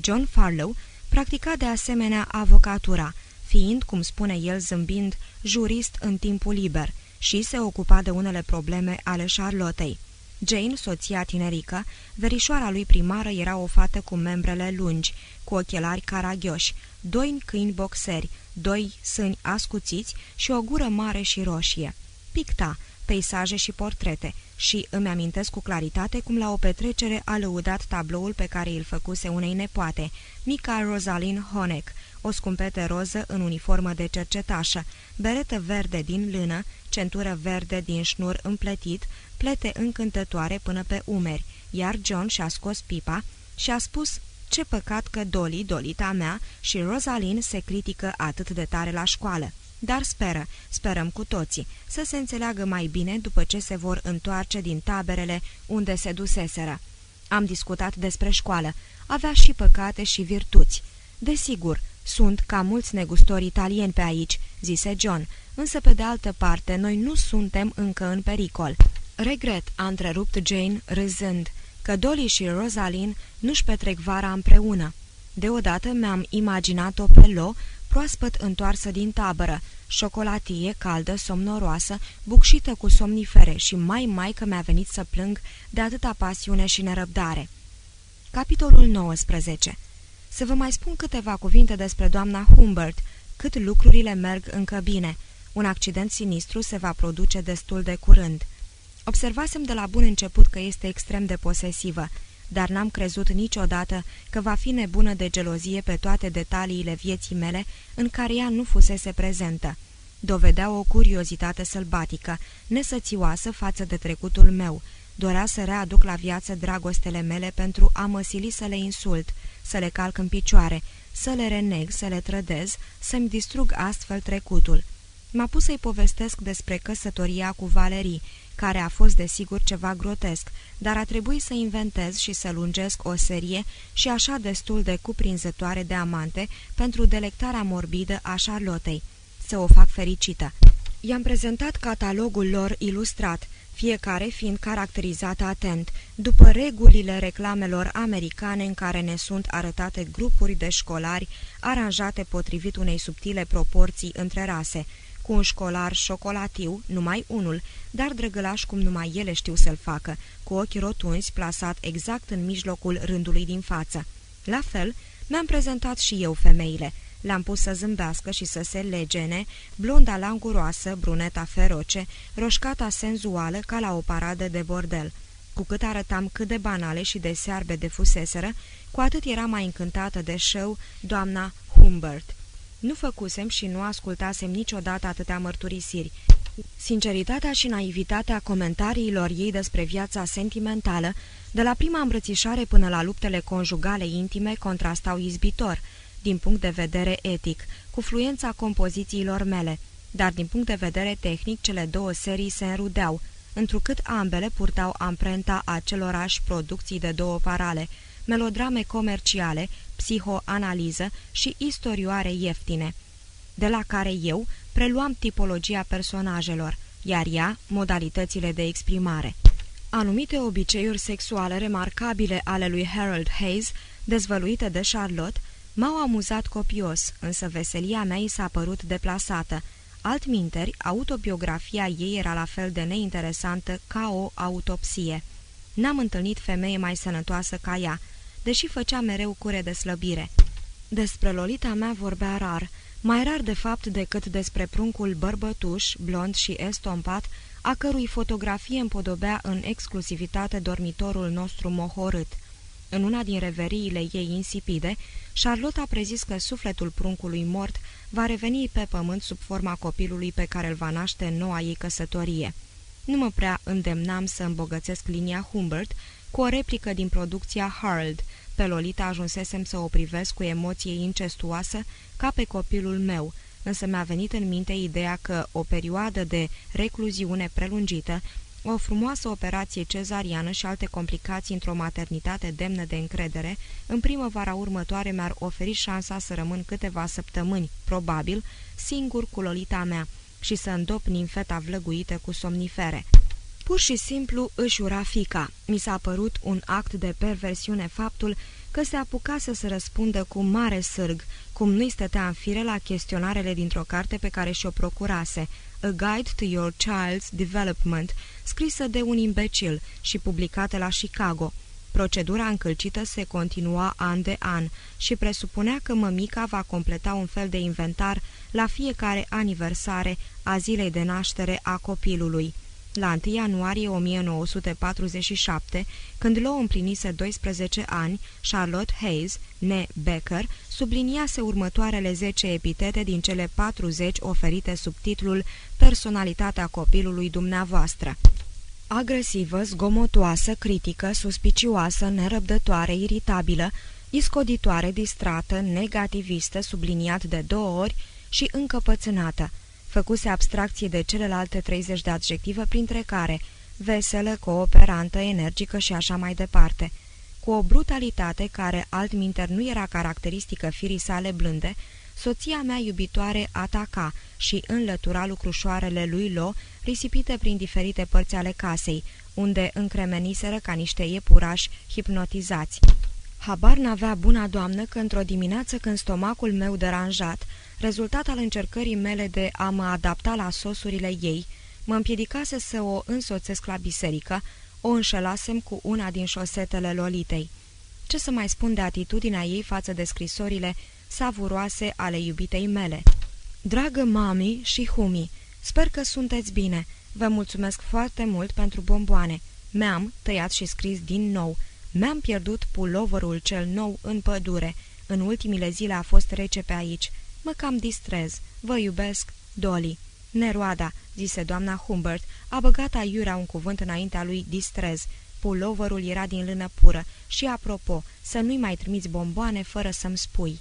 A: John Farlow practica de asemenea avocatura, fiind, cum spune el zâmbind, jurist în timpul liber – și se ocupa de unele probleme ale Charlottei. Jane, soția tinerică, verișoara lui primară era o fată cu membrele lungi, cu ochelari caragioși, doi câini boxeri, doi sâni ascuțiți și o gură mare și roșie. Picta, peisaje și portrete și îmi amintesc cu claritate cum la o petrecere a lăudat tabloul pe care îl făcuse unei nepoate, mica Rosalind Honeck, o scumpete roză în uniformă de cercetașă, beretă verde din lână, centură verde din șnur împletit, plete încântătoare până pe umeri, iar John și-a scos pipa și a spus ce păcat că Dolly, dolita mea, și Rosalind se critică atât de tare la școală. Dar speră, sperăm cu toții, să se înțeleagă mai bine după ce se vor întoarce din taberele unde se duseseră. Am discutat despre școală, avea și păcate și virtuți. Desigur, sunt ca mulți negustori italieni pe aici, zise John, însă pe de altă parte noi nu suntem încă în pericol. Regret, a întrerupt Jane râzând, că Dolly și Rosalind nu-și petrec vara împreună. Deodată mi-am imaginat-o pe Lo proaspăt întoarsă din tabără, șocolatie, caldă, somnoroasă, bucșită cu somnifere și mai mai că mi-a venit să plâng de atâta pasiune și nerăbdare. Capitolul 19 Să vă mai spun câteva cuvinte despre doamna Humbert, cât lucrurile merg încă bine. Un accident sinistru se va produce destul de curând. Observasem de la bun început că este extrem de posesivă, dar n-am crezut niciodată că va fi nebună de gelozie pe toate detaliile vieții mele în care ea nu fusese prezentă. Dovedea o curiozitate sălbatică, nesățioasă față de trecutul meu. Dorea să readuc la viață dragostele mele pentru a mă sili să le insult, să le calc în picioare, să le reneg, să le trădez, să-mi distrug astfel trecutul. M-a pus să-i povestesc despre căsătoria cu Valerii, care a fost desigur ceva grotesc, dar a trebuit să inventez și să lungesc o serie și așa destul de cuprinzătoare de amante pentru delectarea morbidă a Charlottei. Să o fac fericită. I-am prezentat catalogul lor ilustrat, fiecare fiind caracterizat atent, după regulile reclamelor americane în care ne sunt arătate grupuri de școlari aranjate potrivit unei subtile proporții între rase, cu un școlar șocolatiu, numai unul, dar drăgălaș cum numai ele știu să-l facă, cu ochii rotunzi plasat exact în mijlocul rândului din față. La fel, mi-am prezentat și eu femeile. L-am pus să zâmbească și să se legene, blonda languroasă, bruneta feroce, roșcata senzuală ca la o paradă de bordel. Cu cât arătam cât de banale și de searbe de fuseseră, cu atât era mai încântată de show doamna Humbert. Nu făcusem și nu ascultasem niciodată atâtea mărturisiri. Sinceritatea și naivitatea comentariilor ei despre viața sentimentală, de la prima îmbrățișare până la luptele conjugale intime, contrastau izbitor, din punct de vedere etic, cu fluența compozițiilor mele, dar din punct de vedere tehnic cele două serii se înrudeau, întrucât ambele purtau amprenta acelorași producții de două parale, melodrame comerciale, psihoanaliză și istorioare ieftine, de la care eu preluam tipologia personajelor, iar ea modalitățile de exprimare. Anumite obiceiuri sexuale remarcabile ale lui Harold Hayes, dezvăluite de Charlotte, m-au amuzat copios, însă veselia mea i s-a părut deplasată. Altminteri, autobiografia ei era la fel de neinteresantă ca o autopsie. N-am întâlnit femeie mai sănătoasă ca ea, deși făcea mereu cure de slăbire. Despre Lolita mea vorbea rar, mai rar de fapt decât despre pruncul bărbătuș, blond și estompat, a cărui fotografie împodobea în exclusivitate dormitorul nostru mohorât. În una din reveriile ei insipide, Charlotte a prezis că sufletul pruncului mort va reveni pe pământ sub forma copilului pe care îl va naște în noua ei căsătorie. Nu mă prea îndemnam să îmbogățesc linia Humbert cu o replică din producția Harold. Pe Lolita ajunsesem să o privesc cu emoție incestuoasă ca pe copilul meu, însă mi-a venit în minte ideea că o perioadă de recluziune prelungită, o frumoasă operație cezariană și alte complicații într-o maternitate demnă de încredere, în primăvara următoare mi-ar oferi șansa să rămân câteva săptămâni, probabil, singur cu Lolita mea și să îndop nimfeta vlăguită cu somnifere. Pur și simplu își ura fica. Mi s-a părut un act de perversiune faptul că se apucase să răspundă cu mare sârg, cum nu-i stătea în fire la chestionarele dintr-o carte pe care și-o procurase, A Guide to Your Child's Development, scrisă de un imbecil și publicată la Chicago. Procedura încălcită se continua an de an și presupunea că mămica va completa un fel de inventar la fiecare aniversare a zilei de naștere a copilului. La 1 ianuarie 1947, când Lo împlinise 12 ani, Charlotte Hayes, ne Becker, subliniase următoarele 10 epitete din cele 40 oferite sub titlul Personalitatea copilului dumneavoastră. Agresivă, zgomotoasă, critică, suspicioasă, nerăbdătoare, iritabilă, iscoditoare, distrată, negativistă, subliniat de două ori și încăpățânată – Făcuse abstracție de celelalte 30 de adjective, printre care veselă, cooperantă, energică și așa mai departe. Cu o brutalitate care altminter nu era caracteristică firii sale blânde, soția mea iubitoare ataca și înlătura lucrușoarele lui Lo, risipite prin diferite părți ale casei, unde încremeniseră ca niște iepurași hipnotizați. Habar n-avea buna doamnă că într-o dimineață când stomacul meu deranjat rezultat al încercării mele de a mă adapta la sosurile ei, mă împiedicase să o însoțesc la biserică, o înșelasem cu una din șosetele Lolitei. Ce să mai spun de atitudinea ei față de scrisorile savuroase ale iubitei mele? Dragă mami și Humi, sper că sunteți bine. Vă mulțumesc foarte mult pentru bomboane. Mi-am tăiat și scris din nou. Mi-am pierdut puloverul cel nou în pădure. În ultimile zile a fost rece pe aici. Mă cam distrez. Vă iubesc, Dolly. Neroada, zise doamna Humbert, a băgat aiurea un cuvânt înaintea lui distrez. Puloverul era din lână pură și, apropo, să nu-i mai trimiți bomboane fără să-mi spui.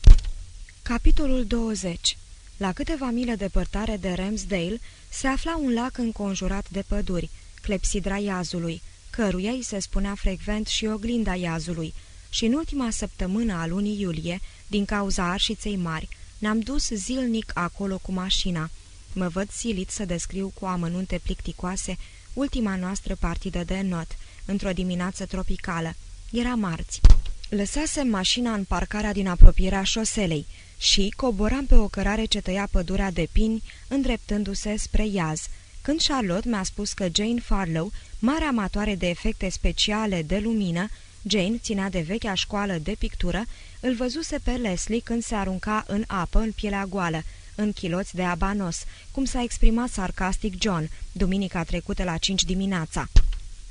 A: Capitolul 20 La câteva mile depărtare de Ramsdale se afla un lac înconjurat de păduri, clepsidra iazului, căruia îi se spunea frecvent și oglinda iazului, și în ultima săptămână a lunii iulie, din cauza arșiței mari, ne-am dus zilnic acolo cu mașina. Mă văd silit să descriu cu amănunte plicticoase ultima noastră partidă de not, într-o dimineață tropicală. Era marți. Lăsasem mașina în parcarea din apropierea șoselei și coboram pe o cărare ce tăia pădurea de pini, îndreptându-se spre iaz, când Charlotte mi-a spus că Jane Farlow, mare amatoare de efecte speciale de lumină, Jane ținea de vechea școală de pictură, îl văzuse pe Leslie când se arunca în apă în pielea goală, în chiloți de abanos, cum s-a exprimat sarcastic John, duminica trecută la cinci dimineața.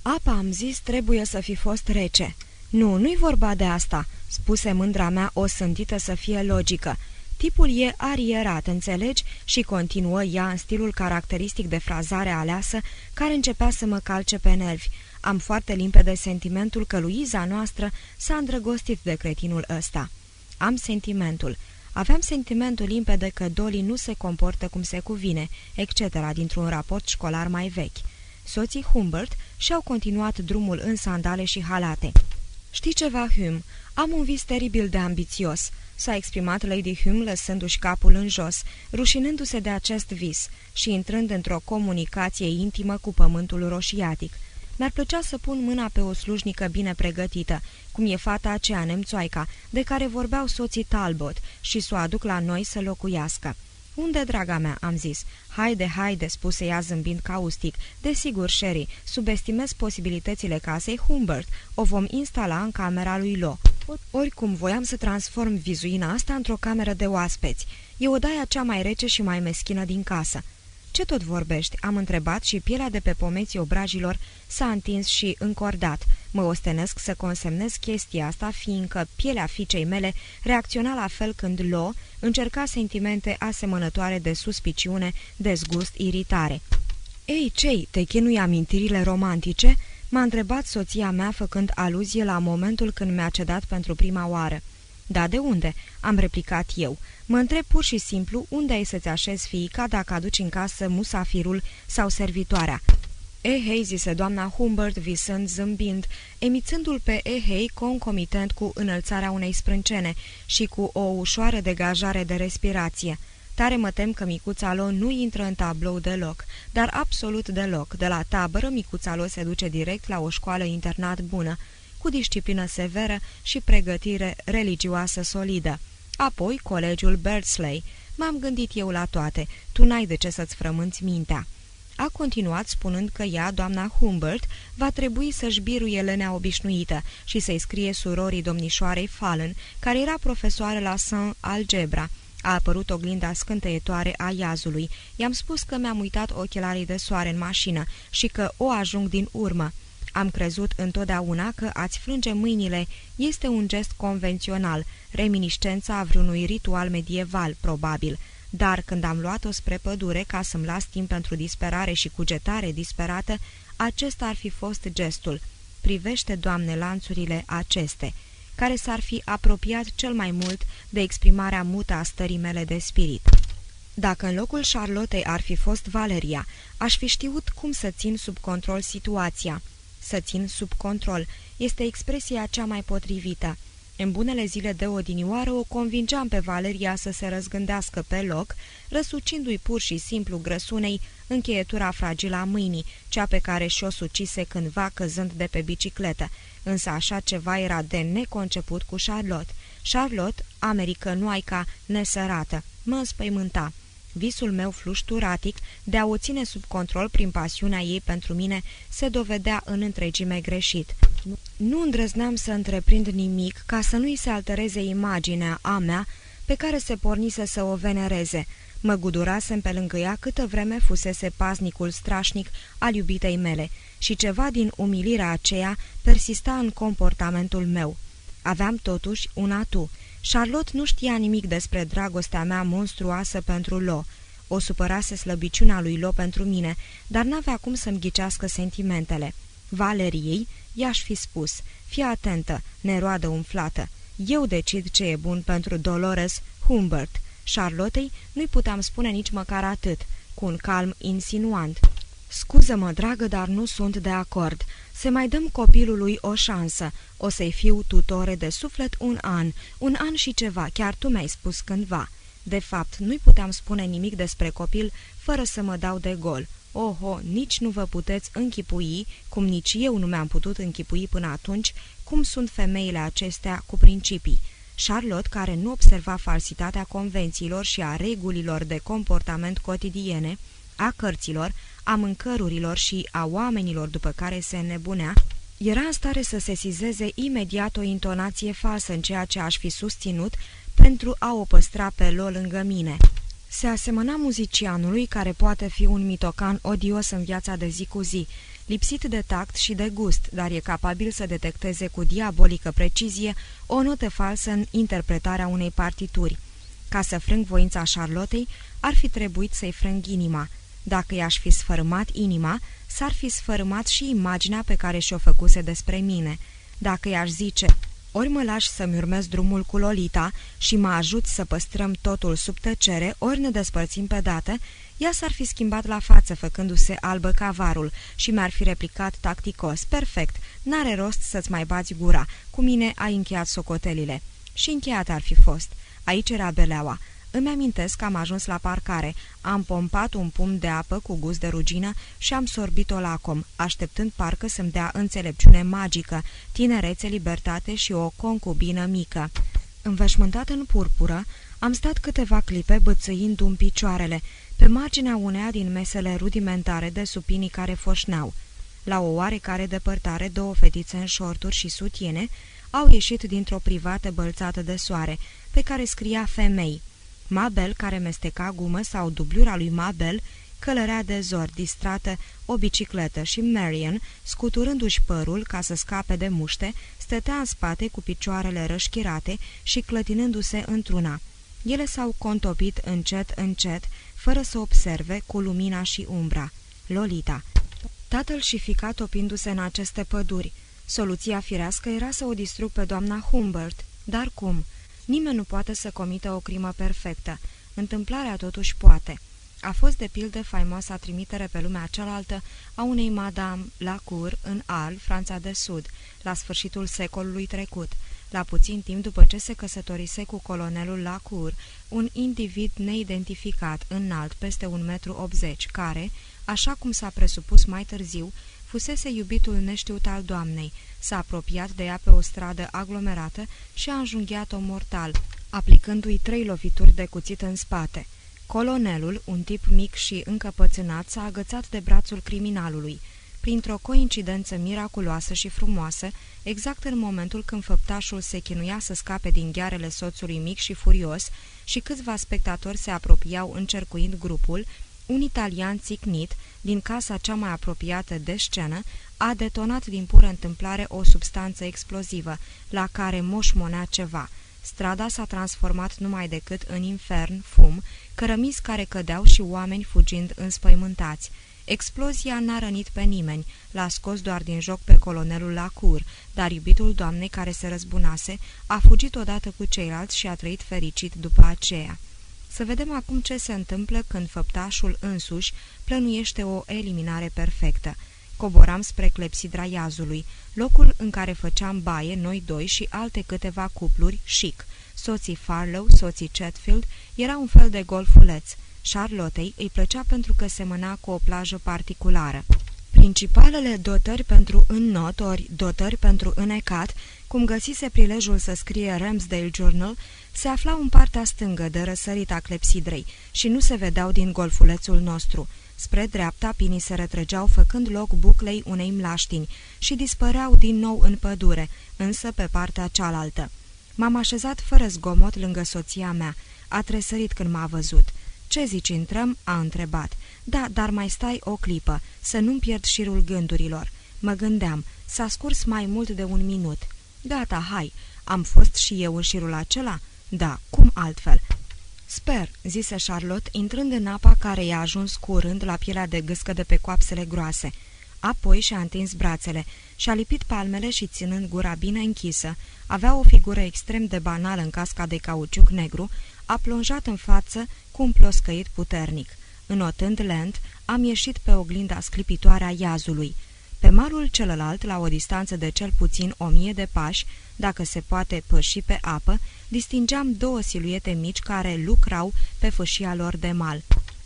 A: Apa, am zis, trebuie să fi fost rece. Nu, nu-i vorba de asta, spuse mândra mea o sândită să fie logică. Tipul e arierat, înțelegi? Și continuă ea în stilul caracteristic de frazare aleasă, care începea să mă calce pe nervi. Am foarte limpede sentimentul că Luiza noastră s-a îndrăgostit de cretinul ăsta. Am sentimentul. Aveam sentimentul limpede că Dolly nu se comportă cum se cuvine, etc., dintr-un raport școlar mai vechi. Soții Humbert și-au continuat drumul în sandale și halate. Știi ceva, Hume? Am un vis teribil de ambițios," s-a exprimat Lady Hume lăsându-și capul în jos, rușinându-se de acest vis și intrând într-o comunicație intimă cu pământul roșiatic. Mi-ar plăcea să pun mâna pe o slujnică bine pregătită, cum e fata aceea nemțoaica, de care vorbeau soții Talbot, și să o aduc la noi să locuiască. Unde, draga mea?" am zis. Haide, haide," spuse ea zâmbind caustic. Desigur, Sherry, subestimez posibilitățile casei Humbert. O vom instala în camera lui Lo. Oricum, voiam să transform vizuina asta într-o cameră de oaspeți. E odaia cea mai rece și mai meschină din casă. Ce tot vorbești?" am întrebat și pielea de pe pomeții obrajilor s-a întins și încordat. Mă ostenesc să consemnez chestia asta, fiindcă pielea fiicei mele reacționa la fel când Lo încerca sentimente asemănătoare de suspiciune, dezgust, iritare. Ei, cei, te chinui amintirile romantice?" m-a întrebat soția mea făcând aluzie la momentul când mi-a cedat pentru prima oară. Da, de unde?" am replicat eu. Mă întreb pur și simplu unde ai să-ți așezi fiica dacă aduci în casă musafirul sau servitoarea." Ehei, zise doamna Humbert visând zâmbind, emițându-l pe Ehei concomitent cu înălțarea unei sprâncene și cu o ușoară degajare de respirație. Tare mă tem că micuța Lo nu intră în tablou deloc, dar absolut deloc. De la tabără, micuța Lo se duce direct la o școală internat bună, cu disciplină severă și pregătire religioasă solidă. Apoi colegiul Birdsley. M-am gândit eu la toate. Tu n-ai de ce să-ți frămânți mintea. A continuat spunând că ea, doamna Humbert, va trebui să-și biruie lenea obișnuită și să-i scrie surorii domnișoarei Fallen, care era profesoară la Saint Algebra. A apărut oglinda scânteietoare a iazului. I-am spus că mi-am uitat ochelarii de soare în mașină și că o ajung din urmă. Am crezut întotdeauna că ați frânge mâinile este un gest convențional, reminiscența vreunui ritual medieval, probabil, dar când am luat-o spre pădure ca să-mi las timp pentru disperare și cugetare disperată, acesta ar fi fost gestul. Privește, Doamne, lanțurile aceste, care s-ar fi apropiat cel mai mult de exprimarea mută a stării mele de spirit. Dacă în locul Charlottei ar fi fost Valeria, aș fi știut cum să țin sub control situația. Să țin sub control este expresia cea mai potrivită. În bunele zile de odinioară o convingeam pe Valeria să se răzgândească pe loc, răsucindu-i pur și simplu grăsunei încheietura fragilă a mâinii, cea pe care și-o sucise cândva căzând de pe bicicletă, însă așa ceva era de neconceput cu Charlotte. Charlotte, americănoaica nesărată, mă înspăimânta. Visul meu flușturatic de a o ține sub control prin pasiunea ei pentru mine se dovedea în întregime greșit. Nu îndrăzneam să întreprind nimic ca să nu-i se altereze imaginea a mea pe care se pornise să o venereze. Mă gudurasem pe lângă ea câtă vreme fusese paznicul strașnic al iubitei mele și ceva din umilirea aceea persista în comportamentul meu. Aveam totuși un atu. Charlotte nu știa nimic despre dragostea mea monstruoasă pentru Lo. O supărase slăbiciunea lui Lo pentru mine, dar n-avea cum să-mi ghicească sentimentele. Valeriei i-aș fi spus, fii atentă, neroadă umflată, eu decid ce e bun pentru Dolores Humbert. Charlottei nu-i puteam spune nici măcar atât, cu un calm insinuant. Scuză-mă, dragă, dar nu sunt de acord. Să mai dăm copilului o șansă. O să-i fiu tutore de suflet un an, un an și ceva, chiar tu mi-ai spus cândva. De fapt, nu-i puteam spune nimic despre copil fără să mă dau de gol. Oho, nici nu vă puteți închipui, cum nici eu nu mi-am putut închipui până atunci, cum sunt femeile acestea cu principii. Charlotte, care nu observa falsitatea convențiilor și a regulilor de comportament cotidiene, a cărților, a mâncărurilor și a oamenilor după care se nebunea, era în stare să sesizeze imediat o intonație falsă în ceea ce aș fi susținut pentru a o păstra pe lor lângă mine. Se asemăna muzicianului care poate fi un mitocan odios în viața de zi cu zi, lipsit de tact și de gust, dar e capabil să detecteze cu diabolică precizie o notă falsă în interpretarea unei partituri. Ca să frâng voința Charlottei, ar fi trebuit să-i frâng inima. Dacă i-aș fi sfărâmat inima, s-ar fi sfărâmat și imaginea pe care și-o făcuse despre mine. Dacă i-aș zice, ori mă lași să-mi urmez drumul cu Lolita și mă ajut să păstrăm totul sub tăcere, ori ne despărțim pe dată, ea s-ar fi schimbat la față, făcându-se albă ca varul, și mi-ar fi replicat tacticos, perfect, n-are rost să-ți mai bați gura, cu mine ai încheiat socotelile. Și încheiat ar fi fost. Aici era beleaua. Îmi amintesc că am ajuns la parcare, am pompat un pumn de apă cu gust de rugină și am sorbit-o lacom, așteptând parcă să-mi dea înțelepciune magică, tinerețe, libertate și o concubină mică. Înveșmântat în purpură, am stat câteva clipe bățăind-mi picioarele, pe marginea uneia din mesele rudimentare de supinii care foșneau. La o oarecare depărtare, două fetițe în șorturi și sutiene au ieșit dintr-o privată bălțată de soare, pe care scria femei. Mabel, care mesteca gumă sau dublura lui Mabel, călărea de zor, distrată, o bicicletă și Marian, scuturându-și părul ca să scape de muște, stătea în spate cu picioarele rășchirate și clătinându-se într-una. Ele s-au contopit încet, încet, fără să observe, cu lumina și umbra. Lolita. Tatăl și fica topindu-se în aceste păduri. Soluția firească era să o distrug pe doamna Humbert. Dar cum? Nimeni nu poate să comită o crimă perfectă. Întâmplarea totuși poate. A fost de pildă faimoasa trimitere pe lumea cealaltă a unei Madame Lacour în Al, Franța de Sud, la sfârșitul secolului trecut, la puțin timp după ce se căsătorise cu colonelul Lacour, un individ neidentificat, înalt, peste un metru 80, care, așa cum s-a presupus mai târziu, fusese iubitul neștiut al doamnei, s-a apropiat de ea pe o stradă aglomerată și a înjunghiat-o mortal, aplicându-i trei lovituri de cuțit în spate. Colonelul, un tip mic și încăpățânat, s-a agățat de brațul criminalului. Printr-o coincidență miraculoasă și frumoasă, exact în momentul când făptașul se chinuia să scape din ghearele soțului mic și furios și câțiva spectatori se apropiau încercuind grupul, un italian țicnit, din casa cea mai apropiată de scenă, a detonat din pură întâmplare o substanță explozivă, la care moșmonea ceva. Strada s-a transformat numai decât în infern, fum, cărămizi care cădeau și oameni fugind înspăimântați. Explozia n-a rănit pe nimeni, l-a scos doar din joc pe colonelul Lacur, dar iubitul doamnei care se răzbunase a fugit odată cu ceilalți și a trăit fericit după aceea. Să vedem acum ce se întâmplă când făptașul însuși plănuiește o eliminare perfectă. Coboram spre clepsidra iazului, locul în care făceam baie noi doi și alte câteva cupluri chic. Soții Farlow, soții Chatfield, era un fel de golfuleț. Charlottei îi plăcea pentru că semăna cu o plajă particulară. Principalele dotări pentru înnot ori dotări pentru înecat, cum găsise prilejul să scrie Ramsdale Journal, se aflau în partea stângă de răsărit a clepsidrei și nu se vedeau din golfulețul nostru. Spre dreapta, pinii se retrăgeau făcând loc buclei unei mlaștini și dispăreau din nou în pădure, însă pe partea cealaltă. M-am așezat fără zgomot lângă soția mea. A tresărit când m-a văzut. Ce zici, intrăm?" a întrebat. Da, dar mai stai o clipă, să nu-mi pierd șirul gândurilor." Mă gândeam, s-a scurs mai mult de un minut. Gata, hai, am fost și eu în șirul acela?" Da, cum altfel?" Sper," zise Charlotte, intrând în apa care i-a ajuns curând la pielea de gâscă de pe coapsele groase. Apoi și-a întins brațele, și-a lipit palmele și, ținând gura bine închisă, avea o figură extrem de banală în casca de cauciuc negru, a plonjat în față cu un ploscăit puternic. Înotând lent, am ieșit pe oglinda sclipitoare a iazului. Pe malul celălalt, la o distanță de cel puțin o mie de pași, dacă se poate păși pe apă, distingeam două siluete mici care lucrau pe fâșia lor de mal.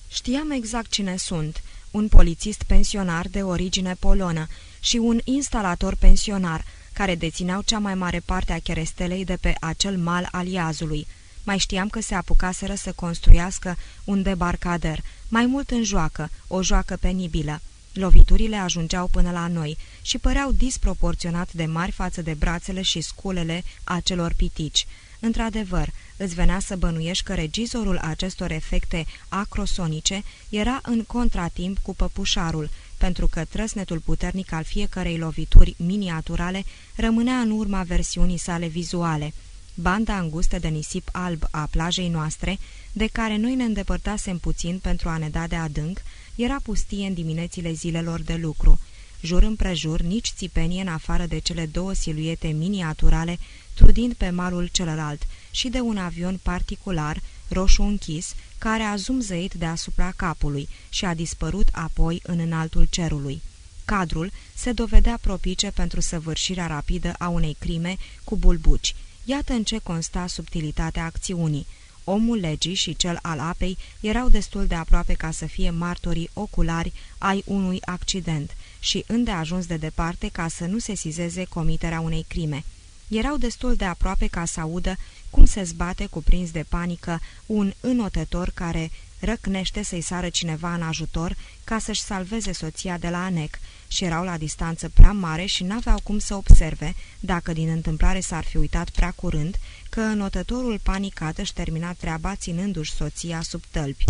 A: Știam exact cine sunt, un polițist pensionar de origine polonă și un instalator pensionar, care dețineau cea mai mare parte a cherestelei de pe acel mal al iazului. Mai știam că se apucaseră să construiască un debarcader, mai mult în joacă, o joacă penibilă. Loviturile ajungeau până la noi și păreau disproporționat de mari față de brațele și sculele acelor pitici. Într-adevăr, îți venea să bănuiești că regizorul acestor efecte acrosonice era în contratimp cu păpușarul, pentru că trăsnetul puternic al fiecărei lovituri miniaturale rămânea în urma versiunii sale vizuale. Banda îngustă de nisip alb a plajei noastre, de care noi ne îndepărtasem puțin pentru a ne da de adânc, era pustie în diminețile zilelor de lucru. Jur împrejur, nici țipenie în afară de cele două siluete miniaturale, trudind pe malul celălalt, și de un avion particular, roșu închis, care a zumzăit deasupra capului și a dispărut apoi în înaltul cerului. Cadrul se dovedea propice pentru săvârșirea rapidă a unei crime cu bulbuci. Iată în ce consta subtilitatea acțiunii. Omul legii și cel al apei erau destul de aproape ca să fie martorii oculari ai unui accident și îndeajuns de departe ca să nu se sizeze comiterea unei crime. Erau destul de aproape ca să audă cum se zbate cuprins de panică un înotător care răcnește să-i sară cineva în ajutor ca să-și salveze soția de la anec și erau la distanță prea mare și n-aveau cum să observe, dacă din întâmplare s-ar fi uitat prea curând, că înotătorul panicat își termina treaba ținându-și soția sub tălpi.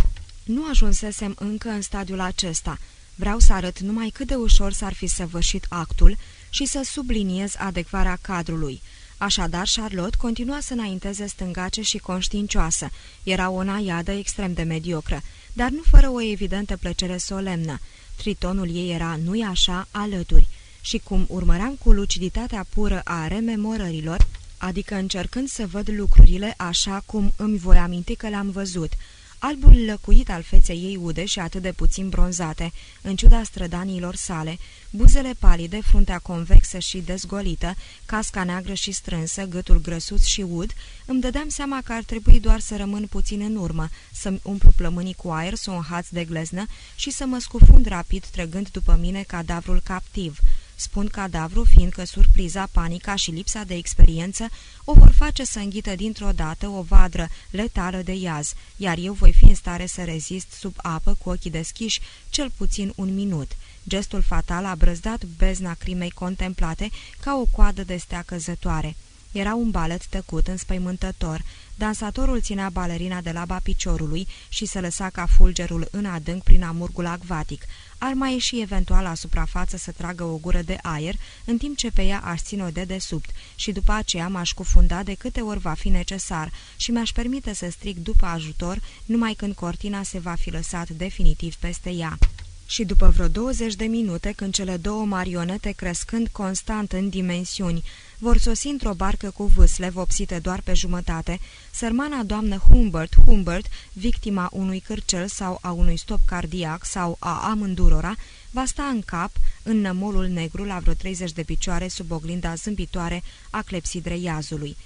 A: Nu ajunsesem încă în stadiul acesta. Vreau să arăt numai cât de ușor s-ar fi săvârșit actul și să subliniez adecvarea cadrului – Așadar, Charlotte continua să înainteze stângace și conștiincioasă. Era o naiadă extrem de mediocră, dar nu fără o evidentă plăcere solemnă. Tritonul ei era, nu-i așa, alături. Și cum urmăream cu luciditatea pură a rememorărilor, adică încercând să văd lucrurile așa cum îmi voi aminti că le-am văzut, Albul lăcuit al feței ei ude și atât de puțin bronzate, în ciuda strădanilor sale, buzele palide, fruntea convexă și dezgolită, casca neagră și strânsă, gâtul grăsuț și ud, îmi dădeam seama că ar trebui doar să rămân puțin în urmă, să-mi umplu plămânii cu aer, să o înhaț de gleznă și să mă scufund rapid, trăgând după mine cadavrul captiv – Spun cadavru, fiindcă surpriza, panica și lipsa de experiență o vor face să înghită dintr-o dată o vadră letală de iaz, iar eu voi fi în stare să rezist sub apă cu ochii deschiși cel puțin un minut. Gestul fatal a brăzdat bezna crimei contemplate ca o coadă de stea căzătoare. Era un balet tăcut, înspăimântător. Dansatorul ținea balerina de laba piciorului și se lăsa ca fulgerul în adânc prin amurgul acvatic. Ar mai ieși eventual la suprafață să tragă o gură de aer, în timp ce pe ea aș ține-o de desubt. Și după aceea m-aș cufunda de câte ori va fi necesar și mi-aș permite să strig după ajutor numai când cortina se va fi lăsat definitiv peste ea. Și după vreo 20 de minute, când cele două marionete crescând constant în dimensiuni, vor sosi într-o barcă cu vâsle vopsite doar pe jumătate, sărmana doamnă Humbert Humbert, victima unui cârcel sau a unui stop cardiac sau a amândurora, va sta în cap, în nămolul negru la vreo 30 de picioare sub oglinda zâmbitoare a clepsidrei iazului.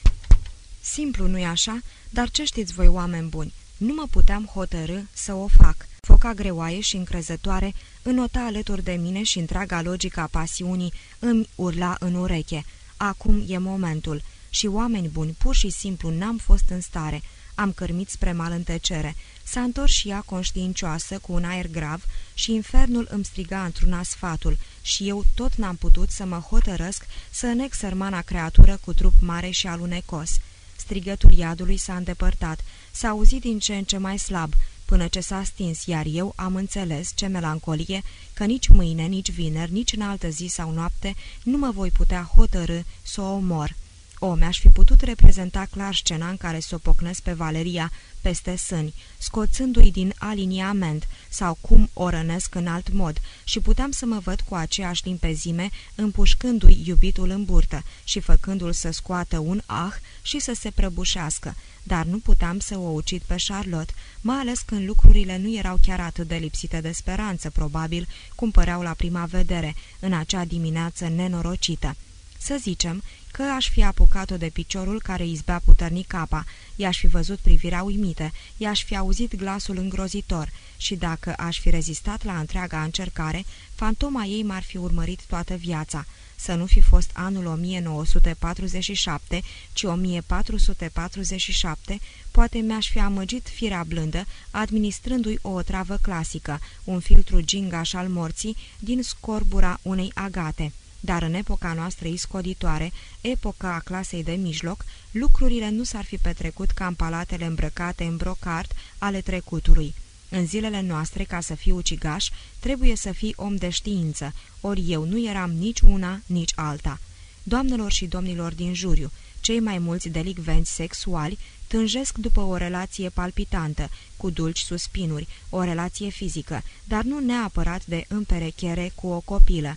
A: Simplu, nu-i așa? Dar ce știți voi, oameni buni? Nu mă puteam hotărâ să o fac. Foca greoaie și încrezătoare înota alături de mine și întreaga logică a pasiunii îmi urla în ureche. Acum e momentul. Și oameni buni, pur și simplu n-am fost în stare. Am cărmit spre mal în tăcere. S-a întors și ea conștiincioasă, cu un aer grav, și infernul îmi striga într-una sfatul, și eu tot n-am putut să mă hotărăsc să nec sărmana creatură cu trup mare și alunecos. Strigătul iadului s-a îndepărtat, s-a auzit din ce în ce mai slab, până ce s-a stins, iar eu am înțeles, ce melancolie, că nici mâine, nici vineri, nici în altă zi sau noapte nu mă voi putea hotărâ să o omor. O, mi-aș fi putut reprezenta clar scena în care s-o pocnesc pe Valeria peste sâni, scoțându-i din aliniament sau cum o rănesc în alt mod și puteam să mă văd cu aceeași limpezime împușcându-i iubitul în burtă și făcându-l să scoată un ah și să se prăbușească, dar nu puteam să o ucid pe Charlotte, mai ales când lucrurile nu erau chiar atât de lipsite de speranță, probabil, cum păreau la prima vedere, în acea dimineață nenorocită. Să zicem că aș fi apucat-o de piciorul care izbea puternic capa, i-aș fi văzut privirea uimită, i-aș fi auzit glasul îngrozitor și dacă aș fi rezistat la întreaga încercare, fantoma ei m-ar fi urmărit toată viața. Să nu fi fost anul 1947, ci 1447, poate mi-aș fi amăgit firea blândă, administrându-i o otravă clasică, un filtru gingaș al morții din scorbura unei agate. Dar în epoca noastră iscoditoare, epoca a clasei de mijloc, lucrurile nu s-ar fi petrecut ca în palatele îmbrăcate în brocart ale trecutului. În zilele noastre, ca să fii ucigaș, trebuie să fii om de știință, ori eu nu eram nici una, nici alta. Doamnelor și domnilor din juriu, cei mai mulți delicvenți sexuali tânjesc după o relație palpitantă, cu dulci suspinuri, o relație fizică, dar nu neapărat de împerechere cu o copilă.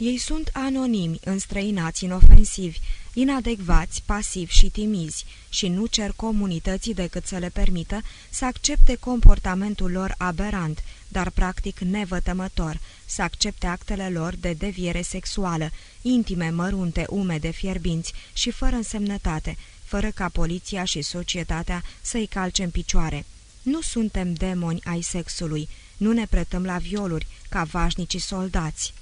A: Ei sunt anonimi, înstrăinați, inofensivi, inadecvați, pasivi și timizi și nu cer comunității decât să le permită să accepte comportamentul lor aberant, dar practic nevătămător, să accepte actele lor de deviere sexuală, intime, mărunte, umede, fierbinți și fără însemnătate, fără ca poliția și societatea să-i calce în picioare. Nu suntem demoni ai sexului, nu ne pretăm la violuri ca vașnicii soldați.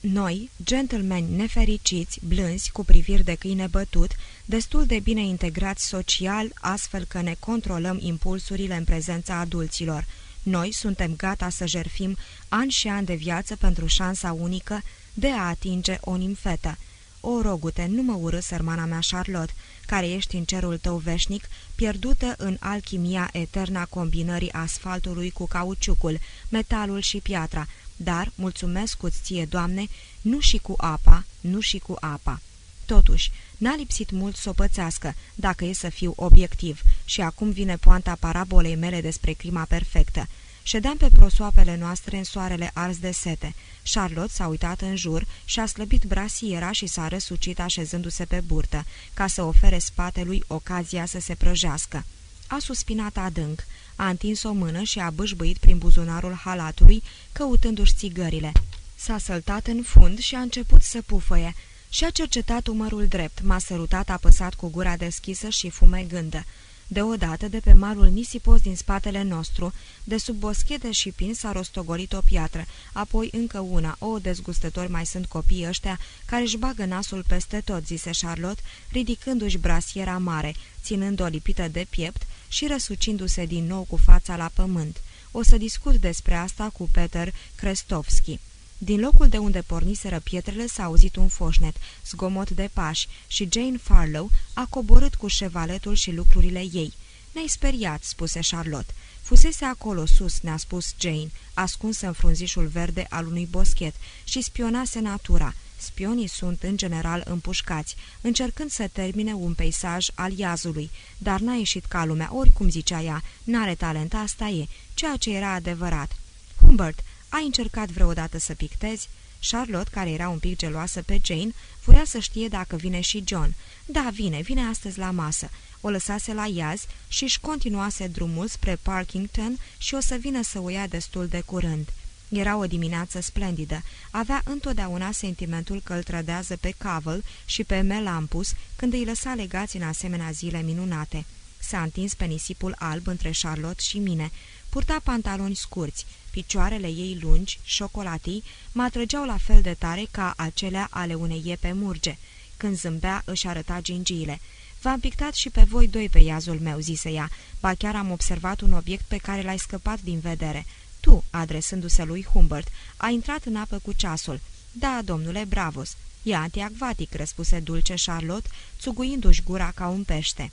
A: Noi, gentlemani nefericiți, blânzi, cu priviri de câine bătut, destul de bine integrați social, astfel că ne controlăm impulsurile în prezența adulților. Noi suntem gata să jerfim ani și ani de viață pentru șansa unică de a atinge o nimfetă. O, rogute, nu mă urâ, sărmana mea Charlotte, care ești în cerul tău veșnic, pierdută în alchimia eterna combinării asfaltului cu cauciucul, metalul și piatra, dar, mulțumesc cu ție, Doamne, nu și cu apa, nu și cu apa. Totuși, n-a lipsit mult să o pățească, dacă e să fiu obiectiv, și acum vine poanta parabolei mele despre clima perfectă. Ședeam pe prosoapele noastre în soarele ars de sete. Charlotte s-a uitat în jur și a slăbit brasiera și s-a răsucit așezându-se pe burtă, ca să ofere spatelui ocazia să se prăjească. A suspinat adânc a întins o mână și a bâșbâit prin buzunarul halatului, căutându-și țigările. S-a săltat în fund și a început să pufăie. Și-a cercetat umărul drept, m-a sărutat apăsat cu gura deschisă și fumegândă. Deodată, de pe malul nisipos din spatele nostru, de sub boschete și pin s-a rostogolit o piatră, apoi încă una, o, dezgustători mai sunt copiii ăștia, care își bagă nasul peste tot, zise Charlotte, ridicându-și brasiera mare, ținând o lipită de piept și răsucindu-se din nou cu fața la pământ. O să discut despre asta cu Peter Krestovski. Din locul de unde porniseră pietrele s-a auzit un foșnet, zgomot de pași și Jane Farlow a coborât cu șevaletul și lucrurile ei. Ne-ai speriat," spuse Charlotte. Fusese acolo sus," ne-a spus Jane, ascunsă în frunzișul verde al unui boschet și spionase natura. Spionii sunt, în general, împușcați, încercând să termine un peisaj al iazului, dar n-a ieșit ca lumea, oricum zicea ea, n-are talent, asta e, ceea ce era adevărat. Humbert, ai încercat vreodată să pictezi?" Charlotte, care era un pic geloasă pe Jane, voia să știe dacă vine și John. Da, vine, vine astăzi la masă. O lăsase la iaz și își continuase drumul spre Parkington și o să vină să o ia destul de curând. Era o dimineață splendidă. Avea întotdeauna sentimentul că îl trădează pe Cavell și pe Melampus când îi lăsa legați în asemenea zile minunate. S-a întins pe nisipul alb între Charlotte și mine. Purta pantaloni scurți, picioarele ei lungi, șocolatii, mă atrăgeau la fel de tare ca acelea ale unei iepe murge. Când zâmbea, își arăta gingiile. V-am pictat și pe voi doi pe iazul meu," zise ea, ba chiar am observat un obiect pe care l-ai scăpat din vedere. Tu, adresându-se lui Humbert, ai intrat în apă cu ceasul. Da, domnule, bravos. E antiacvatic, răspuse dulce Charlotte, țuguindu-și gura ca un pește.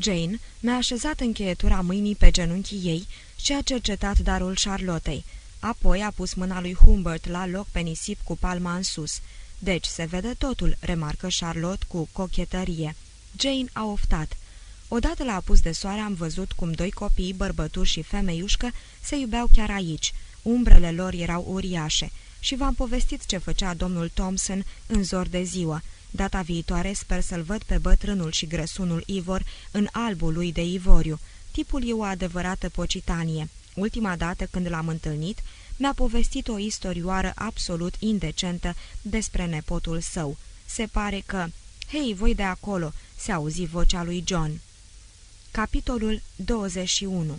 A: Jane mi-a așezat încheietura mâinii pe genunchii ei și a cercetat darul Charlottei. Apoi a pus mâna lui Humbert la loc pe nisip cu palma în sus. Deci se vede totul, remarcă Charlotte cu cochetărie. Jane a oftat. Odată la apus de soare am văzut cum doi copii, bărbături și femeiușcă, se iubeau chiar aici. Umbrele lor erau uriașe și v-am povestit ce făcea domnul Thompson în zor de ziua. Data viitoare sper să-l văd pe bătrânul și grăsunul Ivor în albul lui de ivoriu. Tipul e o adevărată pocitanie. Ultima dată când l-am întâlnit, mi-a povestit o istorioară absolut indecentă despre nepotul său. Se pare că... Hei, voi de acolo!" se auzi vocea lui John. Capitolul 21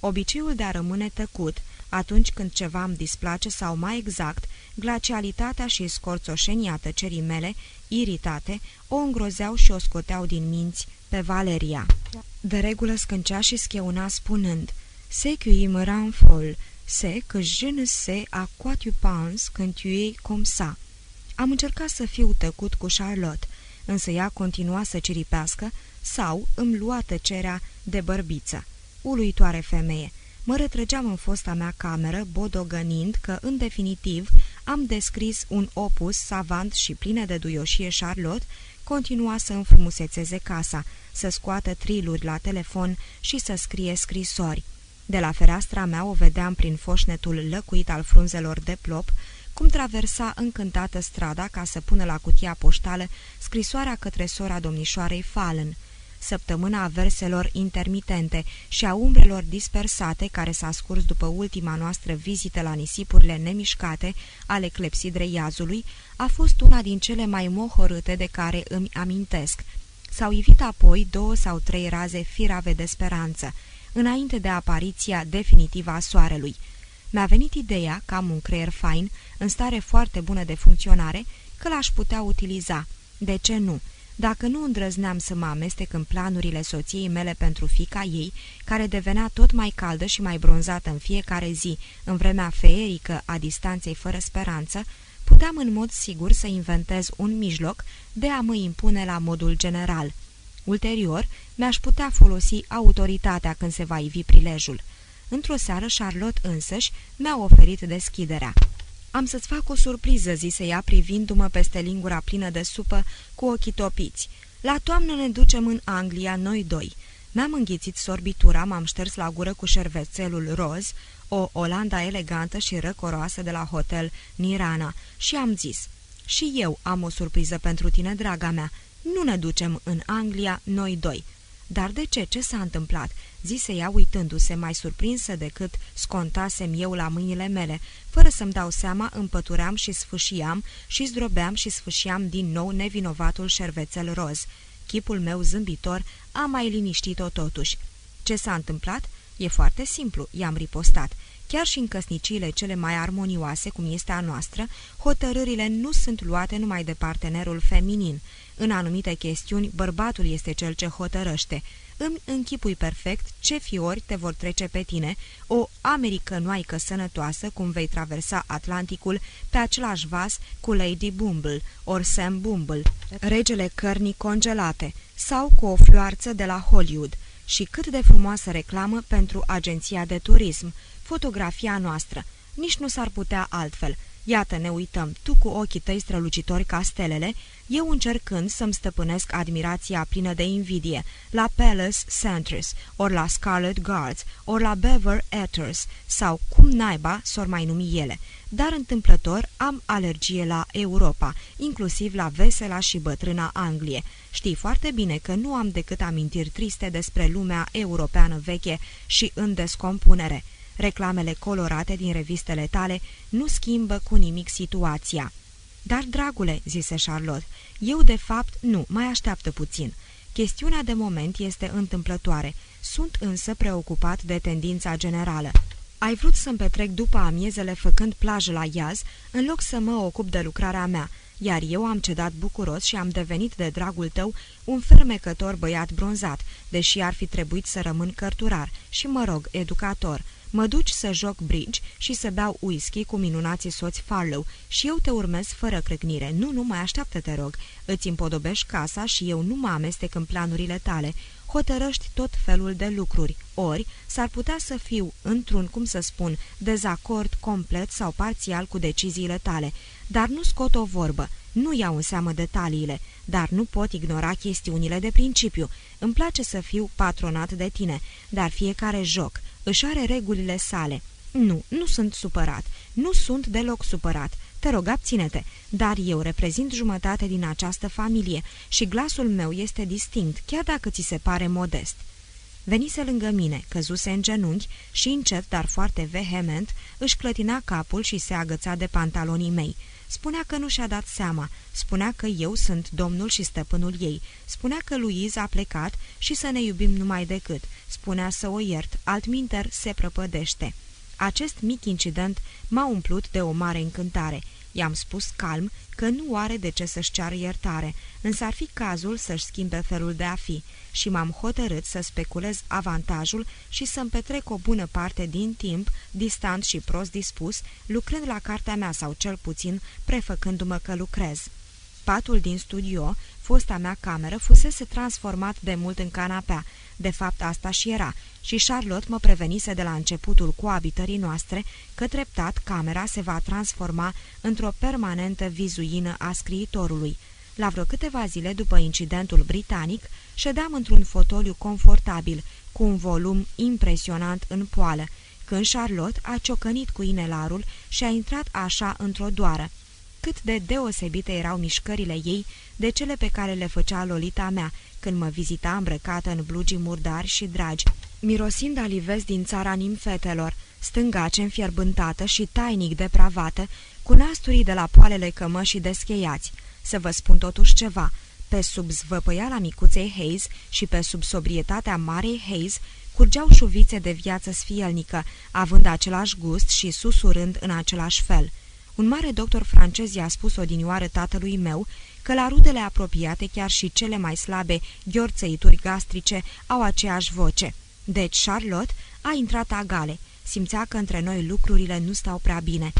A: Obiceiul de a rămâne tăcut atunci când ceva îmi displace sau, mai exact, glacialitatea și scorțoșenia tăcerii mele, iritate, o îngrozeau și o scoteau din minți pe Valeria. De regulă scâncea și scheuna spunând, Se que me rend folle, se que je ne sais à quoi tu penses când tu es comme ça." Am încercat să fiu tăcut cu Charlotte, însă ea continua să ciripească sau îmi lua tăcerea de bărbiță. Uluitoare femeie! Mă retrăgeam în fosta mea cameră, bodogănind că, în definitiv, am descris un opus savant și plină de duioșie Charlotte, continua să înfrumusețeze casa, să scoată triluri la telefon și să scrie scrisori. De la fereastra mea o vedeam prin foșnetul lăcuit al frunzelor de plop, cum traversa încântată strada ca să pună la cutia poștală scrisoarea către sora domnișoarei Fallen – săptămâna a verselor intermitente și a umbrelor dispersate care s-a scurs după ultima noastră vizită la nisipurile nemișcate ale clepsidrei iazului, a fost una din cele mai mohorâte de care îmi amintesc. S-au ivit apoi două sau trei raze firave de speranță, înainte de apariția definitivă a soarelui. Mi-a venit ideea că am un creier fain, în stare foarte bună de funcționare, că l-aș putea utiliza. De ce nu? Dacă nu îndrăzneam să mă amestec în planurile soției mele pentru fica ei, care devenea tot mai caldă și mai bronzată în fiecare zi, în vremea feerică a distanței fără speranță, puteam în mod sigur să inventez un mijloc de a mă impune la modul general. Ulterior, mi-aș putea folosi autoritatea când se va ivi prilejul. Într-o seară, Charlotte însăși mi-a oferit deschiderea. Am să-ți fac o surpriză," zise ea, privindu-mă peste lingura plină de supă, cu ochii topiți. La toamnă ne ducem în Anglia, noi doi." Mi-am înghițit sorbitura, m-am șters la gură cu șervețelul roz, o Olanda elegantă și răcoroasă de la hotel Nirana, și am zis, Și eu am o surpriză pentru tine, draga mea. Nu ne ducem în Anglia, noi doi." Dar de ce? Ce s-a întâmplat?" zise ea uitându-se mai surprinsă decât scontasem eu la mâinile mele. Fără să-mi dau seama, împătuream și sfâșiam și zdrobeam și sfâșiam din nou nevinovatul șervețel roz. Chipul meu zâmbitor a mai liniștit-o totuși. Ce s-a întâmplat? E foarte simplu, i-am ripostat. Chiar și în căsniciile cele mai armonioase, cum este a noastră, hotărârile nu sunt luate numai de partenerul feminin. În anumite chestiuni, bărbatul este cel ce hotărăște. Îmi închipui perfect ce fiori te vor trece pe tine, o americănoaică sănătoasă cum vei traversa Atlanticul pe același vas cu Lady Bumble, ori Sam Bumble, regele cărnii congelate, sau cu o floarță de la Hollywood. Și cât de frumoasă reclamă pentru agenția de turism, fotografia noastră. Nici nu s-ar putea altfel. Iată, ne uităm, tu cu ochii tăi strălucitori ca stelele, eu încercând să-mi stăpânesc admirația plină de invidie la Palace Centris, ori la Scarlet Guards, ori la Bever Etters, sau cum naiba s-or mai numi ele. Dar întâmplător am alergie la Europa, inclusiv la vesela și bătrâna Anglie. Știi foarte bine că nu am decât amintiri triste despre lumea europeană veche și în descompunere. Reclamele colorate din revistele tale nu schimbă cu nimic situația. Dar, dragule," zise Charlotte, eu de fapt nu, mai așteaptă puțin. Chestiunea de moment este întâmplătoare. Sunt însă preocupat de tendința generală. Ai vrut să-mi petrec după amiezele făcând plajă la Iaz, în loc să mă ocup de lucrarea mea, iar eu am cedat bucuros și am devenit de dragul tău un fermecător băiat bronzat, deși ar fi trebuit să rămân cărturar și, mă rog, educator. Mă duci să joc bridge și să beau whisky cu minunații soți Farlow și eu te urmez fără crâcnire. Nu, nu, mai așteaptă, te rog. Îți împodobești casa și eu nu mă amestec în planurile tale hotărăști tot felul de lucruri, ori s-ar putea să fiu, într-un, cum să spun, dezacord complet sau parțial cu deciziile tale, dar nu scot o vorbă, nu iau în seamă detaliile, dar nu pot ignora chestiunile de principiu. Îmi place să fiu patronat de tine, dar fiecare joc își are regulile sale. Nu, nu sunt supărat, nu sunt deloc supărat, te rog, abține-te, dar eu reprezint jumătate din această familie și glasul meu este distinct, chiar dacă ți se pare modest." Venise lângă mine, căzuse în genunchi și încet, dar foarte vehement, își clătina capul și se agăța de pantalonii mei. Spunea că nu și-a dat seama, spunea că eu sunt domnul și stăpânul ei, spunea că Louise a plecat și să ne iubim numai decât, spunea să o iert, altminter se prăpădește. Acest mic incident m-a umplut de o mare încântare. I-am spus calm că nu are de ce să-și ceară iertare, însă ar fi cazul să-și schimbe felul de a fi și m-am hotărât să speculez avantajul și să-mi petrec o bună parte din timp, distant și prost dispus, lucrând la cartea mea sau cel puțin prefăcându-mă că lucrez. Patul din studio, fosta mea cameră, fusese transformat de mult în canapea, de fapt asta și era, și Charlotte mă prevenise de la începutul coabitării noastre că treptat camera se va transforma într-o permanentă vizuină a scriitorului. La vreo câteva zile după incidentul britanic, ședeam într-un fotoliu confortabil, cu un volum impresionant în poală, când Charlotte a ciocănit cu inelarul și a intrat așa într-o doară. Cât de deosebite erau mișcările ei de cele pe care le făcea Lolita mea, când mă vizita îmbrăcată în blugii murdari și dragi, mirosind alivez din țara nimfetelor, stângace înfierbântată și tainic depravată, cu nasturii de la poalele cămășii descheiați. Să vă spun totuși ceva, pe sub zvăpăiala micuței Hayes și pe sub sobrietatea Marei Hayes curgeau șuvițe de viață sfielnică, având același gust și susurând în același fel. Un mare doctor francez i-a spus odinioară tatălui meu că la rudele apropiate chiar și cele mai slabe ghiorțăituri gastrice au aceeași voce. Deci Charlotte a intrat agale, simțea că între noi lucrurile nu stau prea bine.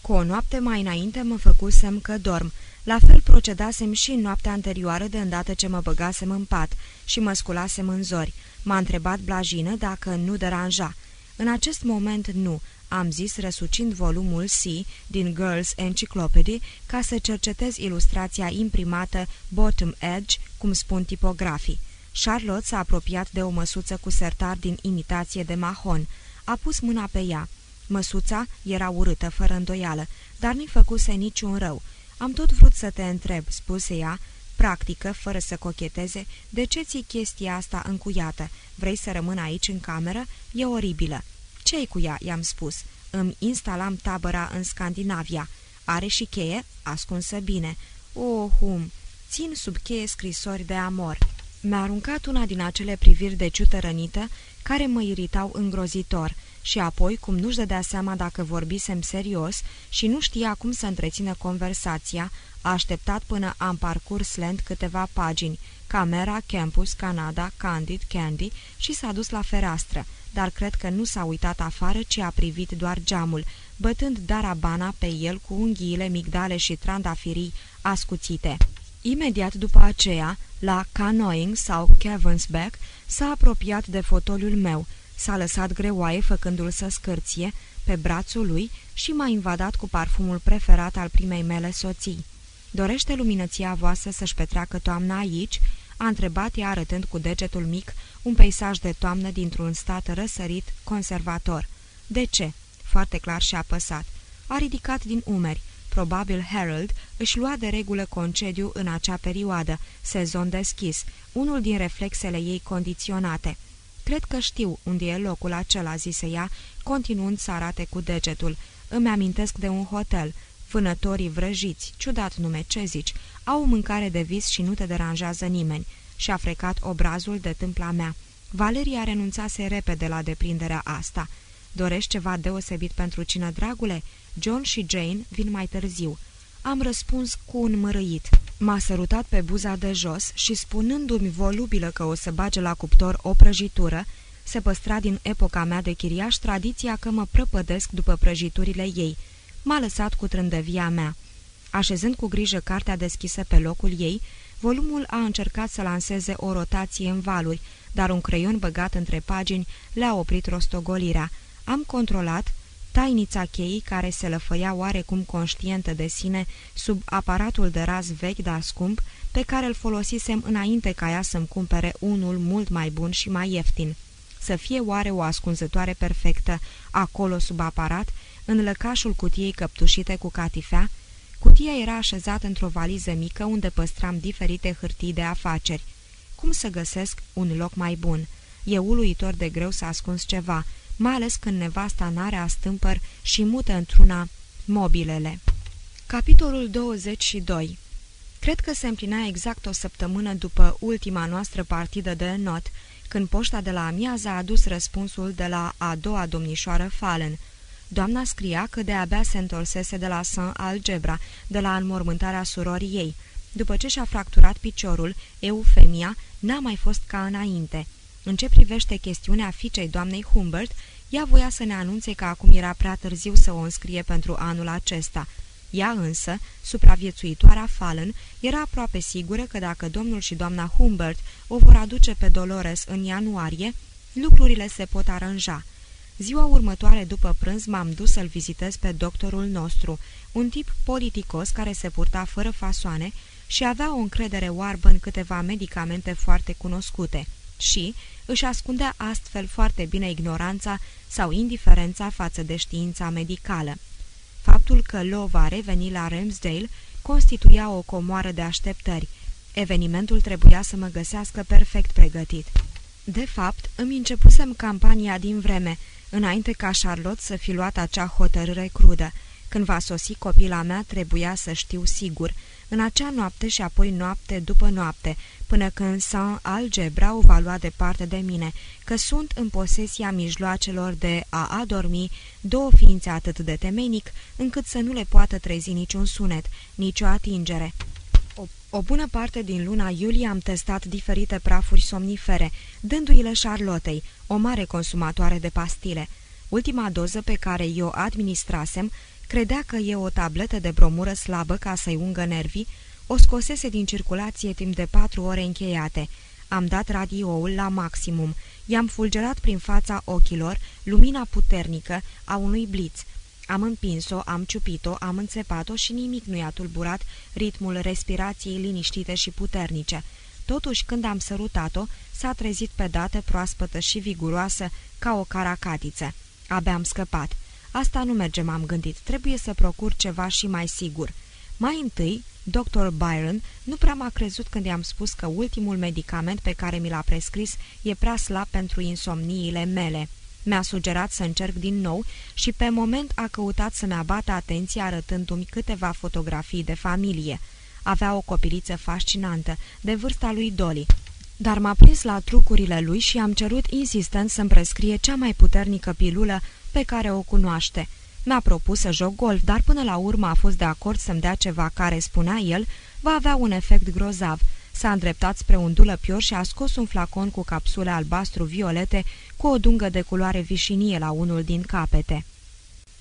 A: Cu o noapte mai înainte mă făcusem că dorm, la fel procedasem și în noaptea anterioară de îndată ce mă băgasem în pat și mă sculasem în zori. M-a întrebat blajină dacă nu deranja. În acest moment nu, am zis răsucind volumul C din Girls Encyclopedia ca să cercetez ilustrația imprimată Bottom Edge, cum spun tipografii. Charlotte s-a apropiat de o măsuță cu sertar din imitație de mahon. A pus mâna pe ea. Măsuța era urâtă, fără îndoială, dar nu-i făcuse niciun rău. Am tot vrut să te întreb," spuse ea, practică, fără să cocheteze, de ce ții chestia asta încuiată? Vrei să rămân aici în cameră? E oribilă." Ce-i cu ea?" i-am spus. Îmi instalam tabăra în Scandinavia. Are și cheie? Ascunsă bine. Oh, hum, țin sub cheie scrisori de amor." Mi-a aruncat una din acele priviri de ciută rănită care mă iritau îngrozitor și apoi, cum nu-și dădea seama dacă vorbisem serios și nu știa cum să întrețină conversația, a așteptat până am parcurs lent câteva pagini, Camera, Campus, Canada, Candid, Candy și s-a dus la fereastră, dar cred că nu s-a uitat afară, ci a privit doar geamul, bătând darabana pe el cu unghiile, migdale și trandafirii ascuțite. Imediat după aceea, la Canoeing sau Cavensback, s-a apropiat de fotoliul meu, s-a lăsat greoaie făcându-l să scârție pe brațul lui și m-a invadat cu parfumul preferat al primei mele soții. Dorește luminăția voastră să-și petreacă toamna aici?" a întrebat ea arătând cu degetul mic un peisaj de toamnă dintr-un stat răsărit, conservator. De ce?" Foarte clar și apăsat. A ridicat din umeri. Probabil Harold își lua de regulă concediu în acea perioadă, sezon deschis, unul din reflexele ei condiționate. Cred că știu unde e locul acela," zise ea, continuând să arate cu degetul. Îmi amintesc de un hotel. Vânătorii vrăjiți, ciudat nume, ce zici, au mâncare de vis și nu te deranjează nimeni. și a frecat obrazul de tâmpla mea. Valeria renunțase repede la deprinderea asta. Dorești ceva deosebit pentru cine, dragule? John și Jane vin mai târziu. Am răspuns cu un mărăit. M-a sărutat pe buza de jos și spunându-mi volubilă că o să bage la cuptor o prăjitură, se păstra din epoca mea de chiriaș tradiția că mă prăpădesc după prăjiturile ei. M-a lăsat cu trândăvia mea. Așezând cu grijă cartea deschisă pe locul ei, volumul a încercat să lanseze o rotație în valuri, dar un creion băgat între pagini le-a oprit rostogolirea. Am controlat tainița cheii care se lăfăia oarecum conștientă de sine sub aparatul de raz vechi, dar scump, pe care îl folosisem înainte ca ea să-mi cumpere unul mult mai bun și mai ieftin. Să fie oare o ascunzătoare perfectă acolo sub aparat, în lăcașul cutiei căptușite cu catifea? Cutia era așezată într-o valiză mică unde păstram diferite hârtii de afaceri. Cum să găsesc un loc mai bun? E uluitor de greu să ascunzi ceva, mai ales când nevasta n-are astâmpăr și mută într-una mobilele. Capitolul 22 Cred că se împlinea exact o săptămână după ultima noastră partidă de not, când poșta de la amiază a adus răspunsul de la a doua domnișoară Fallen. Doamna scria că de-abia se întorsese de la Saint Algebra, de la înmormântarea surorii ei. După ce și-a fracturat piciorul, Eufemia n-a mai fost ca înainte. În ce privește chestiunea fiicei doamnei Humbert, ea voia să ne anunțe că acum era prea târziu să o înscrie pentru anul acesta. Ea însă, supraviețuitoarea Fallen, era aproape sigură că dacă domnul și doamna Humbert o vor aduce pe Dolores în ianuarie, lucrurile se pot aranja. Ziua următoare după prânz m-am dus să-l vizitez pe doctorul nostru, un tip politicos care se purta fără fasoane și avea o încredere oarbă în câteva medicamente foarte cunoscute și își ascundea astfel foarte bine ignoranța sau indiferența față de știința medicală. Faptul că Lo va reveni la Ramsdale constituia o comoară de așteptări. Evenimentul trebuia să mă găsească perfect pregătit. De fapt, îmi începusem campania din vreme, înainte ca Charlotte să fi luat acea hotărâre crudă. Când va sosi copila mea, trebuia să știu sigur. În acea noapte și apoi noapte după noapte, până când Saint Algebra o va lua departe de mine, că sunt în posesia mijloacelor de a adormi două ființe atât de temenic, încât să nu le poată trezi niciun sunet, nicio atingere. O, o bună parte din luna iulie am testat diferite prafuri somnifere, dându-i-le Charlottei, o mare consumatoare de pastile. Ultima doză pe care eu administrasem credea că e o tabletă de bromură slabă ca să-i ungă nervii, o scosese din circulație timp de patru ore încheiate. Am dat radioul la maximum. I-am fulgerat prin fața ochilor lumina puternică a unui bliț. Am împins-o, am ciupit-o, am înțepat-o și nimic nu i-a tulburat ritmul respirației liniștite și puternice. Totuși, când am sărutat-o, s-a trezit pe dată proaspătă și viguroasă ca o caracatiță. Abia am scăpat. Asta nu merge, m-am gândit. Trebuie să procur ceva și mai sigur. Mai întâi, Dr. Byron nu prea m-a crezut când i-am spus că ultimul medicament pe care mi l-a prescris e prea slab pentru insomniile mele. Mi-a sugerat să încerc din nou și pe moment a căutat să-mi abată atenția arătându-mi câteva fotografii de familie. Avea o copiliță fascinantă, de vârsta lui Dolly, dar m-a prins la trucurile lui și am cerut insistent să-mi prescrie cea mai puternică pilulă pe care o cunoaște – mi-a propus să joc golf, dar până la urmă a fost de acord să-mi dea ceva care, spunea el, va avea un efect grozav. S-a îndreptat spre un dulăpior și a scos un flacon cu capsule albastru-violete cu o dungă de culoare vișinie la unul din capete.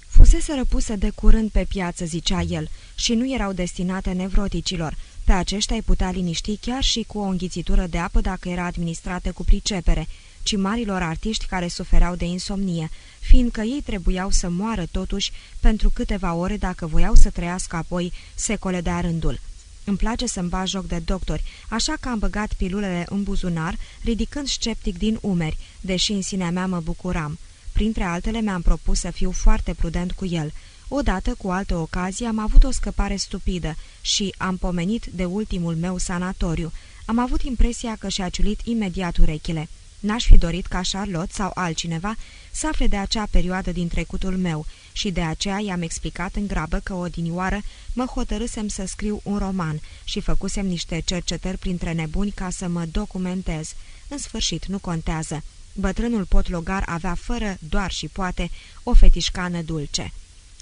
A: Fusese răpuse de curând pe piață, zicea el, și nu erau destinate nevroticilor. Pe aceștia îi putea liniști chiar și cu o înghițitură de apă dacă era administrată cu pricepere, ci marilor artiști care suferau de insomnie, fiindcă ei trebuiau să moară totuși pentru câteva ore dacă voiau să trăiască apoi secole de rândul. Îmi place să-mi bag joc de doctori, așa că am băgat pilulele în buzunar, ridicând sceptic din umeri, deși în sinea mea mă bucuram. Printre altele mi-am propus să fiu foarte prudent cu el. Odată, cu altă ocazie, am avut o scăpare stupidă și am pomenit de ultimul meu sanatoriu. Am avut impresia că și-a ciulit imediat urechile. N-aș fi dorit ca Charlotte sau altcineva să afle de acea perioadă din trecutul meu și de aceea i-am explicat în grabă că odinioară mă hotărâsem să scriu un roman și făcusem niște cercetări printre nebuni ca să mă documentez. În sfârșit, nu contează. Bătrânul potlogar avea fără, doar și poate, o fetișcană dulce.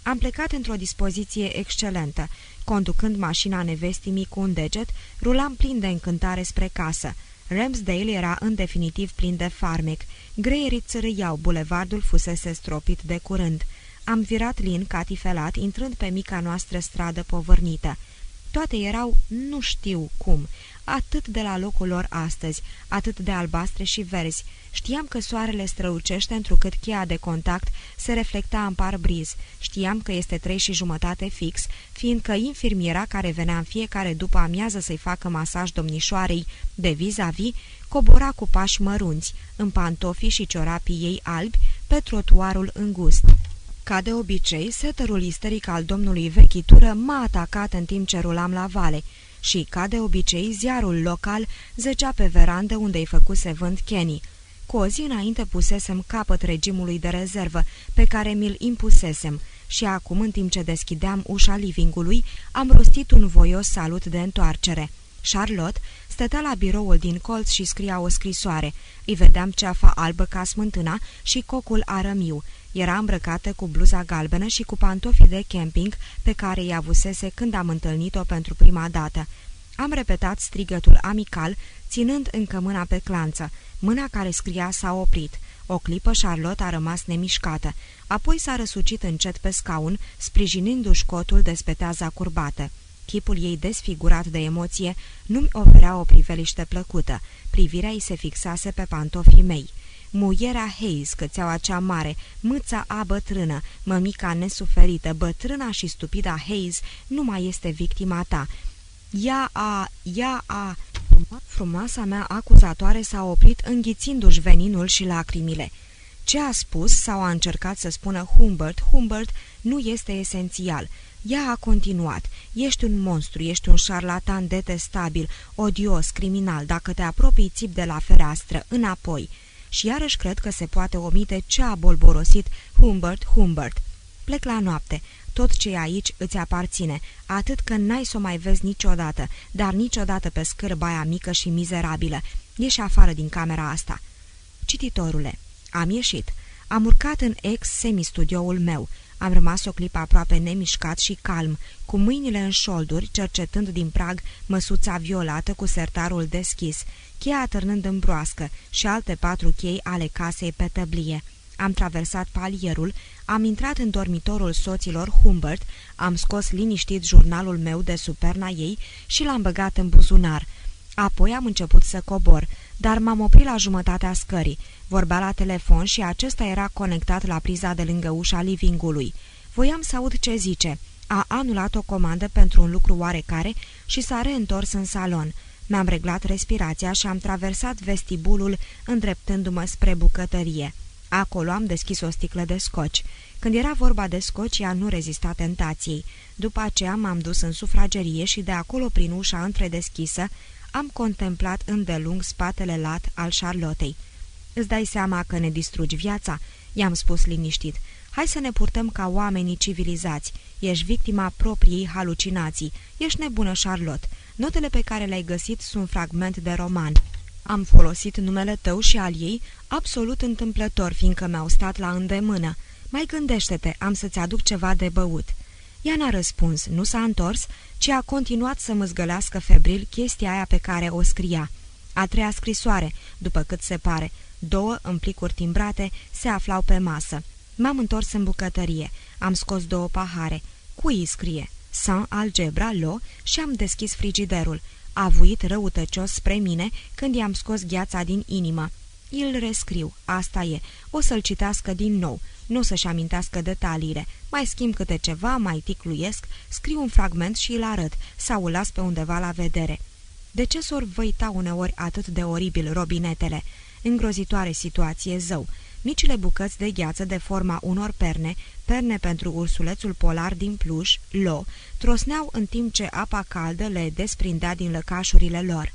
A: Am plecat într-o dispoziție excelentă. Conducând mașina nevestimii cu un deget, rulam plin de încântare spre casă. Ramsdale era în definitiv plin de farmec. Greierii țărâiau, bulevardul fusese stropit de curând. Am virat lin catifelat, intrând pe mica noastră stradă povărnită. Toate erau, nu știu cum, atât de la locul lor astăzi, atât de albastre și verzi. Știam că soarele strălucește întrucât cheia de contact se reflecta în parbriz. Știam că este trei și jumătate fix, fiindcă infirmiera care venea în fiecare după amiază să-i facă masaj domnișoarei de vis-a-vis, -vis, cobora cu pași mărunți, în pantofii și ciorapii ei albi, pe trotuarul îngust. Ca de obicei, setărul isteric al domnului vechitură m-a atacat în timp ce rulam la vale și, ca de obicei, ziarul local zăcea pe verandă unde îi făcuse vânt Kenny. Cu o zi înainte pusesem capăt regimului de rezervă pe care mi-l impusesem și acum, în timp ce deschideam ușa livingului, am rostit un voios salut de întoarcere. Charlotte stătea la biroul din colț și scria o scrisoare. Îi vedeam ceafa albă ca smântâna și cocul arămiu. Era îmbrăcată cu bluza galbenă și cu pantofii de camping pe care i avusese când am întâlnit-o pentru prima dată. Am repetat strigătul amical, ținând încă mâna pe clanță. Mâna care scria s-a oprit. O clipă Charlotte a rămas nemișcată. Apoi s-a răsucit încet pe scaun, sprijinindu-și cotul de speteaza curbată. Chipul ei desfigurat de emoție nu-mi oferea o priveliște plăcută. Privirea ei se fixase pe pantofii mei. Muierea Hayes, cățeaua cea mare, mâța a bătrână, mămica nesuferită, bătrâna și stupida Hayes nu mai este victima ta. Ea a... ea a... Frumoasa mea acuzatoare s-a oprit înghițindu-și veninul și lacrimile. Ce a spus sau a încercat să spună Humbert, Humbert nu este esențial. Ea a continuat. Ești un monstru, ești un șarlatan detestabil, odios, criminal, dacă te apropii țip de la fereastră, înapoi și iarăși cred că se poate omite ce a bolborosit Humbert Humbert. Plec la noapte. Tot ce e aici îți aparține, atât că n-ai să o mai vezi niciodată, dar niciodată pe scârba aia mică și mizerabilă. Ieși afară din camera asta. Cititorule, am ieșit. Am urcat în ex-semistudioul meu. Am rămas o clipă aproape nemișcat și calm, cu mâinile în șolduri, cercetând din prag măsuța violată cu sertarul deschis, cheia atârnând în broască și alte patru chei ale casei pe tăblie. Am traversat palierul, am intrat în dormitorul soților Humbert, am scos liniștit jurnalul meu de superna ei și l-am băgat în buzunar. Apoi am început să cobor, dar m-am oprit la jumătatea scării. Vorbea la telefon și acesta era conectat la priza de lângă ușa livingului. Voiam să aud ce zice. A anulat o comandă pentru un lucru oarecare și s-a reîntors în salon. Mi-am reglat respirația și am traversat vestibulul îndreptându-mă spre bucătărie. Acolo am deschis o sticlă de scoci. Când era vorba de scoci, ea nu rezista tentației. După aceea m-am dus în sufragerie și de acolo, prin ușa întredeschisă, am contemplat îndelung spatele lat al Charlottei. Îți dai seama că ne distrugi viața?" i-am spus liniștit. Hai să ne purtăm ca oamenii civilizați. Ești victima propriei halucinații. Ești nebună, Charlotte. Notele pe care le-ai găsit sunt fragment de roman. Am folosit numele tău și al ei absolut întâmplător, fiindcă mi-au stat la îndemână. Mai gândește-te, am să-ți aduc ceva de băut." Ea n-a răspuns, nu s-a întors, ci a continuat să măzgălească febril chestia aia pe care o scria. A treia scrisoare, după cât se pare, două în plicuri timbrate, se aflau pe masă. M-am întors în bucătărie, am scos două pahare. Cui îi scrie? San algebra, lo, și am deschis frigiderul. A vuit răutăcios spre mine când i-am scos gheața din inimă. Îl rescriu, asta e, o să-l citească din nou, nu să-și amintească detaliile, mai schimb câte ceva, mai ticluiesc, scriu un fragment și îl arăt, sau îl las pe undeva la vedere. De ce s-or văita uneori atât de oribil robinetele? Îngrozitoare situație, zău. Micile bucăți de gheață de forma unor perne, perne pentru ursulețul polar din pluș, lo, trosneau în timp ce apa caldă le desprindea din lăcașurile lor.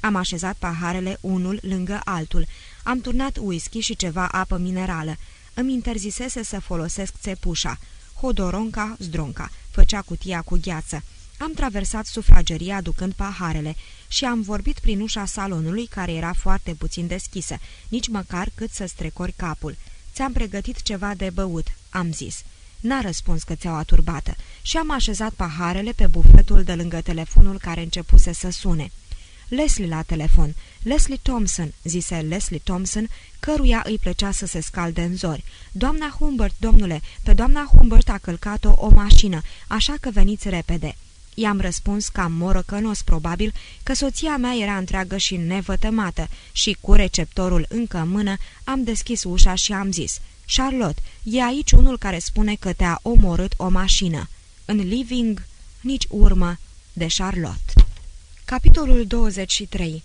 A: Am așezat paharele unul lângă altul, Am turnat whisky și ceva apă minerală. Îmi interzisese să folosesc țepușa. Hodoronca, zdronca, făcea cutia cu gheață. Am traversat sufrageria aducând paharele și am vorbit prin ușa salonului, care era foarte puțin deschisă, nici măcar cât să strecori capul. Ți-am pregătit ceva de băut," am zis. N-a răspuns că ți-au aturbată și am așezat paharele pe bufetul de lângă telefonul care începuse să sune. Leslie la telefon. Leslie Thompson, zise Leslie Thompson, căruia îi plăcea să se scalde în zori. Doamna Humbert, domnule, pe doamna Humbert a călcat-o o mașină, așa că veniți repede." I-am răspuns cam morăcănos probabil că soția mea era întreagă și nevătămată și cu receptorul încă în mână am deschis ușa și am zis Charlotte, e aici unul care spune că te-a omorât o mașină. În living, nici urmă de Charlotte. Capitolul 23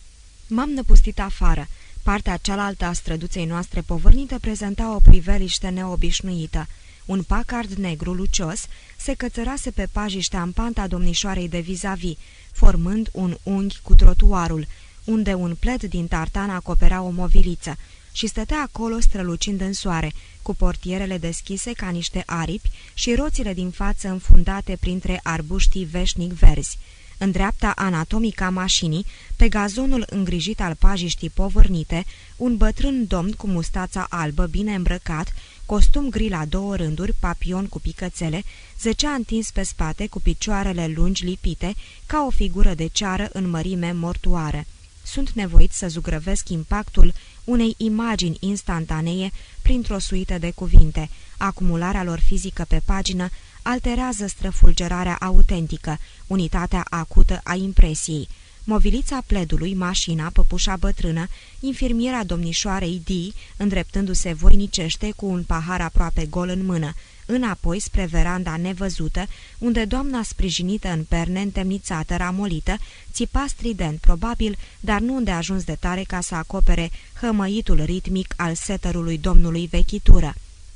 A: M-am năpustit afară. Partea cealaltă a străduței noastre povărnită prezenta o priveliște neobișnuită. Un pacard negru lucios se cățărase pe pajiștea în panta domnișoarei de vis-a-vis, -vis, formând un unghi cu trotuarul, unde un plet din tartan acoperea o moviliță, și stătea acolo strălucind în soare, cu portierele deschise ca niște aripi și roțile din față înfundate printre arbuștii veșnic verzi. În dreapta anatomica mașinii, pe gazonul îngrijit al pajiștii povârnite, un bătrân domn cu mustața albă bine îmbrăcat, costum gri la două rânduri, papion cu picățele, zăcea întins pe spate cu picioarele lungi lipite, ca o figură de ceară în mărime mortoară. Sunt nevoit să zugrăvesc impactul unei imagini instantanee printr-o suită de cuvinte. Acumularea lor fizică pe pagină alterează străfulgerarea autentică, unitatea acută a impresiei. Movilița pledului, mașina, păpușa bătrână, infirmiera domnișoarei Di, îndreptându-se voinicește cu un pahar aproape gol în mână, înapoi spre veranda nevăzută, unde doamna sprijinită în perne întemnițată, ramolită, țipa strident probabil, dar nu unde a ajuns de tare ca să acopere hămăitul ritmic al setărului domnului vechitură.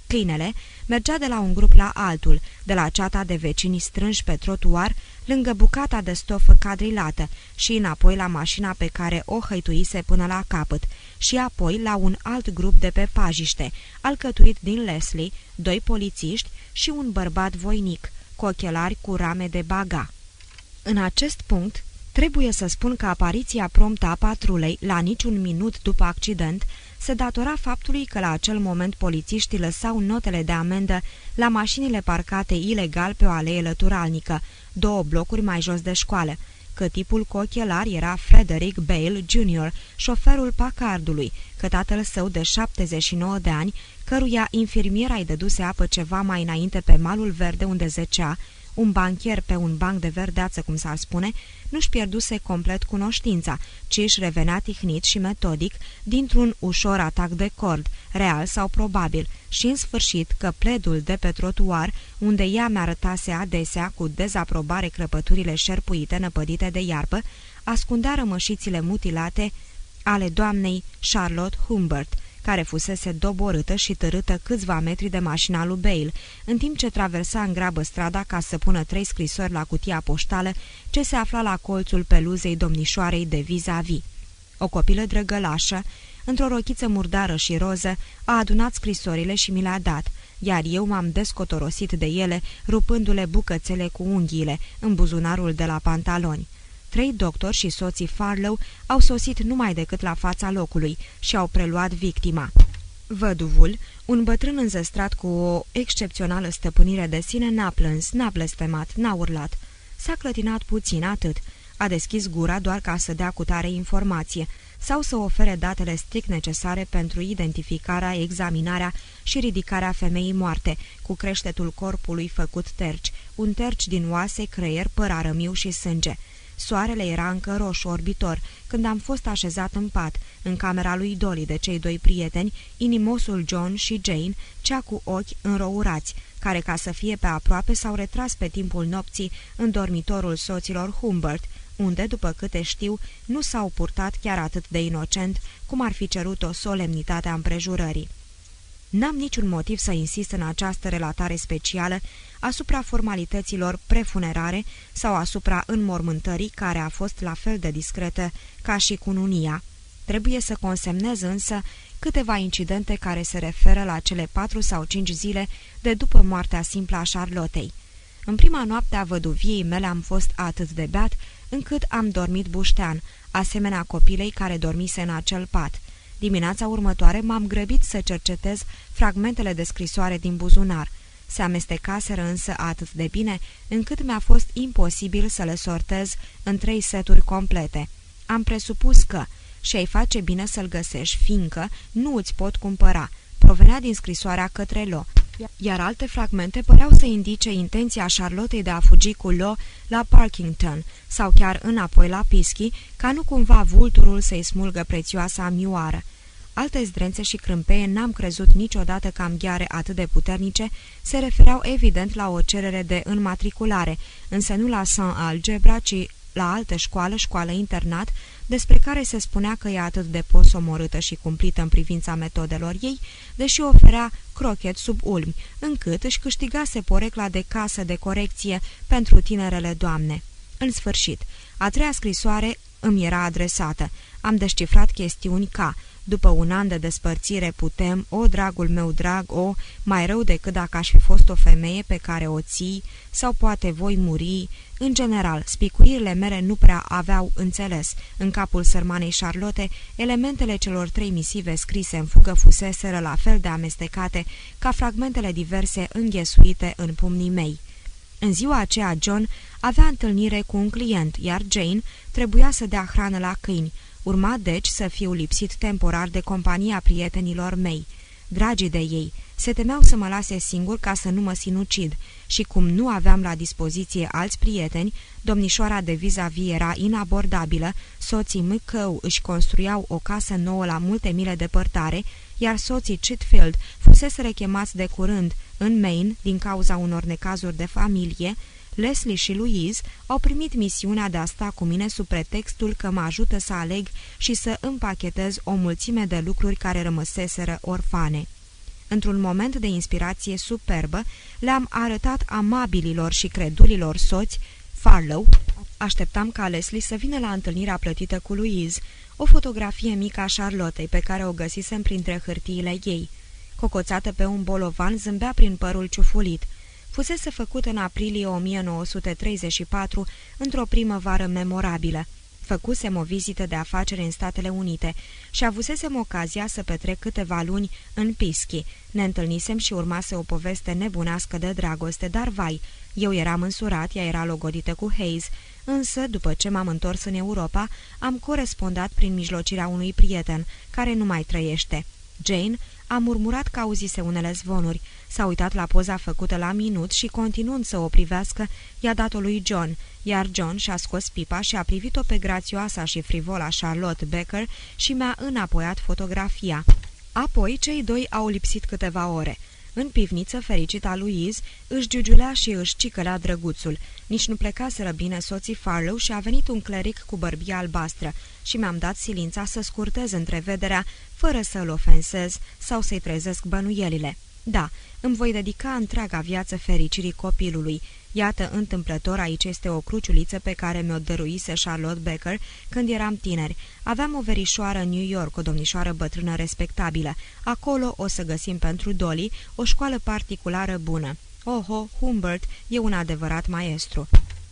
A: Câinele mergea de la un grup la altul, de la ceata de vecini strânși pe trotuar, lângă bucata de stofă cadrilată și înapoi la mașina pe care o hăituise până la capăt și apoi la un alt grup de pe pajiște, alcătuit din Leslie, doi polițiști și un bărbat voinic, cu ochelari cu rame de baga. În acest punct, trebuie să spun că apariția promptă a patrulei, la niciun minut după accident, se datora faptului că la acel moment polițiștii lăsau notele de amendă la mașinile parcate ilegal pe o alee lăturalnică, două blocuri mai jos de școală, că tipul cu ochelari era Frederick Bale Jr., șoferul Pacardului, că tatăl său de 79 de ani, căruia infirmiera îi dăduse apă ceva mai înainte pe malul verde unde zecea, un banchier pe un banc de verdeață, cum s-ar spune, nu-și pierduse complet cunoștința, ci își revenea tihnit și metodic dintr-un ușor atac de cord, real sau probabil, și în sfârșit că pledul de pe trotuar, unde ea mi-arătase adesea cu dezaprobare crăpăturile șerpuite năpădite de iarbă, ascundea rămășițile mutilate ale doamnei Charlotte Humbert, care fusese doborâtă și târâtă câțiva metri de mașina lui Bale, în timp ce traversa în grabă strada ca să pună trei scrisori la cutia poștală ce se afla la colțul peluzei domnișoarei de vis-a-vis. -vis. O copilă drăgălașă, într-o rochiță murdară și roză, a adunat scrisorile și mi le-a dat, iar eu m-am descotorosit de ele, rupându-le bucățele cu unghiile în buzunarul de la pantaloni. Trei doctori și soții Farlow au sosit numai decât la fața locului și au preluat victima. Văduvul, un bătrân înzestrat cu o excepțională stăpânire de sine, n-a plâns, n-a blestemat, n-a urlat. S-a clătinat puțin atât. A deschis gura doar ca să dea cu tare informație sau să ofere datele strict necesare pentru identificarea, examinarea și ridicarea femeii moarte, cu creștetul corpului făcut terci, un terci din oase, creier, păr arămiu și sânge. Soarele era încă roșu orbitor când am fost așezat în pat, în camera lui Dolly de cei doi prieteni, inimosul John și Jane, cea cu ochi înrourați, care ca să fie pe aproape s-au retras pe timpul nopții în dormitorul soților Humbert, unde, după câte știu, nu s-au purtat chiar atât de inocent cum ar fi cerut o solemnitate a împrejurării. N-am niciun motiv să insist în această relatare specială asupra formalităților prefunerare sau asupra înmormântării care a fost la fel de discretă ca și cununia. Trebuie să consemnez însă câteva incidente care se referă la cele patru sau cinci zile de după moartea simplă a Charlottei. În prima noapte a văduviei mele am fost atât de beat, încât am dormit buștean, asemenea copilei care dormise în acel pat. Dimineața următoare m-am grăbit să cercetez fragmentele de scrisoare din buzunar. Se amestecaseră însă atât de bine, încât mi-a fost imposibil să le sortez în trei seturi complete. Am presupus că și ai face bine să-l găsești, fiindcă nu îți pot cumpăra. Provenea din scrisoarea către Lo, iar alte fragmente păreau să indice intenția Charlottei de a fugi cu Lo la Parkington sau chiar înapoi la Pischi, ca nu cumva vulturul să-i smulgă prețioasa mioară. Alte zdrențe și crâmpeie n-am crezut niciodată că am gheare atât de puternice, se refereau evident la o cerere de înmatriculare, însă nu la Saint Algebra, ci la altă școală, școală internat, despre care se spunea că e atât de posomorâtă și cumplită în privința metodelor ei, deși oferea crochet sub ulmi, încât își câștigase porecla de casă de corecție pentru tinerele doamne. În sfârșit, a treia scrisoare îmi era adresată. Am descifrat chestiuni ca după un an de despărțire putem, o, dragul meu drag, o, mai rău decât dacă aș fi fost o femeie pe care o ții, sau poate voi muri. În general, spicuirile mele nu prea aveau înțeles. În capul sărmanei Charlotte, elementele celor trei misive scrise în fugă fuseseră la fel de amestecate ca fragmentele diverse înghesuite în pumnii mei. În ziua aceea, John avea întâlnire cu un client, iar Jane trebuia să dea hrană la câini. Urma deci să fiu lipsit temporar de compania prietenilor mei. Dragii de ei, se temeau să mă lase singur ca să nu mă sinucid și cum nu aveam la dispoziție alți prieteni, domnișoara de vis-a-vis era inabordabilă, soții Mcău își construiau o casă nouă la multe mile depărtare, iar soții Chitfield fusese rechemați de curând în Maine din cauza unor necazuri de familie, Leslie și Louise au primit misiunea de a sta cu mine sub pretextul că mă ajută să aleg și să împachetez o mulțime de lucruri care rămăseseră orfane. Într-un moment de inspirație superbă, le-am arătat amabililor și credulilor soți Farlow. Așteptam ca Leslie să vină la întâlnirea plătită cu Louise, o fotografie mică a Charlottei pe care o găsisem printre hârtiile ei. Cocoțată pe un bolovan, zâmbea prin părul ciufulit – fusese făcut în aprilie 1934, într-o primăvară memorabilă. Făcusem o vizită de afaceri în Statele Unite și avusesem ocazia să petrec câteva luni în Pischi. Ne întâlnisem și urmase o poveste nebunească de dragoste, dar vai, eu eram însurat, ea era logodită cu Hayes, însă, după ce m-am întors în Europa, am corespondat prin mijlocirea unui prieten, care nu mai trăiește. Jane a murmurat că auzise unele zvonuri, s-a uitat la poza făcută la minut și, continuând să o privească, i-a dat-o lui John, iar John și-a scos pipa și a privit-o pe grațioasa și frivola Charlotte Becker și mi-a înapoiat fotografia. Apoi, cei doi au lipsit câteva ore. În pivniță, fericita Louise își giugiulea și își cicălea drăguțul. Nici nu plecaseră bine soții Farlow și a venit un cleric cu bărbie albastră și mi-am dat silința să scurtez întrevederea fără să-l ofensez sau să-i trezesc bănuielile. Da, îmi voi dedica întreaga viață fericirii copilului. Iată, întâmplător, aici este o cruciuliță pe care mi-o dăruise Charlotte Becker când eram tineri. Aveam o verișoară în New York, o domnișoară bătrână respectabilă. Acolo o să găsim pentru Dolly o școală particulară bună. Oho, Humbert e un adevărat maestru.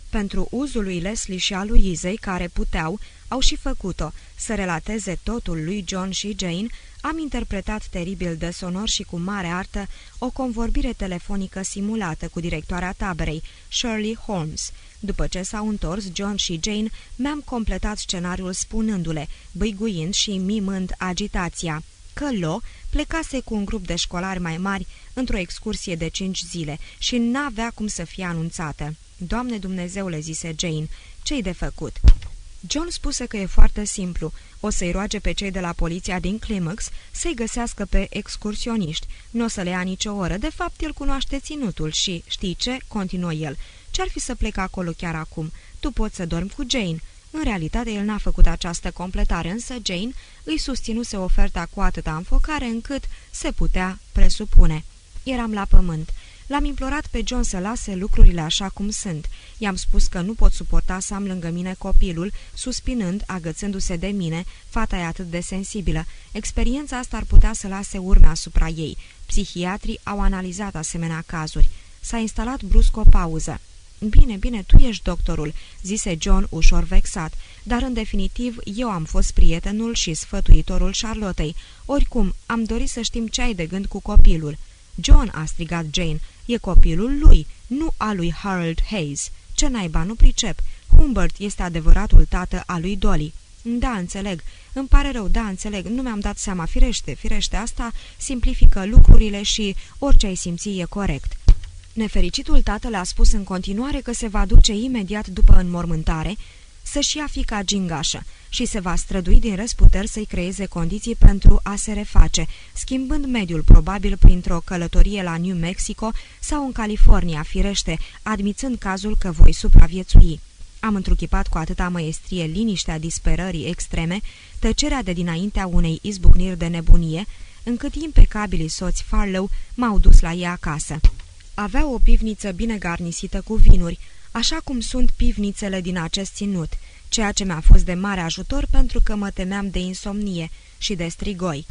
A: Pentru uzul lui Leslie și al lui Izei, care puteau, au și făcut-o, să relateze totul lui John și Jane, am interpretat teribil de sonor și cu mare artă o convorbire telefonică simulată cu directoarea taberei, Shirley Holmes. După ce s-au întors John și Jane, mi-am completat scenariul spunându-le, băiguind și mimând agitația, că Lo plecase cu un grup de școlari mai mari într-o excursie de cinci zile și n-avea cum să fie anunțată. Doamne Dumnezeule, zise Jane, ce-i de făcut?" John spuse că e foarte simplu. O să-i roage pe cei de la poliția din Climax să-i găsească pe excursioniști. Nu o să le ia nicio oră. De fapt, el cunoaște ținutul și, știi ce?" continuă el. Ce-ar fi să plec acolo chiar acum? Tu poți să dormi cu Jane." În realitate, el n-a făcut această completare, însă Jane îi susținuse oferta cu atâta înfocare încât se putea presupune. Eram la pământ. L-am implorat pe John să lase lucrurile așa cum sunt. I-am spus că nu pot suporta să am lângă mine copilul, suspinând, agățându-se de mine, fata e atât de sensibilă. Experiența asta ar putea să lase urme asupra ei. Psihiatrii au analizat asemenea cazuri. S-a instalat brusc o pauză. Bine, bine, tu ești doctorul," zise John ușor vexat, dar în definitiv eu am fost prietenul și sfătuitorul Charlottei. Oricum, am dorit să știm ce ai de gând cu copilul." John," a strigat Jane, e copilul lui, nu al lui Harold Hayes. Ce naiba, nu pricep. Humbert este adevăratul tată al lui Dolly." Da, înțeleg. Îmi pare rău, da, înțeleg. Nu mi-am dat seama. Firește, firește, asta simplifică lucrurile și orice ai simți e corect." Nefericitul tată le-a spus în continuare că se va duce imediat după înmormântare să-și ia fica gingașă și se va strădui din răsputeri să-i creeze condiții pentru a se reface, schimbând mediul probabil printr-o călătorie la New Mexico sau în California, firește, admițând cazul că voi supraviețui. Am întruchipat cu atâta măestrie liniștea disperării extreme, tăcerea de dinaintea unei izbucniri de nebunie, încât impecabilii soți Farlow m-au dus la ea acasă. Avea o pivniță bine garnisită cu vinuri, așa cum sunt pivnițele din acest ținut, ceea ce mi-a fost de mare ajutor pentru că mă temeam de insomnie și de strigoi.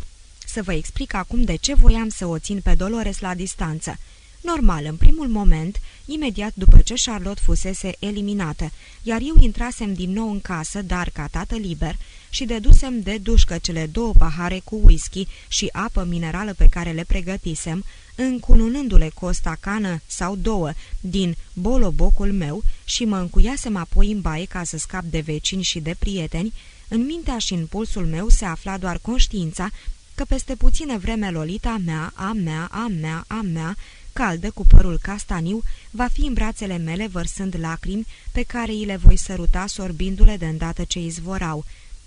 A: Să vă explic acum de ce voiam să o țin pe Dolores la distanță. Normal, în primul moment, imediat după ce Charlotte fusese eliminată, iar eu intrasem din nou în casă, dar ca tată liber, și dedusem de dușcă cele două pahare cu whisky și apă minerală pe care le pregătisem, încununându-le cu o stacană sau două din bolobocul meu și mă încuiasem apoi în baie ca să scap de vecini și de prieteni, în mintea și în pulsul meu se afla doar conștiința că peste puțină vreme Lolita mea, a mea, a mea, a mea, caldă cu părul castaniu, va fi în brațele mele vărsând lacrimi pe care îi le voi săruta sorbindu-le de îndată ce izvorau.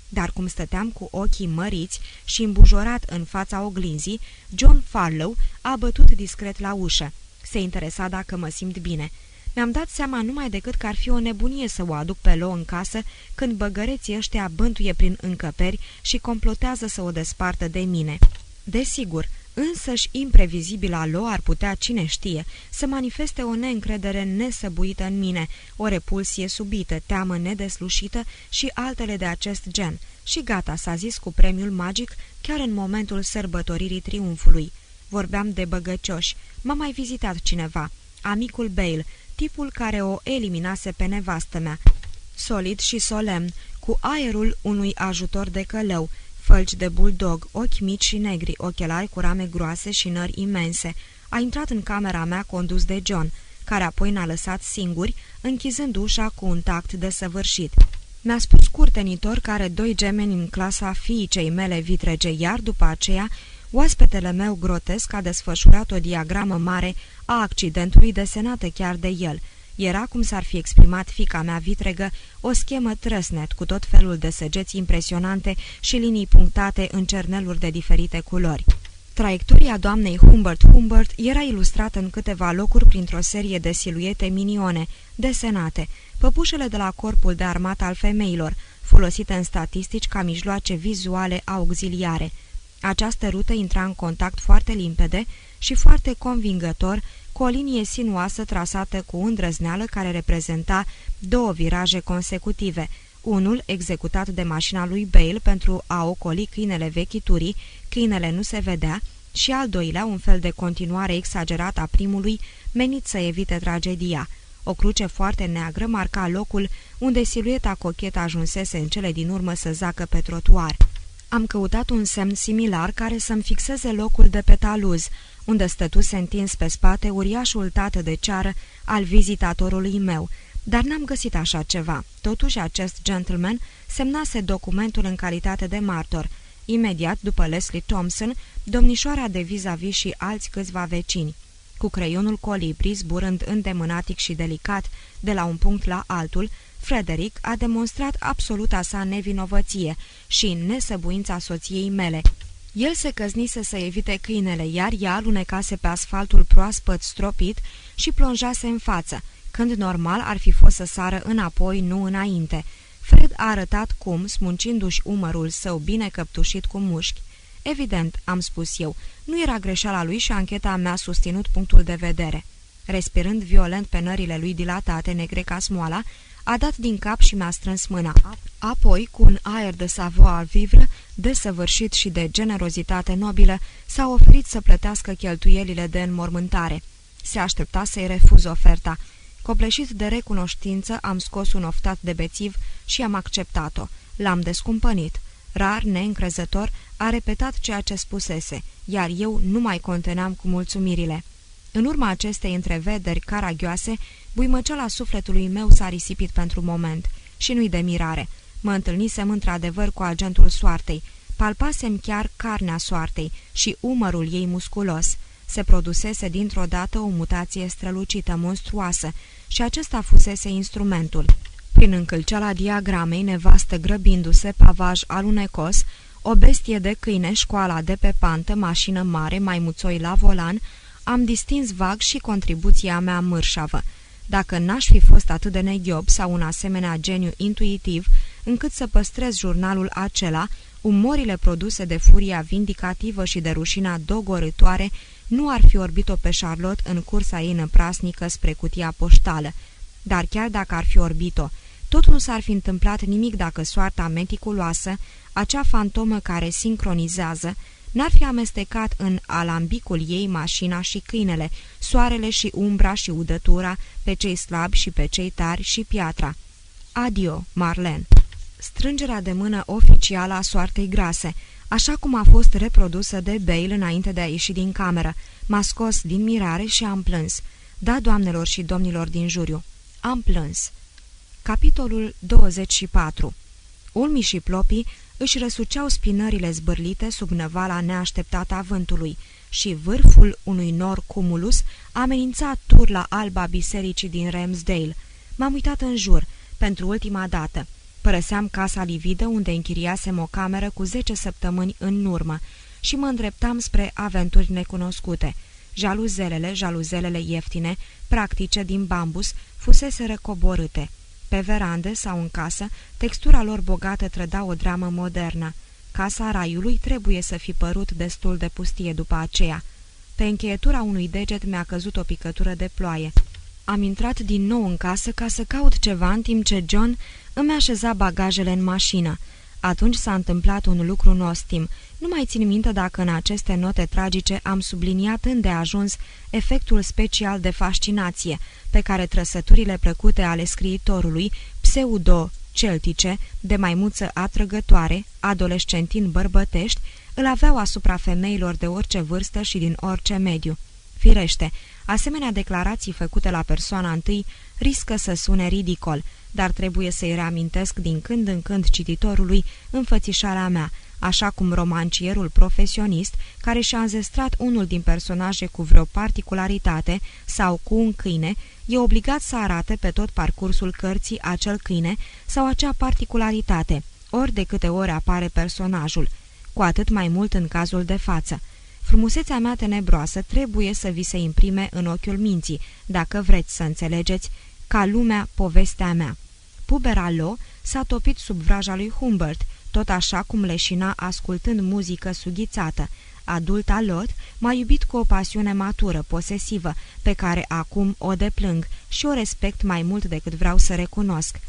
A: Dar cum stăteam cu ochii măriți și îmbujorat în fața oglinzii, John Farlow a bătut discret la ușă. Se interesa dacă mă simt bine. Mi-am dat seama numai decât că ar fi o nebunie să o aduc pe Lo în casă când băgăreții ăștia bântuie prin încăperi și complotează să o despartă de mine. Desigur, însăși imprevizibila lor ar putea, cine știe, să manifeste o neîncredere nesăbuită în mine, o repulsie subită, teamă nedeslușită și altele de acest gen. Și gata, s-a zis cu premiul magic, chiar în momentul sărbătoririi triumfului. Vorbeam de băgăcioși. M-a mai vizitat cineva. Amicul Bale, tipul care o eliminase pe nevastă mea. Solid și solemn, cu aerul unui ajutor de călău, fălci de buldog, ochi mici și negri, ochelari cu rame groase și nări imense. A intrat în camera mea condus de John, care apoi ne-a lăsat singuri, închizând ușa cu un tact de săvârșit. Mi-a spus curtenitor care doi gemeni în clasa fiicei mele vitrege, iar după aceea, oaspetele meu grotesc a desfășurat o diagramă mare a accidentului desenată chiar de el – era, cum s-ar fi exprimat fica mea vitregă, o schemă trăsnet cu tot felul de săgeți impresionante și linii punctate în cerneluri de diferite culori. Traiectoria doamnei Humbert Humbert era ilustrată în câteva locuri printr-o serie de siluete minione, desenate, păpușele de la corpul de armată al femeilor, folosite în statistici ca mijloace vizuale auxiliare. Această rută intra în contact foarte limpede și foarte convingător cu o linie sinuoasă trasată cu îndrăzneală care reprezenta două viraje consecutive, unul executat de mașina lui Bale pentru a ocoli câinele vechiturii, câinele nu se vedea, și al doilea un fel de continuare exagerată a primului, menit să evite tragedia. O cruce foarte neagră marca locul unde silueta cochetă ajunsese în cele din urmă să zacă pe trotuar. Am căutat un semn similar care să-mi fixeze locul de pe taluz, unde stătuse întins pe spate uriașul tată de ceară al vizitatorului meu, dar n-am găsit așa ceva. Totuși, acest gentleman semnase documentul în calitate de martor. Imediat după Leslie Thompson, domnișoara de vis-a-vis -vis și alți câțiva vecini. Cu creionul colibri zburând îndemânatic și delicat de la un punct la altul, Frederick a demonstrat absoluta sa nevinovăție și nesăbuința soției mele. El se căznise să evite câinele, iar ea alunecase pe asfaltul proaspăt stropit și plonjase în față, când normal ar fi fost să sară înapoi, nu înainte. Fred a arătat cum, smuncindu-și umărul său bine căptușit cu mușchi. Evident, am spus eu, nu era greșeala lui și ancheta mea susținut punctul de vedere. Respirând violent pe nările lui dilatate negre ca smoala, a dat din cap și mi-a strâns mâna. Apoi, cu un aer de savoir-vivre, desăvârșit și de generozitate nobilă, s-a oferit să plătească cheltuielile de înmormântare. Se aștepta să-i refuz oferta. Copleșit de recunoștință, am scos un oftat de bețiv și am acceptat-o. L-am descumpănit. Rar, neîncrezător, a repetat ceea ce spusese, iar eu nu mai conteneam cu mulțumirile. În urma acestei întrevederi caragioase, buimăceala sufletului meu s-a risipit pentru moment. Și nu-i de mirare. Mă întâlnisem într-adevăr cu agentul soartei. Palpasem chiar carnea soartei și umărul ei musculos. Se produsese dintr-o dată o mutație strălucită, monstruoasă, și acesta fusese instrumentul. Prin încălceala diagramei, nevastă grăbindu-se, pavaj alunecos, o bestie de câine, școala de pe pantă, mașină mare, maimuțoi la volan, am distins vag și contribuția mea mărșavă. Dacă n-aș fi fost atât de neghiob sau un asemenea geniu intuitiv, încât să păstrez jurnalul acela, umorile produse de furia vindicativă și de rușina dogorătoare nu ar fi orbit-o pe Charlotte în cursa ei năprasnică spre cutia poștală. Dar chiar dacă ar fi orbit-o, tot nu s-ar fi întâmplat nimic dacă soarta meticuloasă, acea fantomă care sincronizează, n-ar fi amestecat în alambicul ei mașina și câinele, soarele și umbra și udătura, pe cei slabi și pe cei tari și piatra. Adio, Marlen. Strângerea de mână oficială a soartei grase, așa cum a fost reprodusă de Bale înainte de a ieși din cameră, m-a scos din mirare și am plâns. Da, doamnelor și domnilor din juriu, am plâns. Capitolul 24 Ulmi și plopii își răsuceau spinările zbârlite sub năvala neașteptată a vântului și vârful unui nor cumulus amenința turla alba bisericii din Ramsdale. M-am uitat în jur, pentru ultima dată. Părăseam casa lividă unde închiriasem o cameră cu zece săptămâni în urmă și mă îndreptam spre aventuri necunoscute. Jaluzelele, jaluzelele ieftine, practice din bambus, fusese recoborâte. Pe verande sau în casă, textura lor bogată trăda o dramă modernă. Casa raiului trebuie să fi părut destul de pustie după aceea. Pe încheietura unui deget mi-a căzut o picătură de ploaie. Am intrat din nou în casă ca să caut ceva în timp ce John îmi așeza bagajele în mașină. Atunci s-a întâmplat un lucru nostim. Nu mai țin minte dacă în aceste note tragice am subliniat îndeajuns efectul special de fascinație pe care trăsăturile plăcute ale scriitorului, pseudo-celtice, de maimuță atrăgătoare, adolescentin bărbătești, îl aveau asupra femeilor de orice vârstă și din orice mediu. Firește, asemenea declarații făcute la persoana întâi riscă să sune ridicol, dar trebuie să-i reamintesc din când în când cititorului înfățișarea mea, așa cum romancierul profesionist, care și-a înzestrat unul din personaje cu vreo particularitate sau cu un câine, e obligat să arate pe tot parcursul cărții acel câine sau acea particularitate, ori de câte ori apare personajul, cu atât mai mult în cazul de față. Frumusețea mea tenebroasă trebuie să vi se imprime în ochiul minții, dacă vreți să înțelegeți, ca lumea povestea mea. Pubera Lo s-a topit sub vraja lui Humbert, tot așa cum leșina ascultând muzică sughițată. Adulta Lot m-a iubit cu o pasiune matură, posesivă, pe care acum o deplâng și o respect mai mult decât vreau să recunosc.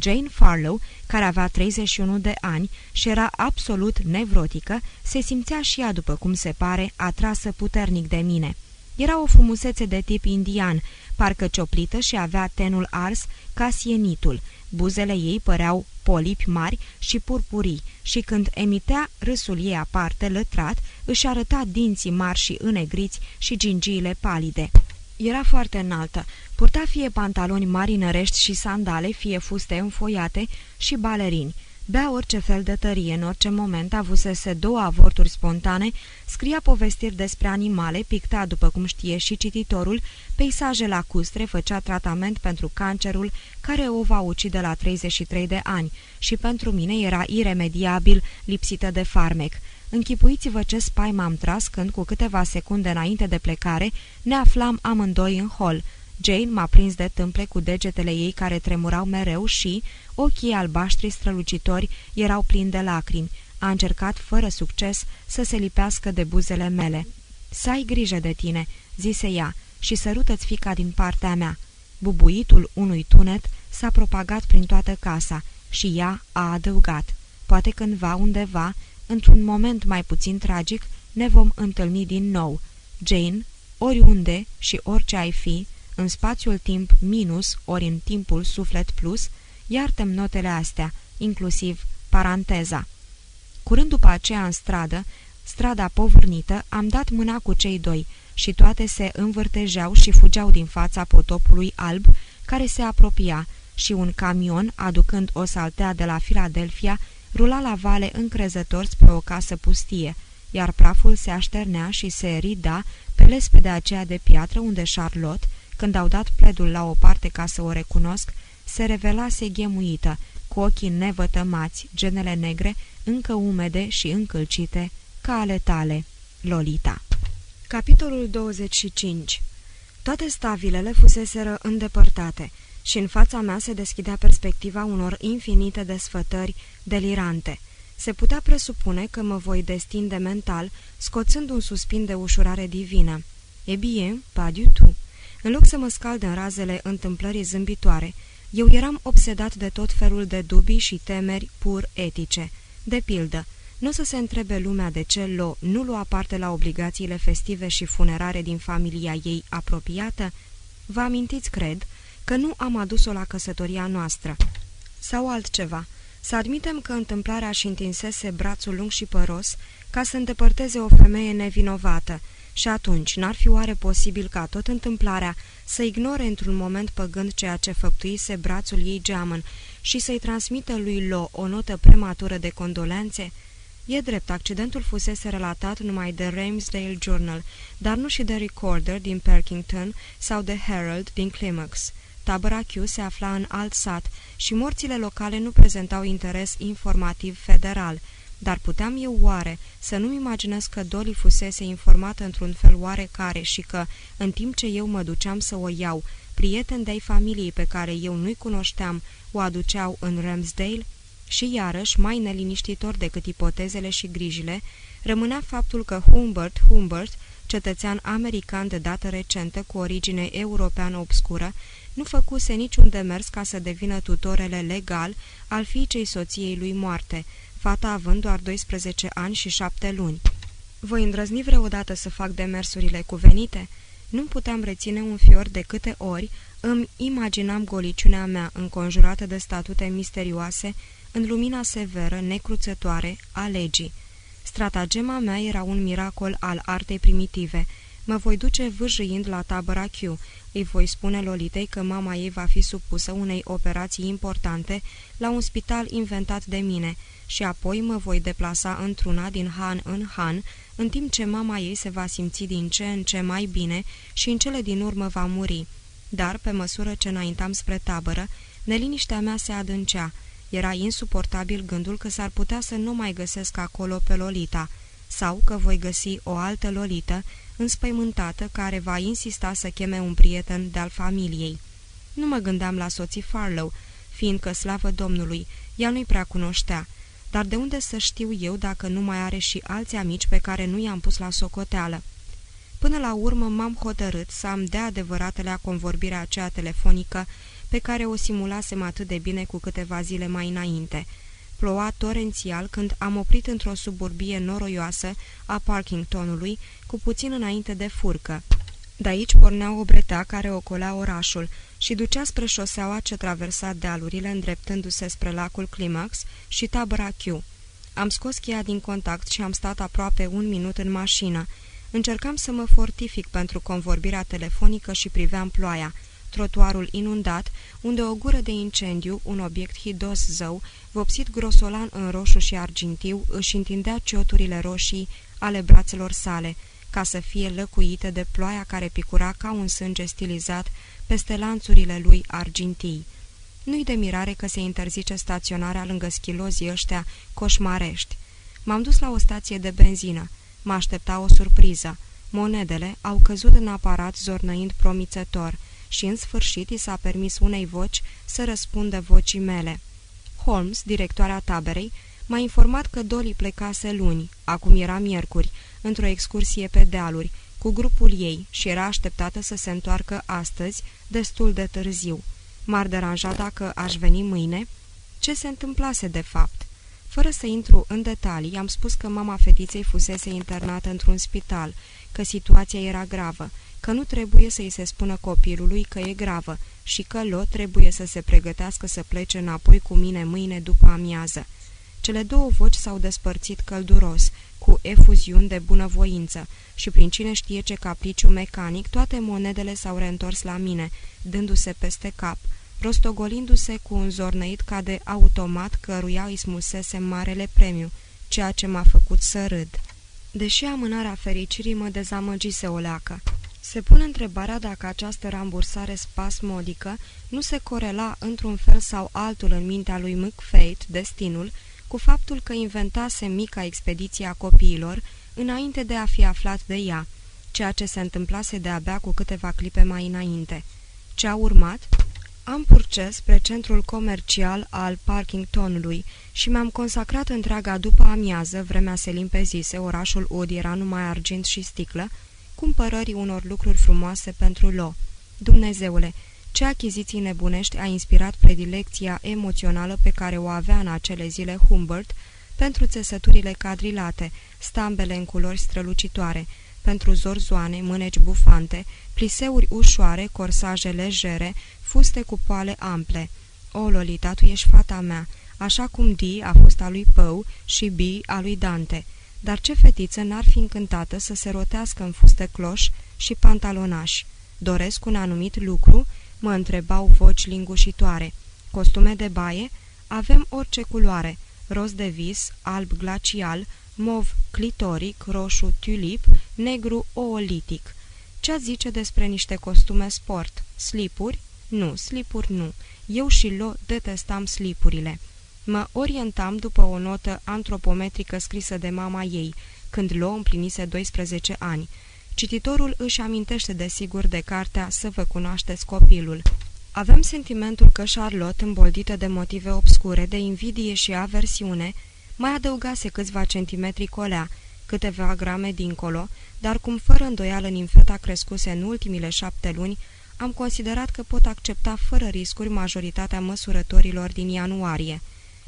A: Jane Farlow, care avea 31 de ani și era absolut nevrotică, se simțea și ea, după cum se pare, atrasă puternic de mine. Era o frumusețe de tip indian, parcă cioplită și avea tenul ars ca sienitul. Buzele ei păreau polipi mari și purpurii și când emitea râsul ei aparte, lătrat, își arăta dinții mari și înegriți și gingiile palide. Era foarte înaltă, purta fie pantaloni marinărești și sandale, fie fuste înfoiate și balerini. Bea orice fel de tărie, în orice moment avusese două avorturi spontane, scria povestiri despre animale, picta, după cum știe și cititorul, peisaje lacustre, făcea tratament pentru cancerul care o va ucide la 33 de ani și pentru mine era iremediabil lipsită de farmec. Închipuiți-vă ce spaimă am tras când, cu câteva secunde înainte de plecare, ne aflam amândoi în hol. Jane m-a prins de tâmple cu degetele ei care tremurau mereu și, ochii albaștri strălucitori, erau plini de lacrimi. A încercat, fără succes, să se lipească de buzele mele. Să ai grijă de tine," zise ea, și sărută-ți fica din partea mea." Bubuitul unui tunet s-a propagat prin toată casa și ea a adăugat. Poate cândva, undeva, într-un moment mai puțin tragic, ne vom întâlni din nou. Jane, oriunde și orice ai fi, în spațiul timp minus ori în timpul suflet plus, iartăm notele astea, inclusiv paranteza. Curând după aceea în stradă, strada povârnită, am dat mâna cu cei doi și toate se învârtejeau și fugeau din fața potopului alb care se apropia și un camion, aducând o saltea de la Filadelfia, rula la vale încrezător spre o casă pustie, iar praful se așternea și se rida pe lespede aceea de piatră unde Charlotte, când au dat pledul la o parte ca să o recunosc, se revelase ghemuită, cu ochii nevătămați, genele negre, încă umede și încălcite, ca ale tale, Lolita. Capitolul 25 Toate stavilele fuseseră îndepărtate și în fața mea se deschidea perspectiva unor infinite desfătări delirante. Se putea presupune că mă voi destinde mental, scoțând un suspin de ușurare divină. E bien, pas du tout. În loc să mă scald în razele întâmplării zâmbitoare, eu eram obsedat de tot felul de dubii și temeri pur etice. De pildă, nu să se întrebe lumea de ce Lo nu lua parte la obligațiile festive și funerare din familia ei apropiată? Vă amintiți, cred, că nu am adus-o la căsătoria noastră. Sau altceva, să admitem că întâmplarea și întinsese brațul lung și păros ca să îndepărteze o femeie nevinovată, și atunci, n-ar fi oare posibil ca tot întâmplarea să ignore într-un moment păgând ceea ce făptuise brațul ei geamăn și să-i transmită lui Lo o notă prematură de condolențe? E drept, accidentul fusese relatat numai de Ramsdale Journal, dar nu și de Recorder din Perkington sau de Herald din Climax. Tabăra Q se afla în alt sat și morțile locale nu prezentau interes informativ federal, dar puteam eu oare să nu-mi imaginez că Dolly fusese informată într-un fel oarecare și că, în timp ce eu mă duceam să o iau, prieteni de-ai familiei pe care eu nu-i cunoșteam o aduceau în Ramsdale? Și iarăși, mai neliniștitor decât ipotezele și grijile, rămânea faptul că Humbert Humbert, cetățean american de dată recentă cu origine europeană obscură, nu făcuse niciun demers ca să devină tutorele legal al fiicei soției lui moarte, fata având doar 12 ani și 7 luni. Voi îndrăzni vreodată să fac demersurile cuvenite? Nu puteam reține un fior de câte ori îmi imaginam goliciunea mea înconjurată de statute misterioase în lumina severă, necruțătoare, a legii. Stratagema mea era un miracol al artei primitive. Mă voi duce vâjâind la tabăra Q. Îi voi spune Lolitei că mama ei va fi supusă unei operații importante la un spital inventat de mine și apoi mă voi deplasa într-una din Han în Han, în timp ce mama ei se va simți din ce în ce mai bine și în cele din urmă va muri. Dar, pe măsură ce înaintam spre tabără, neliniștea mea se adâncea. Era insuportabil gândul că s-ar putea să nu mai găsesc acolo pe Lolita, sau că voi găsi o altă Lolită, înspăimântată, care va insista să cheme un prieten de-al familiei. Nu mă gândeam la soții Farlow, fiindcă, slavă Domnului, ea nu-i prea cunoștea, dar de unde să știu eu dacă nu mai are și alți amici pe care nu i-am pus la socoteală? Până la urmă m-am hotărât să am de adevăratele convorbirea aceea telefonică pe care o simulasem atât de bine cu câteva zile mai înainte. Ploua torențial când am oprit într-o suburbie noroioasă a Parkingtonului, cu puțin înainte de furcă. De aici pornea o bretea care ocolea orașul și ducea spre șoseaua ce traversa dealurile îndreptându-se spre lacul Climax și tabăra Q. Am scos cheia din contact și am stat aproape un minut în mașină. Încercam să mă fortific pentru convorbirea telefonică și priveam ploaia. Trotuarul inundat, unde o gură de incendiu, un obiect hidos zău, vopsit grosolan în roșu și argintiu, își întindea cioturile roșii ale brațelor sale, ca să fie lăcuite de ploaia care picura ca un sânge stilizat peste lanțurile lui argintii. Nu-i de mirare că se interzice staționarea lângă schilozii ăștia coșmarești. M-am dus la o stație de benzină. Mă aștepta o surpriză. Monedele au căzut în aparat zornăind promițător și în sfârșit i s-a permis unei voci să răspundă vocii mele. Holmes, directoarea taberei, m-a informat că Dolly plecase luni, acum era miercuri, într-o excursie pe dealuri, cu grupul ei și era așteptată să se întoarcă astăzi, destul de târziu. M-ar deranja dacă aș veni mâine? Ce se întâmplase de fapt? Fără să intru în detalii, am spus că mama fetiței fusese internată într-un spital, că situația era gravă, că nu trebuie să-i se spună copilului că e gravă și că Lo trebuie să se pregătească să plece înapoi cu mine mâine după amiază. Cele două voci s-au despărțit călduros, cu efuziuni de bunăvoință și prin cine știe ce capriciu mecanic, toate monedele s-au reîntors la mine, dându-se peste cap, rostogolindu-se cu un zornăit ca de automat căruia îi smulsese marele premiu, ceea ce m-a făcut să râd. Deși amânarea fericirii mă dezamăgise o leacă. Se pune întrebarea dacă această rambursare spasmodică nu se corela într-un fel sau altul în mintea lui McFate, destinul, cu faptul că inventase mica expediție a copiilor înainte de a fi aflat de ea, ceea ce se întâmplase de-abia cu câteva clipe mai înainte. Ce a urmat? Am purces spre centrul comercial al Parkingtonului și mi-am consacrat întreaga după amiază, vremea se limpezise, orașul Ud era numai argint și sticlă, cumpărării unor lucruri frumoase pentru Lo. Dumnezeule, ce achiziții nebunești a inspirat predilecția emoțională pe care o avea în acele zile Humbert pentru țesăturile cadrilate, stambele în culori strălucitoare, pentru zorzoane, mâneci bufante, pliseuri ușoare, corsaje legere, fuste cu poale ample. O, Lolita, tu ești fata mea, așa cum Di a fost a lui Pău și Bi a lui Dante. Dar ce fetiță n-ar fi încântată să se rotească în fuste cloș și pantalonași? Doresc un anumit lucru?" Mă întrebau voci lingușitoare. Costume de baie? Avem orice culoare, roz de vis, alb glacial, mov clitoric, roșu tulip, negru oolitic. Ce zice despre niște costume sport? Slipuri? Nu, slipuri nu. Eu și Lo detestam slipurile. Mă orientam după o notă antropometrică scrisă de mama ei, când Lo împlinise 12 ani. Cititorul își amintește desigur de cartea Să vă cunoașteți copilul. Avem sentimentul că Charlotte, îmboldită de motive obscure, de invidie și aversiune, mai adăugase câțiva centimetri colea, câteva grame dincolo, dar cum fără îndoială nimfeta crescuse în ultimile șapte luni, am considerat că pot accepta fără riscuri majoritatea măsurătorilor din ianuarie.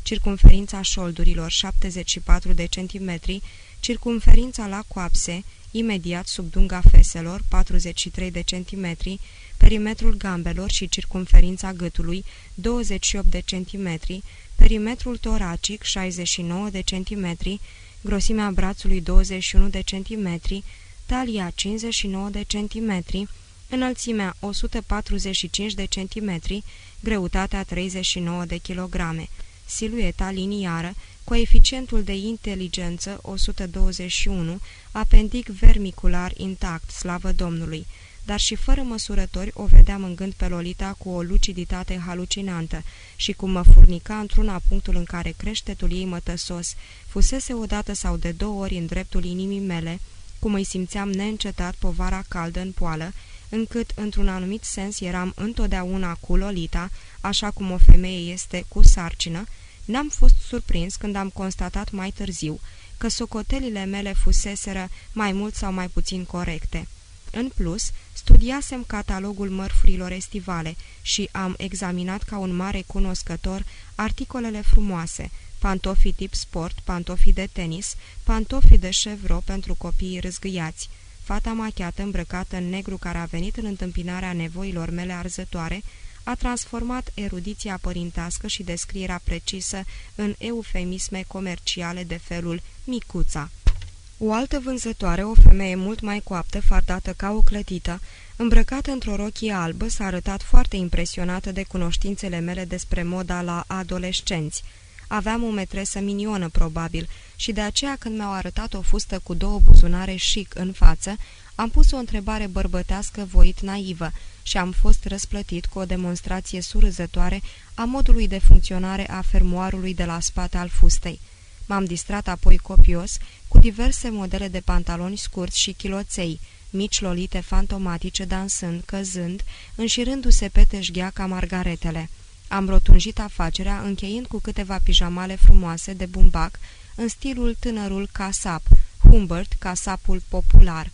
A: Circumferința șoldurilor 74 de centimetri, circumferința la coapse, imediat sub dunga feselor 43 de centimetri, perimetrul gambelor și circumferința gâtului 28 de centimetri, perimetrul toracic 69 de centimetri, grosimea brațului 21 de centimetri, talia 59 de centimetri, înălțimea 145 de centimetri, greutatea 39 de kilograme, silueta liniară, coeficientul de inteligență 121, apendic vermicular intact, slavă Domnului, dar și fără măsurători o vedeam în gând pe Lolita cu o luciditate halucinantă și cum mă furnica într-una punctul în care creștetul ei mătăsos fusese odată sau de două ori în dreptul inimii mele, cum îi simțeam neîncetat povara caldă în poală, încât, într-un anumit sens, eram întotdeauna cu Lolita, așa cum o femeie este cu sarcină, n-am fost surprins când am constatat mai târziu că socotelile mele fuseseră mai mult sau mai puțin corecte. În plus, studiasem catalogul mărfurilor estivale și am examinat ca un mare cunoscător articolele frumoase, pantofii tip sport, pantofii de tenis, pantofii de chevro pentru copiii râzgâiați. Fata machiată îmbrăcată în negru care a venit în întâmpinarea nevoilor mele arzătoare, a transformat erudiția părintească și descrierea precisă în eufemisme comerciale de felul micuța. O altă vânzătoare, o femeie mult mai coaptă, fardată ca o clătită, îmbrăcată într-o rochie albă, s-a arătat foarte impresionată de cunoștințele mele despre moda la adolescenți. Aveam o metresă minionă, probabil, și de aceea când mi-au arătat o fustă cu două buzunare chic în față, am pus o întrebare bărbătească voit naivă și am fost răsplătit cu o demonstrație surâzătoare a modului de funcționare a fermoarului de la spate al fustei. M-am distrat apoi copios cu diverse modele de pantaloni scurți și chiloței, mici lolite fantomatice dansând, căzând, înșirându-se pe teșghea ca margaretele. Am rotunjit afacerea încheind cu câteva pijamale frumoase de bumbac în stilul tânărul casap, Humbert, casapul popular.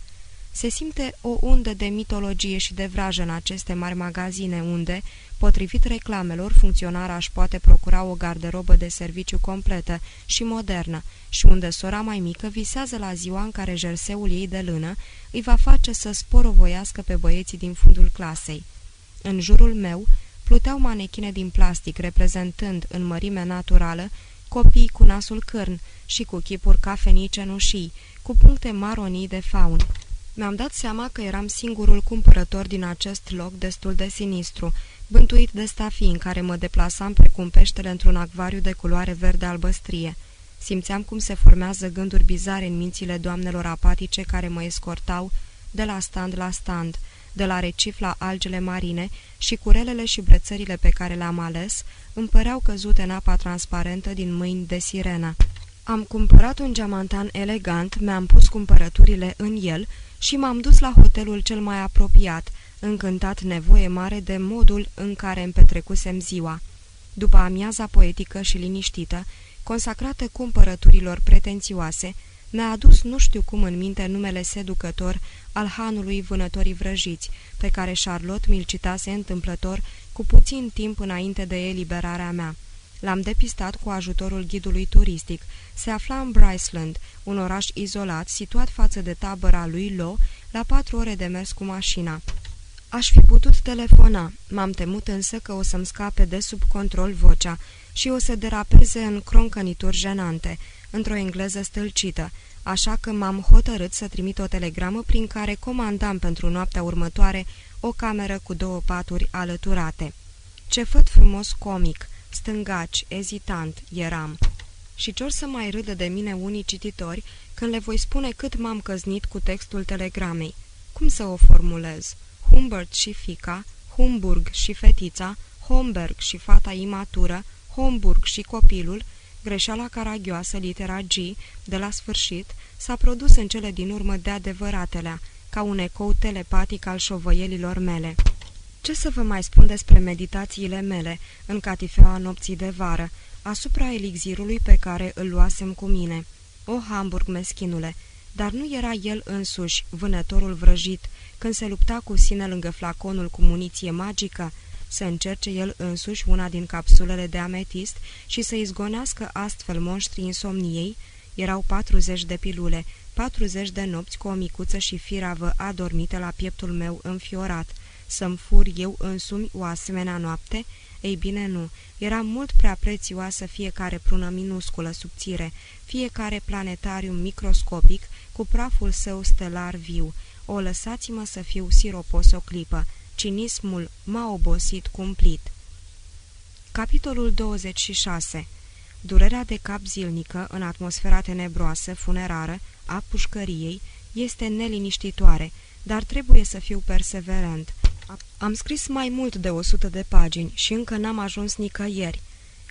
A: Se simte o undă de mitologie și de vrajă în aceste mari magazine unde, potrivit reclamelor, funcționara își poate procura o garderobă de serviciu completă și modernă și unde sora mai mică visează la ziua în care jerseul ei de lână îi va face să sporovoiască pe băieții din fundul clasei. În jurul meu pluteau manechine din plastic reprezentând în mărime naturală copii cu nasul cârn și cu chipuri cafenii cenușii, cu puncte maronii de faun. Mi-am dat seama că eram singurul cumpărător din acest loc destul de sinistru, bântuit de stafii în care mă deplasam precum peștele într-un acvariu de culoare verde albăstrie. Simțeam cum se formează gânduri bizare în mințile doamnelor apatice care mă escortau de la stand la stand, de la recif la algele marine și curelele și brățările pe care le-am ales îmi păreau căzute în apa transparentă din mâini de sirena. Am cumpărat un geamantan elegant, mi-am pus cumpărăturile în el și m-am dus la hotelul cel mai apropiat, încântat nevoie mare de modul în care îmi petrecusem ziua. După amiaza poetică și liniștită, consacrată cumpărăturilor pretențioase, mi-a adus nu știu cum în minte numele seducător al hanului vânătorii vrăjiți, pe care Charlotte mi-l citase întâmplător cu puțin timp înainte de eliberarea mea. L-am depistat cu ajutorul ghidului turistic. Se afla în Bryceland, un oraș izolat, situat față de tabăra lui Lo, la patru ore de mers cu mașina. Aș fi putut telefona, m-am temut însă că o să-mi scape de sub control vocea și o să derapeze în croncănituri jenante, într-o engleză stâlcită, așa că m-am hotărât să trimit o telegramă prin care comandam pentru noaptea următoare o cameră cu două paturi alăturate. Ce făt frumos comic, stângaci, ezitant, eram. Și ce să mai râdă de mine unii cititori când le voi spune cât m-am căznit cu textul telegramei? Cum să o formulez? Humbert și fica, Humburg și fetița, Homberg și fata imatură, Homburg și copilul, greșeala caragioasă, litera G, de la sfârșit, s-a produs în cele din urmă de adevăratelea, ca un ecou telepatic al șovăielilor mele. Ce să vă mai spun despre meditațiile mele, în catifeaua nopții de vară, asupra elixirului pe care îl luasem cu mine? O, Hamburg, meschinule! Dar nu era el însuși, vânătorul vrăjit, când se lupta cu sine lângă flaconul cu muniție magică, să încerce el însuși una din capsulele de ametist și să izgonească astfel monștrii insomniei, erau 40 de pilule, 40 de nopți cu o micuță și firavă adormită la pieptul meu înfiorat. Să-mi fur eu însumi o asemenea noapte? Ei bine, nu. Era mult prea prețioasă fiecare prună minusculă subțire, fiecare planetarium microscopic cu praful său stelar viu. O lăsați-mă să fiu siropos o clipă. Cinismul m-a obosit cumplit. Capitolul 26 Durerea de cap zilnică în atmosfera tenebroasă, funerară, a pușcăriei, este neliniștitoare, dar trebuie să fiu perseverent. Am scris mai mult de 100 de pagini și încă n-am ajuns nicăieri.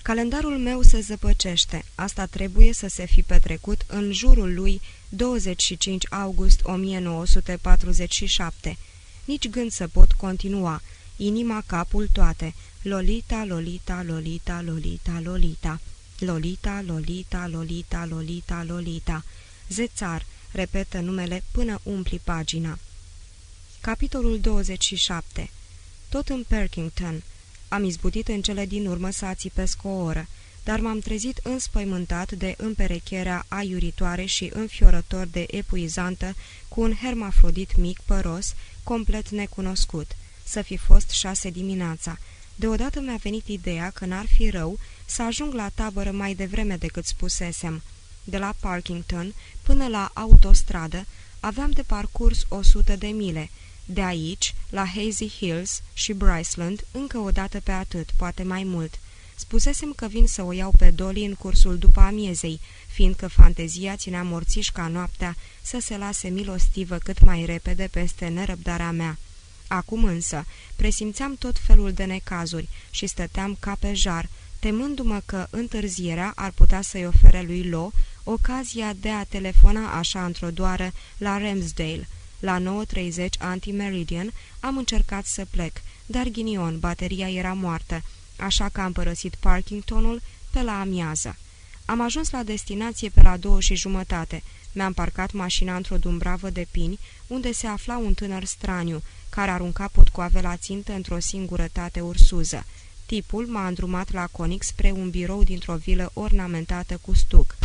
A: Calendarul meu se zăpăcește, asta trebuie să se fi petrecut în jurul lui 25 august 1947. Nici gând să pot continua, inima, capul, toate. Lolita, Lolita, Lolita, Lolita, Lolita. Lolita, Lolita, Lolita, Lolita, Lolita. Zețar, repetă numele până umpli pagina. Capitolul 27 Tot în Perkington. Am izbutit în cele din urmă să ațipesc o oră, dar m-am trezit înspăimântat de împerecherea aiuritoare și înfiorător de epuizantă cu un hermafrodit mic păros, complet necunoscut. Să fi fost șase dimineața. Deodată mi-a venit ideea că n-ar fi rău să ajung la tabără mai devreme decât spusesem. De la Parkington până la autostradă aveam de parcurs o sută de mile. De aici, la Hazy Hills și Bryceland, încă o dată pe atât, poate mai mult. Spusesem că vin să o iau pe Dolly în cursul după amiezei, fiindcă fantezia ținea morțișca noaptea să se lase milostivă cât mai repede peste nerăbdarea mea. Acum însă presimțeam tot felul de necazuri și stăteam ca pe jar, temându-mă că întârzierea ar putea să-i ofere lui Lo ocazia de a telefona așa într-o doară la Ramsdale. La 9.30 anti-meridian am încercat să plec, dar ghinion, bateria era moartă, așa că am părăsit Parkingtonul pe la amiază. Am ajuns la destinație pe la două și jumătate. Mi-am parcat mașina într-o dumbravă de pini, unde se afla un tânăr straniu, care arunca potcoave la țintă într-o singurătate ursuză. Tipul m-a îndrumat la conic spre un birou dintr-o vilă ornamentată cu stuc.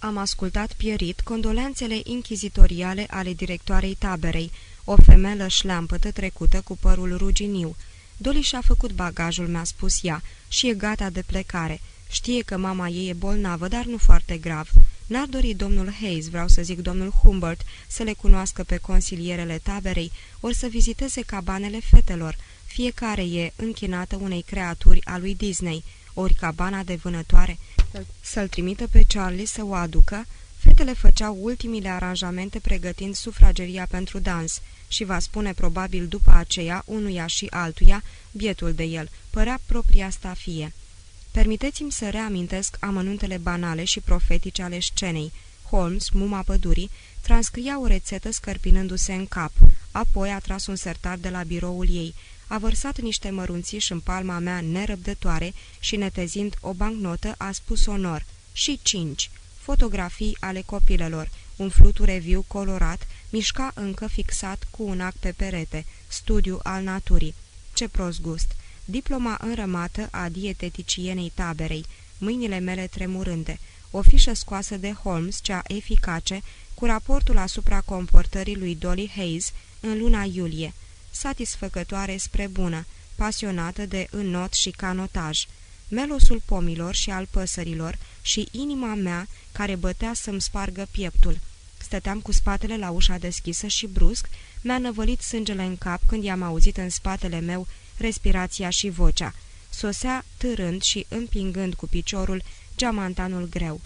A: Am ascultat pierit condolențele inchizitoriale ale directoarei taberei, o femelă șleampătă trecută cu părul ruginiu. Doli și-a făcut bagajul, mi-a spus ea, și e gata de plecare. Știe că mama ei e bolnavă, dar nu foarte grav. N-ar dori domnul Hayes, vreau să zic domnul Humbert, să le cunoască pe consilierele taberei, ori să viziteze cabanele fetelor. Fiecare e închinată unei creaturi a lui Disney, ori cabana de vânătoare. Să-l trimită pe Charlie să o aducă, fetele făceau ultimile aranjamente pregătind sufrageria pentru dans și va spune probabil după aceea unuia și altuia, bietul de el, părea propria stafie. Permiteți-mi să reamintesc amănuntele banale și profetice ale scenei. Holmes, muma pădurii, transcria o rețetă scărpinându-se în cap. Apoi a tras un sertar de la biroul ei, a vărsat niște mărunțiși în palma mea nerăbdătoare și netezind o bancnotă a spus onor. Și cinci. Fotografii ale copilelor. Un fluture viu colorat mișca încă fixat cu un ac pe perete. Studiu al naturii. Ce prost gust! diploma înrămată a dieteticienei taberei, mâinile mele tremurânde, o fișă scoasă de Holmes, cea eficace, cu raportul asupra comportării lui Dolly Hayes în luna iulie, satisfăcătoare spre bună, pasionată de înnot și canotaj, melosul pomilor și al păsărilor și inima mea care bătea să-mi spargă pieptul. Stăteam cu spatele la ușa deschisă și brusc mi-a năvălit sângele în cap când i-am auzit în spatele meu respirația și vocea. Sosea târând și împingând cu piciorul geamantanul greu.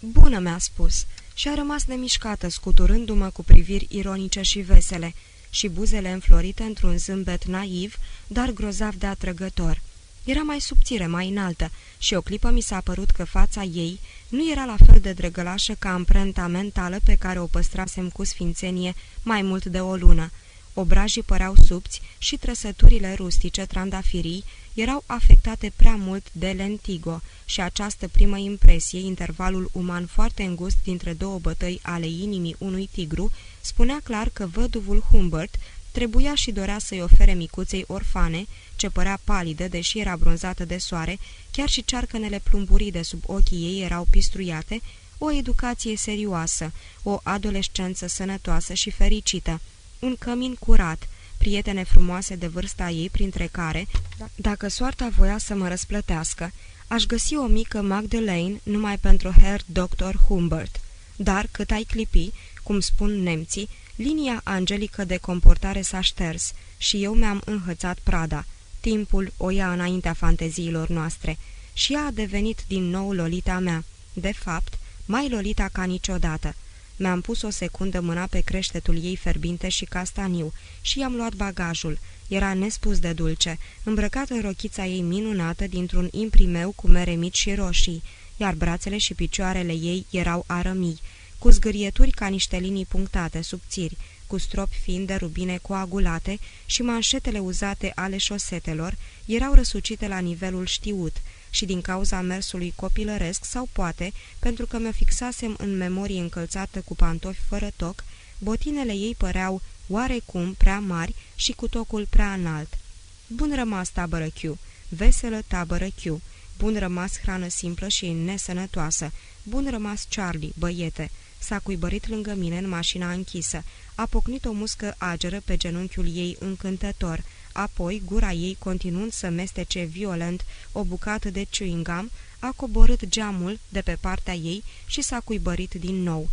A: Bună, mi-a spus, și a rămas nemișcată, scuturându-mă cu priviri ironice și vesele, și buzele înflorite într-un zâmbet naiv, dar grozav de atrăgător. Era mai subțire, mai înaltă, și o clipă mi s-a părut că fața ei nu era la fel de drăgălașă ca amprenta mentală pe care o păstrasem cu sfințenie mai mult de o lună. Obrajii păreau subți și trăsăturile rustice, trandafirii, erau afectate prea mult de lentigo și această primă impresie, intervalul uman foarte îngust dintre două bătăi ale inimii unui tigru, spunea clar că văduvul Humbert trebuia și dorea să-i ofere micuței orfane, ce părea palidă, deși era bronzată de soare, chiar și cearcănele plumburii de sub ochii ei erau pistruiate, o educație serioasă, o adolescență sănătoasă și fericită, un cămin curat, prietene frumoase de vârsta ei, printre care, dacă soarta voia să mă răsplătească, aș găsi o mică Magdalene numai pentru Herr Dr. Humbert. Dar, cât ai clipi, cum spun nemții, linia angelică de comportare s-a șters și eu mi-am înhățat prada. Timpul o ia înaintea fanteziilor noastre și ea a devenit din nou lolita mea. De fapt, mai lolita ca niciodată. Mi-am pus o secundă mâna pe creștetul ei ferbinte și castaniu și i-am luat bagajul. Era nespus de dulce, îmbrăcat în rochița ei minunată dintr-un imprimeu cu mere mici și roșii, iar brațele și picioarele ei erau arămii, cu zgârieturi ca niște linii punctate, subțiri, cu stropi fiind de rubine coagulate și manșetele uzate ale șosetelor erau răsucite la nivelul știut, și din cauza mersului copilăresc sau poate pentru că mă fixasem în memorie încălțată cu pantofi fără toc, botinele ei păreau oarecum prea mari și cu tocul prea înalt. Bun rămas tabără Q, veselă tabără Q, bun rămas hrană simplă și nesănătoasă, bun rămas Charlie, băiete, s-a cuibărit lângă mine în mașina închisă, a pocnit o muscă ageră pe genunchiul ei încântător, apoi gura ei, continuând să mestece violent o bucată de chewing gum, a coborât geamul de pe partea ei și s-a cuibărit din nou.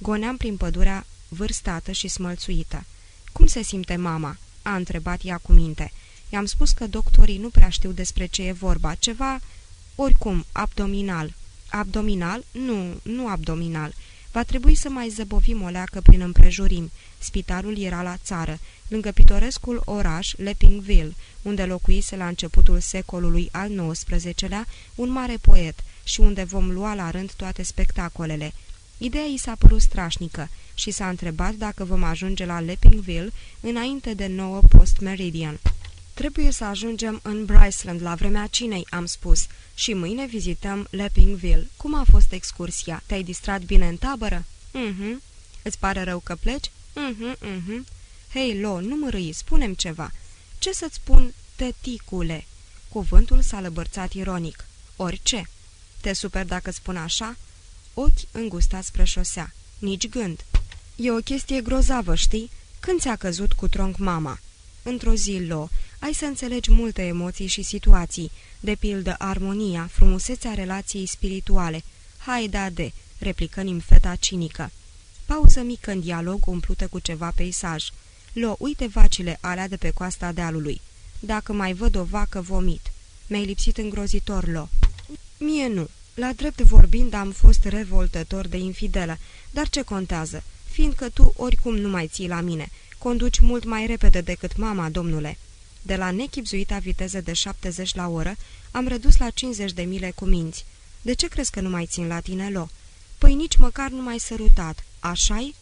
A: Goneam prin pădurea vârstată și smălțuită. Cum se simte mama?" a întrebat ea cu minte. I-am spus că doctorii nu prea știu despre ce e vorba, ceva, oricum, abdominal. Abdominal? Nu, nu abdominal. Va trebui să mai zăbovim o leacă prin împrejurim. Spitalul era la țară, lângă pitorescul oraș Leppingville, unde locuise la începutul secolului al XIX-lea un mare poet și unde vom lua la rând toate spectacolele. Ideea i s-a părut strașnică și s-a întrebat dacă vom ajunge la Leppingville înainte de nouă post-meridian. Trebuie să ajungem în Bryceland la vremea cinei, am spus, și mâine vizităm Leppingville. Cum a fost excursia? Te-ai distrat bine în tabără? Mhm. Îți pare rău că pleci? Mhm, mhm. Hei, Lo, nu mă râi, spunem ceva. Ce să-ți spun, tăticule?" Cuvântul s-a lăbărțat ironic. Orice. Te super dacă spun așa? Ochi îngustați spre șosea. Nici gând. E o chestie grozavă, știi? Când ți-a căzut cu tronc mama? Într-o zi, Lo, ai să înțelegi multe emoții și situații, de pildă armonia, frumusețea relației spirituale. Hai, da, de, replică nimfeta cinică. Pauză mică în dialog umplută cu ceva peisaj. Lo, uite vacile alea de pe coasta dealului. Dacă mai văd o vacă, vomit. Mi-ai lipsit îngrozitor, Lo. Mie nu. La drept vorbind am fost revoltător de infidelă, dar ce contează, fiindcă tu oricum nu mai ții la mine. Conduci mult mai repede decât mama, domnule. De la nechipzuita viteză de 70 la oră, am redus la 50 de mile cu minți. De ce crezi că nu mai țin la tine, Lo? Păi nici măcar nu mai sărutat, așa-i?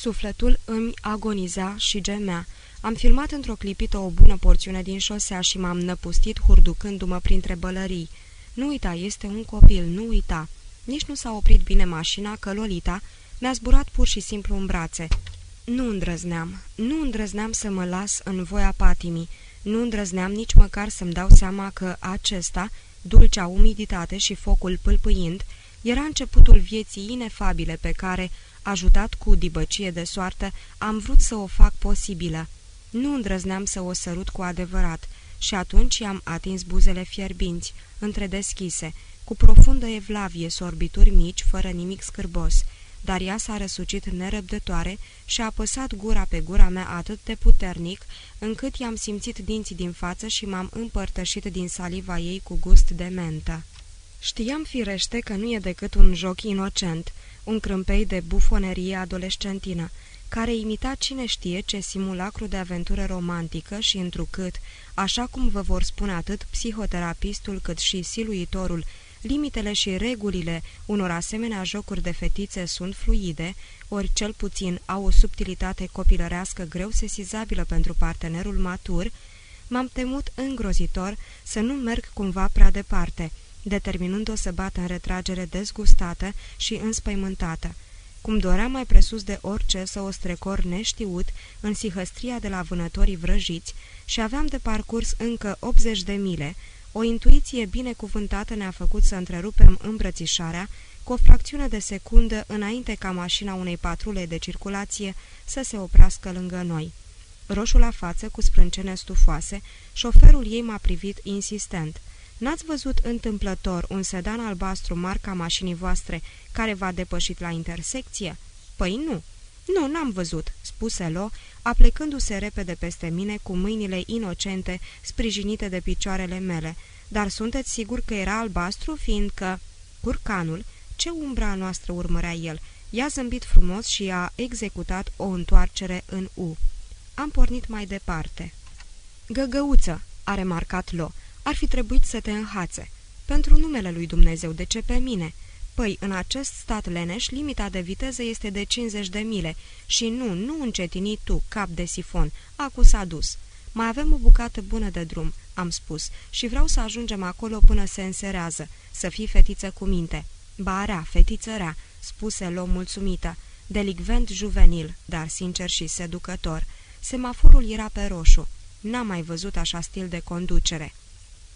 A: Sufletul îmi agoniza și gemea. Am filmat într-o clipită o bună porțiune din șosea și m-am năpustit hurducându-mă printre bălării. Nu uita, este un copil, nu uita. Nici nu s-a oprit bine mașina, că Lolita mi-a zburat pur și simplu în brațe. Nu îndrăzneam, nu îndrăzneam să mă las în voia patimii, nu îndrăzneam nici măcar să-mi dau seama că acesta, dulcea umiditate și focul pâlpâind, era începutul vieții inefabile pe care, ajutat cu dibăcie de soartă, am vrut să o fac posibilă. Nu îndrăzneam să o sărut cu adevărat și atunci i-am atins buzele fierbinți, întredeschise, cu profundă evlavie, sorbituri mici, fără nimic scârbos, dar ea s-a răsucit nerăbdătoare și a apăsat gura pe gura mea atât de puternic, încât i-am simțit dinții din față și m-am împărtășit din saliva ei cu gust de mentă. Știam firește că nu e decât un joc inocent, un crâmpei de bufonerie adolescentină, care imita cine știe ce simulacru de aventură romantică și întrucât, așa cum vă vor spune atât psihoterapistul cât și siluitorul, limitele și regulile unor asemenea jocuri de fetițe sunt fluide, ori cel puțin au o subtilitate copilărească greu sesizabilă pentru partenerul matur, m-am temut îngrozitor să nu merg cumva prea departe, determinând-o să bată în retragere dezgustată și înspăimântată cum dorea mai presus de orice să o strecor neștiut în sihăstria de la vânătorii vrăjiți și aveam de parcurs încă 80 de mile, o intuiție binecuvântată ne-a făcut să întrerupem îmbrățișarea cu o fracțiune de secundă înainte ca mașina unei patrule de circulație să se oprească lângă noi. Roșu la față, cu sprâncene stufoase, șoferul ei m-a privit insistent – N-ați văzut întâmplător un sedan albastru marca mașinii voastre care v-a depășit la intersecție? Păi nu. Nu, n-am văzut, spuse Lo, aplecându-se repede peste mine cu mâinile inocente sprijinite de picioarele mele. Dar sunteți sigur că era albastru, fiindcă... Curcanul, ce umbra noastră urmărea el? I-a zâmbit frumos și a executat o întoarcere în U. Am pornit mai departe. Găgăuță, a remarcat Lo, ar fi trebuit să te înhațe. Pentru numele lui Dumnezeu, de ce pe mine? Păi, în acest stat leneș, limita de viteză este de 50 de mile și nu, nu încetini tu, cap de sifon, acu s-a dus. Mai avem o bucată bună de drum, am spus, și vreau să ajungem acolo până se înserează, să fii fetiță cu minte. Ba rea, fetiță rea, spuse Lo mulțumită, delicvent juvenil, dar sincer și seducător. Semaforul era pe roșu. N-am mai văzut așa stil de conducere.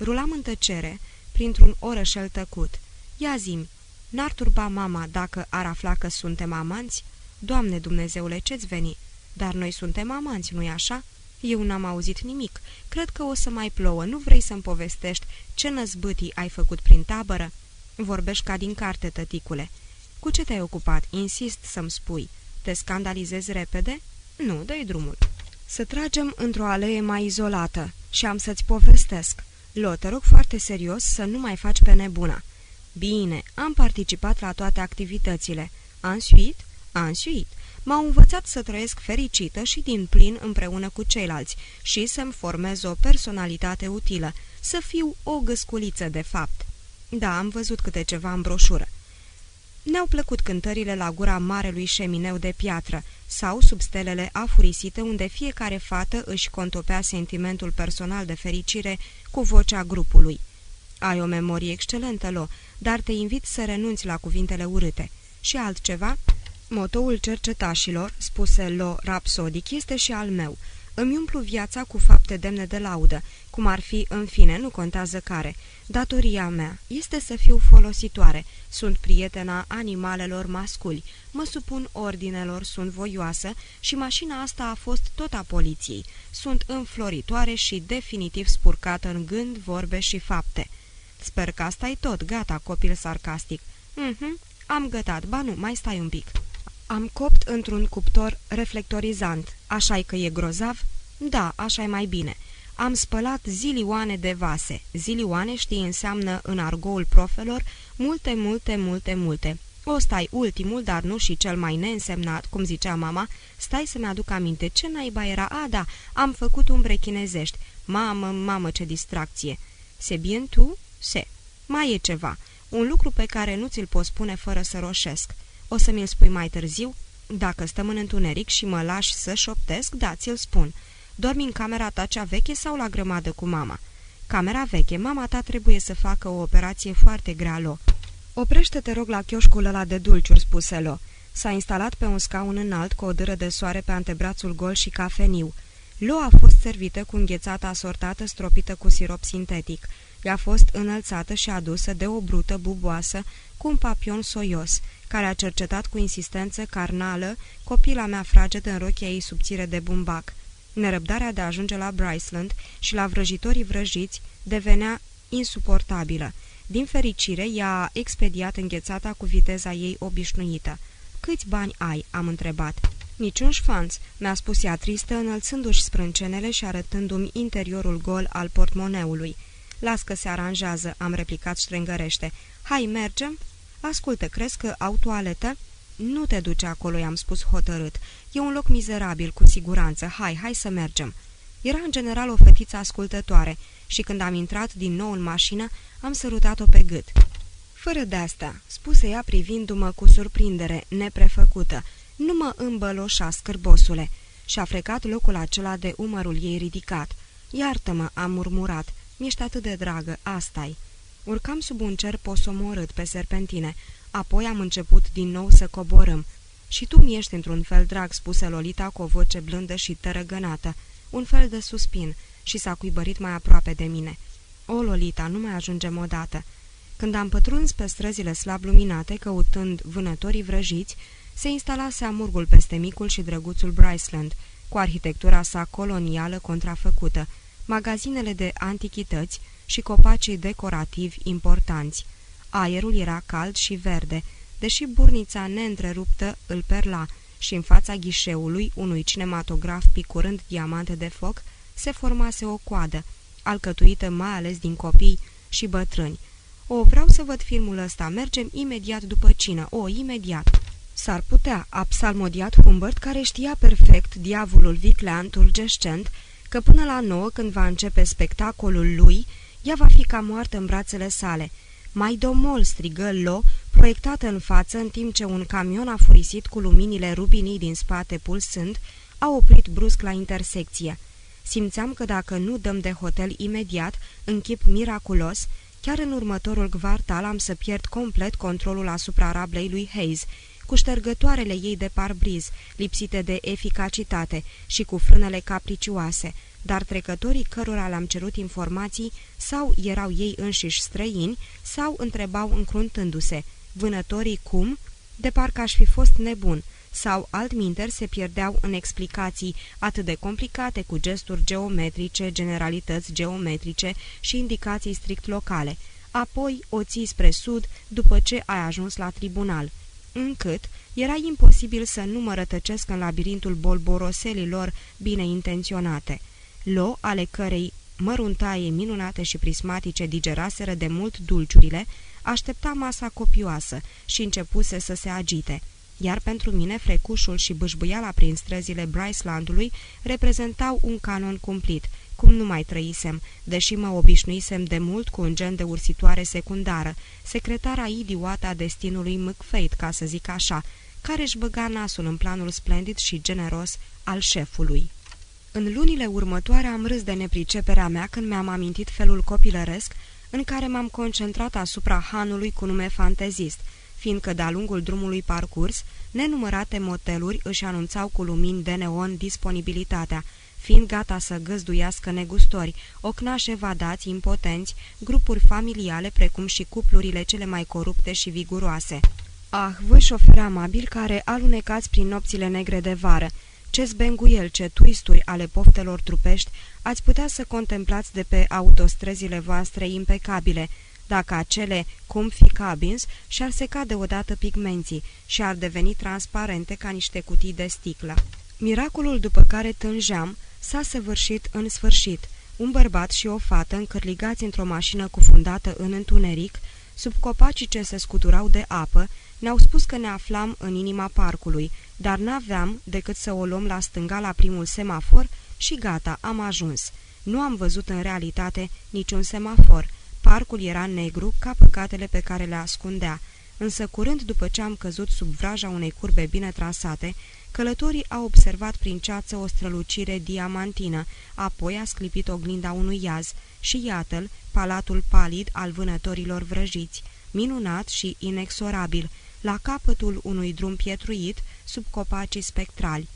A: Rulam în tăcere, printr-un orășel tăcut. Ia zim, n-ar turba mama dacă ar afla că suntem amanți? Doamne Dumnezeule, ce-ți veni? Dar noi suntem amanți, nu-i așa? Eu n-am auzit nimic. Cred că o să mai plouă. Nu vrei să-mi povestești ce năzbâtii ai făcut prin tabără? Vorbești ca din carte, tăticule. Cu ce te-ai ocupat? Insist să-mi spui. Te scandalizezi repede? Nu, dă drumul. Să tragem într-o alee mai izolată și am să-ți povestesc. Lo, te rog foarte serios să nu mai faci pe nebuna. Bine, am participat la toate activitățile. Ensuite? Ensuite. M-au învățat să trăiesc fericită și din plin împreună cu ceilalți și să-mi formez o personalitate utilă, să fiu o găsculiță de fapt. Da, am văzut câte ceva în broșură. Ne-au plăcut cântările la gura marelui șemineu de piatră sau sub stelele afurisite unde fiecare fată își contopea sentimentul personal de fericire cu vocea grupului. Ai o memorie excelentă, Lo, dar te invit să renunți la cuvintele urâte. Și altceva? Motoul cercetașilor, spuse Lo rapsodic, este și al meu. Îmi umplu viața cu fapte demne de laudă, cum ar fi, în fine, nu contează care. Datoria mea este să fiu folositoare. Sunt prietena animalelor masculi. Mă supun ordinelor, sunt voioasă și mașina asta a fost tot a poliției. Sunt înfloritoare și definitiv spurcată în gând, vorbe și fapte. Sper că asta e tot, gata, copil sarcastic. Mhm, am gătat, ba nu, mai stai un pic. Am copt într-un cuptor reflectorizant. așa că e grozav? Da, așa e mai bine. Am spălat zilioane de vase. Zilioane, știi, înseamnă în argoul profelor multe, multe, multe, multe. O stai ultimul, dar nu și cel mai neînsemnat, cum zicea mama. Stai să-mi aduc aminte. Ce naiba era? A, da, am făcut umbre chinezești. Mamă, mamă, ce distracție. Se bien tu? Se. Mai e ceva. Un lucru pe care nu ți-l pot spune fără să roșesc. O să mi-l spui mai târziu? Dacă stăm în întuneric și mă lași să șoptesc, da, ți-l spun. Dormi în camera ta cea veche sau la grămadă cu mama? Camera veche, mama ta trebuie să facă o operație foarte grea, Lo. Oprește-te, rog, la chioșcul ăla de dulciuri, spuse Lo. S-a instalat pe un scaun înalt cu o dâră de soare pe antebrațul gol și cafeniu. Lo a fost servită cu înghețată asortată stropită cu sirop sintetic. I-a fost înălțată și adusă de o brută buboasă cu un papion soios, care a cercetat cu insistență carnală copila mea fragedă în rochia ei subțire de bumbac. Nerăbdarea de a ajunge la Bryceland și la vrăjitorii vrăjiți devenea insuportabilă. Din fericire, ea a expediat înghețata cu viteza ei obișnuită. Câți bani ai?" am întrebat. Niciun șfanț," mi-a spus ea tristă, înălțându-și sprâncenele și arătându-mi interiorul gol al portmoneului. Las că se aranjează," am replicat strângărește. Hai, mergem?" Ascultă, crezi că au toaletă?" Nu te duce acolo," i-am spus hotărât. E un loc mizerabil, cu siguranță. Hai, hai să mergem." Era în general o fetiță ascultătoare și când am intrat din nou în mașină, am sărutat-o pe gât. Fără de-asta," spuse ea privindu-mă cu surprindere, neprefăcută, nu mă îmbăloșa, scârbosule." Și-a frecat locul acela de umărul ei ridicat. Iartă-mă," am murmurat, mi-ești atât de dragă, asta-i." Urcam sub un cer posomorât pe serpentine, apoi am început din nou să coborâm. Și tu mi-ești într-un fel drag," spuse Lolita cu o voce blândă și tărăgănată, un fel de suspin, și s-a cuibărit mai aproape de mine. O, Lolita, nu mai ajungem odată." Când am pătruns pe străzile slab luminate, căutând vânătorii vrăjiți, se instalase amurgul peste micul și drăguțul Bryceland, cu arhitectura sa colonială contrafăcută, magazinele de antichități și copacii decorativi importanți. Aerul era cald și verde, deși burnița neîntreruptă îl perla și în fața ghișeului unui cinematograf picurând diamante de foc se formase o coadă, alcătuită mai ales din copii și bătrâni. O, vreau să văd filmul ăsta, mergem imediat după cină, o, imediat. S-ar putea, a psalmodiat Humbert, care știa perfect diavolul viclean turgescent, că până la nouă, când va începe spectacolul lui, ea va fi ca moartă în brațele sale. Mai domol, strigă Lo, proiectată în față, în timp ce un camion a furisit cu luminile rubinii din spate pulsând, a oprit brusc la intersecție. Simțeam că dacă nu dăm de hotel imediat, în chip miraculos, chiar în următorul kvartal am să pierd complet controlul asupra rablei lui Hayes, cu ștergătoarele ei de parbriz, lipsite de eficacitate și cu frânele capricioase, dar trecătorii cărora le-am cerut informații sau erau ei înșiși străini sau întrebau încruntându-se, vânătorii cum? De parcă aș fi fost nebun, sau altminteri se pierdeau în explicații atât de complicate cu gesturi geometrice, generalități geometrice și indicații strict locale. Apoi o ții spre sud după ce ai ajuns la tribunal încât era imposibil să nu mă rătăcesc în labirintul bolboroselilor bine intenționate, lo ale cărei măruntaie minunate și prismatice digeraseră de mult dulciurile, aștepta masa copioasă și începuse să se agite, iar pentru mine frecușul și bâșbâiala prin străzile Brycelandului reprezentau un canon cumplit, cum nu mai trăisem, deși mă obișnuisem de mult cu un gen de ursitoare secundară, secretara idiotă a destinului McFate, ca să zic așa, care își băga nasul în planul splendid și generos al șefului. În lunile următoare am râs de nepriceperea mea când mi-am amintit felul copilăresc în care m-am concentrat asupra hanului cu nume fantezist, fiindcă de-a lungul drumului parcurs, nenumărate moteluri își anunțau cu lumini de neon disponibilitatea, fiind gata să găzduiască negustori, ocnașe vadați, impotenți, grupuri familiale, precum și cuplurile cele mai corupte și viguroase. Ah, voi șoferi amabil care alunecați prin nopțile negre de vară, ce zbenguiel, ce twisturi ale poftelor trupești ați putea să contemplați de pe autostrăzile voastre impecabile, dacă acele comfy cabins și-ar seca deodată pigmenții și ar deveni transparente ca niște cutii de sticlă. Miracolul după care tângeam s-a săvârșit în sfârșit. Un bărbat și o fată încărligați într-o mașină cufundată în întuneric, sub copacii ce se scuturau de apă, ne-au spus că ne aflam în inima parcului, dar n-aveam decât să o luăm la stânga la primul semafor și gata, am ajuns. Nu am văzut în realitate niciun semafor. Parcul era negru ca păcatele pe care le ascundea, însă curând după ce am căzut sub vraja unei curbe bine trasate, călătorii au observat prin ceață o strălucire diamantină, apoi a sclipit oglinda unui iaz și iată-l, palatul palid al vânătorilor vrăjiți, minunat și inexorabil, la capătul unui drum pietruit, sub copacii spectrali.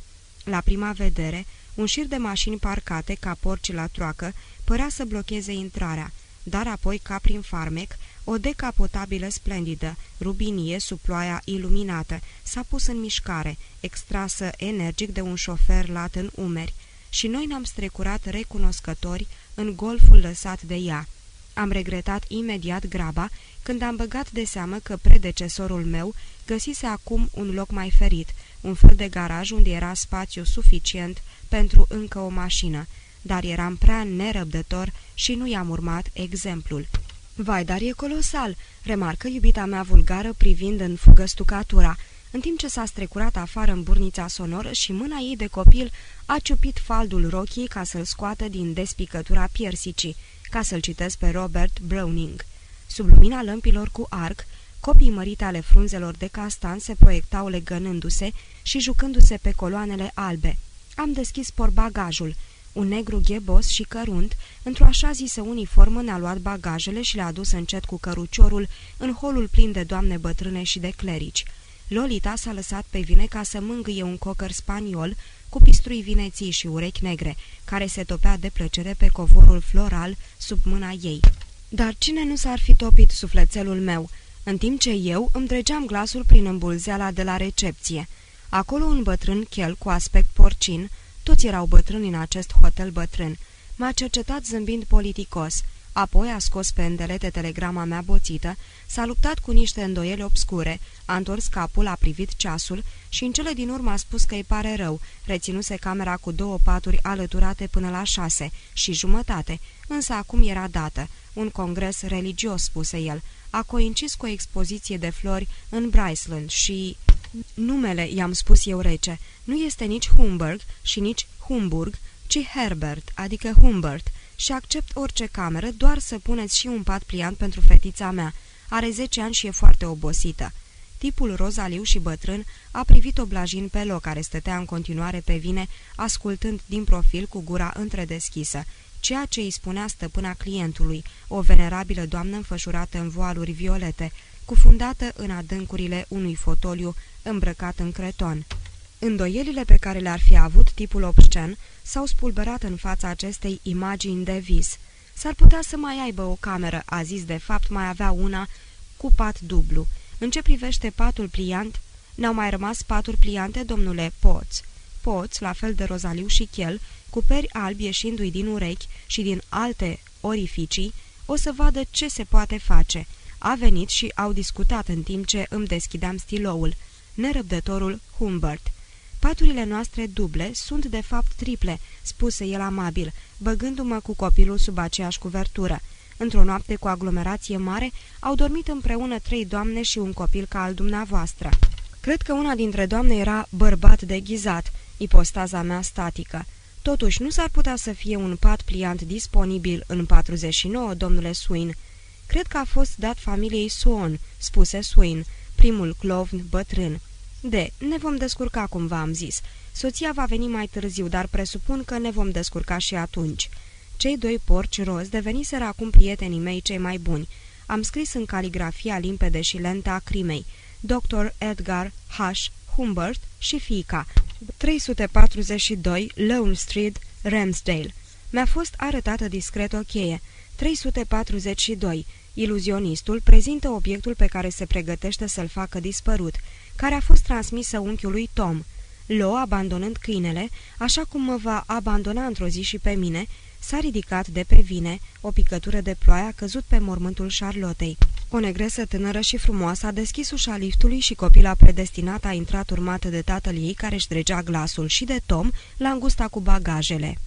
A: La prima vedere, un șir de mașini parcate ca porci la troacă părea să blocheze intrarea, dar apoi, ca prin farmec, o decapotabilă splendidă, rubinie sub ploaia iluminată, s-a pus în mișcare, extrasă energic de un șofer lat în umeri, și noi ne-am strecurat recunoscători în golful lăsat de ea. Am regretat imediat graba când am băgat de seamă că predecesorul meu găsise acum un loc mai ferit, un fel de garaj unde era spațiu suficient pentru încă o mașină, dar eram prea nerăbdător și nu i-am urmat exemplul. Vai, dar e colosal!" remarcă iubita mea vulgară privind în fugă stucatura, în timp ce s-a strecurat afară în burnița sonoră și mâna ei de copil a ciupit faldul rochii ca să-l scoată din despicătura piersicii, ca să-l citesc pe Robert Browning. Sub lumina lămpilor cu arc, copii mărite ale frunzelor de castan se proiectau legănându-se și jucându-se pe coloanele albe. Am deschis porbagajul. Un negru ghebos și cărunt, într-o așa zisă uniformă, ne-a luat bagajele și le-a dus încet cu căruciorul în holul plin de doamne bătrâne și de clerici. Lolita s-a lăsat pe vine ca să mângâie un cocker spaniol cu pistrui vineții și urechi negre, care se topea de plăcere pe covorul floral sub mâna ei. Dar cine nu s-ar fi topit sufletelul meu, în timp ce eu îmi dregeam glasul prin îmbulzeala de la recepție. Acolo un bătrân chel cu aspect porcin, toți erau bătrâni în acest hotel bătrân, m-a cercetat zâmbind politicos, apoi a scos pe îndelete telegrama mea boțită, s-a luptat cu niște îndoieli obscure, a întors capul, a privit ceasul și în cele din urmă a spus că îi pare rău, reținuse camera cu două paturi alăturate până la șase și jumătate, însă acum era dată, un congres religios, spuse el, a coincis cu o expoziție de flori în Bryceland și... Numele, i-am spus eu rece, nu este nici Humberg și nici Humburg, ci Herbert, adică Humbert, și accept orice cameră, doar să puneți și un pat pliant pentru fetița mea. Are 10 ani și e foarte obosită. Tipul rozaliu și bătrân a privit oblajin pe loc, care stătea în continuare pe vine, ascultând din profil cu gura întredeschisă, ceea ce îi spunea stăpâna clientului, o venerabilă doamnă înfășurată în voaluri violete, cufundată în adâncurile unui fotoliu îmbrăcat în creton. Îndoielile pe care le-ar fi avut tipul obscen s-au spulberat în fața acestei imagini de vis. S-ar putea să mai aibă o cameră, a zis de fapt mai avea una cu pat dublu. În ce privește patul pliant, n-au mai rămas paturi pliante, domnule Poț. Poț, la fel de rozaliu și chel, cu peri albi ieșindu-i din urechi și din alte orificii, o să vadă ce se poate face. A venit și au discutat în timp ce îmi deschideam stiloul. Nerăbdătorul Humbert. Paturile noastre duble sunt de fapt triple," spuse el amabil, băgându-mă cu copilul sub aceeași cuvertură. Într-o noapte cu aglomerație mare au dormit împreună trei doamne și un copil ca al dumneavoastră. Cred că una dintre doamne era bărbat deghizat, ipostaza mea statică. Totuși, nu s-ar putea să fie un pat pliant disponibil în 49, domnule Swin. Cred că a fost dat familiei Swan, spuse Swin, primul clovn bătrân. De, ne vom descurca cum v-am zis. Soția va veni mai târziu, dar presupun că ne vom descurca și atunci. Cei doi porci roz deveniseră acum prietenii mei cei mai buni. Am scris în caligrafia limpede și lentă a crimei. Dr. Edgar H. Humbert și fiica. 342 Lone Street, Ramsdale. Mi-a fost arătată discret o cheie. 342. Iluzionistul prezintă obiectul pe care se pregătește să-l facă dispărut, care a fost transmisă unchiului Tom. Lo, abandonând câinele, așa cum mă va abandona într-o zi și pe mine, s-a ridicat de pe vine, o picătură de ploaie a căzut pe mormântul Charlottei. O negresă tânără și frumoasă a deschis ușa liftului și copila predestinată a intrat urmată de tatăl ei care își dregea glasul și de Tom la îngusta cu bagajele.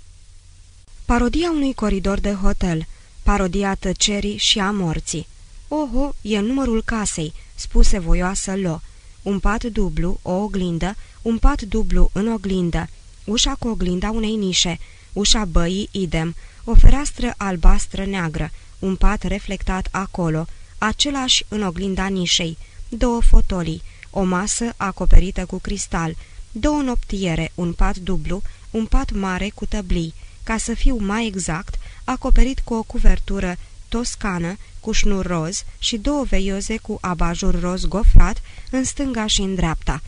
A: Parodia unui coridor de hotel, parodia tăcerii și a morții. Oho, e numărul casei, spuse voioasă Lo. Un pat dublu, o oglindă, un pat dublu în oglindă, ușa cu oglinda unei nișe, ușa băii idem, o fereastră albastră neagră, un pat reflectat acolo, același în oglinda nișei, două fotolii, o masă acoperită cu cristal, două noptiere, un pat dublu, un pat mare cu tăblii, ca să fiu mai exact, acoperit cu o cuvertură toscană cu șnur roz și două veioze cu abajur roz gofrat în stânga și în dreapta.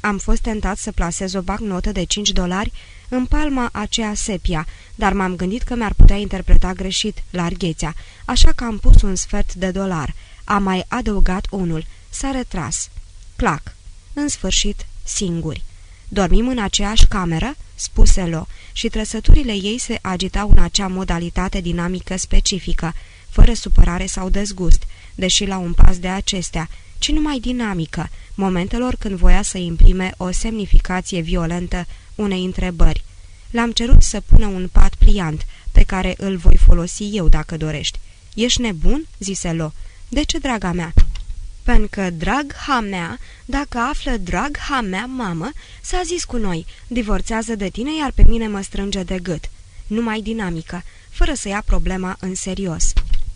A: Am fost tentat să plasez o bagnotă de 5 dolari în palma aceea sepia, dar m-am gândit că mi-ar putea interpreta greșit larghețea, așa că am pus un sfert de dolar. Am mai adăugat unul. S-a retras. Clac. În sfârșit, singuri. Dormim în aceeași cameră?" spuse Lo, și trăsăturile ei se agitau în acea modalitate dinamică specifică, fără supărare sau dezgust, deși la un pas de acestea, ci numai dinamică, momentelor când voia să imprime o semnificație violentă unei întrebări. L-am cerut să pună un pat pliant, pe care îl voi folosi eu dacă dorești. Ești nebun?" zise Lo. De ce, draga mea?" Pentru că, drag ha mea, dacă află drag ha mea, mamă, s-a zis cu noi, divorțează de tine, iar pe mine mă strânge de gât. Numai dinamică, fără să ia problema în serios.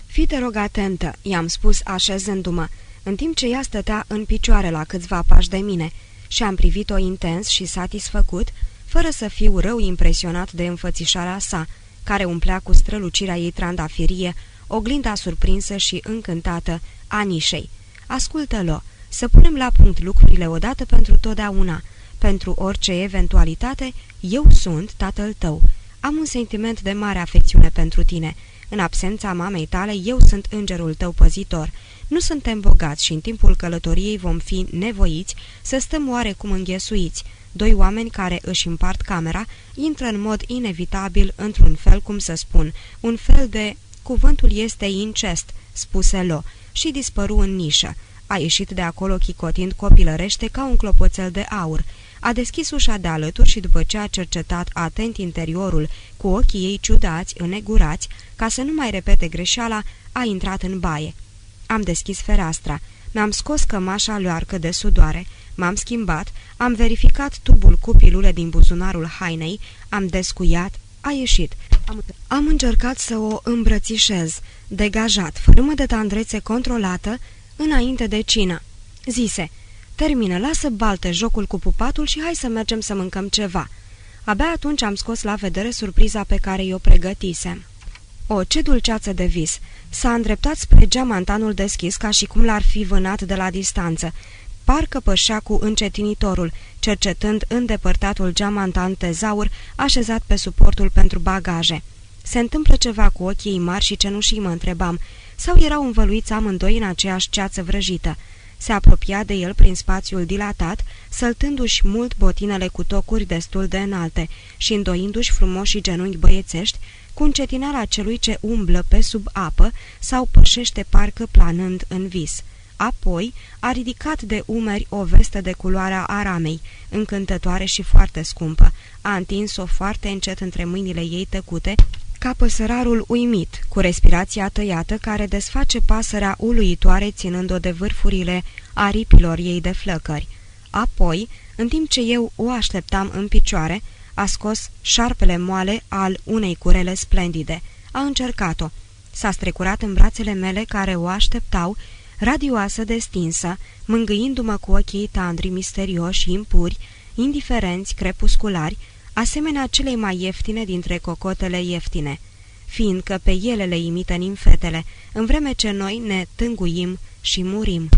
A: Fii te rog atentă, i-am spus așezându-mă, în timp ce ea stătea în picioare la câțiva pași de mine, și am privit-o intens și satisfăcut, fără să fiu rău impresionat de înfățișarea sa, care umplea cu strălucirea ei trandafirie, oglinda surprinsă și încântată a nișei. Ascultă-l, să punem la punct lucrurile odată pentru totdeauna. Pentru orice eventualitate, eu sunt tatăl tău. Am un sentiment de mare afecțiune pentru tine. În absența mamei tale, eu sunt îngerul tău păzitor. Nu suntem bogați și în timpul călătoriei vom fi nevoiți să stăm oarecum înghesuiți. Doi oameni care își împart camera intră în mod inevitabil într-un fel, cum să spun, un fel de... Cuvântul este incest, spuse Lo, și dispăru în nișă. A ieșit de acolo chicotind copilărește ca un clopoțel de aur. A deschis ușa de alături și după ce a cercetat atent interiorul cu ochii ei ciudați, înnegurați, ca să nu mai repete greșeala, a intrat în baie. Am deschis fereastra. Mi-am scos cămașa luarcă de sudoare, m-am schimbat, am verificat tubul cu pilule din buzunarul hainei, am descuiat, a ieșit. Am, am încercat să o îmbrățișez, degajat, fără de tandrețe controlată, înainte de cină. Zise, termină, lasă baltă jocul cu pupatul și hai să mergem să mâncăm ceva. Abia atunci am scos la vedere surpriza pe care i-o pregătisem. O, ce dulceață de vis! S-a îndreptat spre geamantanul deschis ca și cum l-ar fi vânat de la distanță. Parcă pășea cu încetinitorul, cercetând îndepărtatul geamantan tezaur așezat pe suportul pentru bagaje. Se întâmplă ceva cu ochii mari și cenușii, mă întrebam, sau erau învăluiți amândoi în aceeași ceață vrăjită. Se apropia de el prin spațiul dilatat, săltându-și mult botinele cu tocuri destul de înalte și îndoindu-și frumoși genunchi băiețești, cu încetinarea celui ce umblă pe sub apă sau pășește parcă planând în vis. Apoi a ridicat de umeri o vestă de culoarea aramei, încântătoare și foarte scumpă. A întins-o foarte încet între mâinile ei tăcute, ca păsărarul uimit, cu respirația tăiată care desface pasărea uluitoare ținând-o de vârfurile aripilor ei de flăcări. Apoi, în timp ce eu o așteptam în picioare, A scos șarpele moale al unei curele splendide. A încercat-o. S-a strecurat în brațele mele care o așteptau, radioasă destinsă, mângâindu-mă cu ochii tandri misterioși, impuri, indiferenți, crepusculari, asemenea celei mai ieftine dintre cocotele ieftine, fiindcă pe ele le imită nimfetele, în vreme ce noi ne tânguim și murim.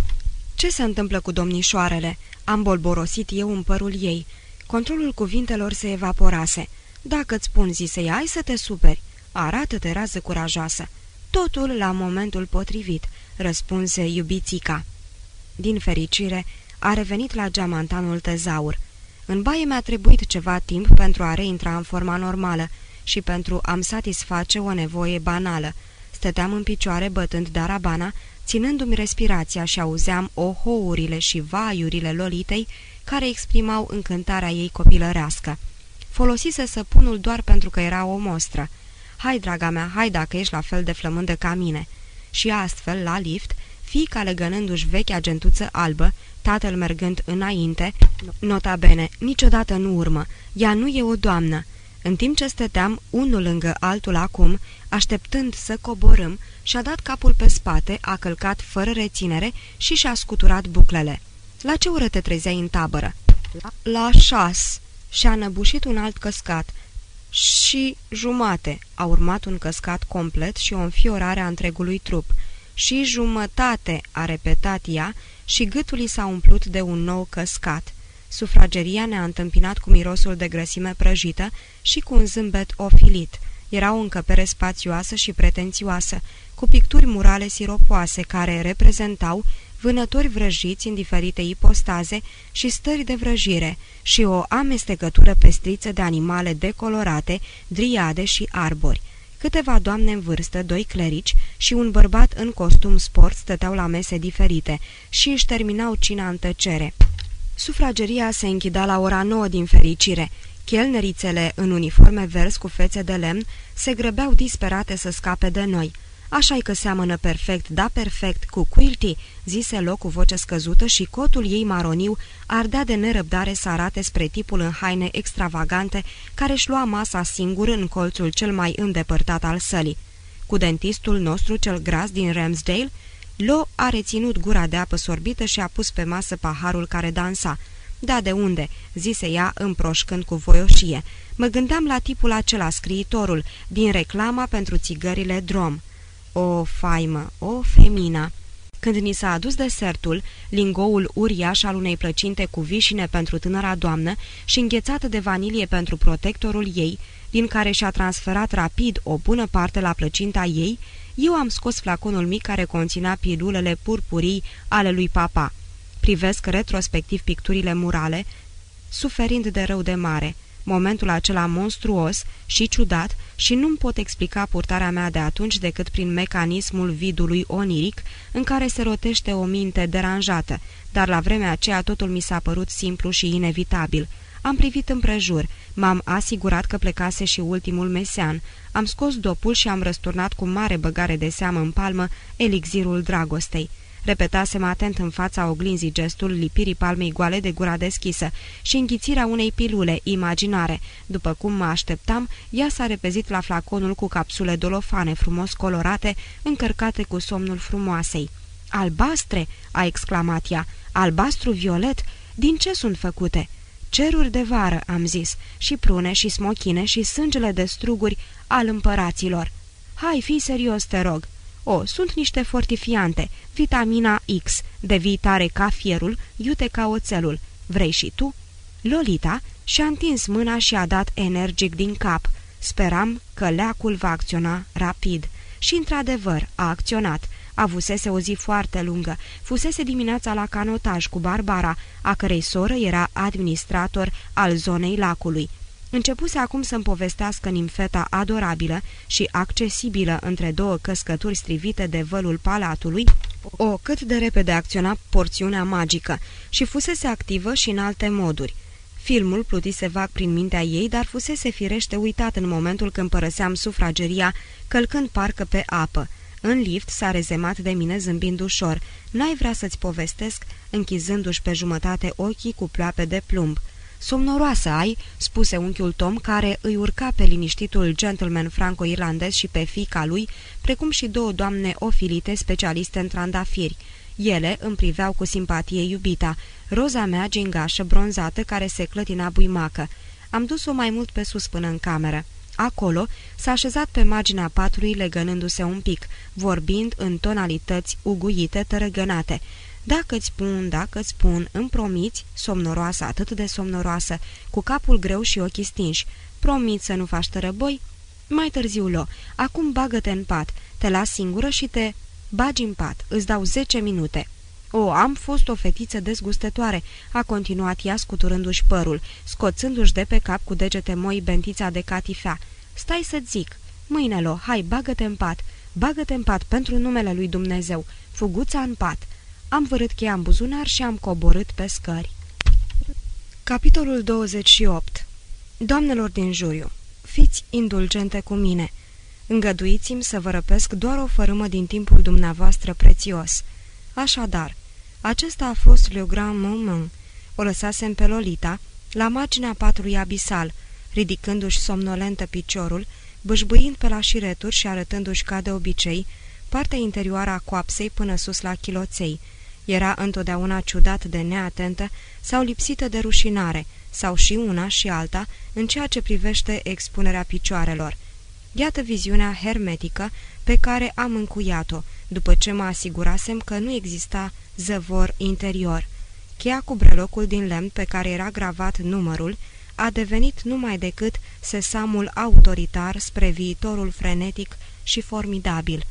A: Ce se întâmplă cu domnișoarele?" Am bolborosit eu în părul ei. Controlul cuvintelor se evaporase. Dacă-ți spun, zise ea, ai să te superi. Arată-te rază curajoasă. Totul la momentul potrivit, răspunse iubițica. Din fericire, a revenit la geamantanul tezaur. În baie mi-a trebuit ceva timp pentru a reintra în forma normală și pentru a-mi satisface o nevoie banală. Stăteam în picioare bătând darabana, ținându-mi respirația și auzeam ohourile și vaiurile lolitei care exprimau încântarea ei copilărească. Folosise săpunul doar pentru că era o mostră. Hai, draga mea, hai dacă ești la fel de flămândă ca mine." Și astfel, la lift, fiica legănându-și vechea gentuță albă, tatăl mergând înainte, nota bene, niciodată nu urmă, ea nu e o doamnă. În timp ce stăteam unul lângă altul acum, așteptând să coborâm, și-a dat capul pe spate, a călcat fără reținere și și-a scuturat buclele. La ce oră te trezeai în tabără?" La șas." Și-a năbușit un alt căscat. Și jumate. A urmat un căscat complet și o înfiorare a întregului trup. Și jumătate, a repetat ea, și gâtul i s-a umplut de un nou căscat. Sufrageria ne-a întâmpinat cu mirosul de grăsime prăjită și cu un zâmbet ofilit. Era o încăpere spațioasă și pretențioasă, cu picturi murale siropoase care reprezentau vânători vrăjiți în diferite ipostaze și stări de vrăjire și o amestecătură pestriță de animale decolorate, driade și arbori. Câteva doamne în vârstă, doi clerici și un bărbat în costum sport stăteau la mese diferite și își terminau cina în tăcere. Sufrageria se închidea la ora nouă din fericire. Chelnerițele în uniforme verzi cu fețe de lemn se grăbeau disperate să scape de noi – Așa-i că seamănă perfect, da perfect, cu Quilty, zise loc cu voce scăzută și cotul ei maroniu ardea de nerăbdare să arate spre tipul în haine extravagante care își lua masa singur în colțul cel mai îndepărtat al sălii. Cu dentistul nostru cel gras din Ramsdale, Lo a reținut gura de apă sorbită și a pus pe masă paharul care dansa. Da, de unde?" zise ea împroșcând cu voioșie. Mă gândeam la tipul acela, scriitorul, din reclama pentru țigările Drom." O faimă, o femina! Când ni s-a adus desertul, lingoul uriaș al unei plăcinte cu vișine pentru tânăra doamnă și înghețată de vanilie pentru protectorul ei, din care și-a transferat rapid o bună parte la plăcinta ei, eu am scos flaconul mic care conținea pilulele purpurii ale lui papa. Privesc retrospectiv picturile murale, suferind de rău de mare – momentul acela monstruos și ciudat și nu-mi pot explica purtarea mea de atunci decât prin mecanismul vidului oniric în care se rotește o minte deranjată, dar la vremea aceea totul mi s-a părut simplu și inevitabil. Am privit împrejur, m-am asigurat că plecase și ultimul mesean, am scos dopul și am răsturnat cu mare băgare de seamă în palmă elixirul dragostei. Repetasem atent în fața oglinzii gestul lipirii palmei goale de gura deschisă și înghițirea unei pilule imaginare. După cum mă așteptam, ea s-a repezit la flaconul cu capsule dolofane frumos colorate, încărcate cu somnul frumoasei. Albastre!" a exclamat ea. Albastru-violet? Din ce sunt făcute?" Ceruri de vară," am zis, și prune și smochine și sângele de struguri al împăraților. Hai, fii serios, te rog." O, sunt niște fortifiante, vitamina X, de viitare ca fierul, iute ca oțelul. Vrei și tu?" Lolita și-a întins mâna și a dat energic din cap. Speram că leacul va acționa rapid. Și, într-adevăr, a acționat. Avusese o zi foarte lungă. Fusese dimineața la canotaj cu Barbara, a cărei soră era administrator al zonei lacului. Începuse acum să-mi povestească nimfeta adorabilă și accesibilă între două căscături strivite de vălul palatului, o cât de repede acționa porțiunea magică și fusese activă și în alte moduri. Filmul plutise vag prin mintea ei, dar fusese firește uitat în momentul când părăseam sufrageria, călcând parcă pe apă. În lift s-a rezemat de mine zâmbind ușor. N-ai vrea să-ți povestesc?" închizându-și pe jumătate ochii cu ploape de plumb. Somnoroasă ai?" spuse unchiul Tom, care îi urca pe liniștitul gentleman franco-irlandez și pe fica lui, precum și două doamne ofilite specialiste în trandafiri. Ele îmi priveau cu simpatie iubita, roza mea gingașă bronzată care se clătina buimacă. Am dus-o mai mult pe sus până în cameră. Acolo s-a așezat pe marginea patului legănându-se un pic, vorbind în tonalități uguite, tărăgănate. Dacă-ți spun, dacă-ți spun, îmi promiți, somnoroasă, atât de somnoroasă, cu capul greu și ochii stinși, promiți să nu faci tărăboi? Mai târziu lo, acum bagă-te în pat, te las singură și te bagi în pat, îți dau zece minute." O, am fost o fetiță dezgustătoare," a continuat ea scuturându-și părul, scoțându-și de pe cap cu degete moi bentița de catifea. Stai să zic. Mâinelo, hai, bagă-te în pat. Bagă-te în pat pentru numele lui Dumnezeu. Fuguța în pat. Am vărât cheia în buzunar și am coborât pe scări. Capitolul 28 Doamnelor din juriu, fiți indulgente cu mine. Îngăduiți-mi să vă răpesc doar o fărâmă din timpul dumneavoastră prețios. Așadar, acesta a fost Le Grand Moment. O lăsasem pe Lolita, la marginea patului abisal, ridicându-și somnolentă piciorul, bâșbuind pe la șireturi și arătându-și ca de obicei partea interioară a coapsei până sus la chiloței. Era întotdeauna ciudat de neatentă sau lipsită de rușinare, sau și una și alta, în ceea ce privește expunerea picioarelor. Iată viziunea hermetică pe care am încuiat-o, după ce mă asigurasem că nu exista zăvor interior. Cheia cu brelocul din lemn pe care era gravat numărul a devenit numai decât sesamul autoritar spre viitorul frenetic și formidabil.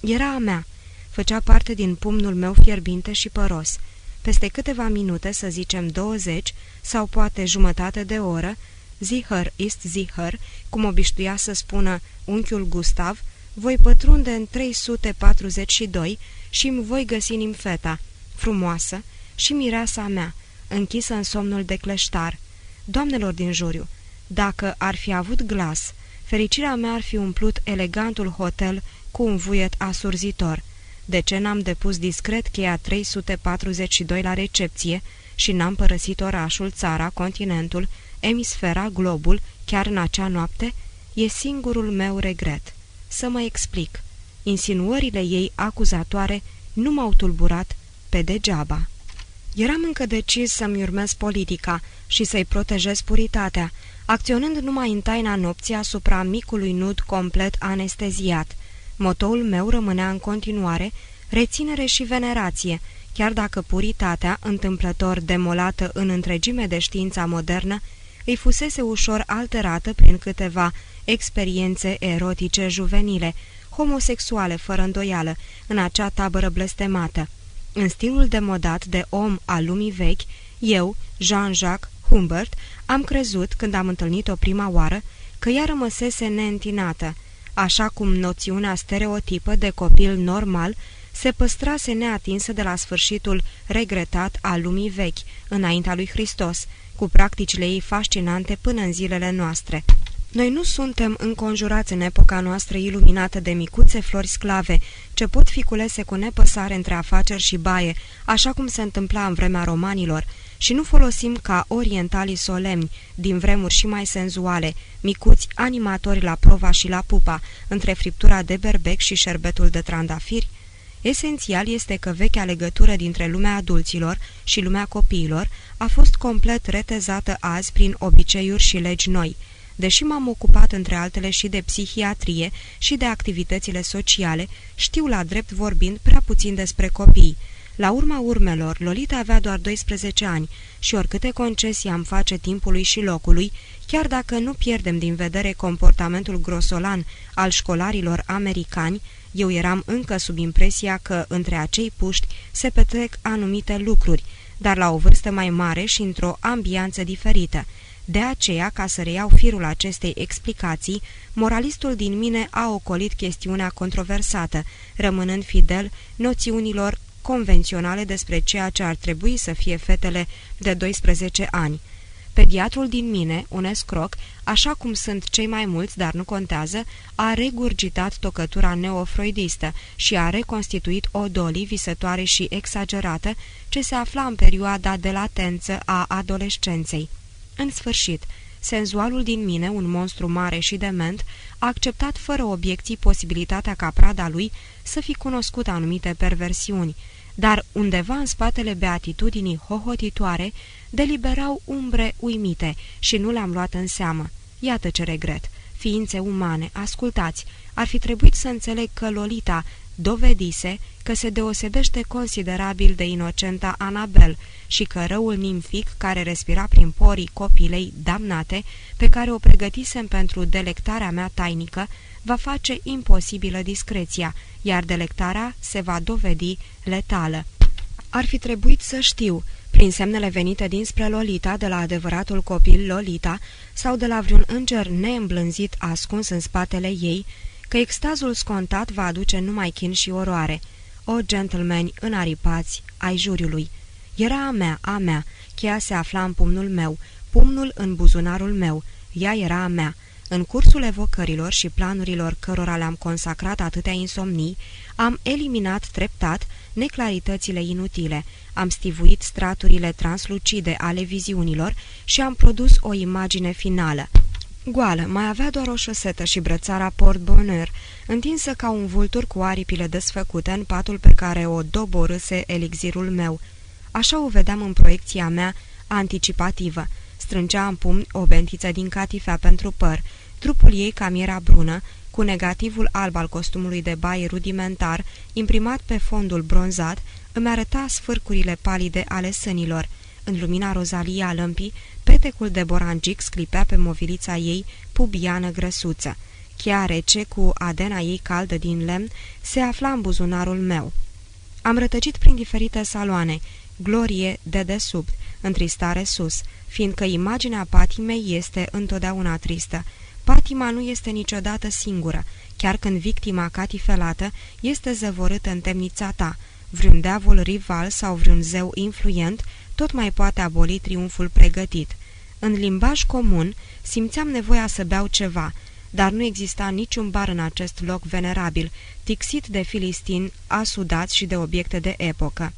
A: Era a mea, făcea parte din pumnul meu fierbinte și păros. Peste câteva minute, să zicem 20, sau poate jumătate de oră, Ziher ist Ziher, cum obiștuia să spună unchiul Gustav, voi pătrunde în 342 și îmi voi găsi nimfeta, frumoasă, și mireasa mea, închisă în somnul de cleștar. Doamnelor din juriu, dacă ar fi avut glas, fericirea mea ar fi umplut elegantul hotel cu un vuiet asurzitor. De ce n-am depus discret cheia 342 la recepție și n-am părăsit orașul, țara, continentul, emisfera, globul, chiar în acea noapte? E singurul meu regret. Să mă explic. Insinuările ei acuzatoare nu m-au tulburat pe degeaba. Eram încă decis să-mi urmez politica și să-i protejez puritatea, acționând numai în taina nopții asupra micului nud complet anesteziat. Motoul meu rămânea în continuare reținere și venerație, chiar dacă puritatea, întâmplător demolată în întregime de știința modernă, îi fusese ușor alterată prin câteva experiențe erotice juvenile, homosexuale fără îndoială, în acea tabără blestemată. În stilul demodat de om al lumii vechi, eu, Jean-Jacques Humbert, am crezut, când am întâlnit-o prima oară, că ea rămăsese neîntinată, așa cum noțiunea stereotipă de copil normal se păstrase neatinsă de la sfârșitul regretat al lumii vechi, înaintea lui Hristos, cu practicile ei fascinante până în zilele noastre. Noi nu suntem înconjurați în epoca noastră iluminată de micuțe flori sclave, ce pot fi culese cu nepăsare între afaceri și baie, așa cum se întâmpla în vremea romanilor, și nu folosim ca orientalii solemni, din vremuri și mai senzuale, micuți animatori la prova și la pupa, între friptura de berbec și șerbetul de trandafiri? Esențial este că vechea legătură dintre lumea adulților și lumea copiilor a fost complet retezată azi prin obiceiuri și legi noi, Deși m-am ocupat între altele și de psihiatrie și de activitățile sociale, știu la drept vorbind prea puțin despre copii. La urma urmelor, Lolita avea doar 12 ani și oricâte concesii am face timpului și locului, chiar dacă nu pierdem din vedere comportamentul grosolan al școlarilor americani, eu eram încă sub impresia că între acei puști se petrec anumite lucruri, dar la o vârstă mai mare și într-o ambianță diferită. De aceea, ca să reiau firul acestei explicații, moralistul din mine a ocolit chestiunea controversată, rămânând fidel noțiunilor convenționale despre ceea ce ar trebui să fie fetele de 12 ani. Pediatrul din mine, un escroc, așa cum sunt cei mai mulți, dar nu contează, a regurgitat tocătura neofroidistă și a reconstituit o doli visătoare și exagerată ce se afla în perioada de latență a adolescenței. În sfârșit, senzualul din mine, un monstru mare și dement, a acceptat fără obiecții posibilitatea ca prada lui să fi cunoscut anumite perversiuni, dar undeva în spatele beatitudinii hohotitoare deliberau umbre uimite și nu le-am luat în seamă. Iată ce regret. Ființe umane, ascultați, ar fi trebuit să înțeleg că Lolita dovedise că se deosebește considerabil de inocenta Anabel și că răul nimfic care respira prin porii copilei damnate, pe care o pregătisem pentru delectarea mea tainică, va face imposibilă discreția, iar delectarea se va dovedi letală. Ar fi trebuit să știu, prin semnele venite dinspre Lolita, de la adevăratul copil Lolita, sau de la vreun înger neîmblânzit ascuns în spatele ei, că extazul scontat va aduce numai chin și oroare. O, gentlemani înaripați ai juriului! Era a mea, a mea, cheia se afla în pumnul meu, pumnul în buzunarul meu, ea era a mea. În cursul evocărilor și planurilor cărora le-am consacrat atâtea insomnii, am eliminat treptat neclaritățile inutile, am stivuit straturile translucide ale viziunilor și am produs o imagine finală. Goală, mai avea doar o șosetă și brățara Port Bonheur, întinsă ca un vultur cu aripile desfăcute în patul pe care o doborâse elixirul meu. Așa o vedeam în proiecția mea anticipativă. Strângea în pumni o bentiță din catifea pentru păr, trupul ei cam era brună, cu negativul alb al costumului de baie rudimentar, imprimat pe fondul bronzat, îmi arăta sfârcurile palide ale sânilor. În lumina rozalie a lămpii, petecul de borangic sclipea pe movilița ei pubiană grăsuță. Chiar rece, cu adena ei caldă din lemn, se afla în buzunarul meu. Am rătăcit prin diferite saloane, glorie de desubt, întristare sus, fiindcă imaginea patimei este întotdeauna tristă. Patima nu este niciodată singură, chiar când victima catifelată este zăvorâtă în temnița ta. Vreun deavol rival sau vreun zeu influent tot mai poate aboli triumful pregătit. În limbaj comun simțeam nevoia să beau ceva, dar nu exista niciun bar în acest loc venerabil, tixit de filistini, asudați și de obiecte de epocă.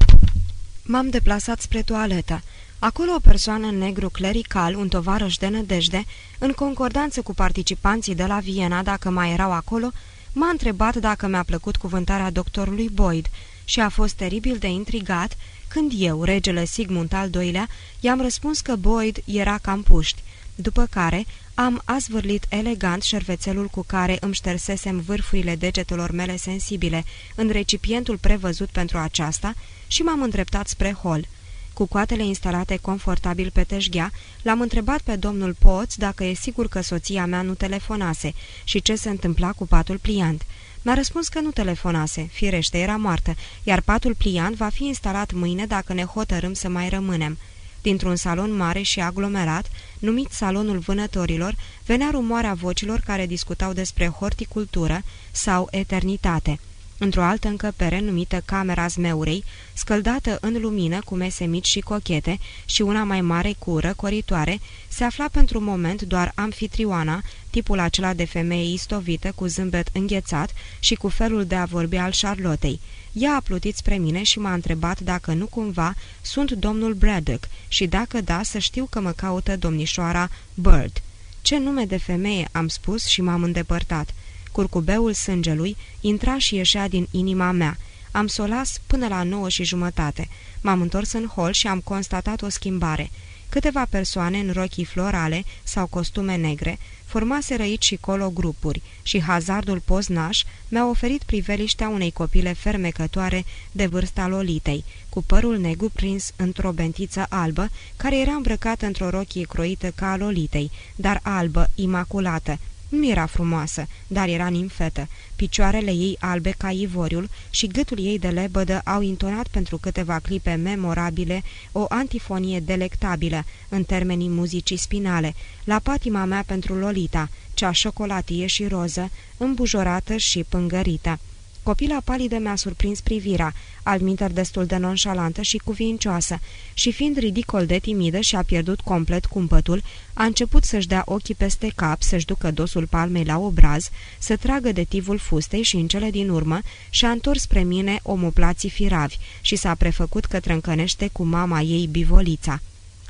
A: M-am deplasat spre toaletă. Acolo o persoană în negru clerical, un tovarăș de nădejde, în concordanță cu participanții de la Viena, dacă mai erau acolo, m-a întrebat dacă mi-a plăcut cuvântarea doctorului Boyd și a fost teribil de intrigat când eu, regele Sigmund al II-lea, i-am răspuns că Boyd era cam puști, după care am azvârlit elegant șervețelul cu care îmi ștersesem vârfurile degetelor mele sensibile în recipientul prevăzut pentru aceasta și m-am îndreptat spre hol. Cu coatele instalate confortabil pe teșghea, l-am întrebat pe domnul Poț dacă e sigur că soția mea nu telefonase și ce se întâmpla cu patul pliant. Mi-a răspuns că nu telefonase, firește, era moartă, iar patul pliant va fi instalat mâine dacă ne hotărâm să mai rămânem. Dintr-un salon mare și aglomerat, numit Salonul Vânătorilor, venea rumoarea vocilor care discutau despre horticultură sau eternitate într-o altă încăpere numită Camera Zmeurei, scăldată în lumină cu mese mici și cochete și una mai mare cu răcoritoare, se afla pentru moment doar amfitrioana, tipul acela de femeie istovită cu zâmbet înghețat și cu felul de a vorbi al Charlottei. Ea a plutit spre mine și m-a întrebat dacă nu cumva sunt domnul Braddock și dacă da să știu că mă caută domnișoara Bird. Ce nume de femeie am spus și m-am îndepărtat. Curcubeul sângelui intra și ieșea din inima mea. Am solas până la nouă și jumătate. M-am întors în hol și am constatat o schimbare. Câteva persoane în rochii florale sau costume negre formaseră aici și colo grupuri și hazardul poznaș mi-a oferit priveliștea unei copile fermecătoare de vârsta lolitei, cu părul negru prins într-o bentiță albă, care era îmbrăcată într-o rochie croită ca a lolitei, dar albă, imaculată, nu era frumoasă, dar era nimfetă. Picioarele ei albe ca ivoriul și gâtul ei de lebădă au intonat pentru câteva clipe memorabile o antifonie delectabilă în termenii muzicii spinale, la patima mea pentru Lolita, cea șocolatie și roză, îmbujorată și pângărită. Copila palidă mi-a surprins privirea, alminter destul de nonșalantă și cuvincioasă, și fiind ridicol de timidă și a pierdut complet cumpătul, a început să-și dea ochii peste cap, să-și ducă dosul palmei la obraz, să tragă de tivul fustei și în cele din urmă și-a întors spre mine omoplații firavi și s-a prefăcut că trâncănește cu mama ei bivolița.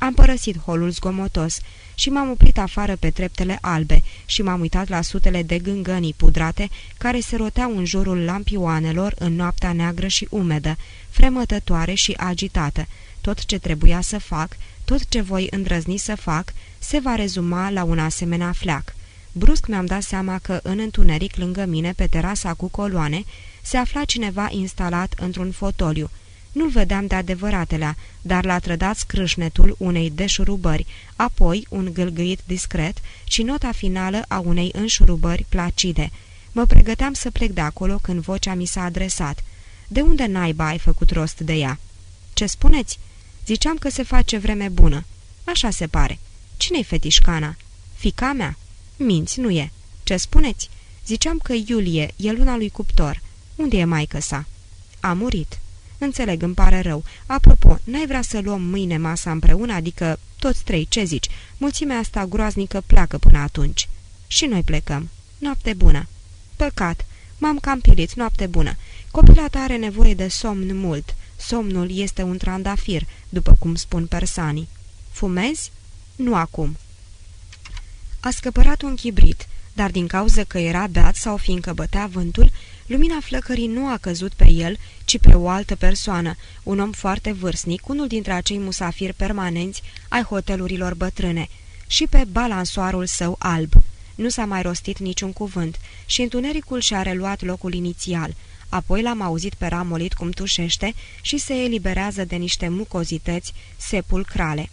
A: Am părăsit holul zgomotos și m-am oprit afară pe treptele albe și m-am uitat la sutele de gângănii pudrate care se roteau în jurul lampioanelor în noaptea neagră și umedă, fremătătoare și agitată. Tot ce trebuia să fac, tot ce voi îndrăzni să fac, se va rezuma la un asemenea fleac. Brusc mi-am dat seama că în întuneric lângă mine, pe terasa cu coloane, se afla cineva instalat într-un fotoliu. Nu-l vedeam de adevăratelea, dar l-a trădat scrâșnetul unei deșurubări, apoi un gâlgâit discret și nota finală a unei înșurubări placide. Mă pregăteam să plec de acolo când vocea mi s-a adresat. De unde naiba ai făcut rost de ea?" Ce spuneți?" Ziceam că se face vreme bună." Așa se pare." Cine-i fetișcana?" Fica mea." Minți, nu e." Ce spuneți?" Ziceam că Iulie e luna lui cuptor. Unde e maică sa?" A murit." Înțeleg, îmi pare rău. Apropo, n-ai vrea să luăm mâine masa împreună, adică toți trei, ce zici? Mulțimea asta groaznică pleacă până atunci." Și noi plecăm. Noapte bună." Păcat. M-am cam pilit, noapte bună. Copila ta are nevoie de somn mult. Somnul este un trandafir, după cum spun persanii. Fumezi? Nu acum. A scăpărat un chibrit, dar din cauza că era beat sau fiindcă bătea vântul, lumina flăcării nu a căzut pe el, ci pe o altă persoană, un om foarte vârstnic, unul dintre acei musafiri permanenți ai hotelurilor bătrâne, și pe balansoarul său alb. Nu s-a mai rostit niciun cuvânt și întunericul și-a reluat locul inițial. Apoi l-am auzit pe ramolit cum tușește și se eliberează de niște mucozități sepulcrale.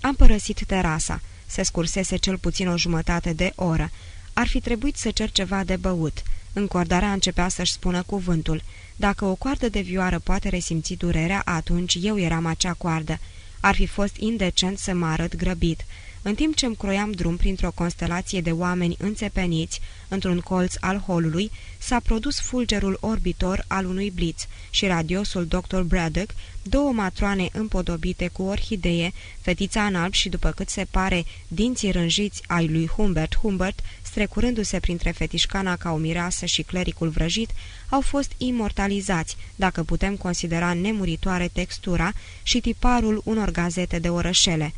A: Am părăsit terasa. Se scursese cel puțin o jumătate de oră. Ar fi trebuit să cer ceva de băut. Încordarea începea să-și spună cuvântul. Dacă o coardă de vioară poate resimți durerea, atunci eu eram acea coardă. Ar fi fost indecent să mă arăt grăbit. În timp ce îmi croiam drum printr-o constelație de oameni înțepeniți, într-un colț al holului, s-a produs fulgerul orbitor al unui blitz și radiosul Dr. Braddock, două matroane împodobite cu orhidee, fetița în alb și, după cât se pare, dinții rânjiți ai lui Humbert Humbert, strecurându-se printre fetișcana ca o mireasă și clericul vrăjit, au fost imortalizați, dacă putem considera nemuritoare textura și tiparul unor gazete de orășele.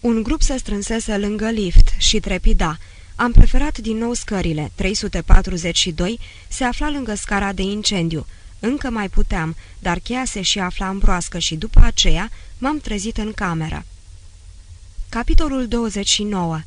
A: Un grup se strânsese lângă lift și trepida. Am preferat din nou scările. 342 se afla lângă scara de incendiu. Încă mai puteam, dar cheia se și afla în broască și după aceea m-am trezit în cameră. Capitolul 29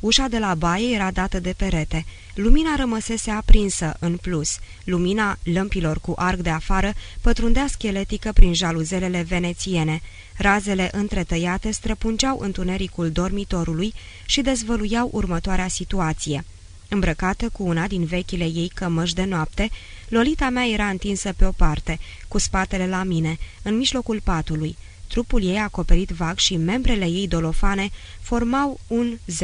A: Ușa de la baie era dată de perete. Lumina rămăsese aprinsă, în plus. Lumina lămpilor cu arc de afară pătrundea scheletică prin jaluzelele venețiene. Razele întretăiate străpungeau întunericul dormitorului și dezvăluiau următoarea situație. Îmbrăcată cu una din vechile ei cămăși de noapte, Lolita mea era întinsă pe o parte, cu spatele la mine, în mijlocul patului. Trupul ei acoperit vag și membrele ei dolofane formau un Z.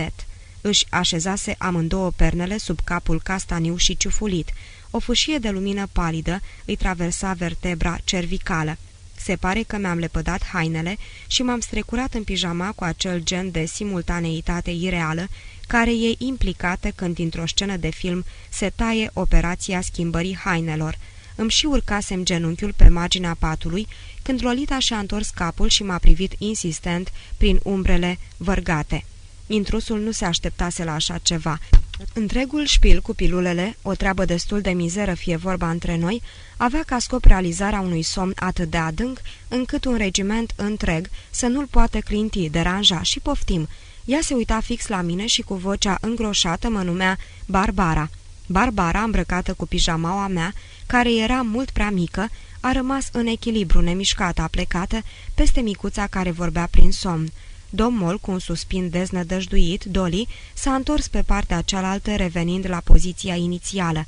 A: Își așezase amândouă pernele sub capul castaniu și ciufulit. O fâșie de lumină palidă îi traversa vertebra cervicală. Se pare că mi-am lepădat hainele și m-am strecurat în pijama cu acel gen de simultaneitate ireală care e implicată când dintr-o scenă de film se taie operația schimbării hainelor. Îmi și urcasem genunchiul pe marginea patului când Lolita și-a întors capul și m-a privit insistent prin umbrele vărgate. Intrusul nu se așteptase la așa ceva. Întregul șpil cu pilulele, o treabă destul de mizeră fie vorba între noi, avea ca scop realizarea unui somn atât de adânc, încât un regiment întreg să nu-l poate clinti, deranja și poftim. Ea se uita fix la mine și cu vocea îngroșată mă numea Barbara. Barbara, îmbrăcată cu pijamaua mea, care era mult prea mică, a rămas în echilibru nemișcată, aplecată, peste micuța care vorbea prin somn. Domnul, cu un suspin deznădăjduit, Dolly, s-a întors pe partea cealaltă, revenind la poziția inițială.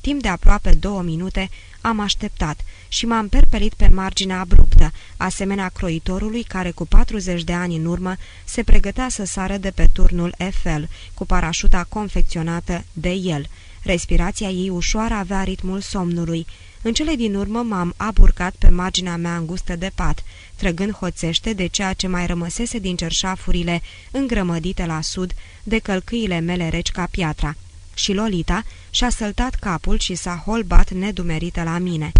A: Timp de aproape două minute am așteptat și m-am perpelit pe marginea abruptă, asemenea croitorului care cu 40 de ani în urmă se pregătea să sară de pe turnul Eiffel, cu parașuta confecționată de el. Respirația ei ușoară avea ritmul somnului. În cele din urmă m-am aburcat pe marginea mea îngustă de pat, trăgând hoțește de ceea ce mai rămăsese din cerșafurile îngrămădite la sud de călcâile mele reci ca piatra. Și Lolita și-a săltat capul și s-a holbat nedumerită la mine.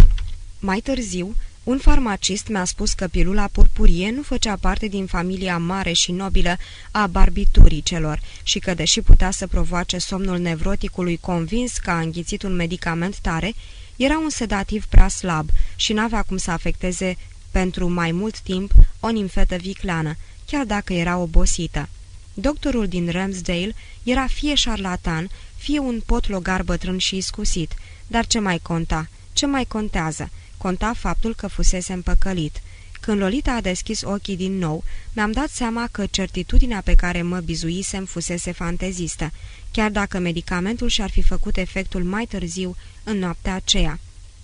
A: Mai târziu Un farmacist mi-a spus că pilula purpurie nu făcea parte din familia mare și nobilă a barbituricelor și că, deși putea să provoace somnul nevroticului convins că a înghițit un medicament tare, era un sedativ prea slab și n-avea cum să afecteze pentru mai mult timp o nimfetă vicleană, chiar dacă era obosită. Doctorul din Ramsdale era fie șarlatan, fie un potlogar bătrân și iscusit, dar ce mai conta? Ce mai contează? Conta faptul că fusese împăcălit. Când Lolita a deschis ochii din nou, mi-am dat seama că certitudinea pe care mă bizuisem fusese fantezistă, chiar dacă medicamentul și-ar fi făcut efectul mai târziu în noaptea aceea.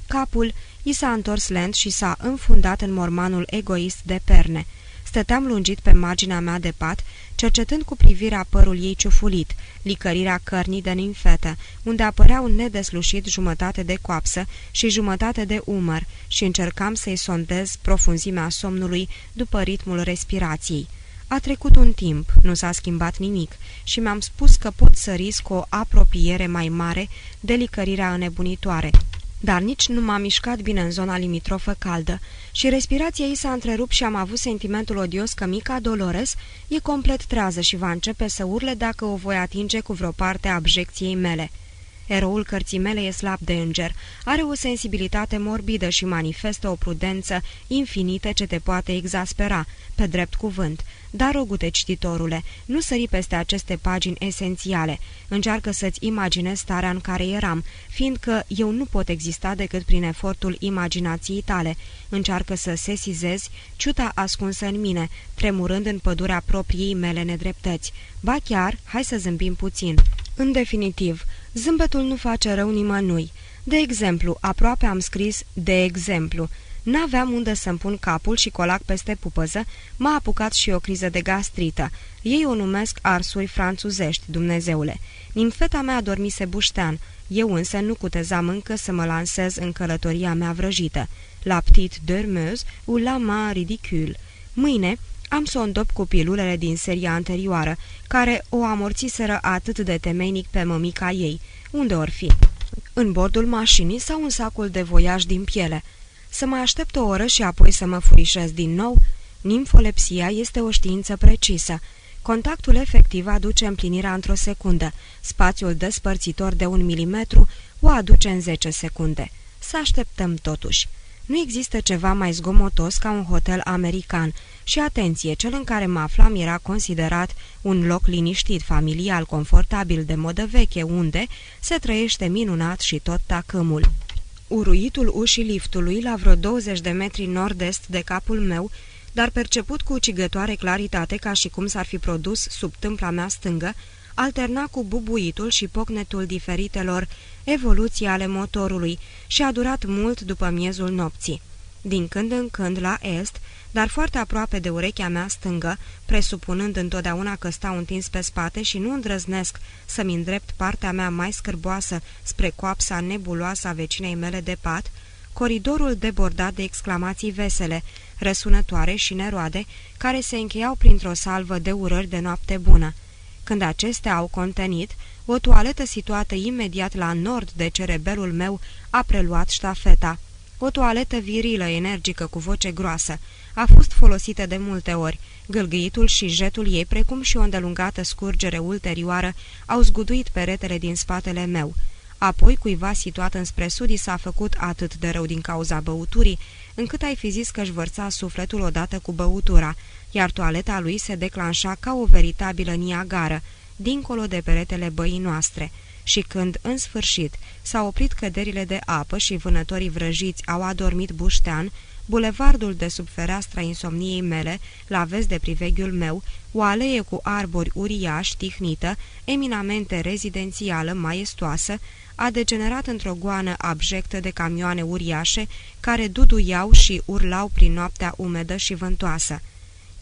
A: Capul i s-a întors lent și s-a înfundat în mormanul egoist de perne. Stăteam lungit pe marginea mea de pat, cercetând cu privirea părul ei ciufulit, licărirea cărnii de nimfetă, unde apărea un nedeslușit jumătate de coapsă și jumătate de umăr și încercam să-i sondez profunzimea somnului după ritmul respirației. A trecut un timp, nu s-a schimbat nimic și mi-am spus că pot să risc o apropiere mai mare de licărirea înnebunitoare dar nici nu m-am mișcat bine în zona limitrofă caldă și respirația ei s-a întrerupt și am avut sentimentul odios că mica Dolores e complet trează și va începe să urle dacă o voi atinge cu vreo parte a abjecției mele. Eroul cărții mele e slab de înger, are o sensibilitate morbidă și manifestă o prudență infinită ce te poate exaspera, pe drept cuvânt. Dar, rogute cititorule, nu sări peste aceste pagini esențiale. Încearcă să-ți imaginezi starea în care eram, fiindcă eu nu pot exista decât prin efortul imaginației tale. Încearcă să sesizezi ciuta ascunsă în mine, tremurând în pădurea propriei mele nedreptăți. Ba chiar, hai să zâmbim puțin. În definitiv, zâmbetul nu face rău nimănui. De exemplu, aproape am scris de exemplu. N-aveam unde să-mi pun capul și colac peste pupăză, m-a apucat și o criză de gastrită. Ei o numesc arsuri franțuzești, Dumnezeule. Nimfeta mea dormise buștean, eu însă nu cutezam încă să mă lansez în călătoria mea vrăjită. La petite dormeuse ou la main ridicule. Mâine am să o îndop cu pilulele din seria anterioară, care o amorțiseră atât de temeinic pe mămica ei. Unde or fi? În bordul mașinii sau în sacul de voiaj din piele? Să mai aștept o oră și apoi să mă furișez din nou? Nimfolepsia este o știință precisă. Contactul efectiv aduce împlinirea într-o secundă. Spațiul despărțitor de un milimetru o aduce în 10 secunde. Să așteptăm totuși. Nu există ceva mai zgomotos ca un hotel american și, atenție, cel în care mă aflam era considerat un loc liniștit, familial, confortabil, de modă veche, unde se trăiește minunat și tot tacâmul. Uruitul ușii liftului, la vreo 20 de metri nord-est de capul meu, dar perceput cu ucigătoare claritate ca și cum s-ar fi produs sub tâmpla mea stângă, alterna cu bubuitul și pocnetul diferitelor evoluții ale motorului și a durat mult după miezul nopții. Din când în când, la est, dar foarte aproape de urechea mea stângă, presupunând întotdeauna că stau întins pe spate și nu îndrăznesc să-mi îndrept partea mea mai scârboasă spre coapsa nebuloasă a vecinei mele de pat, coridorul debordat de exclamații vesele, răsunătoare și neroade, care se încheiau printr-o salvă de urări de noapte bună. Când acestea au contenit, o toaletă situată imediat la nord de cerebelul meu a preluat ștafeta. O toaletă virilă, energică, cu voce groasă. A fost folosită de multe ori. Gâlgâitul și jetul ei, precum și o îndelungată scurgere ulterioară, au zguduit peretele din spatele meu. Apoi, cuiva situat înspre sud s-a făcut atât de rău din cauza băuturii, încât ai fi zis că-și vărța sufletul odată cu băutura, iar toaleta lui se declanșa ca o veritabilă niagară, dincolo de peretele băii noastre, și când, în sfârșit, s-au oprit căderile de apă și vânătorii vrăjiți au adormit buștean, bulevardul de sub fereastra insomniei mele, la vest de priveghiul meu, o alee cu arbori uriași, tihnită, eminamente rezidențială, maestoasă, a degenerat într-o goană abjectă de camioane uriașe care duduiau și urlau prin noaptea umedă și vântoasă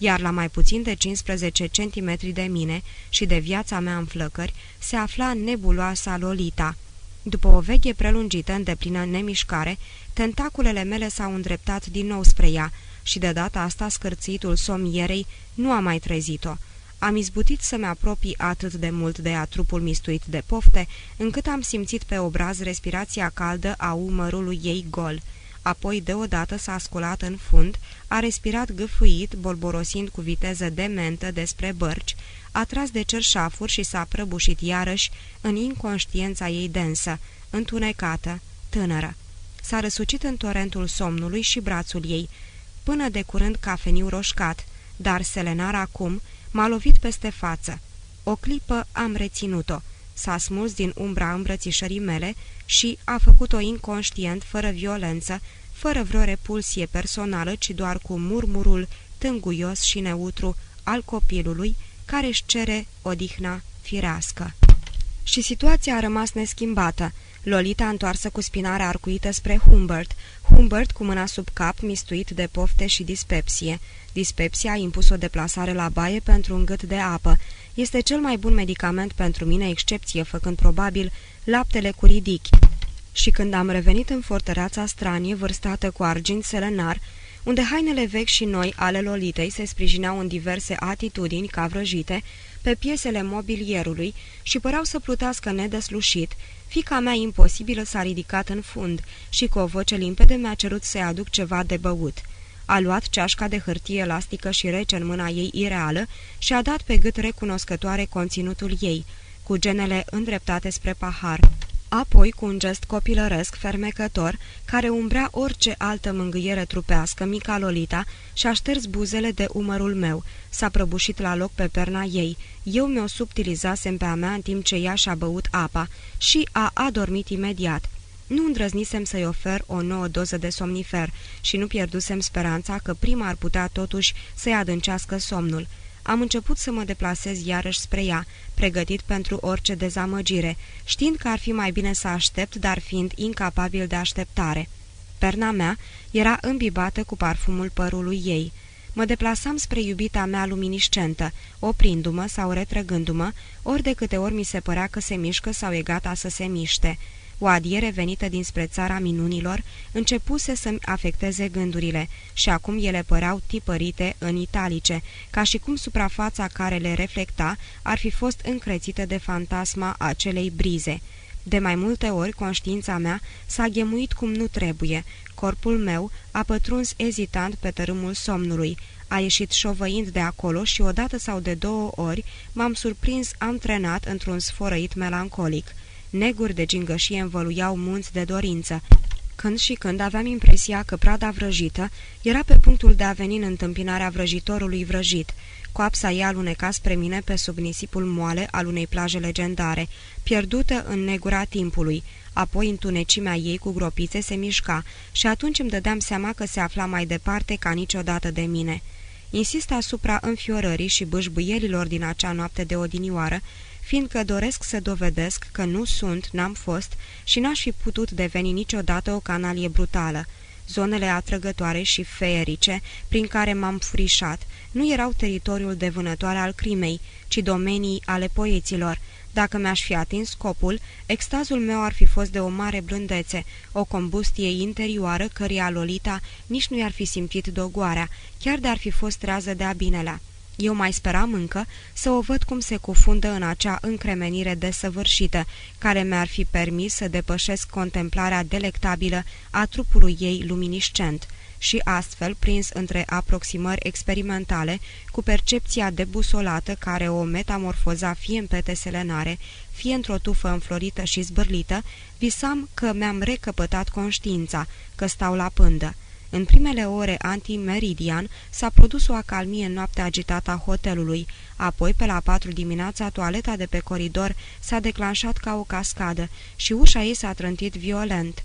A: iar la mai puțin de 15 centimetri de mine și de viața mea în flăcări se afla nebuloasa Lolita. După o veche prelungită în deplină nemișcare, tentaculele mele s-au îndreptat din nou spre ea și de data asta scârțitul somierei nu a mai trezit-o. Am izbutit să-mi apropii atât de mult de ea trupul mistuit de pofte, încât am simțit pe obraz respirația caldă a umărului ei gol – apoi deodată s-a sculat în fund, a respirat gâfâit, bolborosind cu viteză dementă despre bărci, a tras de cerșafuri și s-a prăbușit iarăși în inconștiența ei densă, întunecată, tânără. S-a răsucit în torentul somnului și brațul ei, până de curând cafeniu roșcat, dar Selenar acum m-a lovit peste față. O clipă am reținut-o. S-a smuls din umbra îmbrățișării mele și a făcut-o inconștient, fără violență, fără vreo repulsie personală, ci doar cu murmurul tânguios și neutru al copilului care își cere odihna firească. Și situația a rămas neschimbată. Lolita întoarsă cu spinarea arcuită spre Humbert, Humbert cu mâna sub cap, mistuit de pofte și dispepsie. Dispepsia a impus o deplasare la baie pentru un gât de apă. Este cel mai bun medicament pentru mine, excepție făcând probabil laptele cu ridichi. Și când am revenit în fortăreața stranie, vârstată cu argint selenar, unde hainele vechi și noi ale Lolitei se sprijineau în diverse atitudini ca vrăjite, pe piesele mobilierului și păreau să plutească nedeslușit, fica mea imposibilă s-a ridicat în fund și cu o voce limpede mi-a cerut să-i aduc ceva de băut. A luat ceașca de hârtie elastică și rece în mâna ei ireală și a dat pe gât recunoscătoare conținutul ei, cu genele îndreptate spre pahar. Apoi, cu un gest copilăresc, fermecător, care umbrea orice altă mângâiere trupească, mica Lolita, și-a șters buzele de umărul meu. S-a prăbușit la loc pe perna ei. Eu mi-o subtilizasem pe a mea în timp ce ea și-a băut apa și a adormit imediat. Nu îndrăznisem să-i ofer o nouă doză de somnifer și nu pierdusem speranța că prima ar putea totuși să-i adâncească somnul. Am început să mă deplasez iarăși spre ea, pregătit pentru orice dezamăgire, știind că ar fi mai bine să aștept, dar fiind incapabil de așteptare. Perna mea era îmbibată cu parfumul părului ei. Mă deplasam spre iubita mea luminiscentă, oprindu-mă sau retrăgându-mă, ori de câte ori mi se părea că se mișcă sau e gata să se miște. O adiere venită dinspre țara minunilor începuse să-mi afecteze gândurile și acum ele păreau tipărite în italice, ca și cum suprafața care le reflecta ar fi fost încrețită de fantasma acelei brize. De mai multe ori conștiința mea s-a ghemuit cum nu trebuie, corpul meu a pătruns ezitant pe tărâmul somnului, a ieșit șovăind de acolo și odată sau de două ori m-am surprins antrenat într-un sfărăit melancolic. Neguri de gingășie învăluiau munți de dorință. Când și când aveam impresia că prada vrăjită era pe punctul de a veni în întâmpinarea vrăjitorului vrăjit. Coapsa ei aluneca spre mine pe sub nisipul moale al unei plaje legendare, pierdută în negura timpului. Apoi întunecimea ei cu gropițe se mișca și atunci îmi dădeam seama că se afla mai departe ca niciodată de mine. Insist asupra înfiorării și bâșbâielilor din acea noapte de odinioară, fiindcă doresc să dovedesc că nu sunt, n-am fost și n-aș fi putut deveni niciodată o canalie brutală. Zonele atrăgătoare și feerice prin care m-am furișat nu erau teritoriul de vânătoare al crimei, ci domenii ale poeților. Dacă mi-aș fi atins scopul, extazul meu ar fi fost de o mare blândețe, o combustie interioară căreia Lolita nici nu i-ar fi simțit dogoarea, chiar de ar fi fost rază de abinelea. Eu mai speram încă să o văd cum se cufundă în acea încremenire desăvârșită, care mi-ar fi permis să depășesc contemplarea delectabilă a trupului ei luminiscent și astfel, prins între aproximări experimentale, cu percepția debusolată care o metamorfoza fie în pete selenare, fie într-o tufă înflorită și zbârlită, visam că mi-am recăpătat conștiința, că stau la pândă. În primele ore anti-meridian s-a produs o acalmie în noaptea agitată a hotelului, apoi pe la patru dimineața toaleta de pe coridor s-a declanșat ca o cascadă și ușa ei s-a trântit violent.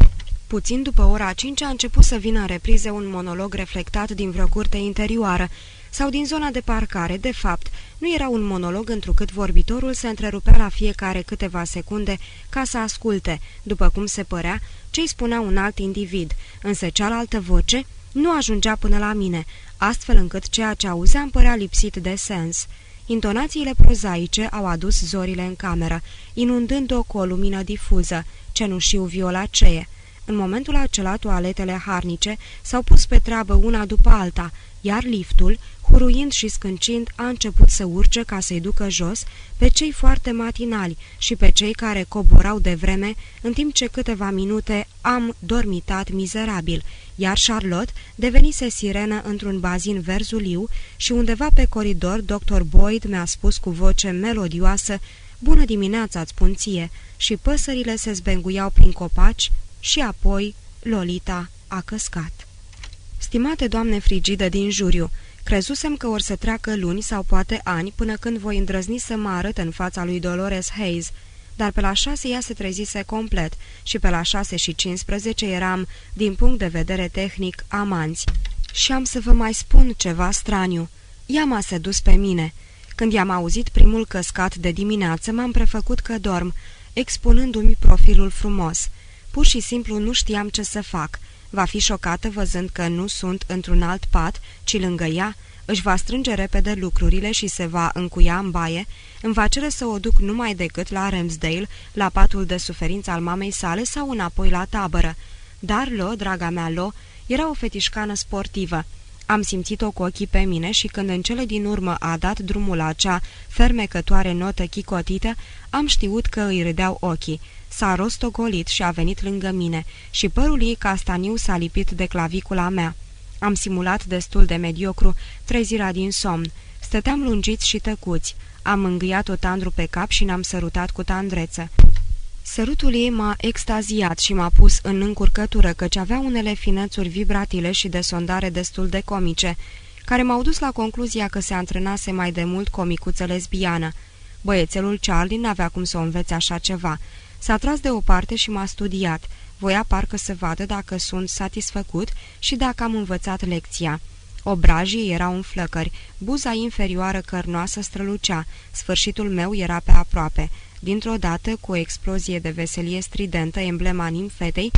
A: Puțin după ora cinci a început să vină în reprize un monolog reflectat din vreo curte interioară sau din zona de parcare. De fapt, nu era un monolog întrucât vorbitorul se întrerupea la fiecare câteva secunde ca să asculte, după cum se părea, ce-i spunea un alt individ, însă cealaltă voce nu ajungea până la mine, astfel încât ceea ce auzeam părea lipsit de sens. Intonațiile prozaice au adus zorile în cameră, inundând-o cu o lumină difuză, cenușiu violacee. În momentul acela, toaletele harnice s-au pus pe treabă una după alta, iar liftul, huruind și scâncind, a început să urce ca să-i ducă jos pe cei foarte matinali și pe cei care coborau de vreme, în timp ce câteva minute am dormitat mizerabil, iar Charlotte devenise sirenă într-un bazin verzuliu și undeva pe coridor dr. Boyd mi-a spus cu voce melodioasă Bună dimineața, îți spun ție!" și păsările se zbenguiau prin copaci și apoi Lolita a căscat. Stimate doamne frigidă din juriu, crezusem că or să treacă luni sau poate ani până când voi îndrăzni să mă arăt în fața lui Dolores Hayes, dar pe la șase ea se trezise complet și pe la șase și 15 eram, din punct de vedere tehnic, amanți. Și am să vă mai spun ceva straniu. Ea m-a sedus pe mine. Când i-am auzit primul căscat de dimineață, m-am prefăcut că dorm, expunându-mi profilul frumos. Pur și simplu nu știam ce să fac. Va fi șocată văzând că nu sunt într-un alt pat, ci lângă ea, își va strânge repede lucrurile și se va încuia în baie, îmi va cere să o duc numai decât la Ramsdale, la patul de suferință al mamei sale sau înapoi la tabără. Dar Lo, draga mea Lo, era o fetișcană sportivă. Am simțit-o cu ochii pe mine și când în cele din urmă a dat drumul la acea fermecătoare notă chicotită, am știut că îi râdeau ochii. S-a rostogolit și a venit lângă mine și părul ei castaniu s-a lipit de clavicula mea. Am simulat destul de mediocru trezirea din somn. Stăteam lungiți și tăcuți. Am îngâiat-o tandru pe cap și ne-am sărutat cu tandreță. Sărutul ei m-a extaziat și m-a pus în încurcătură, căci avea unele finețuri vibratile și de sondare destul de comice, care m-au dus la concluzia că se antrenase mai de mult cu o micuță lesbiană. Băiețelul Charlie n-avea cum să o învețe așa ceva. S-a tras de o parte și m-a studiat. Voia parcă să vadă dacă sunt satisfăcut și dacă am învățat lecția. Obrajii erau în flăcări, buza inferioară cărnoasă strălucea, sfârșitul meu era pe aproape. Dintr-o dată, cu o explozie de veselie stridentă, emblema nimfetei,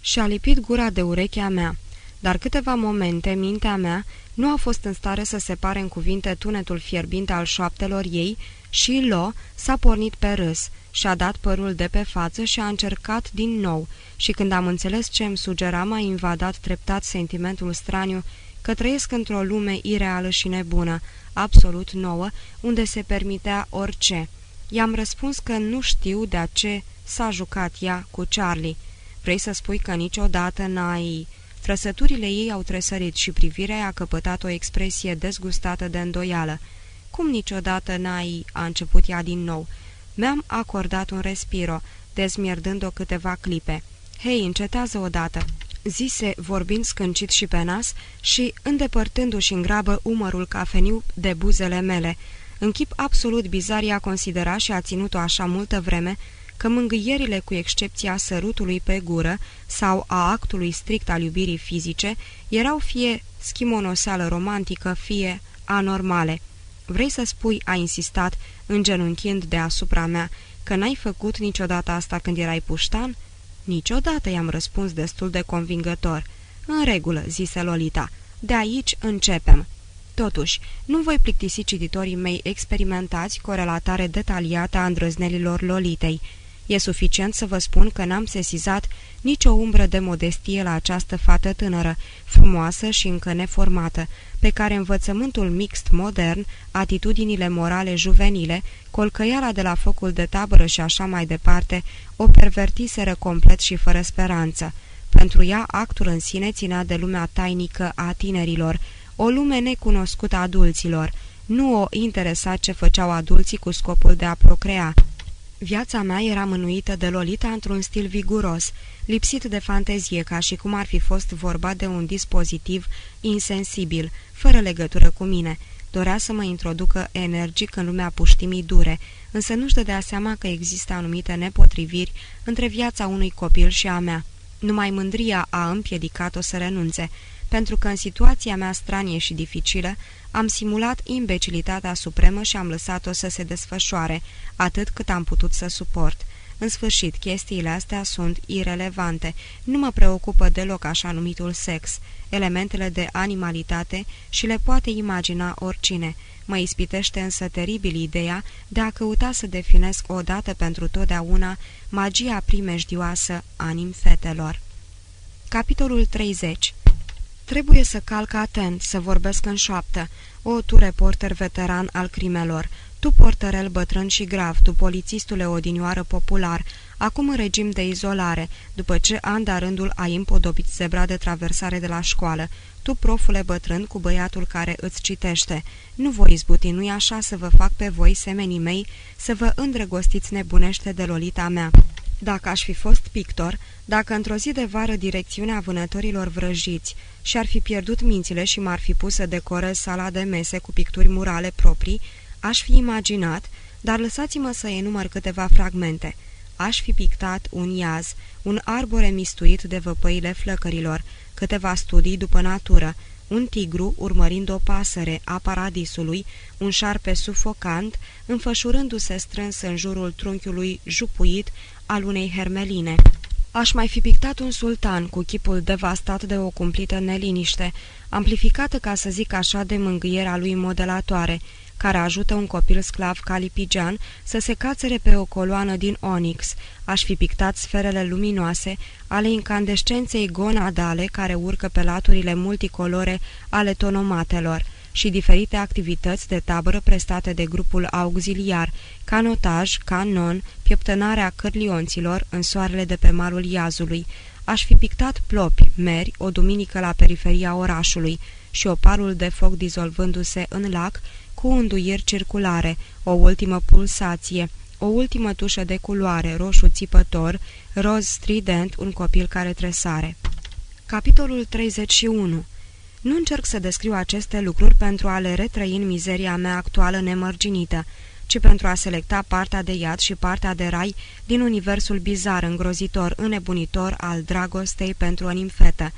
A: și-a lipit gura de urechea mea. Dar câteva momente, mintea mea nu a fost în stare să separe în cuvinte tunetul fierbinte al șoaptelor ei și Lo s-a pornit pe râs, și-a dat părul de pe față și a încercat din nou și când am înțeles ce îmi sugera m-a invadat treptat sentimentul straniu că trăiesc într-o lume ireală și nebună, absolut nouă, unde se permitea orice. I-am răspuns că nu știu de ce s-a jucat ea cu Charlie. Vrei să spui că niciodată n-ai... Trăsăturile ei au tresărit și privirea a căpătat o expresie dezgustată de îndoială. Cum niciodată n-ai... a început ea din nou. Mi-am acordat un respiro, dezmierdând-o câteva clipe. Hei, încetează odată!" zise, vorbind scâncit și pe nas și îndepărtându-și în grabă umărul cafeniu de buzele mele. În chip absolut bizar i-a considerat și a ținut-o așa multă vreme că mângâierile cu excepția sărutului pe gură sau a actului strict al iubirii fizice erau fie schimonoseală romantică, fie anormale. Vrei să spui, a insistat, îngenunchind deasupra mea, că n-ai făcut niciodată asta când erai puștan?" Niciodată i-am răspuns destul de convingător. În regulă," zise Lolita. De aici începem." Totuși, nu voi plictisi cititorii mei experimentați cu o relatare detaliată a îndrăznelilor Lolitei. E suficient să vă spun că n-am sesizat nicio umbră de modestie la această fată tânără, frumoasă și încă neformată, pe care învățământul mixt modern, atitudinile morale juvenile, colcăiala de la focul de tabără și așa mai departe, o pervertiseră complet și fără speranță. Pentru ea, actul în sine ținea de lumea tainică a tinerilor, o lume necunoscută a adulților. Nu o interesa ce făceau adulții cu scopul de a procrea. Viața mea era mânuită de Lolita într-un stil viguros, lipsit de fantezie, ca și cum ar fi fost vorba de un dispozitiv insensibil, fără legătură cu mine. Dorea să mă introducă energic în lumea puștimii dure, însă nu-și dădea seama că există anumite nepotriviri între viața unui copil și a mea. Numai mândria a împiedicat-o să renunțe, pentru că în situația mea stranie și dificilă am simulat imbecilitatea supremă și am lăsat-o să se desfășoare, atât cât am putut să suport. În sfârșit, chestiile astea sunt irelevante. Nu mă preocupă deloc așa numitul sex, elementele de animalitate și le poate imagina oricine. Mă ispitește însă teribil ideea de a căuta să definesc odată pentru totdeauna magia primejdioasă a nimfetelor. Capitolul 30 Trebuie să calc atent, să vorbesc în șoaptă. O, tu reporter veteran al crimelor, tu portărel bătrân și grav, tu polițistule odinioară popular, acum în regim de izolare, după ce an de rândul ai împodobit zebra de traversare de la școală, tu, profule bătrân, cu băiatul care îți citește. Nu voi izbuti, nu-i așa să vă fac pe voi, semenii mei, să vă îndrăgostiți nebunește de lolita mea. Dacă aș fi fost pictor, dacă într-o zi de vară direcțiunea vânătorilor vrăjiți și-ar fi pierdut mințile și m-ar fi pus să decorez sala de mese cu picturi murale proprii, aș fi imaginat, dar lăsați-mă să enumăr câteva fragmente. Aș fi pictat un iaz, un arbore mistuit de văpăile flăcărilor, câteva studii după natură, un tigru urmărind o pasăre a paradisului, un șarpe sufocant, înfășurându-se strâns în jurul trunchiului jupuit al unei hermeline. Aș mai fi pictat un sultan cu chipul devastat de o cumplită neliniște, amplificată, ca să zic așa, de mângâierea lui modelatoare, care ajută un copil sclav calipigean să se cațere pe o coloană din onix. Aș fi pictat sferele luminoase ale incandescenței gonadale care urcă pe laturile multicolore ale tonomatelor și diferite activități de tabără prestate de grupul auxiliar, canotaj, canon, pieptănarea cârlionților în soarele de pe malul iazului. Aș fi pictat plopi, meri, o duminică la periferia orașului și oparul de foc dizolvându-se în lac cu unduieri circulare, o ultimă pulsație, o ultimă tușă de culoare, roșu țipător, roz strident, un copil care tresare. Capitolul 31 Nu încerc să descriu aceste lucruri pentru a le retrăi în mizeria mea actuală nemărginită, ci pentru a selecta partea de iad și partea de rai din universul bizar, îngrozitor, înnebunitor al dragostei pentru o nimfetă,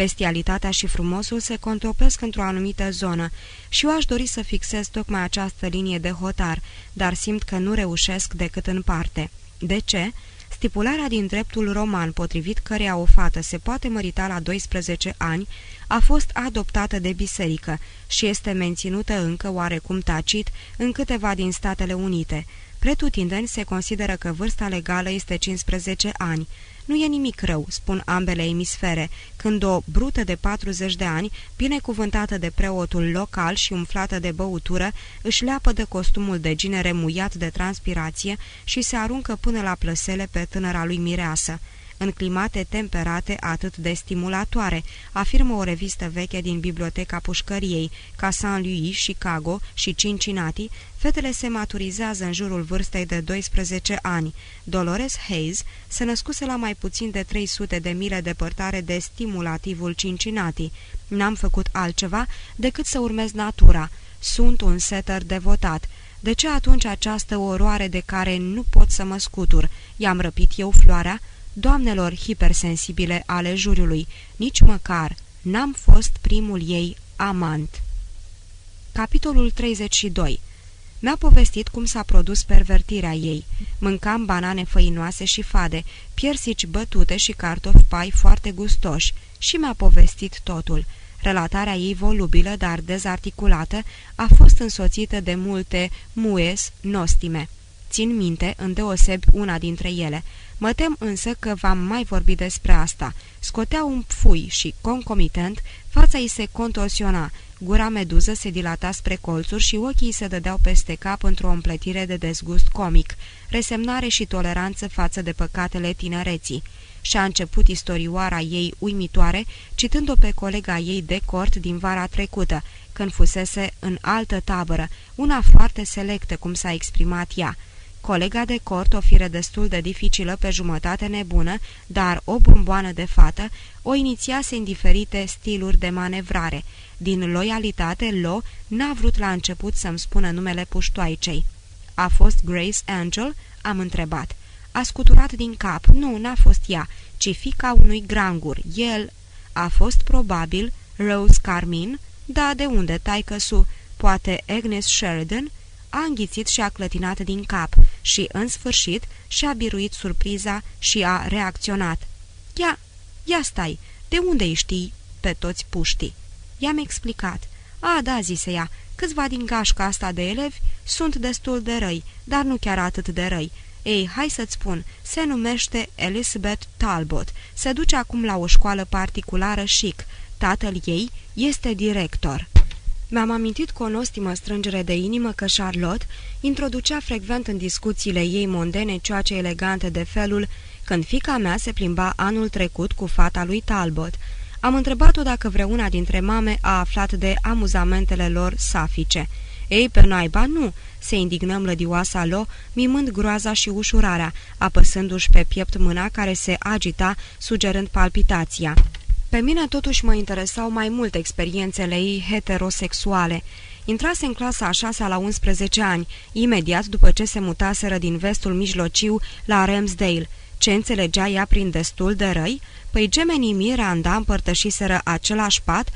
A: Bestialitatea și frumosul se contopesc într-o anumită zonă și eu aș dori să fixez tocmai această linie de hotar, dar simt că nu reușesc decât în parte. De ce? Stipularea din dreptul roman, potrivit căreia o fată se poate mărita la 12 ani, a fost adoptată de biserică și este menținută încă oarecum tacit în câteva din Statele Unite. Pretutindeni se consideră că vârsta legală este 15 ani, nu e nimic rău, spun ambele emisfere, când o brută de 40 de ani, binecuvântată de preotul local și umflată de băutură, își leapă de costumul de ginere muiat de transpirație și se aruncă până la plăsele pe tânăra lui mireasă în climate temperate atât de stimulatoare, afirmă o revistă veche din biblioteca pușcăriei, ca Saint-Louis, Chicago și Cincinnati, fetele se maturizează în jurul vârstei de 12 ani. Dolores Hayes se născuse la mai puțin de 300 de mile departare de stimulativul Cincinnati. N-am făcut altceva decât să urmez natura. Sunt un setter devotat. De ce atunci această oroare de care nu pot să mă scutur? I-am răpit eu floarea? Doamnelor hipersensibile ale juriului, nici măcar n-am fost primul ei amant. Capitolul 32 Mi-a povestit cum s-a produs pervertirea ei. Mâncam banane făinoase și fade, piersici bătute și cartofi pai foarte gustoși și mi-a povestit totul. Relatarea ei volubilă, dar dezarticulată, a fost însoțită de multe mues nostime. Țin minte, îndeosebi una dintre ele – Mă tem însă că v-am mai vorbit despre asta. Scotea un fui și, concomitent, fața îi se contorsiona, gura meduză se dilata spre colțuri și ochii se dădeau peste cap într-o împletire de dezgust comic, resemnare și toleranță față de păcatele tinereții. Și-a început istorioara ei uimitoare, citând-o pe colega ei de cort din vara trecută, când fusese în altă tabără, una foarte selectă, cum s-a exprimat ea, Colega de cort, o fire destul de dificilă pe jumătate nebună, dar o bomboană de fată, o inițiase în diferite stiluri de manevrare. Din loialitate, Lo n-a vrut la început să-mi spună numele puștoaicei. A fost Grace Angel?" am întrebat. A scuturat din cap. Nu, n-a fost ea, ci fica unui grangur. El a fost probabil Rose Carmin? Da, de unde, taică su? Poate Agnes Sheridan?" A înghițit și a clătinat din cap și, în sfârșit, și-a biruit surpriza și a reacționat. Ia, ia stai, de unde îi știi pe toți puștii?" I-am explicat. A, da, zise ea, câțiva din gașca asta de elevi sunt destul de răi, dar nu chiar atât de răi. Ei, hai să-ți spun, se numește Elizabeth Talbot. Se duce acum la o școală particulară chic. Tatăl ei este director. Mi-am amintit cu o nostimă strângere de inimă că Charlotte introducea frecvent în discuțiile ei mondene cioace elegante de felul când fica mea se plimba anul trecut cu fata lui Talbot. Am întrebat-o dacă vreuna dintre mame a aflat de amuzamentele lor safice. Ei, pe naiba, nu, se indignăm lădioasa lo, mimând groaza și ușurarea, apăsându-și pe piept mâna care se agita, sugerând palpitația. Pe mine totuși mă interesau mai mult experiențele ei heterosexuale. Intrase în clasa a șasea la 11 ani, imediat după ce se mutaseră din vestul mijlociu la Ramsdale. Ce înțelegea ea prin destul de răi? Păi gemenii Miranda împărtășiseră același pat,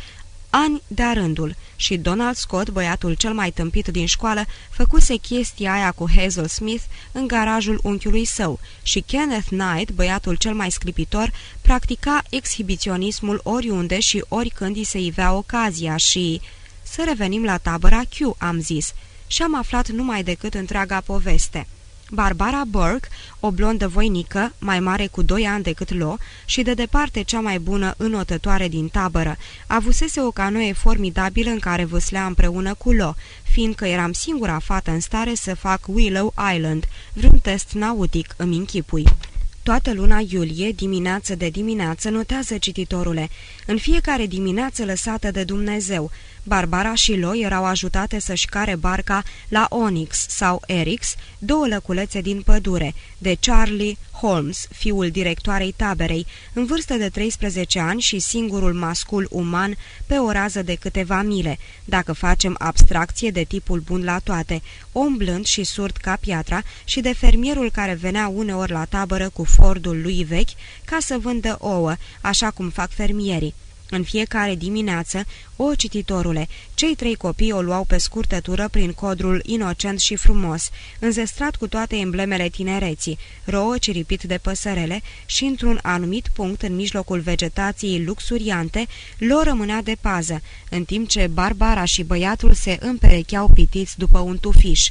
A: ani de-a rândul. Și Donald Scott, băiatul cel mai tâmpit din școală, făcuse chestia aia cu Hazel Smith în garajul unchiului său. Și Kenneth Knight, băiatul cel mai scripitor, practica exhibiționismul oriunde și oricând îi se ivea ocazia și... Să revenim la tabăra Q, am zis, și am aflat numai decât întreaga poveste. Barbara Burke, o blondă voinică, mai mare cu doi ani decât Lo și de departe cea mai bună înotătoare din tabără, avusese o canoe formidabilă în care vâslea împreună cu Lo, fiindcă eram singura fată în stare să fac Willow Island, vreun test nautic, îmi închipui. Toată luna iulie, dimineață de dimineață, notează cititorule, în fiecare dimineață lăsată de Dumnezeu, Barbara și Lo erau ajutate să-și care barca la Onyx sau Erix, două lăculețe din pădure, de Charlie Holmes, fiul directoarei taberei, în vârstă de 13 ani și singurul mascul uman pe o rază de câteva mile, dacă facem abstracție de tipul bun la toate, om blând și surd ca piatra și de fermierul care venea uneori la tabără cu Fordul lui vechi ca să vândă ouă, așa cum fac fermierii. În fiecare dimineață, o cititorule, cei trei copii o luau pe scurtătură prin codrul inocent și frumos, înzestrat cu toate emblemele tinereții, rouă ciripit de păsărele și într-un anumit punct în mijlocul vegetației luxuriante, lor rămânea de pază, în timp ce Barbara și băiatul se împerecheau pitiți după un tufiș.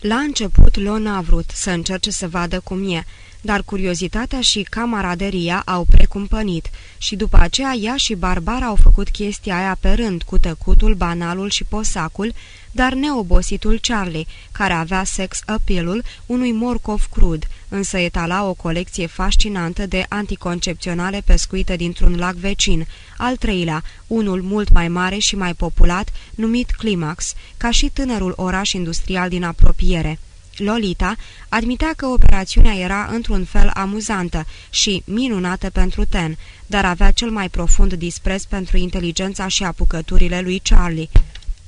A: La început, Lona a vrut să încerce să vadă cum e, dar curiozitatea și camaraderia au precumpănit și după aceea ea și Barbara au făcut chestia aia pe rând cu tăcutul, banalul și posacul, dar neobositul Charlie, care avea sex appeal unui morcov crud, însă etala o colecție fascinantă de anticoncepționale pescuite dintr-un lac vecin, al treilea, unul mult mai mare și mai populat, numit Climax, ca și tânărul oraș industrial din apropiere. Lolita admitea că operațiunea era într-un fel amuzantă și minunată pentru Ten, dar avea cel mai profund dispreț pentru inteligența și apucăturile lui Charlie.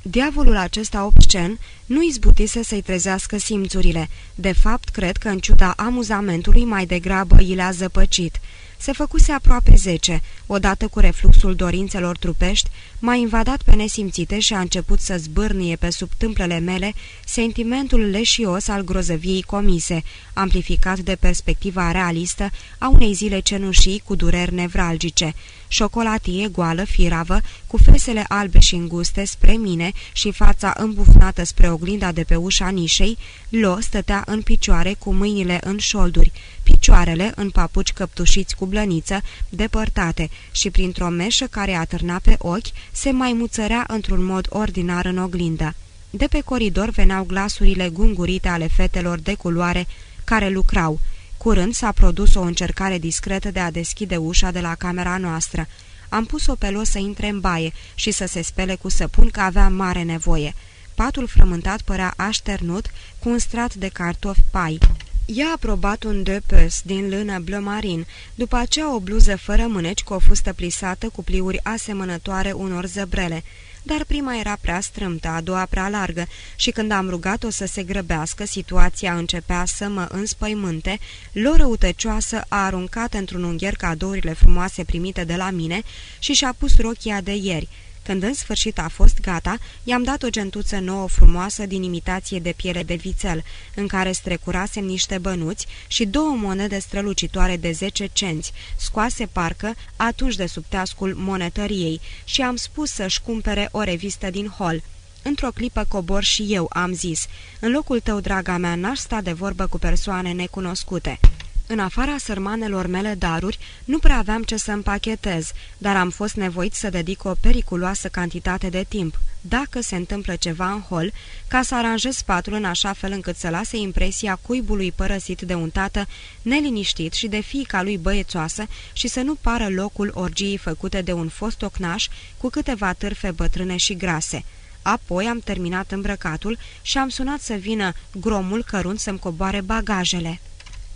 A: Diavolul acesta obscen nu izbutise să-i trezească simțurile. De fapt, cred că în ciuda amuzamentului mai degrabă i le-a zăpăcit. Se făcuse aproape zece, odată cu refluxul dorințelor trupești, m-a invadat pe nesimțite și a început să zbârnie pe sub tâmplele mele sentimentul leșios al grozăviei comise, amplificat de perspectiva realistă a unei zile cenușii cu dureri nevralgice. Șocolatie goală, firavă, cu fesele albe și înguste spre mine și fața îmbufnată spre oglinda de pe ușa nișei, Lo stătea în picioare cu mâinile în șolduri, picioarele în papuci căptușiți cu blăniță, depărtate și printr-o meșă care atârna pe ochi, se mai muțărea într-un mod ordinar în oglindă. De pe coridor veneau glasurile gungurite ale fetelor de culoare care lucrau. Curând s-a produs o încercare discretă de a deschide ușa de la camera noastră. Am pus-o pe los să intre în baie și să se spele cu săpun că avea mare nevoie. Patul frământat părea așternut cu un strat de cartofi pai. Ea a probat un depes din lână blămarin, după aceea o bluză fără mâneci cu o fustă plisată cu pliuri asemănătoare unor zăbrele, dar prima era prea strâmtă, a doua prea largă și când am rugat-o să se grăbească, situația începea să mă înspăimânte, lor răutăcioasă a aruncat într-un ungher cadourile frumoase primite de la mine și și-a pus rochia de ieri, când în sfârșit a fost gata, i-am dat o gentuță nouă frumoasă din imitație de piele de vițel, în care strecurasem niște bănuți și două monede strălucitoare de 10 cenți, scoase parcă atunci de sub teascul monetăriei și am spus să-și cumpere o revistă din hol. Într-o clipă cobor și eu, am zis. În locul tău, draga mea, n-aș sta de vorbă cu persoane necunoscute. În afara sărmanelor mele daruri, nu prea aveam ce să împachetez, dar am fost nevoit să dedic o periculoasă cantitate de timp, dacă se întâmplă ceva în hol, ca să aranjez spatul în așa fel încât să lase impresia cuibului părăsit de un tată neliniștit și de fiica lui băiețoasă și să nu pară locul orgiei făcute de un fost ocnaș cu câteva târfe bătrâne și grase. Apoi am terminat îmbrăcatul și am sunat să vină gromul cărunt să-mi coboare bagajele.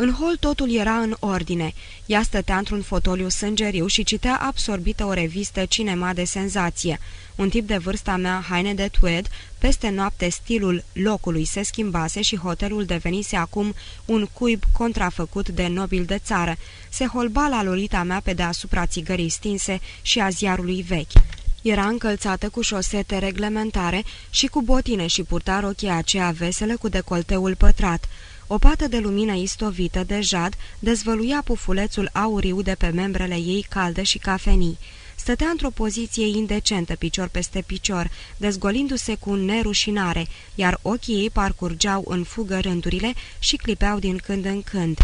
A: În hol totul era în ordine. Ea stătea într-un fotoliu sângeriu și citea absorbită o revistă cinema de senzație. Un tip de vârsta mea, haine de tued, peste noapte stilul locului se schimbase și hotelul devenise acum un cuib contrafăcut de nobil de țară. Se holba la lolita mea pe deasupra țigării stinse și a ziarului vechi. Era încălțată cu șosete reglementare și cu botine și purta rochia aceea veselă cu decolteul pătrat. O pată de lumină istovită de jad dezvăluia pufulețul auriu de pe membrele ei calde și cafenii. Stătea într-o poziție indecentă, picior peste picior, dezgolindu-se cu nerușinare, iar ochii ei parcurgeau în fugă rândurile și clipeau din când în când.